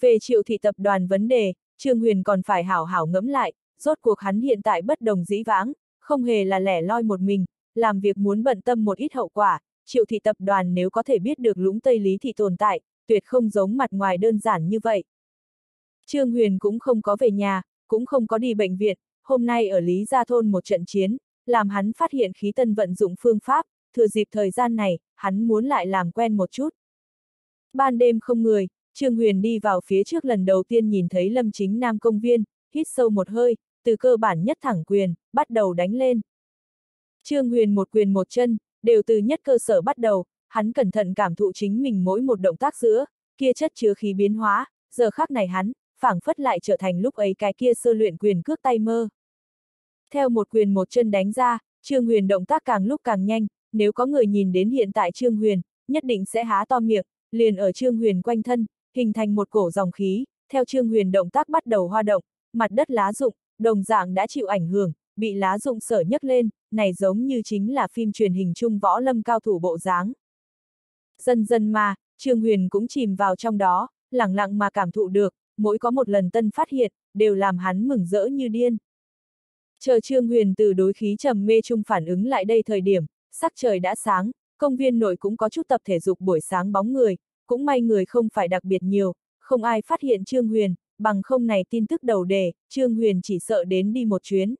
Về triệu thị tập đoàn vấn đề, Trương Huyền còn phải hảo hảo ngẫm lại, rốt cuộc hắn hiện tại bất đồng dĩ vãng, không hề là lẻ loi một mình, làm việc muốn bận tâm một ít hậu quả, triệu thị tập đoàn nếu có thể biết được lũng Tây Lý thị tồn tại, tuyệt không giống mặt ngoài đơn giản như vậy. Trương Huyền cũng không có về nhà, cũng không có đi bệnh viện, hôm nay ở Lý Gia Thôn một trận chiến, làm hắn phát hiện khí tân vận dụng phương pháp, thừa dịp thời gian này, hắn muốn lại làm quen một chút. Ban đêm không người, Trương Huyền đi vào phía trước lần đầu tiên nhìn thấy Lâm Chính Nam công viên, hít sâu một hơi, từ cơ bản nhất thẳng quyền, bắt đầu đánh lên. Trương Huyền một quyền một chân, đều từ nhất cơ sở bắt đầu, hắn cẩn thận cảm thụ chính mình mỗi một động tác giữa, kia chất chứa khí biến hóa, giờ khác này hắn, phảng phất lại trở thành lúc ấy cái kia sơ luyện quyền cước tay mơ. Theo một quyền một chân đánh ra, Trương Huyền động tác càng lúc càng nhanh, nếu có người nhìn đến hiện tại Trương Huyền, nhất định sẽ há to miệng, liền ở Trương Huyền quanh thân, hình thành một cổ dòng khí, theo Trương Huyền động tác bắt đầu hoa động, mặt đất lá rụng, đồng dạng đã chịu ảnh hưởng, bị lá rụng sở nhấc lên, này giống như chính là phim truyền hình chung võ lâm cao thủ bộ dáng. Dần dần mà, Trương Huyền cũng chìm vào trong đó, lặng lặng mà cảm thụ được, mỗi có một lần tân phát hiện, đều làm hắn mừng rỡ như điên. Chờ Trương Huyền từ đối khí trầm mê chung phản ứng lại đây thời điểm, sắc trời đã sáng, công viên nội cũng có chút tập thể dục buổi sáng bóng người, cũng may người không phải đặc biệt nhiều, không ai phát hiện Trương Huyền, bằng không này tin tức đầu đề, Trương Huyền chỉ sợ đến đi một chuyến.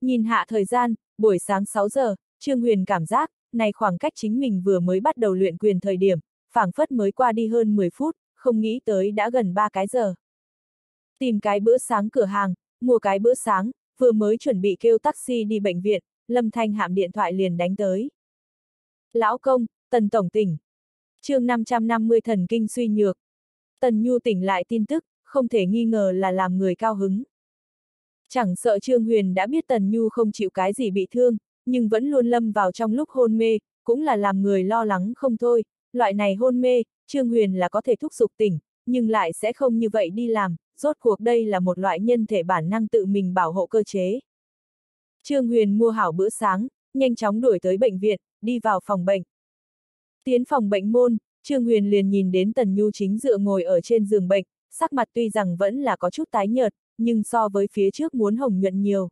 Nhìn hạ thời gian, buổi sáng 6 giờ, Trương Huyền cảm giác, này khoảng cách chính mình vừa mới bắt đầu luyện quyền thời điểm, phảng phất mới qua đi hơn 10 phút, không nghĩ tới đã gần 3 cái giờ. Tìm cái bữa sáng cửa hàng, mua cái bữa sáng, vừa mới chuẩn bị kêu taxi đi bệnh viện, Lâm Thanh hạm điện thoại liền đánh tới. Lão công, Tần Tổng tỉnh. chương 550 thần kinh suy nhược. Tần Nhu tỉnh lại tin tức, không thể nghi ngờ là làm người cao hứng. Chẳng sợ Trương Huyền đã biết Tần Nhu không chịu cái gì bị thương, nhưng vẫn luôn lâm vào trong lúc hôn mê, cũng là làm người lo lắng không thôi, loại này hôn mê, Trương Huyền là có thể thúc giục tỉnh, nhưng lại sẽ không như vậy đi làm, rốt cuộc đây là một loại nhân thể bản năng tự mình bảo hộ cơ chế. Trương Huyền mua hảo bữa sáng, nhanh chóng đuổi tới bệnh viện, đi vào phòng bệnh. Tiến phòng bệnh môn, Trương Huyền liền nhìn đến Tần Nhu chính dựa ngồi ở trên giường bệnh, sắc mặt tuy rằng vẫn là có chút tái nhợt, nhưng so với phía trước muốn hồng nhuận nhiều.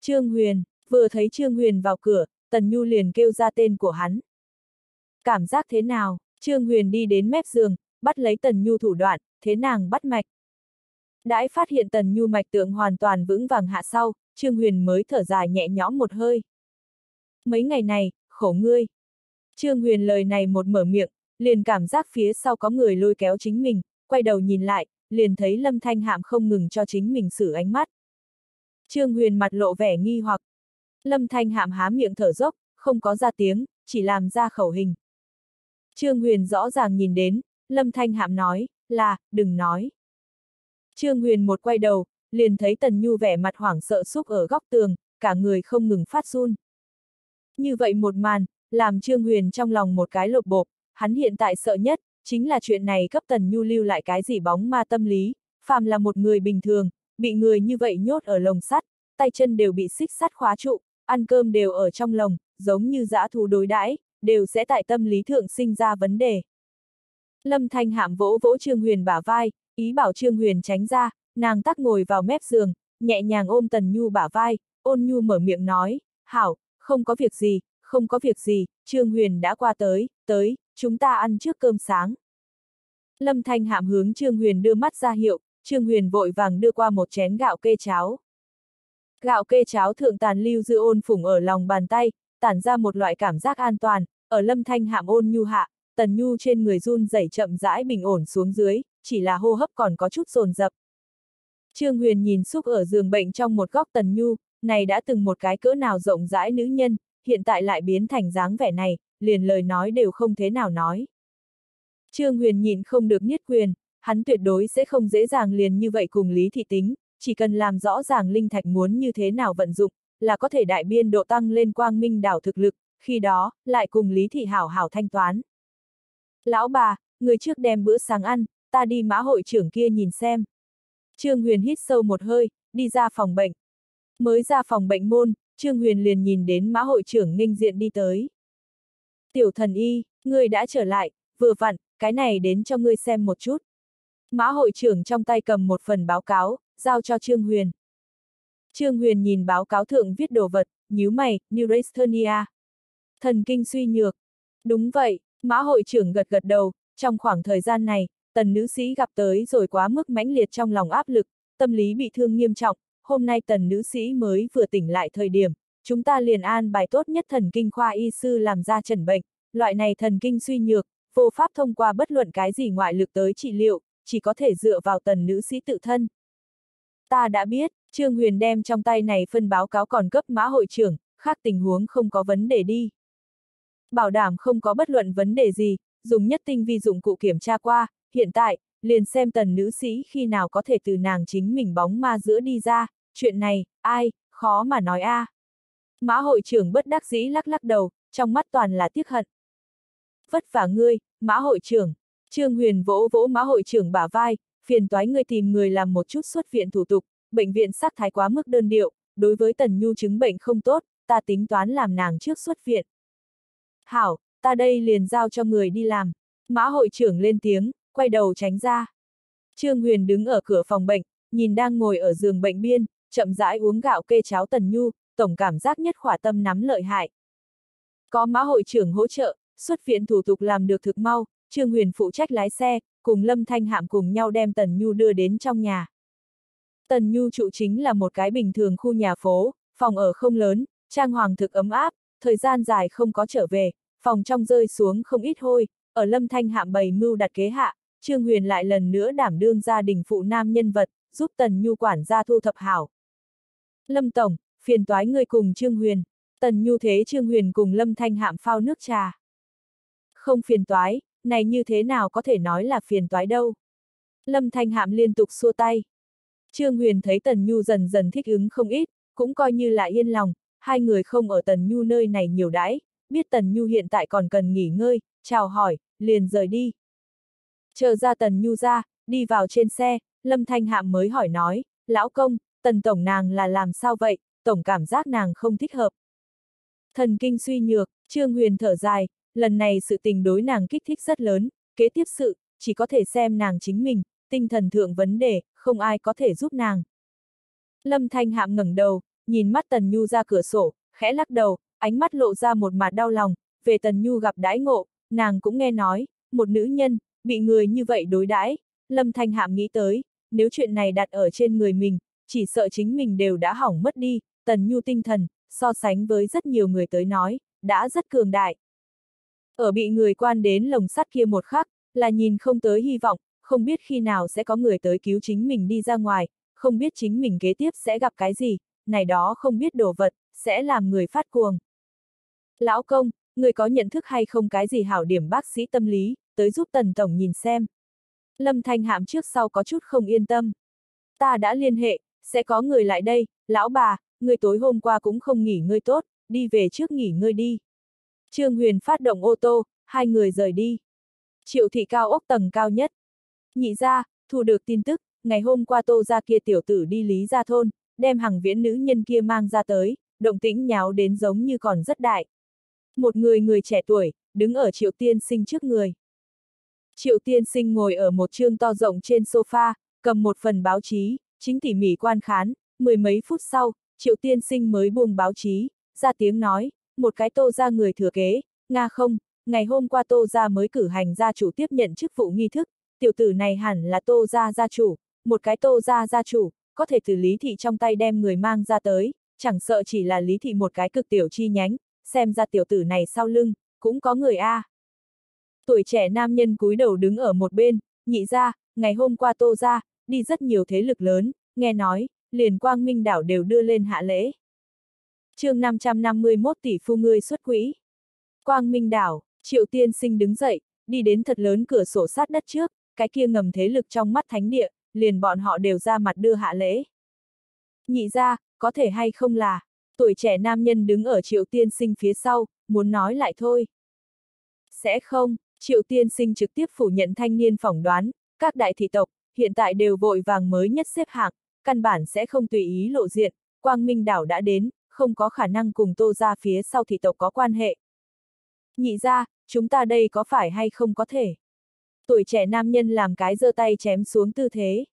Trương Huyền, vừa thấy Trương Huyền vào cửa, Tần Tần Nhu liền kêu ra tên của hắn. Cảm giác thế nào? Trương Huyền đi đến mép giường, bắt lấy Tần Nhu thủ đoạn, thế nàng bắt mạch. Đãi phát hiện Tần Nhu mạch tượng hoàn toàn vững vàng hạ sau, Trương Huyền mới thở dài nhẹ nhõm một hơi. Mấy ngày này, khổ ngươi. Trương Huyền lời này một mở miệng, liền cảm giác phía sau có người lôi kéo chính mình, quay đầu nhìn lại, liền thấy Lâm Thanh Hạm không ngừng cho chính mình xử ánh mắt. Trương Huyền mặt lộ vẻ nghi hoặc. Lâm Thanh Hạm há miệng thở dốc, không có ra tiếng, chỉ làm ra khẩu hình. Trương Huyền rõ ràng nhìn đến, Lâm Thanh Hạm nói, là, đừng nói. Trương Huyền một quay đầu, liền thấy Tần Nhu vẻ mặt hoảng sợ xúc ở góc tường, cả người không ngừng phát run. Như vậy một màn, làm Trương Huyền trong lòng một cái lột bộp, hắn hiện tại sợ nhất, chính là chuyện này cấp Tần Nhu lưu lại cái gì bóng ma tâm lý, phàm là một người bình thường, bị người như vậy nhốt ở lồng sắt, tay chân đều bị xích sắt khóa trụ, ăn cơm đều ở trong lồng, giống như dã thú đối đãi, đều sẽ tại tâm lý thượng sinh ra vấn đề. Lâm Thanh Hạm vỗ vỗ Trương Huyền bả vai, ý bảo Trương Huyền tránh ra, nàng tắt ngồi vào mép giường, nhẹ nhàng ôm Tần Nhu bả vai, ôn Nhu mở miệng nói, hảo, không có việc gì, không có việc gì, Trương Huyền đã qua tới, tới, chúng ta ăn trước cơm sáng. Lâm Thanh Hạm hướng Trương Huyền đưa mắt ra hiệu, Trương Huyền vội vàng đưa qua một chén gạo kê cháo. Gạo kê cháo thượng tàn lưu dư ôn phủng ở lòng bàn tay, tản ra một loại cảm giác an toàn, ở lâm thanh hạm ôn nhu hạ, tần nhu trên người run rẩy chậm rãi bình ổn xuống dưới, chỉ là hô hấp còn có chút rồn rập. Trương Huyền nhìn xúc ở giường bệnh trong một góc tần nhu, này đã từng một cái cỡ nào rộng rãi nữ nhân, hiện tại lại biến thành dáng vẻ này, liền lời nói đều không thế nào nói. Trương Huyền nhìn không được niết quyền, hắn tuyệt đối sẽ không dễ dàng liền như vậy cùng Lý Thị tính, chỉ cần làm rõ ràng linh thạch muốn như thế nào vận dụng, là có thể đại biên độ tăng lên quang minh đảo thực lực, khi đó, lại cùng Lý Thị hảo hảo thanh toán. Lão bà, người trước đem bữa sáng ăn, ta đi mã hội trưởng kia nhìn xem. Trương Huyền hít sâu một hơi, đi ra phòng bệnh. Mới ra phòng bệnh môn, Trương Huyền liền nhìn đến mã hội trưởng nghênh diện đi tới. Tiểu thần y, ngươi đã trở lại, vừa vặn, cái này đến cho ngươi xem một chút. Mã hội trưởng trong tay cầm một phần báo cáo, giao cho Trương Huyền. Trương Huyền nhìn báo cáo thượng viết đồ vật, nhíu mày, Neurasthenia. Thần kinh suy nhược. Đúng vậy, mã hội trưởng gật gật đầu, trong khoảng thời gian này, tần nữ sĩ gặp tới rồi quá mức mãnh liệt trong lòng áp lực, tâm lý bị thương nghiêm trọng, hôm nay tần nữ sĩ mới vừa tỉnh lại thời điểm, chúng ta liền an bài tốt nhất thần kinh khoa y sư làm ra trần bệnh, loại này thần kinh suy nhược, vô pháp thông qua bất luận cái gì ngoại lực tới trị liệu, chỉ có thể dựa vào tần nữ sĩ tự thân. Ta đã biết, Trương Huyền đem trong tay này phân báo cáo còn cấp mã hội trưởng, khác tình huống không có vấn đề đi. Bảo đảm không có bất luận vấn đề gì, dùng nhất tinh vi dụng cụ kiểm tra qua, hiện tại, liền xem tần nữ sĩ khi nào có thể từ nàng chính mình bóng ma giữa đi ra, chuyện này, ai, khó mà nói a. À. Mã hội trưởng bất đắc dĩ lắc lắc đầu, trong mắt toàn là tiếc hận. Vất vả ngươi, mã hội trưởng. Trương Huyền vỗ vỗ mã hội trưởng bả vai, phiền toái ngươi tìm người làm một chút xuất viện thủ tục, bệnh viện sắc thái quá mức đơn điệu, đối với tần nhu chứng bệnh không tốt, ta tính toán làm nàng trước xuất viện. Hảo, ta đây liền giao cho người đi làm. Mã hội trưởng lên tiếng, quay đầu tránh ra. Trương Huyền đứng ở cửa phòng bệnh, nhìn đang ngồi ở giường bệnh biên, chậm rãi uống gạo kê cháo tần nhu, tổng cảm giác nhất khỏa tâm nắm lợi hại. Có mã hội trưởng hỗ trợ, xuất viện thủ tục làm được thực mau, Trương Huyền phụ trách lái xe, cùng Lâm Thanh Hạm cùng nhau đem Tần Nhu đưa đến trong nhà. Tần Nhu trụ chính là một cái bình thường khu nhà phố, phòng ở không lớn, trang hoàng thực ấm áp, thời gian dài không có trở về, phòng trong rơi xuống không ít hôi, ở Lâm Thanh Hạm bày mưu đặt kế hạ, Trương Huyền lại lần nữa đảm đương gia đình phụ nam nhân vật, giúp Tần Nhu quản gia thu thập hảo. Lâm Tổng, phiền toái người cùng Trương Huyền. Tần Nhu thế Trương Huyền cùng Lâm Thanh Hạm phao nước trà. Không phiền toái, này như thế nào có thể nói là phiền toái đâu. Lâm Thanh Hạm liên tục xua tay. Trương Huyền thấy Tần Nhu dần dần thích ứng không ít, cũng coi như là yên lòng, hai người không ở Tần Nhu nơi này nhiều đãi, biết Tần Nhu hiện tại còn cần nghỉ ngơi, chào hỏi, liền rời đi. Chờ ra Tần Nhu ra, đi vào trên xe, Lâm Thanh Hạm mới hỏi nói, lão công, Tần Tổng nàng là làm sao vậy, Tổng cảm giác nàng không thích hợp. Thần kinh suy nhược, Trương Huyền thở dài, lần này sự tình đối nàng kích thích rất lớn, kế tiếp sự, chỉ có thể xem nàng chính mình, tinh thần thượng vấn đề, không ai có thể giúp nàng. Lâm Thanh Hạm ngẩng đầu, nhìn mắt Tần Nhu ra cửa sổ, khẽ lắc đầu, ánh mắt lộ ra một mặt đau lòng, về Tần Nhu gặp đãi ngộ, nàng cũng nghe nói, một nữ nhân, bị người như vậy đối đãi, Lâm Thanh Hạm nghĩ tới, nếu chuyện này đặt ở trên người mình, chỉ sợ chính mình đều đã hỏng mất đi, Tần Nhu tinh thần, so sánh với rất nhiều người tới nói, đã rất cường đại. Ở bị người quan đến lồng sắt kia một khắc, là nhìn không tới hy vọng, không biết khi nào sẽ có người tới cứu chính mình đi ra ngoài, không biết chính mình kế tiếp sẽ gặp cái gì, này đó không biết đồ vật, sẽ làm người phát cuồng. Lão công, người có nhận thức hay không cái gì hảo điểm bác sĩ tâm lý, tới giúp Tần Tổng nhìn xem. Lâm Thanh Hạm trước sau có chút không yên tâm. Ta đã liên hệ, sẽ có người lại đây, lão bà, người tối hôm qua cũng không nghỉ ngơi tốt, đi về trước nghỉ ngơi đi. Trương Huyền phát động ô tô, hai người rời đi. Triệu thị cao ốc tầng cao nhất. Nhị ra, thu được tin tức, ngày hôm qua tô ra kia tiểu tử đi lý ra thôn, đem hàng viễn nữ nhân kia mang ra tới, động tĩnh nháo đến giống như còn rất đại. Một người người trẻ tuổi, đứng ở triệu tiên sinh trước người. Triệu tiên sinh ngồi ở một chương to rộng trên sofa, cầm một phần báo chí, chính tỉ mỉ quan khán, mười mấy phút sau, triệu tiên sinh mới buông báo chí, ra tiếng nói, một cái tô ra người thừa kế, Nga không, ngày hôm qua tô ra mới cử hành gia chủ tiếp nhận chức vụ nghi thức, tiểu tử này hẳn là tô ra gia chủ, một cái tô ra gia chủ, có thể từ lý thị trong tay đem người mang ra tới, chẳng sợ chỉ là lý thị một cái cực tiểu chi nhánh, xem ra tiểu tử này sau lưng, cũng có người A. Tuổi trẻ nam nhân cúi đầu đứng ở một bên, nhị ra, ngày hôm qua tô ra, đi rất nhiều thế lực lớn, nghe nói, liền quang minh đảo đều đưa lên hạ lễ. chương 551 tỷ phu ngươi xuất quỹ. Quang minh đảo, triệu tiên sinh đứng dậy, đi đến thật lớn cửa sổ sát đất trước, cái kia ngầm thế lực trong mắt thánh địa, liền bọn họ đều ra mặt đưa hạ lễ. Nhị ra, có thể hay không là, tuổi trẻ nam nhân đứng ở triệu tiên sinh phía sau, muốn nói lại thôi. Sẽ không, triệu tiên sinh trực tiếp phủ nhận thanh niên phỏng đoán, các đại thị tộc, hiện tại đều vội vàng mới nhất xếp hạng, căn bản sẽ không tùy ý lộ diện, quang minh đảo đã đến, không có khả năng cùng tô ra phía sau thị tộc có quan hệ. Nhị ra, chúng ta đây có phải hay không có thể? Tuổi trẻ nam nhân làm cái giơ tay chém xuống tư thế.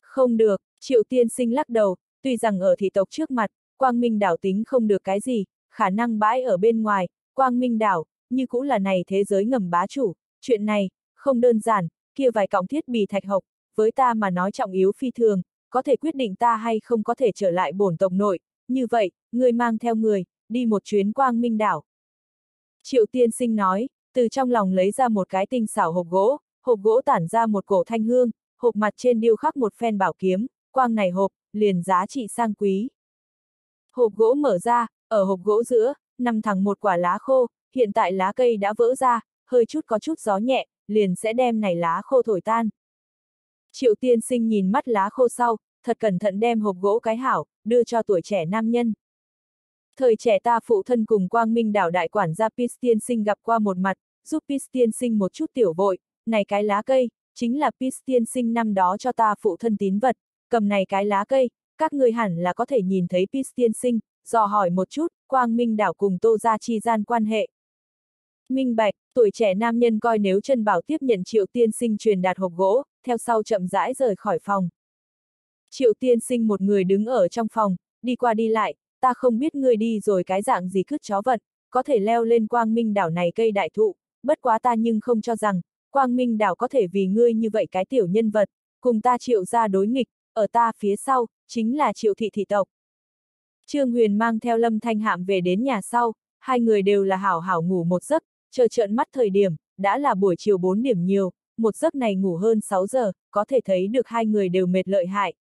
Không được, triệu tiên sinh lắc đầu, tuy rằng ở thị tộc trước mặt, quang minh đảo tính không được cái gì, khả năng bãi ở bên ngoài, quang minh đảo, như cũng là này thế giới ngầm bá chủ, chuyện này, không đơn giản, kia vài cọng thiết bị thạch hộc, với ta mà nói trọng yếu phi thường, có thể quyết định ta hay không có thể trở lại bổn tộc nội, như vậy, người mang theo người, đi một chuyến quang minh đảo. Triệu tiên sinh nói, từ trong lòng lấy ra một cái tinh xảo hộp gỗ, hộp gỗ tản ra một cổ thanh hương, hộp mặt trên điêu khắc một phen bảo kiếm, quang này hộp, liền giá trị sang quý. Hộp gỗ mở ra, ở hộp gỗ giữa, nằm thẳng một quả lá khô, hiện tại lá cây đã vỡ ra, hơi chút có chút gió nhẹ, liền sẽ đem này lá khô thổi tan. Triệu tiên sinh nhìn mắt lá khô sau, thật cẩn thận đem hộp gỗ cái hảo, đưa cho tuổi trẻ nam nhân. Thời trẻ ta phụ thân cùng quang minh đảo đại quản gia Pis tiên sinh gặp qua một mặt, giúp Pis tiên sinh một chút tiểu vội, này cái lá cây, chính là Pis tiên sinh năm đó cho ta phụ thân tín vật, cầm này cái lá cây, các người hẳn là có thể nhìn thấy Pis tiên sinh, dò hỏi một chút, quang minh đảo cùng tô gia chi gian quan hệ. Minh bạch, tuổi trẻ nam nhân coi nếu chân bảo tiếp nhận triệu tiên sinh truyền đạt hộp gỗ, theo sau chậm rãi rời khỏi phòng. Triệu tiên sinh một người đứng ở trong phòng, đi qua đi lại, ta không biết ngươi đi rồi cái dạng gì cứt chó vật, có thể leo lên quang minh đảo này cây đại thụ, bất quá ta nhưng không cho rằng, quang minh đảo có thể vì ngươi như vậy cái tiểu nhân vật, cùng ta triệu ra đối nghịch, ở ta phía sau, chính là triệu thị thị tộc. Trương Huyền mang theo lâm thanh hạm về đến nhà sau, hai người đều là hảo hảo ngủ một giấc, chờ trợn mắt thời điểm, đã là buổi chiều 4 điểm nhiều, một giấc này ngủ hơn 6 giờ, có thể thấy được hai người đều mệt lợi hại.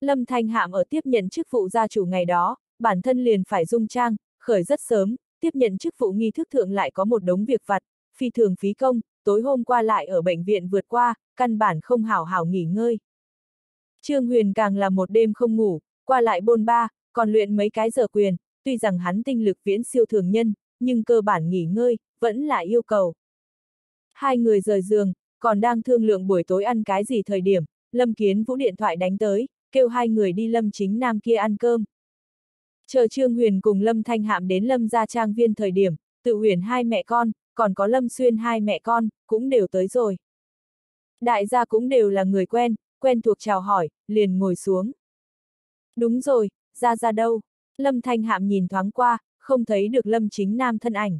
Lâm Thanh Hạm ở tiếp nhận chức vụ gia chủ ngày đó, bản thân liền phải dung trang, khởi rất sớm, tiếp nhận chức vụ nghi thức thượng lại có một đống việc vặt, phi thường phí công, tối hôm qua lại ở bệnh viện vượt qua, căn bản không hảo hảo nghỉ ngơi. Trương Huyền càng là một đêm không ngủ, qua lại bôn ba, còn luyện mấy cái giờ quyền, tuy rằng hắn tinh lực viễn siêu thường nhân, nhưng cơ bản nghỉ ngơi, vẫn là yêu cầu. Hai người rời giường, còn đang thương lượng buổi tối ăn cái gì thời điểm, Lâm Kiến Vũ điện thoại đánh tới, kêu hai người đi Lâm Chính Nam kia ăn cơm. Chờ Trương Huyền cùng Lâm Thanh Hạm đến Lâm gia trang viên thời điểm, tự huyền hai mẹ con, còn có Lâm Xuyên hai mẹ con, cũng đều tới rồi. Đại gia cũng đều là người quen, quen thuộc chào hỏi, liền ngồi xuống. Đúng rồi, ra ra đâu? Lâm Thanh Hạm nhìn thoáng qua, không thấy được Lâm Chính Nam thân ảnh.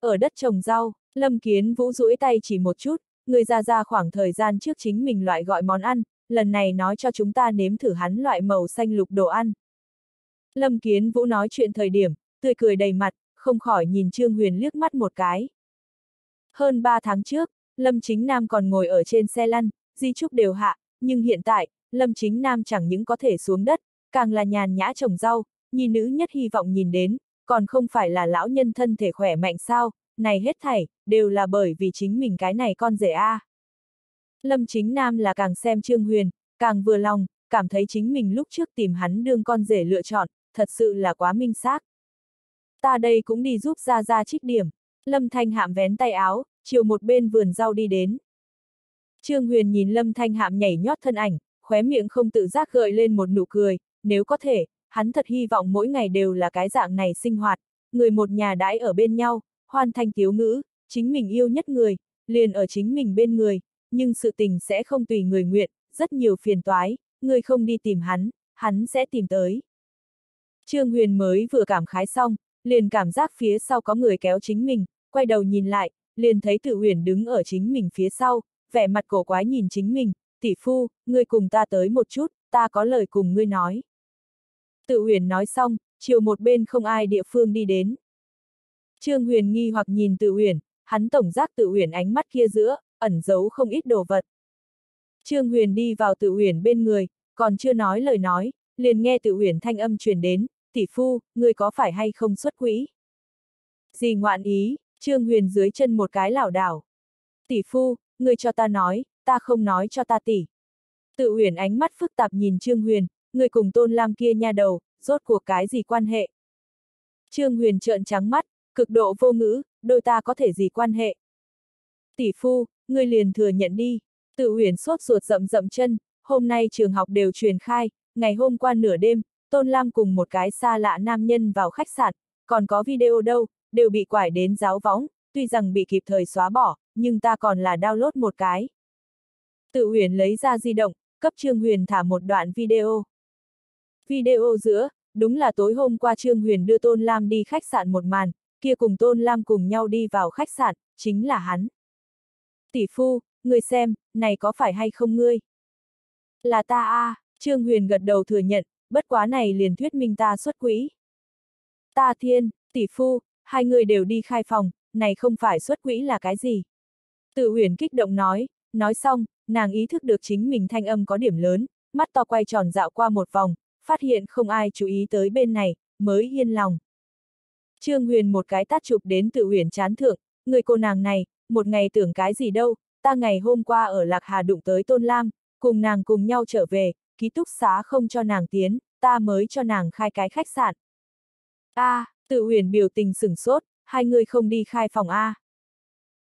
Ở đất trồng rau, Lâm Kiến Vũ duỗi tay chỉ một chút, người ra ra khoảng thời gian trước chính mình loại gọi món ăn, lần này nói cho chúng ta nếm thử hắn loại màu xanh lục đồ ăn. Lâm Kiến Vũ nói chuyện thời điểm, tươi cười đầy mặt, không khỏi nhìn Trương Huyền liếc mắt một cái. Hơn ba tháng trước, Lâm Chính Nam còn ngồi ở trên xe lăn, di trúc đều hạ, nhưng hiện tại, Lâm Chính Nam chẳng những có thể xuống đất, càng là nhàn nhã trồng rau, nhi nữ nhất hy vọng nhìn đến, còn không phải là lão nhân thân thể khỏe mạnh sao, này hết thảy, đều là bởi vì chính mình cái này con rể a. À. Lâm Chính Nam là càng xem Trương Huyền, càng vừa lòng, cảm thấy chính mình lúc trước tìm hắn đương con rể lựa chọn, thật sự là quá minh xác. Ta đây cũng đi giúp ra ra trích điểm. Lâm Thanh Hạm vén tay áo, chiều một bên vườn rau đi đến. Trương Huyền nhìn Lâm Thanh Hạm nhảy nhót thân ảnh, khóe miệng không tự giác gợi lên một nụ cười, nếu có thể, hắn thật hy vọng mỗi ngày đều là cái dạng này sinh hoạt, người một nhà đãi ở bên nhau, hoàn thành thiếu ngữ, chính mình yêu nhất người, liền ở chính mình bên người, nhưng sự tình sẽ không tùy người nguyện, rất nhiều phiền toái, người không đi tìm hắn, hắn sẽ tìm tới. Trương Huyền mới vừa cảm khái xong, liền cảm giác phía sau có người kéo chính mình, quay đầu nhìn lại, liền thấy tự huyền đứng ở chính mình phía sau, vẻ mặt cổ quái nhìn chính mình, tỷ phu, ngươi cùng ta tới một chút, ta có lời cùng ngươi nói. Tự huyền nói xong, chiều một bên không ai địa phương đi đến. Trương huyền nghi hoặc nhìn tự huyền, hắn tổng giác tự huyền ánh mắt kia giữa, ẩn giấu không ít đồ vật. Trương huyền đi vào tự huyền bên người, còn chưa nói lời nói, liền nghe tự huyền thanh âm truyền đến, tỷ phu, ngươi có phải hay không xuất quỹ? Gì ngoạn ý, Trương Huyền dưới chân một cái lảo đảo. Tỷ phu, ngươi cho ta nói, ta không nói cho ta tỷ. Tự huyền ánh mắt phức tạp nhìn Trương Huyền, người cùng tôn lam kia nha đầu, rốt cuộc cái gì quan hệ? Trương Huyền trợn trắng mắt, cực độ vô ngữ, đôi ta có thể gì quan hệ? Tỷ phu, ngươi liền thừa nhận đi. Tự huyền sốt ruột rậm rậm chân, hôm nay trường học đều truyền khai, ngày hôm qua nửa đêm, Tôn Lam cùng một cái xa lạ nam nhân vào khách sạn, còn có video đâu, đều bị quải đến giáo võng, tuy rằng bị kịp thời xóa bỏ, nhưng ta còn là download một cái. Tự huyền lấy ra di động, cấp Trương Huyền thả một đoạn video. Video giữa, đúng là tối hôm qua Trương Huyền đưa Tôn Lam đi khách sạn một màn, kia cùng Tôn Lam cùng nhau đi vào khách sạn, chính là hắn. Tỷ phu, người xem, này có phải hay không ngươi? Là ta a, à, Trương Huyền gật đầu thừa nhận, bất quá này liền thuyết minh ta xuất quỹ. Ta thiên, tỷ phu, hai người đều đi khai phòng, này không phải xuất quỹ là cái gì? Tự huyền kích động nói, nói xong, nàng ý thức được chính mình thanh âm có điểm lớn, mắt to quay tròn dạo qua một vòng, phát hiện không ai chú ý tới bên này, mới yên lòng. Trương Huyền một cái tát chụp đến tự huyền chán thượng, người cô nàng này, một ngày tưởng cái gì đâu, ta ngày hôm qua ở Lạc Hà đụng tới Tôn Lam, cùng nàng cùng nhau trở về, ký túc xá không cho nàng tiến, ta mới cho nàng khai cái khách sạn. A, à, tự huyền biểu tình sửng sốt, hai người không đi khai phòng A.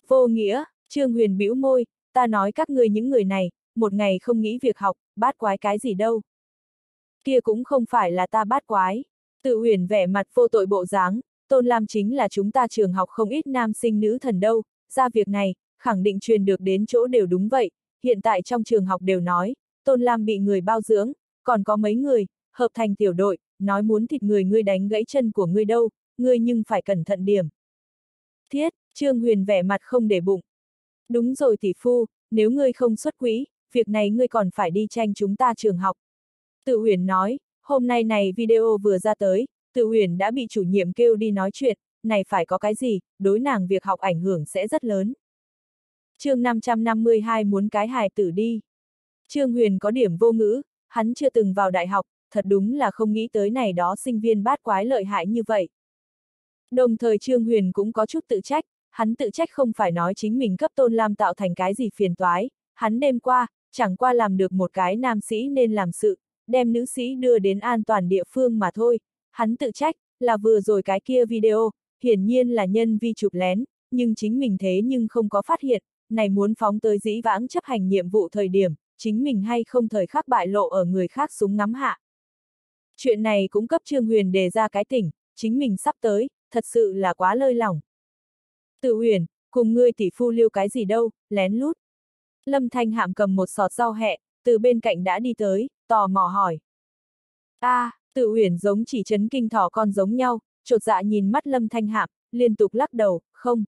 Vô nghĩa, Trương Huyền bĩu môi, ta nói các ngươi những người này, một ngày không nghĩ việc học, bát quái cái gì đâu. Kia cũng không phải là ta bát quái. Tự huyền vẻ mặt vô tội bộ dáng, Tôn Lam chính là chúng ta trường học không ít nam sinh nữ thần đâu, ra việc này, khẳng định truyền được đến chỗ đều đúng vậy, hiện tại trong trường học đều nói, Tôn Lam bị người bao dưỡng, còn có mấy người, hợp thành tiểu đội, nói muốn thịt người ngươi đánh gãy chân của ngươi đâu, ngươi nhưng phải cẩn thận điểm. Thiết, Trương Huyền vẻ mặt không để bụng. Đúng rồi tỷ phu, nếu ngươi không xuất quỹ, việc này ngươi còn phải đi tranh chúng ta trường học. Tự huyền nói, hôm nay này video vừa ra tới, tự huyền đã bị chủ nhiệm kêu đi nói chuyện, này phải có cái gì, đối nàng việc học ảnh hưởng sẽ rất lớn. chương 552 muốn cái hài tử đi. Trương Huyền có điểm vô ngữ, hắn chưa từng vào đại học, thật đúng là không nghĩ tới này đó sinh viên bát quái lợi hại như vậy. Đồng thời Trương Huyền cũng có chút tự trách, hắn tự trách không phải nói chính mình cấp Tôn Lam tạo thành cái gì phiền toái, hắn đêm qua, chẳng qua làm được một cái nam sĩ nên làm sự, đem nữ sĩ đưa đến an toàn địa phương mà thôi. Hắn tự trách, là vừa rồi cái kia video, hiển nhiên là nhân vi chụp lén, nhưng chính mình thế nhưng không có phát hiện, này muốn phóng tới dĩ vãng chấp hành nhiệm vụ thời điểm, chính mình hay không thời khắc bại lộ ở người khác súng ngắm hạ. Chuyện này cũng cấp Trương Huyền đề ra cái tỉnh, chính mình sắp tới, thật sự là quá lơi lỏng. Tự huyền, cùng ngươi tỷ phu lưu cái gì đâu, lén lút. Lâm Thanh Hạm cầm một sọt rau hẹ, từ bên cạnh đã đi tới, tò mò hỏi. a à, tự huyền giống chỉ chấn kinh thỏ con giống nhau, chột dạ nhìn mắt Lâm Thanh Hạm, liên tục lắc đầu, không.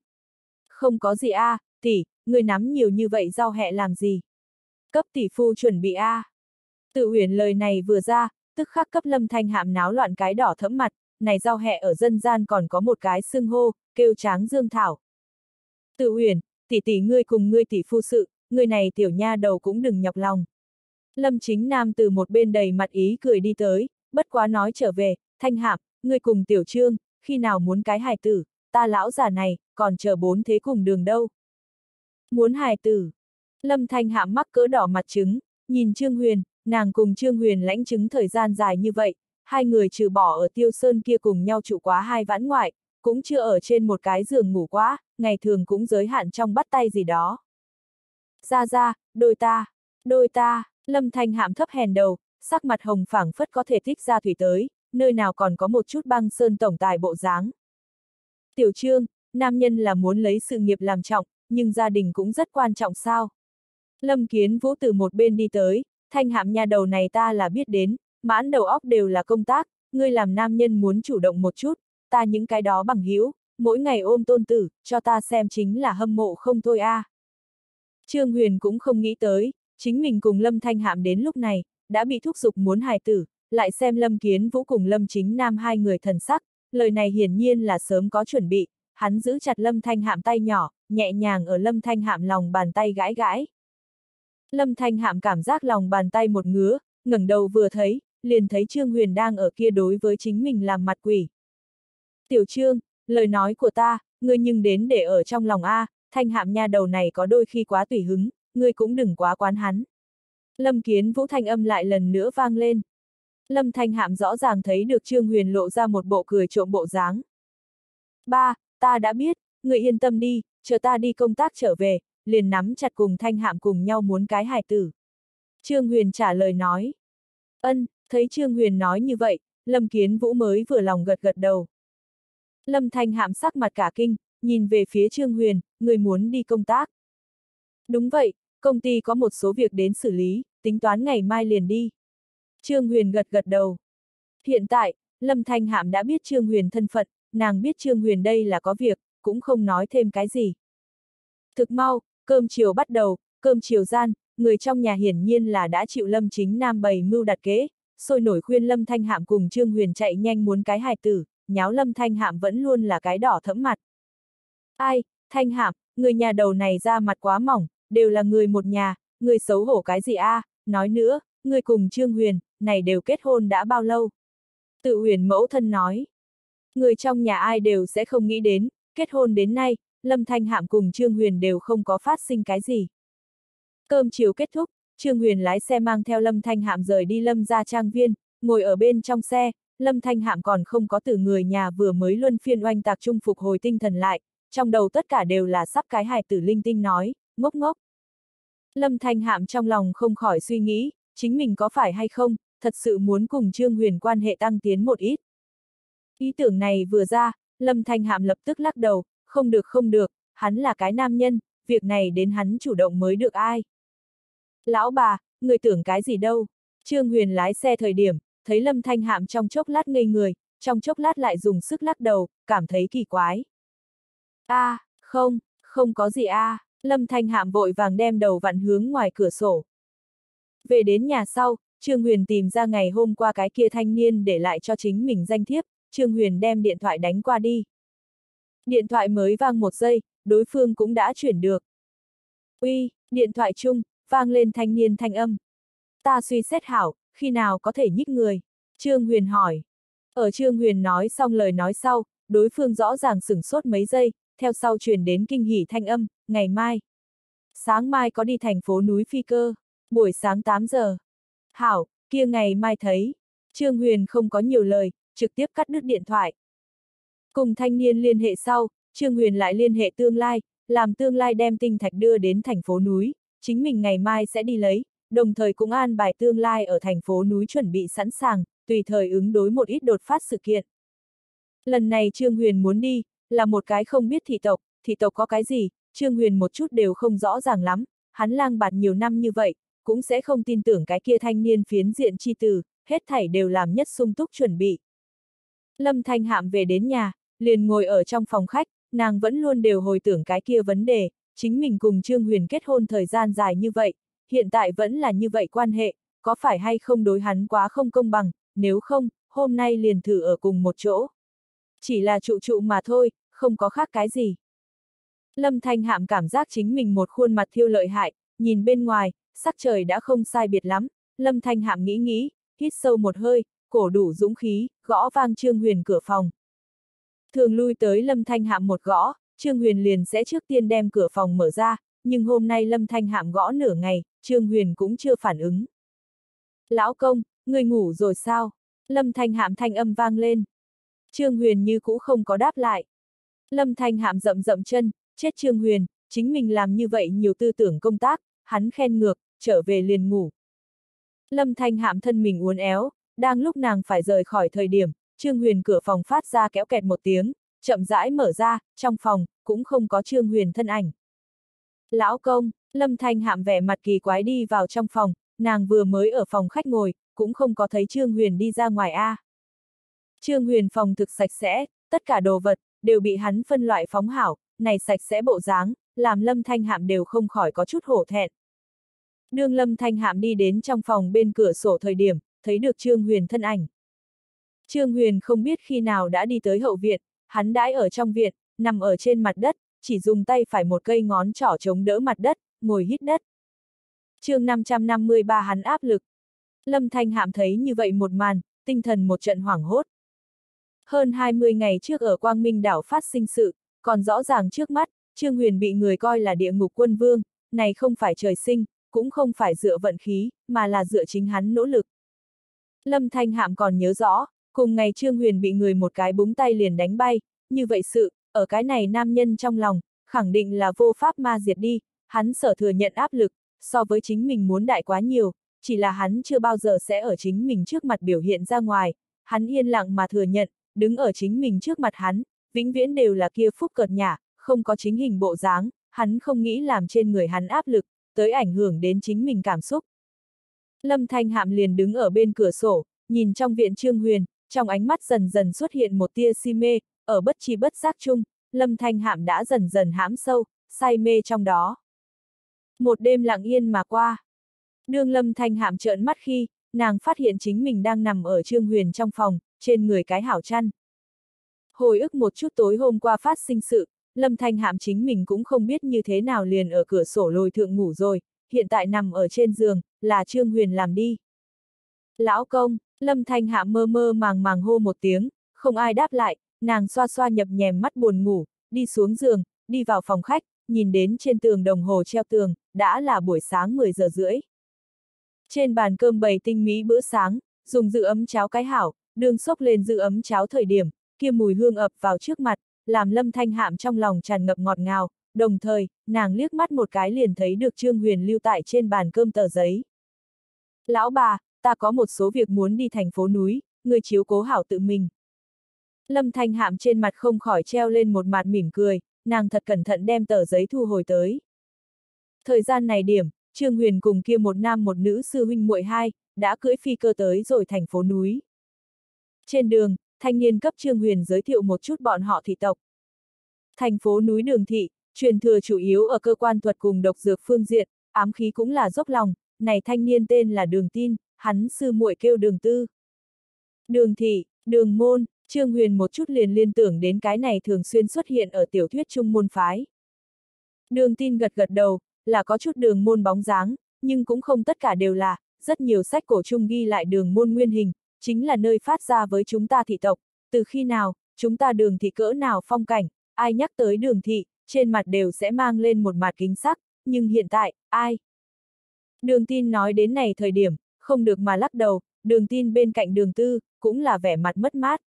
Không có gì a, à, tỷ, người nắm nhiều như vậy rau hẹ làm gì? Cấp tỷ phu chuẩn bị a. À. Tự huyền lời này vừa ra, tức khắc cấp Lâm Thanh Hạm náo loạn cái đỏ thẫm mặt, này rau hẹ ở dân gian còn có một cái xưng hô, kêu tráng dương thảo. Tự huyền, tỷ tỷ ngươi cùng ngươi tỷ phu sự, người này tiểu nha đầu cũng đừng nhọc lòng. Lâm chính nam từ một bên đầy mặt ý cười đi tới, bất quá nói trở về, thanh hạp, ngươi cùng tiểu trương, khi nào muốn cái hài tử, ta lão già này, còn chờ bốn thế cùng đường đâu. Muốn hài tử. Lâm thanh hạm mắc cỡ đỏ mặt trứng, nhìn Trương Huyền, nàng cùng Trương Huyền lãnh chứng thời gian dài như vậy, hai người trừ bỏ ở tiêu sơn kia cùng nhau trụ quá hai vãn ngoại, cũng chưa ở trên một cái giường ngủ quá, ngày thường cũng giới hạn trong bắt tay gì đó. Ra ra, đôi ta, đôi ta, lâm thanh hạm thấp hèn đầu, sắc mặt hồng phảng phất có thể thích ra thủy tới, nơi nào còn có một chút băng sơn tổng tài bộ dáng. Tiểu trương, nam nhân là muốn lấy sự nghiệp làm trọng, nhưng gia đình cũng rất quan trọng sao. Lâm kiến vũ từ một bên đi tới, thanh hạm nhà đầu này ta là biết đến, mãn đầu óc đều là công tác, ngươi làm nam nhân muốn chủ động một chút, ta những cái đó bằng hữu mỗi ngày ôm tôn tử, cho ta xem chính là hâm mộ không thôi a. À. Trương Huyền cũng không nghĩ tới, chính mình cùng Lâm Thanh Hạm đến lúc này, đã bị thúc giục muốn hài tử, lại xem Lâm Kiến Vũ cùng Lâm Chính Nam hai người thần sắc, lời này hiển nhiên là sớm có chuẩn bị, hắn giữ chặt Lâm Thanh Hạm tay nhỏ, nhẹ nhàng ở Lâm Thanh Hạm lòng bàn tay gãi gãi. Lâm Thanh Hạm cảm giác lòng bàn tay một ngứa, ngẩng đầu vừa thấy, liền thấy Trương Huyền đang ở kia đối với chính mình làm mặt quỷ. Tiểu Trương, lời nói của ta, ngươi nhưng đến để ở trong lòng A, thanh hạm nha đầu này có đôi khi quá tùy hứng, ngươi cũng đừng quá quán hắn. Lâm kiến vũ thanh âm lại lần nữa vang lên. Lâm thanh hạm rõ ràng thấy được Trương Huyền lộ ra một bộ cười trộm bộ dáng. Ba, ta đã biết, ngươi yên tâm đi, chờ ta đi công tác trở về, liền nắm chặt cùng thanh hạm cùng nhau muốn cái hài tử. Trương Huyền trả lời nói. Ân, thấy Trương Huyền nói như vậy, Lâm Kiến Vũ mới vừa lòng gật gật đầu. Lâm Thanh hạm sắc mặt cả kinh, nhìn về phía Trương Huyền, người muốn đi công tác. Đúng vậy, công ty có một số việc đến xử lý, tính toán ngày mai liền đi. Trương Huyền gật gật đầu. Hiện tại, Lâm Thanh Hạm đã biết Trương Huyền thân phận, nàng biết Trương Huyền đây là có việc, cũng không nói thêm cái gì. Thực mau, cơm chiều bắt đầu, cơm chiều gian, người trong nhà hiển nhiên là đã chịu Lâm Chính Nam bày mưu đặt kế, sôi nổi khuyên Lâm Thanh Hạm cùng Trương Huyền chạy nhanh muốn cái hài tử, nháo Lâm Thanh Hạm vẫn luôn là cái đỏ thẫm mặt. Ai, Thanh Hạm, người nhà đầu này ra mặt quá mỏng, đều là người một nhà, người xấu hổ cái gì a? À? nói nữa, người cùng Trương Huyền, này đều kết hôn đã bao lâu? Tự huyền mẫu thân nói. Người trong nhà ai đều sẽ không nghĩ đến, kết hôn đến nay, Lâm Thanh Hạm cùng Trương Huyền đều không có phát sinh cái gì. Cơm chiều kết thúc, Trương Huyền lái xe mang theo Lâm Thanh Hạm rời đi Lâm ra trang viên, ngồi ở bên trong xe, Lâm Thanh Hạm còn không có từ người nhà vừa mới luân phiên oanh tạc trung phục hồi tinh thần lại, trong đầu tất cả đều là sắp cái hài tử linh tinh nói, ngốc ngốc. Lâm Thanh Hạm trong lòng không khỏi suy nghĩ, chính mình có phải hay không, thật sự muốn cùng Trương Huyền quan hệ tăng tiến một ít. Ý tưởng này vừa ra, Lâm Thanh Hạm lập tức lắc đầu, không được không được, hắn là cái nam nhân, việc này đến hắn chủ động mới được ai. Lão bà, người tưởng cái gì đâu? Trương Huyền lái xe thời điểm, thấy Lâm Thanh Hạm trong chốc lát ngây người, trong chốc lát lại dùng sức lắc đầu, cảm thấy kỳ quái. a à, không, không có gì a à. Lâm Thanh Hạm vội vàng đem đầu vặn hướng ngoài cửa sổ. Về đến nhà sau, Trương Huyền tìm ra ngày hôm qua cái kia thanh niên để lại cho chính mình danh thiếp, Trương Huyền đem điện thoại đánh qua đi. Điện thoại mới vang một giây, đối phương cũng đã chuyển được. Uy, điện thoại chung, vang lên thanh niên thanh âm. Ta suy xét hảo, khi nào có thể nhích người? Trương Huyền hỏi. Ở Trương Huyền nói xong lời nói sau, đối phương rõ ràng sửng sốt mấy giây, theo sau truyền đến kinh hỉ thanh âm, ngày mai. Sáng mai có đi thành phố núi Phi Cơ, buổi sáng 8 giờ. Hảo, kia ngày mai thấy. Trương Huyền không có nhiều lời, trực tiếp cắt đứt điện thoại. Cùng thanh niên liên hệ sau, Trương Huyền lại liên hệ tương lai, làm tương lai đem tinh thạch đưa đến thành phố núi, chính mình ngày mai sẽ đi lấy, đồng thời cũng an bài tương lai ở thành phố núi chuẩn bị sẵn sàng, tùy thời ứng đối một ít đột phát sự kiện. Lần này Trương Huyền muốn đi, là một cái không biết thị tộc, thị tộc có cái gì, Trương Huyền một chút đều không rõ ràng lắm, hắn lang bạt nhiều năm như vậy, cũng sẽ không tin tưởng cái kia thanh niên phiến diện chi từ, hết thảy đều làm nhất sung túc chuẩn bị. Lâm Thanh Hạm về đến nhà, liền ngồi ở trong phòng khách, nàng vẫn luôn đều hồi tưởng cái kia vấn đề, chính mình cùng Trương Huyền kết hôn thời gian dài như vậy, hiện tại vẫn là như vậy quan hệ, có phải hay không đối hắn quá không công bằng, nếu không, hôm nay liền thử ở cùng một chỗ. Chỉ là trụ trụ mà thôi, không có khác cái gì. Lâm Thanh Hạm cảm giác chính mình một khuôn mặt thiêu lợi hại, nhìn bên ngoài, sắc trời đã không sai biệt lắm, Lâm Thanh Hạm nghĩ nghĩ, hít sâu một hơi, cổ đủ dũng khí, gõ vang Trương Huyền cửa phòng. Thường lui tới Lâm Thanh Hạm một gõ, Trương Huyền liền sẽ trước tiên đem cửa phòng mở ra, nhưng hôm nay Lâm Thanh Hạm gõ nửa ngày, Trương Huyền cũng chưa phản ứng. Lão công, người ngủ rồi sao? Lâm Thanh Hạm thanh âm vang lên. Trương Huyền như cũ không có đáp lại. Lâm Thanh Hạm rậm rậm chân, chết Trương Huyền, chính mình làm như vậy nhiều tư tưởng công tác, hắn khen ngược, trở về liền ngủ. Lâm Thanh Hạm thân mình uốn éo, đang lúc nàng phải rời khỏi thời điểm, Trương Huyền cửa phòng phát ra kéo kẹt một tiếng, chậm rãi mở ra, trong phòng, cũng không có Trương Huyền thân ảnh. Lão công, Lâm Thanh Hạm vẻ mặt kỳ quái đi vào trong phòng, nàng vừa mới ở phòng khách ngồi, cũng không có thấy Trương Huyền đi ra ngoài a. À. Trương Huyền phòng thực sạch sẽ, tất cả đồ vật, đều bị hắn phân loại phóng hảo, này sạch sẽ bộ dáng, làm Lâm Thanh Hạm đều không khỏi có chút hổ thẹn. Nương Lâm Thanh Hạm đi đến trong phòng bên cửa sổ thời điểm, thấy được Trương Huyền thân ảnh. Trương Huyền không biết khi nào đã đi tới hậu viện, hắn đãi ở trong viện, nằm ở trên mặt đất, chỉ dùng tay phải một cây ngón trỏ chống đỡ mặt đất, ngồi hít đất. chương 553 hắn áp lực. Lâm Thanh Hạm thấy như vậy một màn, tinh thần một trận hoảng hốt. Hơn 20 ngày trước ở Quang Minh đảo phát sinh sự, còn rõ ràng trước mắt, Trương Huyền bị người coi là địa ngục quân vương, này không phải trời sinh, cũng không phải dựa vận khí, mà là dựa chính hắn nỗ lực. Lâm Thanh Hạm còn nhớ rõ, cùng ngày Trương Huyền bị người một cái búng tay liền đánh bay, như vậy sự, ở cái này nam nhân trong lòng, khẳng định là vô pháp ma diệt đi, hắn sở thừa nhận áp lực, so với chính mình muốn đại quá nhiều, chỉ là hắn chưa bao giờ sẽ ở chính mình trước mặt biểu hiện ra ngoài, hắn yên lặng mà thừa nhận, đứng ở chính mình trước mặt hắn, vĩnh viễn đều là kia phúc cợt nhả, không có chính hình bộ dáng, hắn không nghĩ làm trên người hắn áp lực, tới ảnh hưởng đến chính mình cảm xúc. Lâm Thanh Hạm liền đứng ở bên cửa sổ, nhìn trong viện Trương Huyền, trong ánh mắt dần dần xuất hiện một tia si mê, ở bất chi bất giác chung, Lâm Thanh Hạm đã dần dần hãm sâu, say mê trong đó. Một đêm lặng yên mà qua. Đương Lâm Thanh Hạm trợn mắt khi, nàng phát hiện chính mình đang nằm ở Trương Huyền trong phòng, trên người cái hảo chăn. Hồi ức một chút tối hôm qua phát sinh sự, Lâm Thanh Hạm chính mình cũng không biết như thế nào liền ở cửa sổ lồi thượng ngủ rồi, hiện tại nằm ở trên giường, là Trương Huyền làm đi. Lão công, Lâm Thanh Hạm mơ mơ màng màng hô một tiếng, không ai đáp lại, nàng xoa xoa nhập nhèm mắt buồn ngủ, đi xuống giường, đi vào phòng khách, nhìn đến trên tường đồng hồ treo tường, đã là buổi sáng 10 giờ rưỡi. Trên bàn cơm bày tinh mỹ bữa sáng, dùng dự ấm cháo cái hảo, đường sốc lên dự ấm cháo thời điểm, kia mùi hương ập vào trước mặt, làm lâm thanh hạm trong lòng tràn ngập ngọt ngào, đồng thời, nàng liếc mắt một cái liền thấy được Trương Huyền lưu tại trên bàn cơm tờ giấy. Lão bà, ta có một số việc muốn đi thành phố núi, người chiếu cố hảo tự mình. Lâm thanh hạm trên mặt không khỏi treo lên một mặt mỉm cười, nàng thật cẩn thận đem tờ giấy thu hồi tới. Thời gian này điểm, Trương Huyền cùng kia một nam một nữ sư huynh muội hai, đã cưỡi phi cơ tới rồi thành phố núi. Trên đường, thanh niên cấp Trương Huyền giới thiệu một chút bọn họ thị tộc. Thành phố núi Đường Thị, truyền thừa chủ yếu ở cơ quan thuật cùng độc dược phương diện, ám khí cũng là dốc lòng, này thanh niên tên là Đường Tin, hắn sư muội kêu Đường Tư. Đường Thị, Đường Môn, Trương Huyền một chút liền liên tưởng đến cái này thường xuyên xuất hiện ở tiểu thuyết trung môn phái. Đường Tin gật gật đầu, là có chút đường môn bóng dáng, nhưng cũng không tất cả đều là, rất nhiều sách cổ trung ghi lại đường môn nguyên hình, chính là nơi phát ra với chúng ta thị tộc, từ khi nào, chúng ta đường thị cỡ nào phong cảnh, ai nhắc tới đường thị, trên mặt đều sẽ mang lên một mặt kính sắc, nhưng hiện tại, ai? Đường tin nói đến này thời điểm, không được mà lắc đầu, đường tin bên cạnh đường tư, cũng là vẻ mặt mất mát.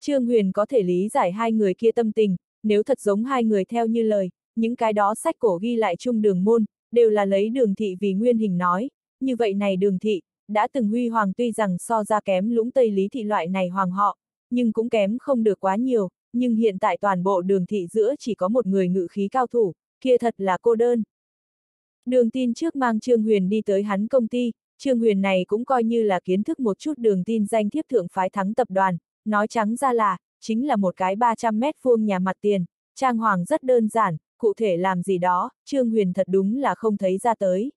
Trương Huyền có thể lý giải hai người kia tâm tình, nếu thật giống hai người theo như lời, những cái đó sách cổ ghi lại chung đường môn, đều là lấy đường thị vì nguyên hình nói, như vậy này đường thị, đã từng huy hoàng tuy rằng so ra kém lũng tây lý thị loại này hoàng họ, nhưng cũng kém không được quá nhiều, nhưng hiện tại toàn bộ đường thị giữa chỉ có một người ngự khí cao thủ, kia thật là cô đơn. Đường tin trước mang Trương Huyền đi tới hắn công ty, Trương Huyền này cũng coi như là kiến thức một chút đường tin danh thiếp thượng phái thắng tập đoàn, nói trắng ra là, chính là một cái 300 mét vuông nhà mặt tiền, trang hoàng rất đơn giản, cụ thể làm gì đó, Trương Huyền thật đúng là không thấy ra tới.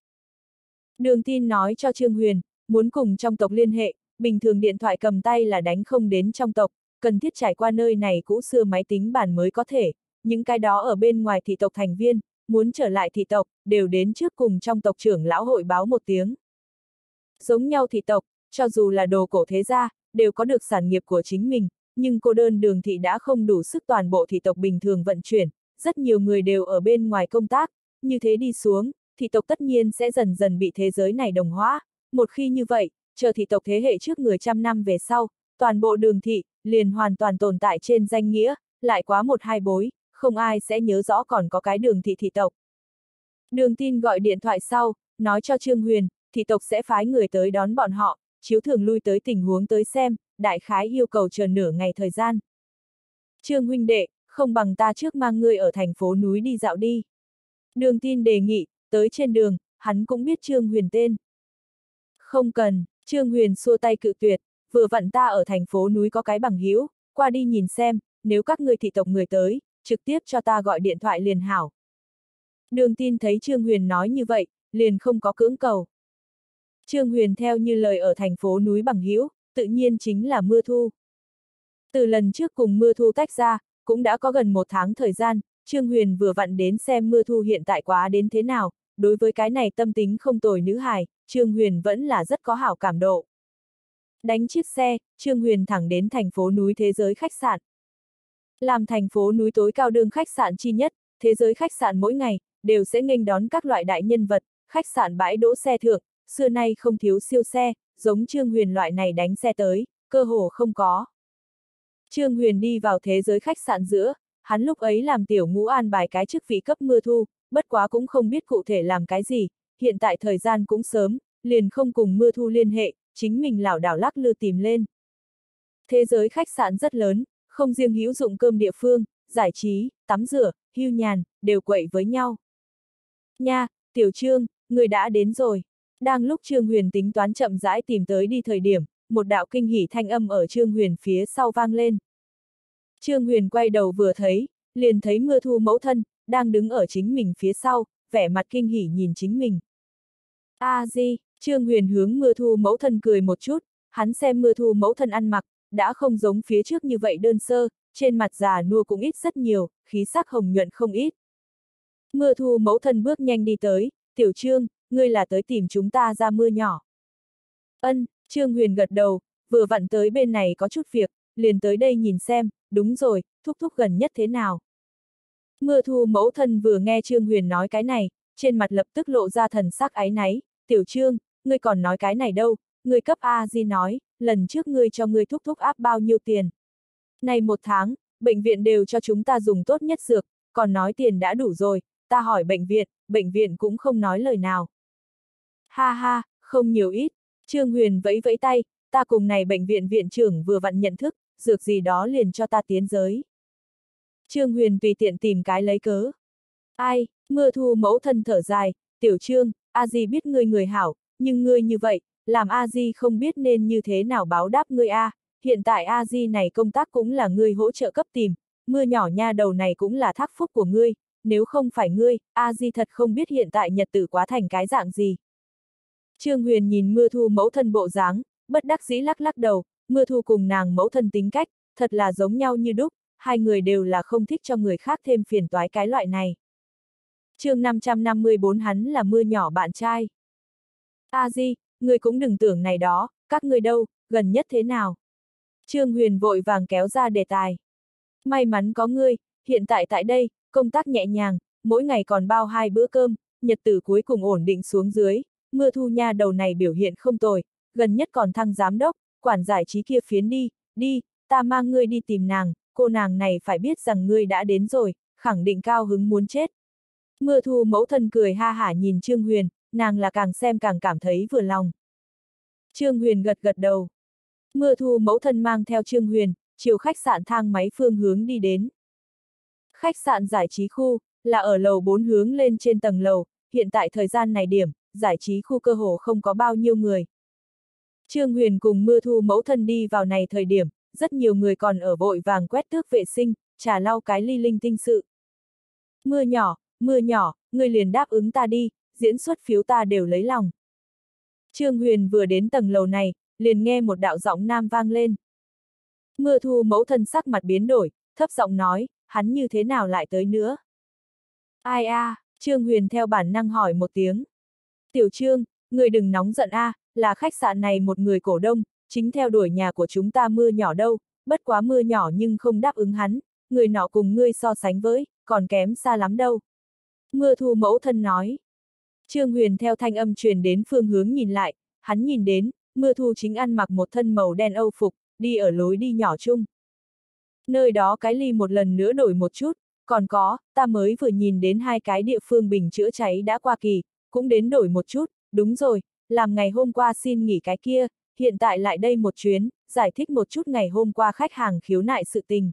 Đường tin nói cho Trương Huyền, muốn cùng trong tộc liên hệ, bình thường điện thoại cầm tay là đánh không đến trong tộc, cần thiết trải qua nơi này cũ xưa máy tính bản mới có thể, những cái đó ở bên ngoài thị tộc thành viên, muốn trở lại thị tộc, đều đến trước cùng trong tộc trưởng lão hội báo một tiếng. Giống nhau thị tộc, cho dù là đồ cổ thế gia, đều có được sản nghiệp của chính mình, nhưng cô đơn đường thị đã không đủ sức toàn bộ thị tộc bình thường vận chuyển, rất nhiều người đều ở bên ngoài công tác, như thế đi xuống, thị tộc tất nhiên sẽ dần dần bị thế giới này đồng hóa, một khi như vậy, chờ thị tộc thế hệ trước người trăm năm về sau, toàn bộ đường thị, liền hoàn toàn tồn tại trên danh nghĩa, lại quá một hai bối, không ai sẽ nhớ rõ còn có cái đường thị thị tộc. Đường tin gọi điện thoại sau, nói cho Trương Huyền, thị tộc sẽ phái người tới đón bọn họ, chiếu thường lui tới tình huống tới xem, đại khái yêu cầu chờ nửa ngày thời gian. Trương huynh đệ, không bằng ta trước mang ngươi ở thành phố núi đi dạo đi. Đường tin đề nghị, tới trên đường, hắn cũng biết Trương Huyền tên. Không cần, Trương Huyền xua tay cự tuyệt, vừa vặn ta ở thành phố núi có cái bằng hữu, qua đi nhìn xem, nếu các ngươi thị tộc người tới, trực tiếp cho ta gọi điện thoại liền hảo. Đường tin thấy Trương Huyền nói như vậy, liền không có cưỡng cầu. Trương Huyền theo như lời ở thành phố núi bằng hữu tự nhiên chính là mưa thu. Từ lần trước cùng mưa thu tách ra, cũng đã có gần một tháng thời gian, Trương Huyền vừa vặn đến xem mưa thu hiện tại quá đến thế nào, đối với cái này tâm tính không tồi nữ hài, Trương Huyền vẫn là rất có hảo cảm độ. Đánh chiếc xe, Trương Huyền thẳng đến thành phố núi thế giới khách sạn. Làm thành phố núi tối cao đương khách sạn chi nhất, thế giới khách sạn mỗi ngày, đều sẽ nghênh đón các loại đại nhân vật, khách sạn bãi đỗ xe thượng, xưa nay không thiếu siêu xe, giống Trương Huyền loại này đánh xe tới, cơ hồ không có. Trương Huyền đi vào thế giới khách sạn giữa, hắn lúc ấy làm tiểu ngũ an bài cái chức vị cấp mưa thu, bất quá cũng không biết cụ thể làm cái gì, hiện tại thời gian cũng sớm, liền không cùng mưa thu liên hệ, chính mình lảo đảo lắc lư tìm lên. Thế giới khách sạn rất lớn, không riêng hữu dụng cơm địa phương, giải trí, tắm rửa, hưu nhàn, đều quậy với nhau. Nha, tiểu trương, người đã đến rồi. Đang lúc Trương Huyền tính toán chậm rãi tìm tới đi thời điểm, một đạo kinh hỉ thanh âm ở Trương Huyền phía sau vang lên. Trương Huyền quay đầu vừa thấy, liền thấy mưa thu mẫu thân, đang đứng ở chính mình phía sau, vẻ mặt kinh hỉ nhìn chính mình. A di, Trương Huyền hướng mưa thu mẫu thân cười một chút, hắn xem mưa thu mẫu thân ăn mặc, đã không giống phía trước như vậy đơn sơ, trên mặt già nua cũng ít rất nhiều, khí sắc hồng nhuận không ít. Mưa thu mẫu thân bước nhanh đi tới, tiểu trương, ngươi là tới tìm chúng ta ra mưa nhỏ. Ân, Trương Huyền gật đầu, vừa vặn tới bên này có chút việc, liền tới đây nhìn xem, đúng rồi, thúc thúc gần nhất thế nào. Mưa thu mẫu thân vừa nghe Trương Huyền nói cái này, trên mặt lập tức lộ ra thần sắc áy náy, tiểu trương, ngươi còn nói cái này đâu, ngươi cấp A Di nói, lần trước ngươi cho ngươi thúc thúc áp bao nhiêu tiền. Này một tháng, bệnh viện đều cho chúng ta dùng tốt nhất dược, còn nói tiền đã đủ rồi, ta hỏi bệnh viện, bệnh viện cũng không nói lời nào. Ha ha, không nhiều ít, Trương Huyền vẫy vẫy tay, ta cùng này bệnh viện viện trưởng vừa vặn nhận thức, dược gì đó liền cho ta tiến giới. Trương Huyền tùy tiện tìm cái lấy cớ. Ai, mưa thu mẫu thân thở dài, tiểu trương, A Di biết ngươi người hảo, nhưng ngươi như vậy, làm A Di không biết nên như thế nào báo đáp ngươi A, hiện tại A Di này công tác cũng là ngươi hỗ trợ cấp tìm, mưa nhỏ nha đầu này cũng là thác phúc của ngươi, nếu không phải ngươi, A Di thật không biết hiện tại nhật tử quá thành cái dạng gì. Trương Huyền nhìn mưa thu mẫu thân bộ dáng, bất đắc dĩ lắc lắc đầu, mưa thu cùng nàng mẫu thân tính cách, thật là giống nhau như đúc, hai người đều là không thích cho người khác thêm phiền toái cái loại này. chương 554 hắn là mưa nhỏ bạn trai. A Di, người cũng đừng tưởng này đó, các người đâu, gần nhất thế nào? Trương Huyền vội vàng kéo ra đề tài. May mắn có ngươi, hiện tại tại đây, công tác nhẹ nhàng, mỗi ngày còn bao hai bữa cơm, nhật tử cuối cùng ổn định xuống dưới, mưa thu nha đầu này biểu hiện không tồi, gần nhất còn thăng giám đốc, quản giải trí kia phiến đi, đi, ta mang ngươi đi tìm nàng, cô nàng này phải biết rằng ngươi đã đến rồi, khẳng định cao hứng muốn chết. Mưa thu mẫu thân cười ha hả nhìn Trương Huyền, nàng là càng xem càng cảm thấy vừa lòng. Trương Huyền gật gật đầu. Mưa thu mẫu thân mang theo Trương Huyền, chiều khách sạn thang máy phương hướng đi đến. Khách sạn giải trí khu, là ở lầu 4 hướng lên trên tầng lầu, hiện tại thời gian này điểm, giải trí khu cơ hồ không có bao nhiêu người. Trương Huyền cùng mưa thu mẫu thân đi vào này thời điểm, rất nhiều người còn ở vội vàng quét tước vệ sinh, trả lau cái ly linh tinh sự. Mưa nhỏ, mưa nhỏ, người liền đáp ứng ta đi, diễn xuất phiếu ta đều lấy lòng. Trương Huyền vừa đến tầng lầu này, liền nghe một đạo giọng nam vang lên. Mưa thu mẫu thân sắc mặt biến đổi, thấp giọng nói, hắn như thế nào lại tới nữa? Ai a? À, Trương Huyền theo bản năng hỏi một tiếng. Tiểu Trương, người đừng nóng giận a, à, là khách sạn này một người cổ đông, chính theo đuổi nhà của chúng ta mưa nhỏ đâu, bất quá mưa nhỏ nhưng không đáp ứng hắn, người nọ cùng ngươi so sánh với, còn kém xa lắm đâu. Mưa thu mẫu thân nói. Trương Huyền theo thanh âm truyền đến phương hướng nhìn lại, hắn nhìn đến, mưa thu chính ăn mặc một thân màu đen âu phục, đi ở lối đi nhỏ chung. Nơi đó cái ly một lần nữa đổi một chút, còn có, ta mới vừa nhìn đến hai cái địa phương bình chữa cháy đã qua kỳ, cũng đến đổi một chút, đúng rồi, làm ngày hôm qua xin nghỉ cái kia, hiện tại lại đây một chuyến, giải thích một chút ngày hôm qua khách hàng khiếu nại sự tình.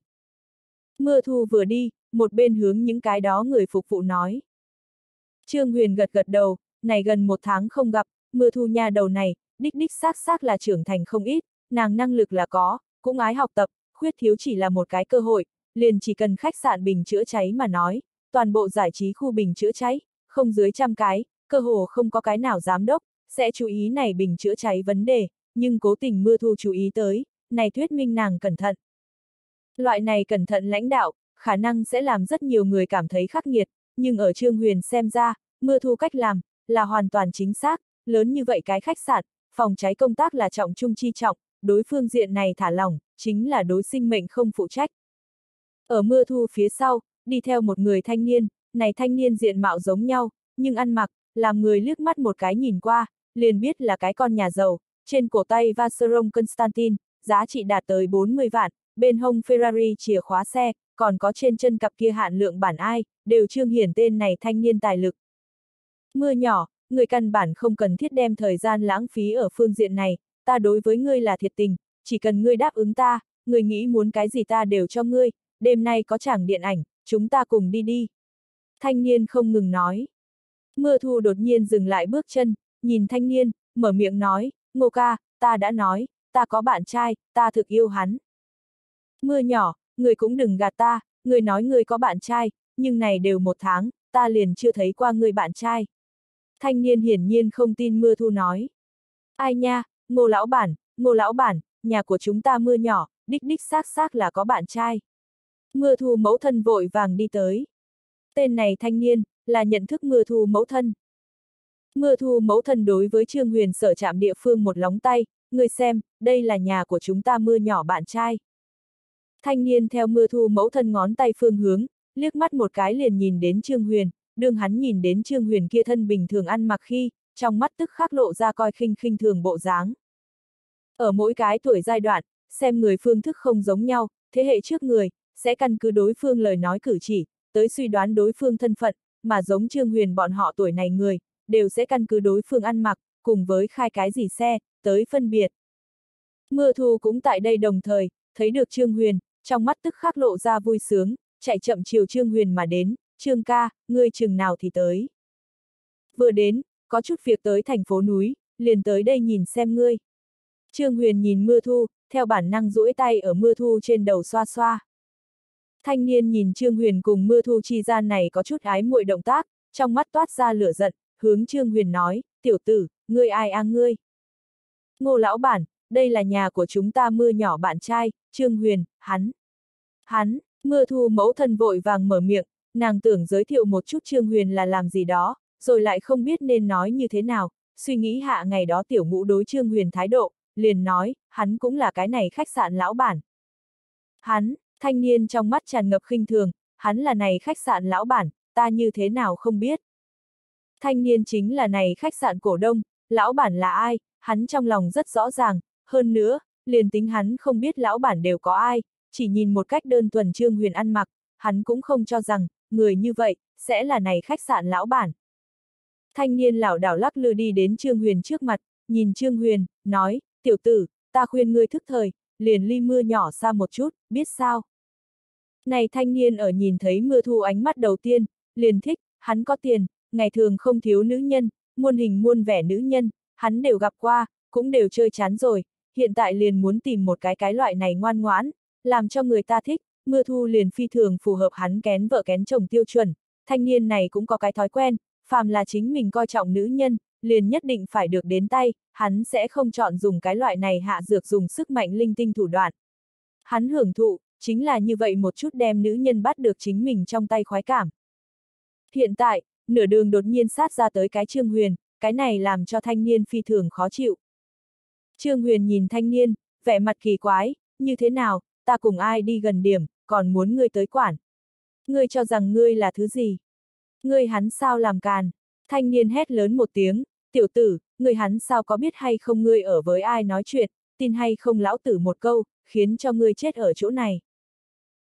Mưa thu vừa đi, một bên hướng những cái đó người phục vụ nói. Trương Huyền gật gật đầu, này gần một tháng không gặp, mưa thu nha đầu này, đích đích xác xác là trưởng thành không ít, nàng năng lực là có, cũng ái học tập, khuyết thiếu chỉ là một cái cơ hội, liền chỉ cần khách sạn bình chữa cháy mà nói, toàn bộ giải trí khu bình chữa cháy, không dưới trăm cái, cơ hồ không có cái nào giám đốc, sẽ chú ý này bình chữa cháy vấn đề, nhưng cố tình mưa thu chú ý tới, này thuyết minh nàng cẩn thận. Loại này cẩn thận lãnh đạo, khả năng sẽ làm rất nhiều người cảm thấy khắc nghiệt, nhưng ở Trương Huyền xem ra, mưa thu cách làm, là hoàn toàn chính xác, lớn như vậy cái khách sạn, phòng cháy công tác là trọng trung chi trọng, đối phương diện này thả lỏng, chính là đối sinh mệnh không phụ trách. Ở mưa thu phía sau, đi theo một người thanh niên, này thanh niên diện mạo giống nhau, nhưng ăn mặc, làm người liếc mắt một cái nhìn qua, liền biết là cái con nhà giàu, trên cổ tay Vacheron Constantin, giá trị đạt tới 40 vạn, bên hông Ferrari chìa khóa xe, còn có trên chân cặp kia hạn lượng bản ai, đều trương hiển tên này thanh niên tài lực. Mưa nhỏ, người căn bản không cần thiết đem thời gian lãng phí ở phương diện này, ta đối với ngươi là thiệt tình, chỉ cần ngươi đáp ứng ta, ngươi nghĩ muốn cái gì ta đều cho ngươi, đêm nay có chẳng điện ảnh, chúng ta cùng đi đi. Thanh niên không ngừng nói. Mưa thu đột nhiên dừng lại bước chân, nhìn thanh niên, mở miệng nói, ngô ca, ta đã nói, ta có bạn trai, ta thực yêu hắn. Mưa nhỏ, người cũng đừng gạt ta, người nói người có bạn trai, nhưng này đều một tháng, ta liền chưa thấy qua người bạn trai. Thanh niên hiển nhiên không tin mưa thu nói. Ai nha, ngô lão bản, ngô lão bản, nhà của chúng ta mưa nhỏ, đích đích xác xác là có bạn trai. Mưa thu mẫu thân vội vàng đi tới. Tên này thanh niên, là nhận thức mưa thu mẫu thân. Mưa thu mẫu thân đối với Trương Huyền sở trạm địa phương một lóng tay, người xem, đây là nhà của chúng ta mưa nhỏ bạn trai. Thanh niên theo mưa thu mẫu thân ngón tay phương hướng, liếc mắt một cái liền nhìn đến Trương Huyền, đương hắn nhìn đến Trương Huyền kia thân bình thường ăn mặc khi, trong mắt tức khắc lộ ra coi khinh khinh thường bộ dáng. Ở mỗi cái tuổi giai đoạn, xem người phương thức không giống nhau, thế hệ trước người, sẽ căn cứ đối phương lời nói cử chỉ, tới suy đoán đối phương thân phận, mà giống Trương Huyền bọn họ tuổi này người, đều sẽ căn cứ đối phương ăn mặc, cùng với khai cái gì xe, tới phân biệt. Mưa thu cũng tại đây đồng thời, thấy được Trương Huyền, trong mắt tức khắc lộ ra vui sướng, chạy chậm chiều Trương Huyền mà đến, Trương ca, ngươi chừng nào thì tới. Vừa đến, có chút việc tới thành phố núi, liền tới đây nhìn xem ngươi. Trương Huyền nhìn mưa thu, theo bản năng duỗi tay ở mưa thu trên đầu xoa xoa. Thanh niên nhìn Trương Huyền cùng mưa thu chi gian này có chút ái muội động tác, trong mắt toát ra lửa giận, hướng Trương Huyền nói, tiểu tử, ngươi ai a ngươi? Ngô lão bản, đây là nhà của chúng ta mưa nhỏ bạn trai, Trương Huyền, hắn. Hắn, mưa thu mẫu thân vội vàng mở miệng, nàng tưởng giới thiệu một chút Trương Huyền là làm gì đó, rồi lại không biết nên nói như thế nào, suy nghĩ hạ ngày đó tiểu ngũ đối Trương Huyền thái độ, liền nói, hắn cũng là cái này khách sạn lão bản. Hắn, thanh niên trong mắt tràn ngập khinh thường, hắn là này khách sạn lão bản, ta như thế nào không biết. Thanh niên chính là này khách sạn cổ đông, lão bản là ai, hắn trong lòng rất rõ ràng, hơn nữa, liền tính hắn không biết lão bản đều có ai, chỉ nhìn một cách đơn thuần Trương Huyền ăn mặc, hắn cũng không cho rằng, người như vậy, sẽ là này khách sạn lão bản. Thanh niên lão đảo lắc lư đi đến Trương Huyền trước mặt, nhìn Trương Huyền, nói, tiểu tử, ta khuyên ngươi thức thời, liền ly mưa nhỏ xa một chút, biết sao? Này thanh niên ở nhìn thấy mưa thu ánh mắt đầu tiên, liền thích, hắn có tiền, ngày thường không thiếu nữ nhân, muôn hình muôn vẻ nữ nhân, hắn đều gặp qua, cũng đều chơi chán rồi, hiện tại liền muốn tìm một cái cái loại này ngoan ngoãn, làm cho người ta thích, mưa thu liền phi thường phù hợp hắn kén vợ kén chồng tiêu chuẩn, thanh niên này cũng có cái thói quen, phàm là chính mình coi trọng nữ nhân, liền nhất định phải được đến tay, hắn sẽ không chọn dùng cái loại này hạ dược dùng sức mạnh linh tinh thủ đoạn. Hắn hưởng thụ, chính là như vậy một chút đem nữ nhân bắt được chính mình trong tay khoái cảm. Hiện tại, nửa đường đột nhiên sát ra tới cái Trương Huyền, cái này làm cho thanh niên phi thường khó chịu. Trương Huyền nhìn thanh niên, vẻ mặt kỳ quái, như thế nào, ta cùng ai đi gần điểm, còn muốn ngươi tới quản. Ngươi cho rằng ngươi là thứ gì? Ngươi hắn sao làm càn? Thanh niên hét lớn một tiếng, tiểu tử, ngươi hắn sao có biết hay không ngươi ở với ai nói chuyện, tin hay không lão tử một câu, khiến cho ngươi chết ở chỗ này.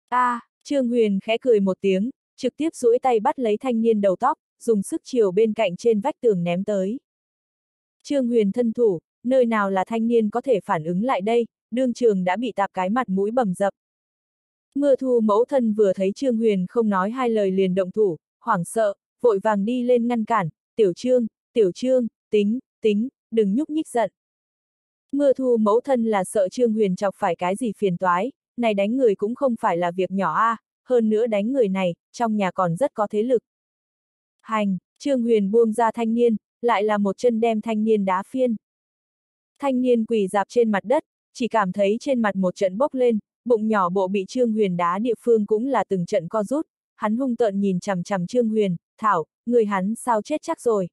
a à, Trương Huyền khẽ cười một tiếng, trực tiếp duỗi tay bắt lấy thanh niên đầu tóc, dùng sức chiều bên cạnh trên vách tường ném tới. Trương Huyền thân thủ, nơi nào là thanh niên có thể phản ứng lại đây, đương trường đã bị tạp cái mặt mũi bầm dập. Mưa thu mẫu thân vừa thấy Trương Huyền không nói hai lời liền động thủ, hoảng sợ, vội vàng đi lên ngăn cản, tiểu trương, tiểu trương, tính, tính, đừng nhúc nhích giận. Mưa thu mẫu thân là sợ Trương Huyền chọc phải cái gì phiền toái, này đánh người cũng không phải là việc nhỏ a, à, hơn nữa đánh người này, trong nhà còn rất có thế lực. Hành, Trương Huyền buông ra thanh niên, lại là một chân đem thanh niên đá phiên. Thanh niên quỳ dạp trên mặt đất, chỉ cảm thấy trên mặt một trận bốc lên, bụng nhỏ bộ bị Trương Huyền đá địa phương cũng là từng trận co rút, hắn hung tợn nhìn chằm chằm Trương Huyền, thảo, người hắn sao chết chắc rồi.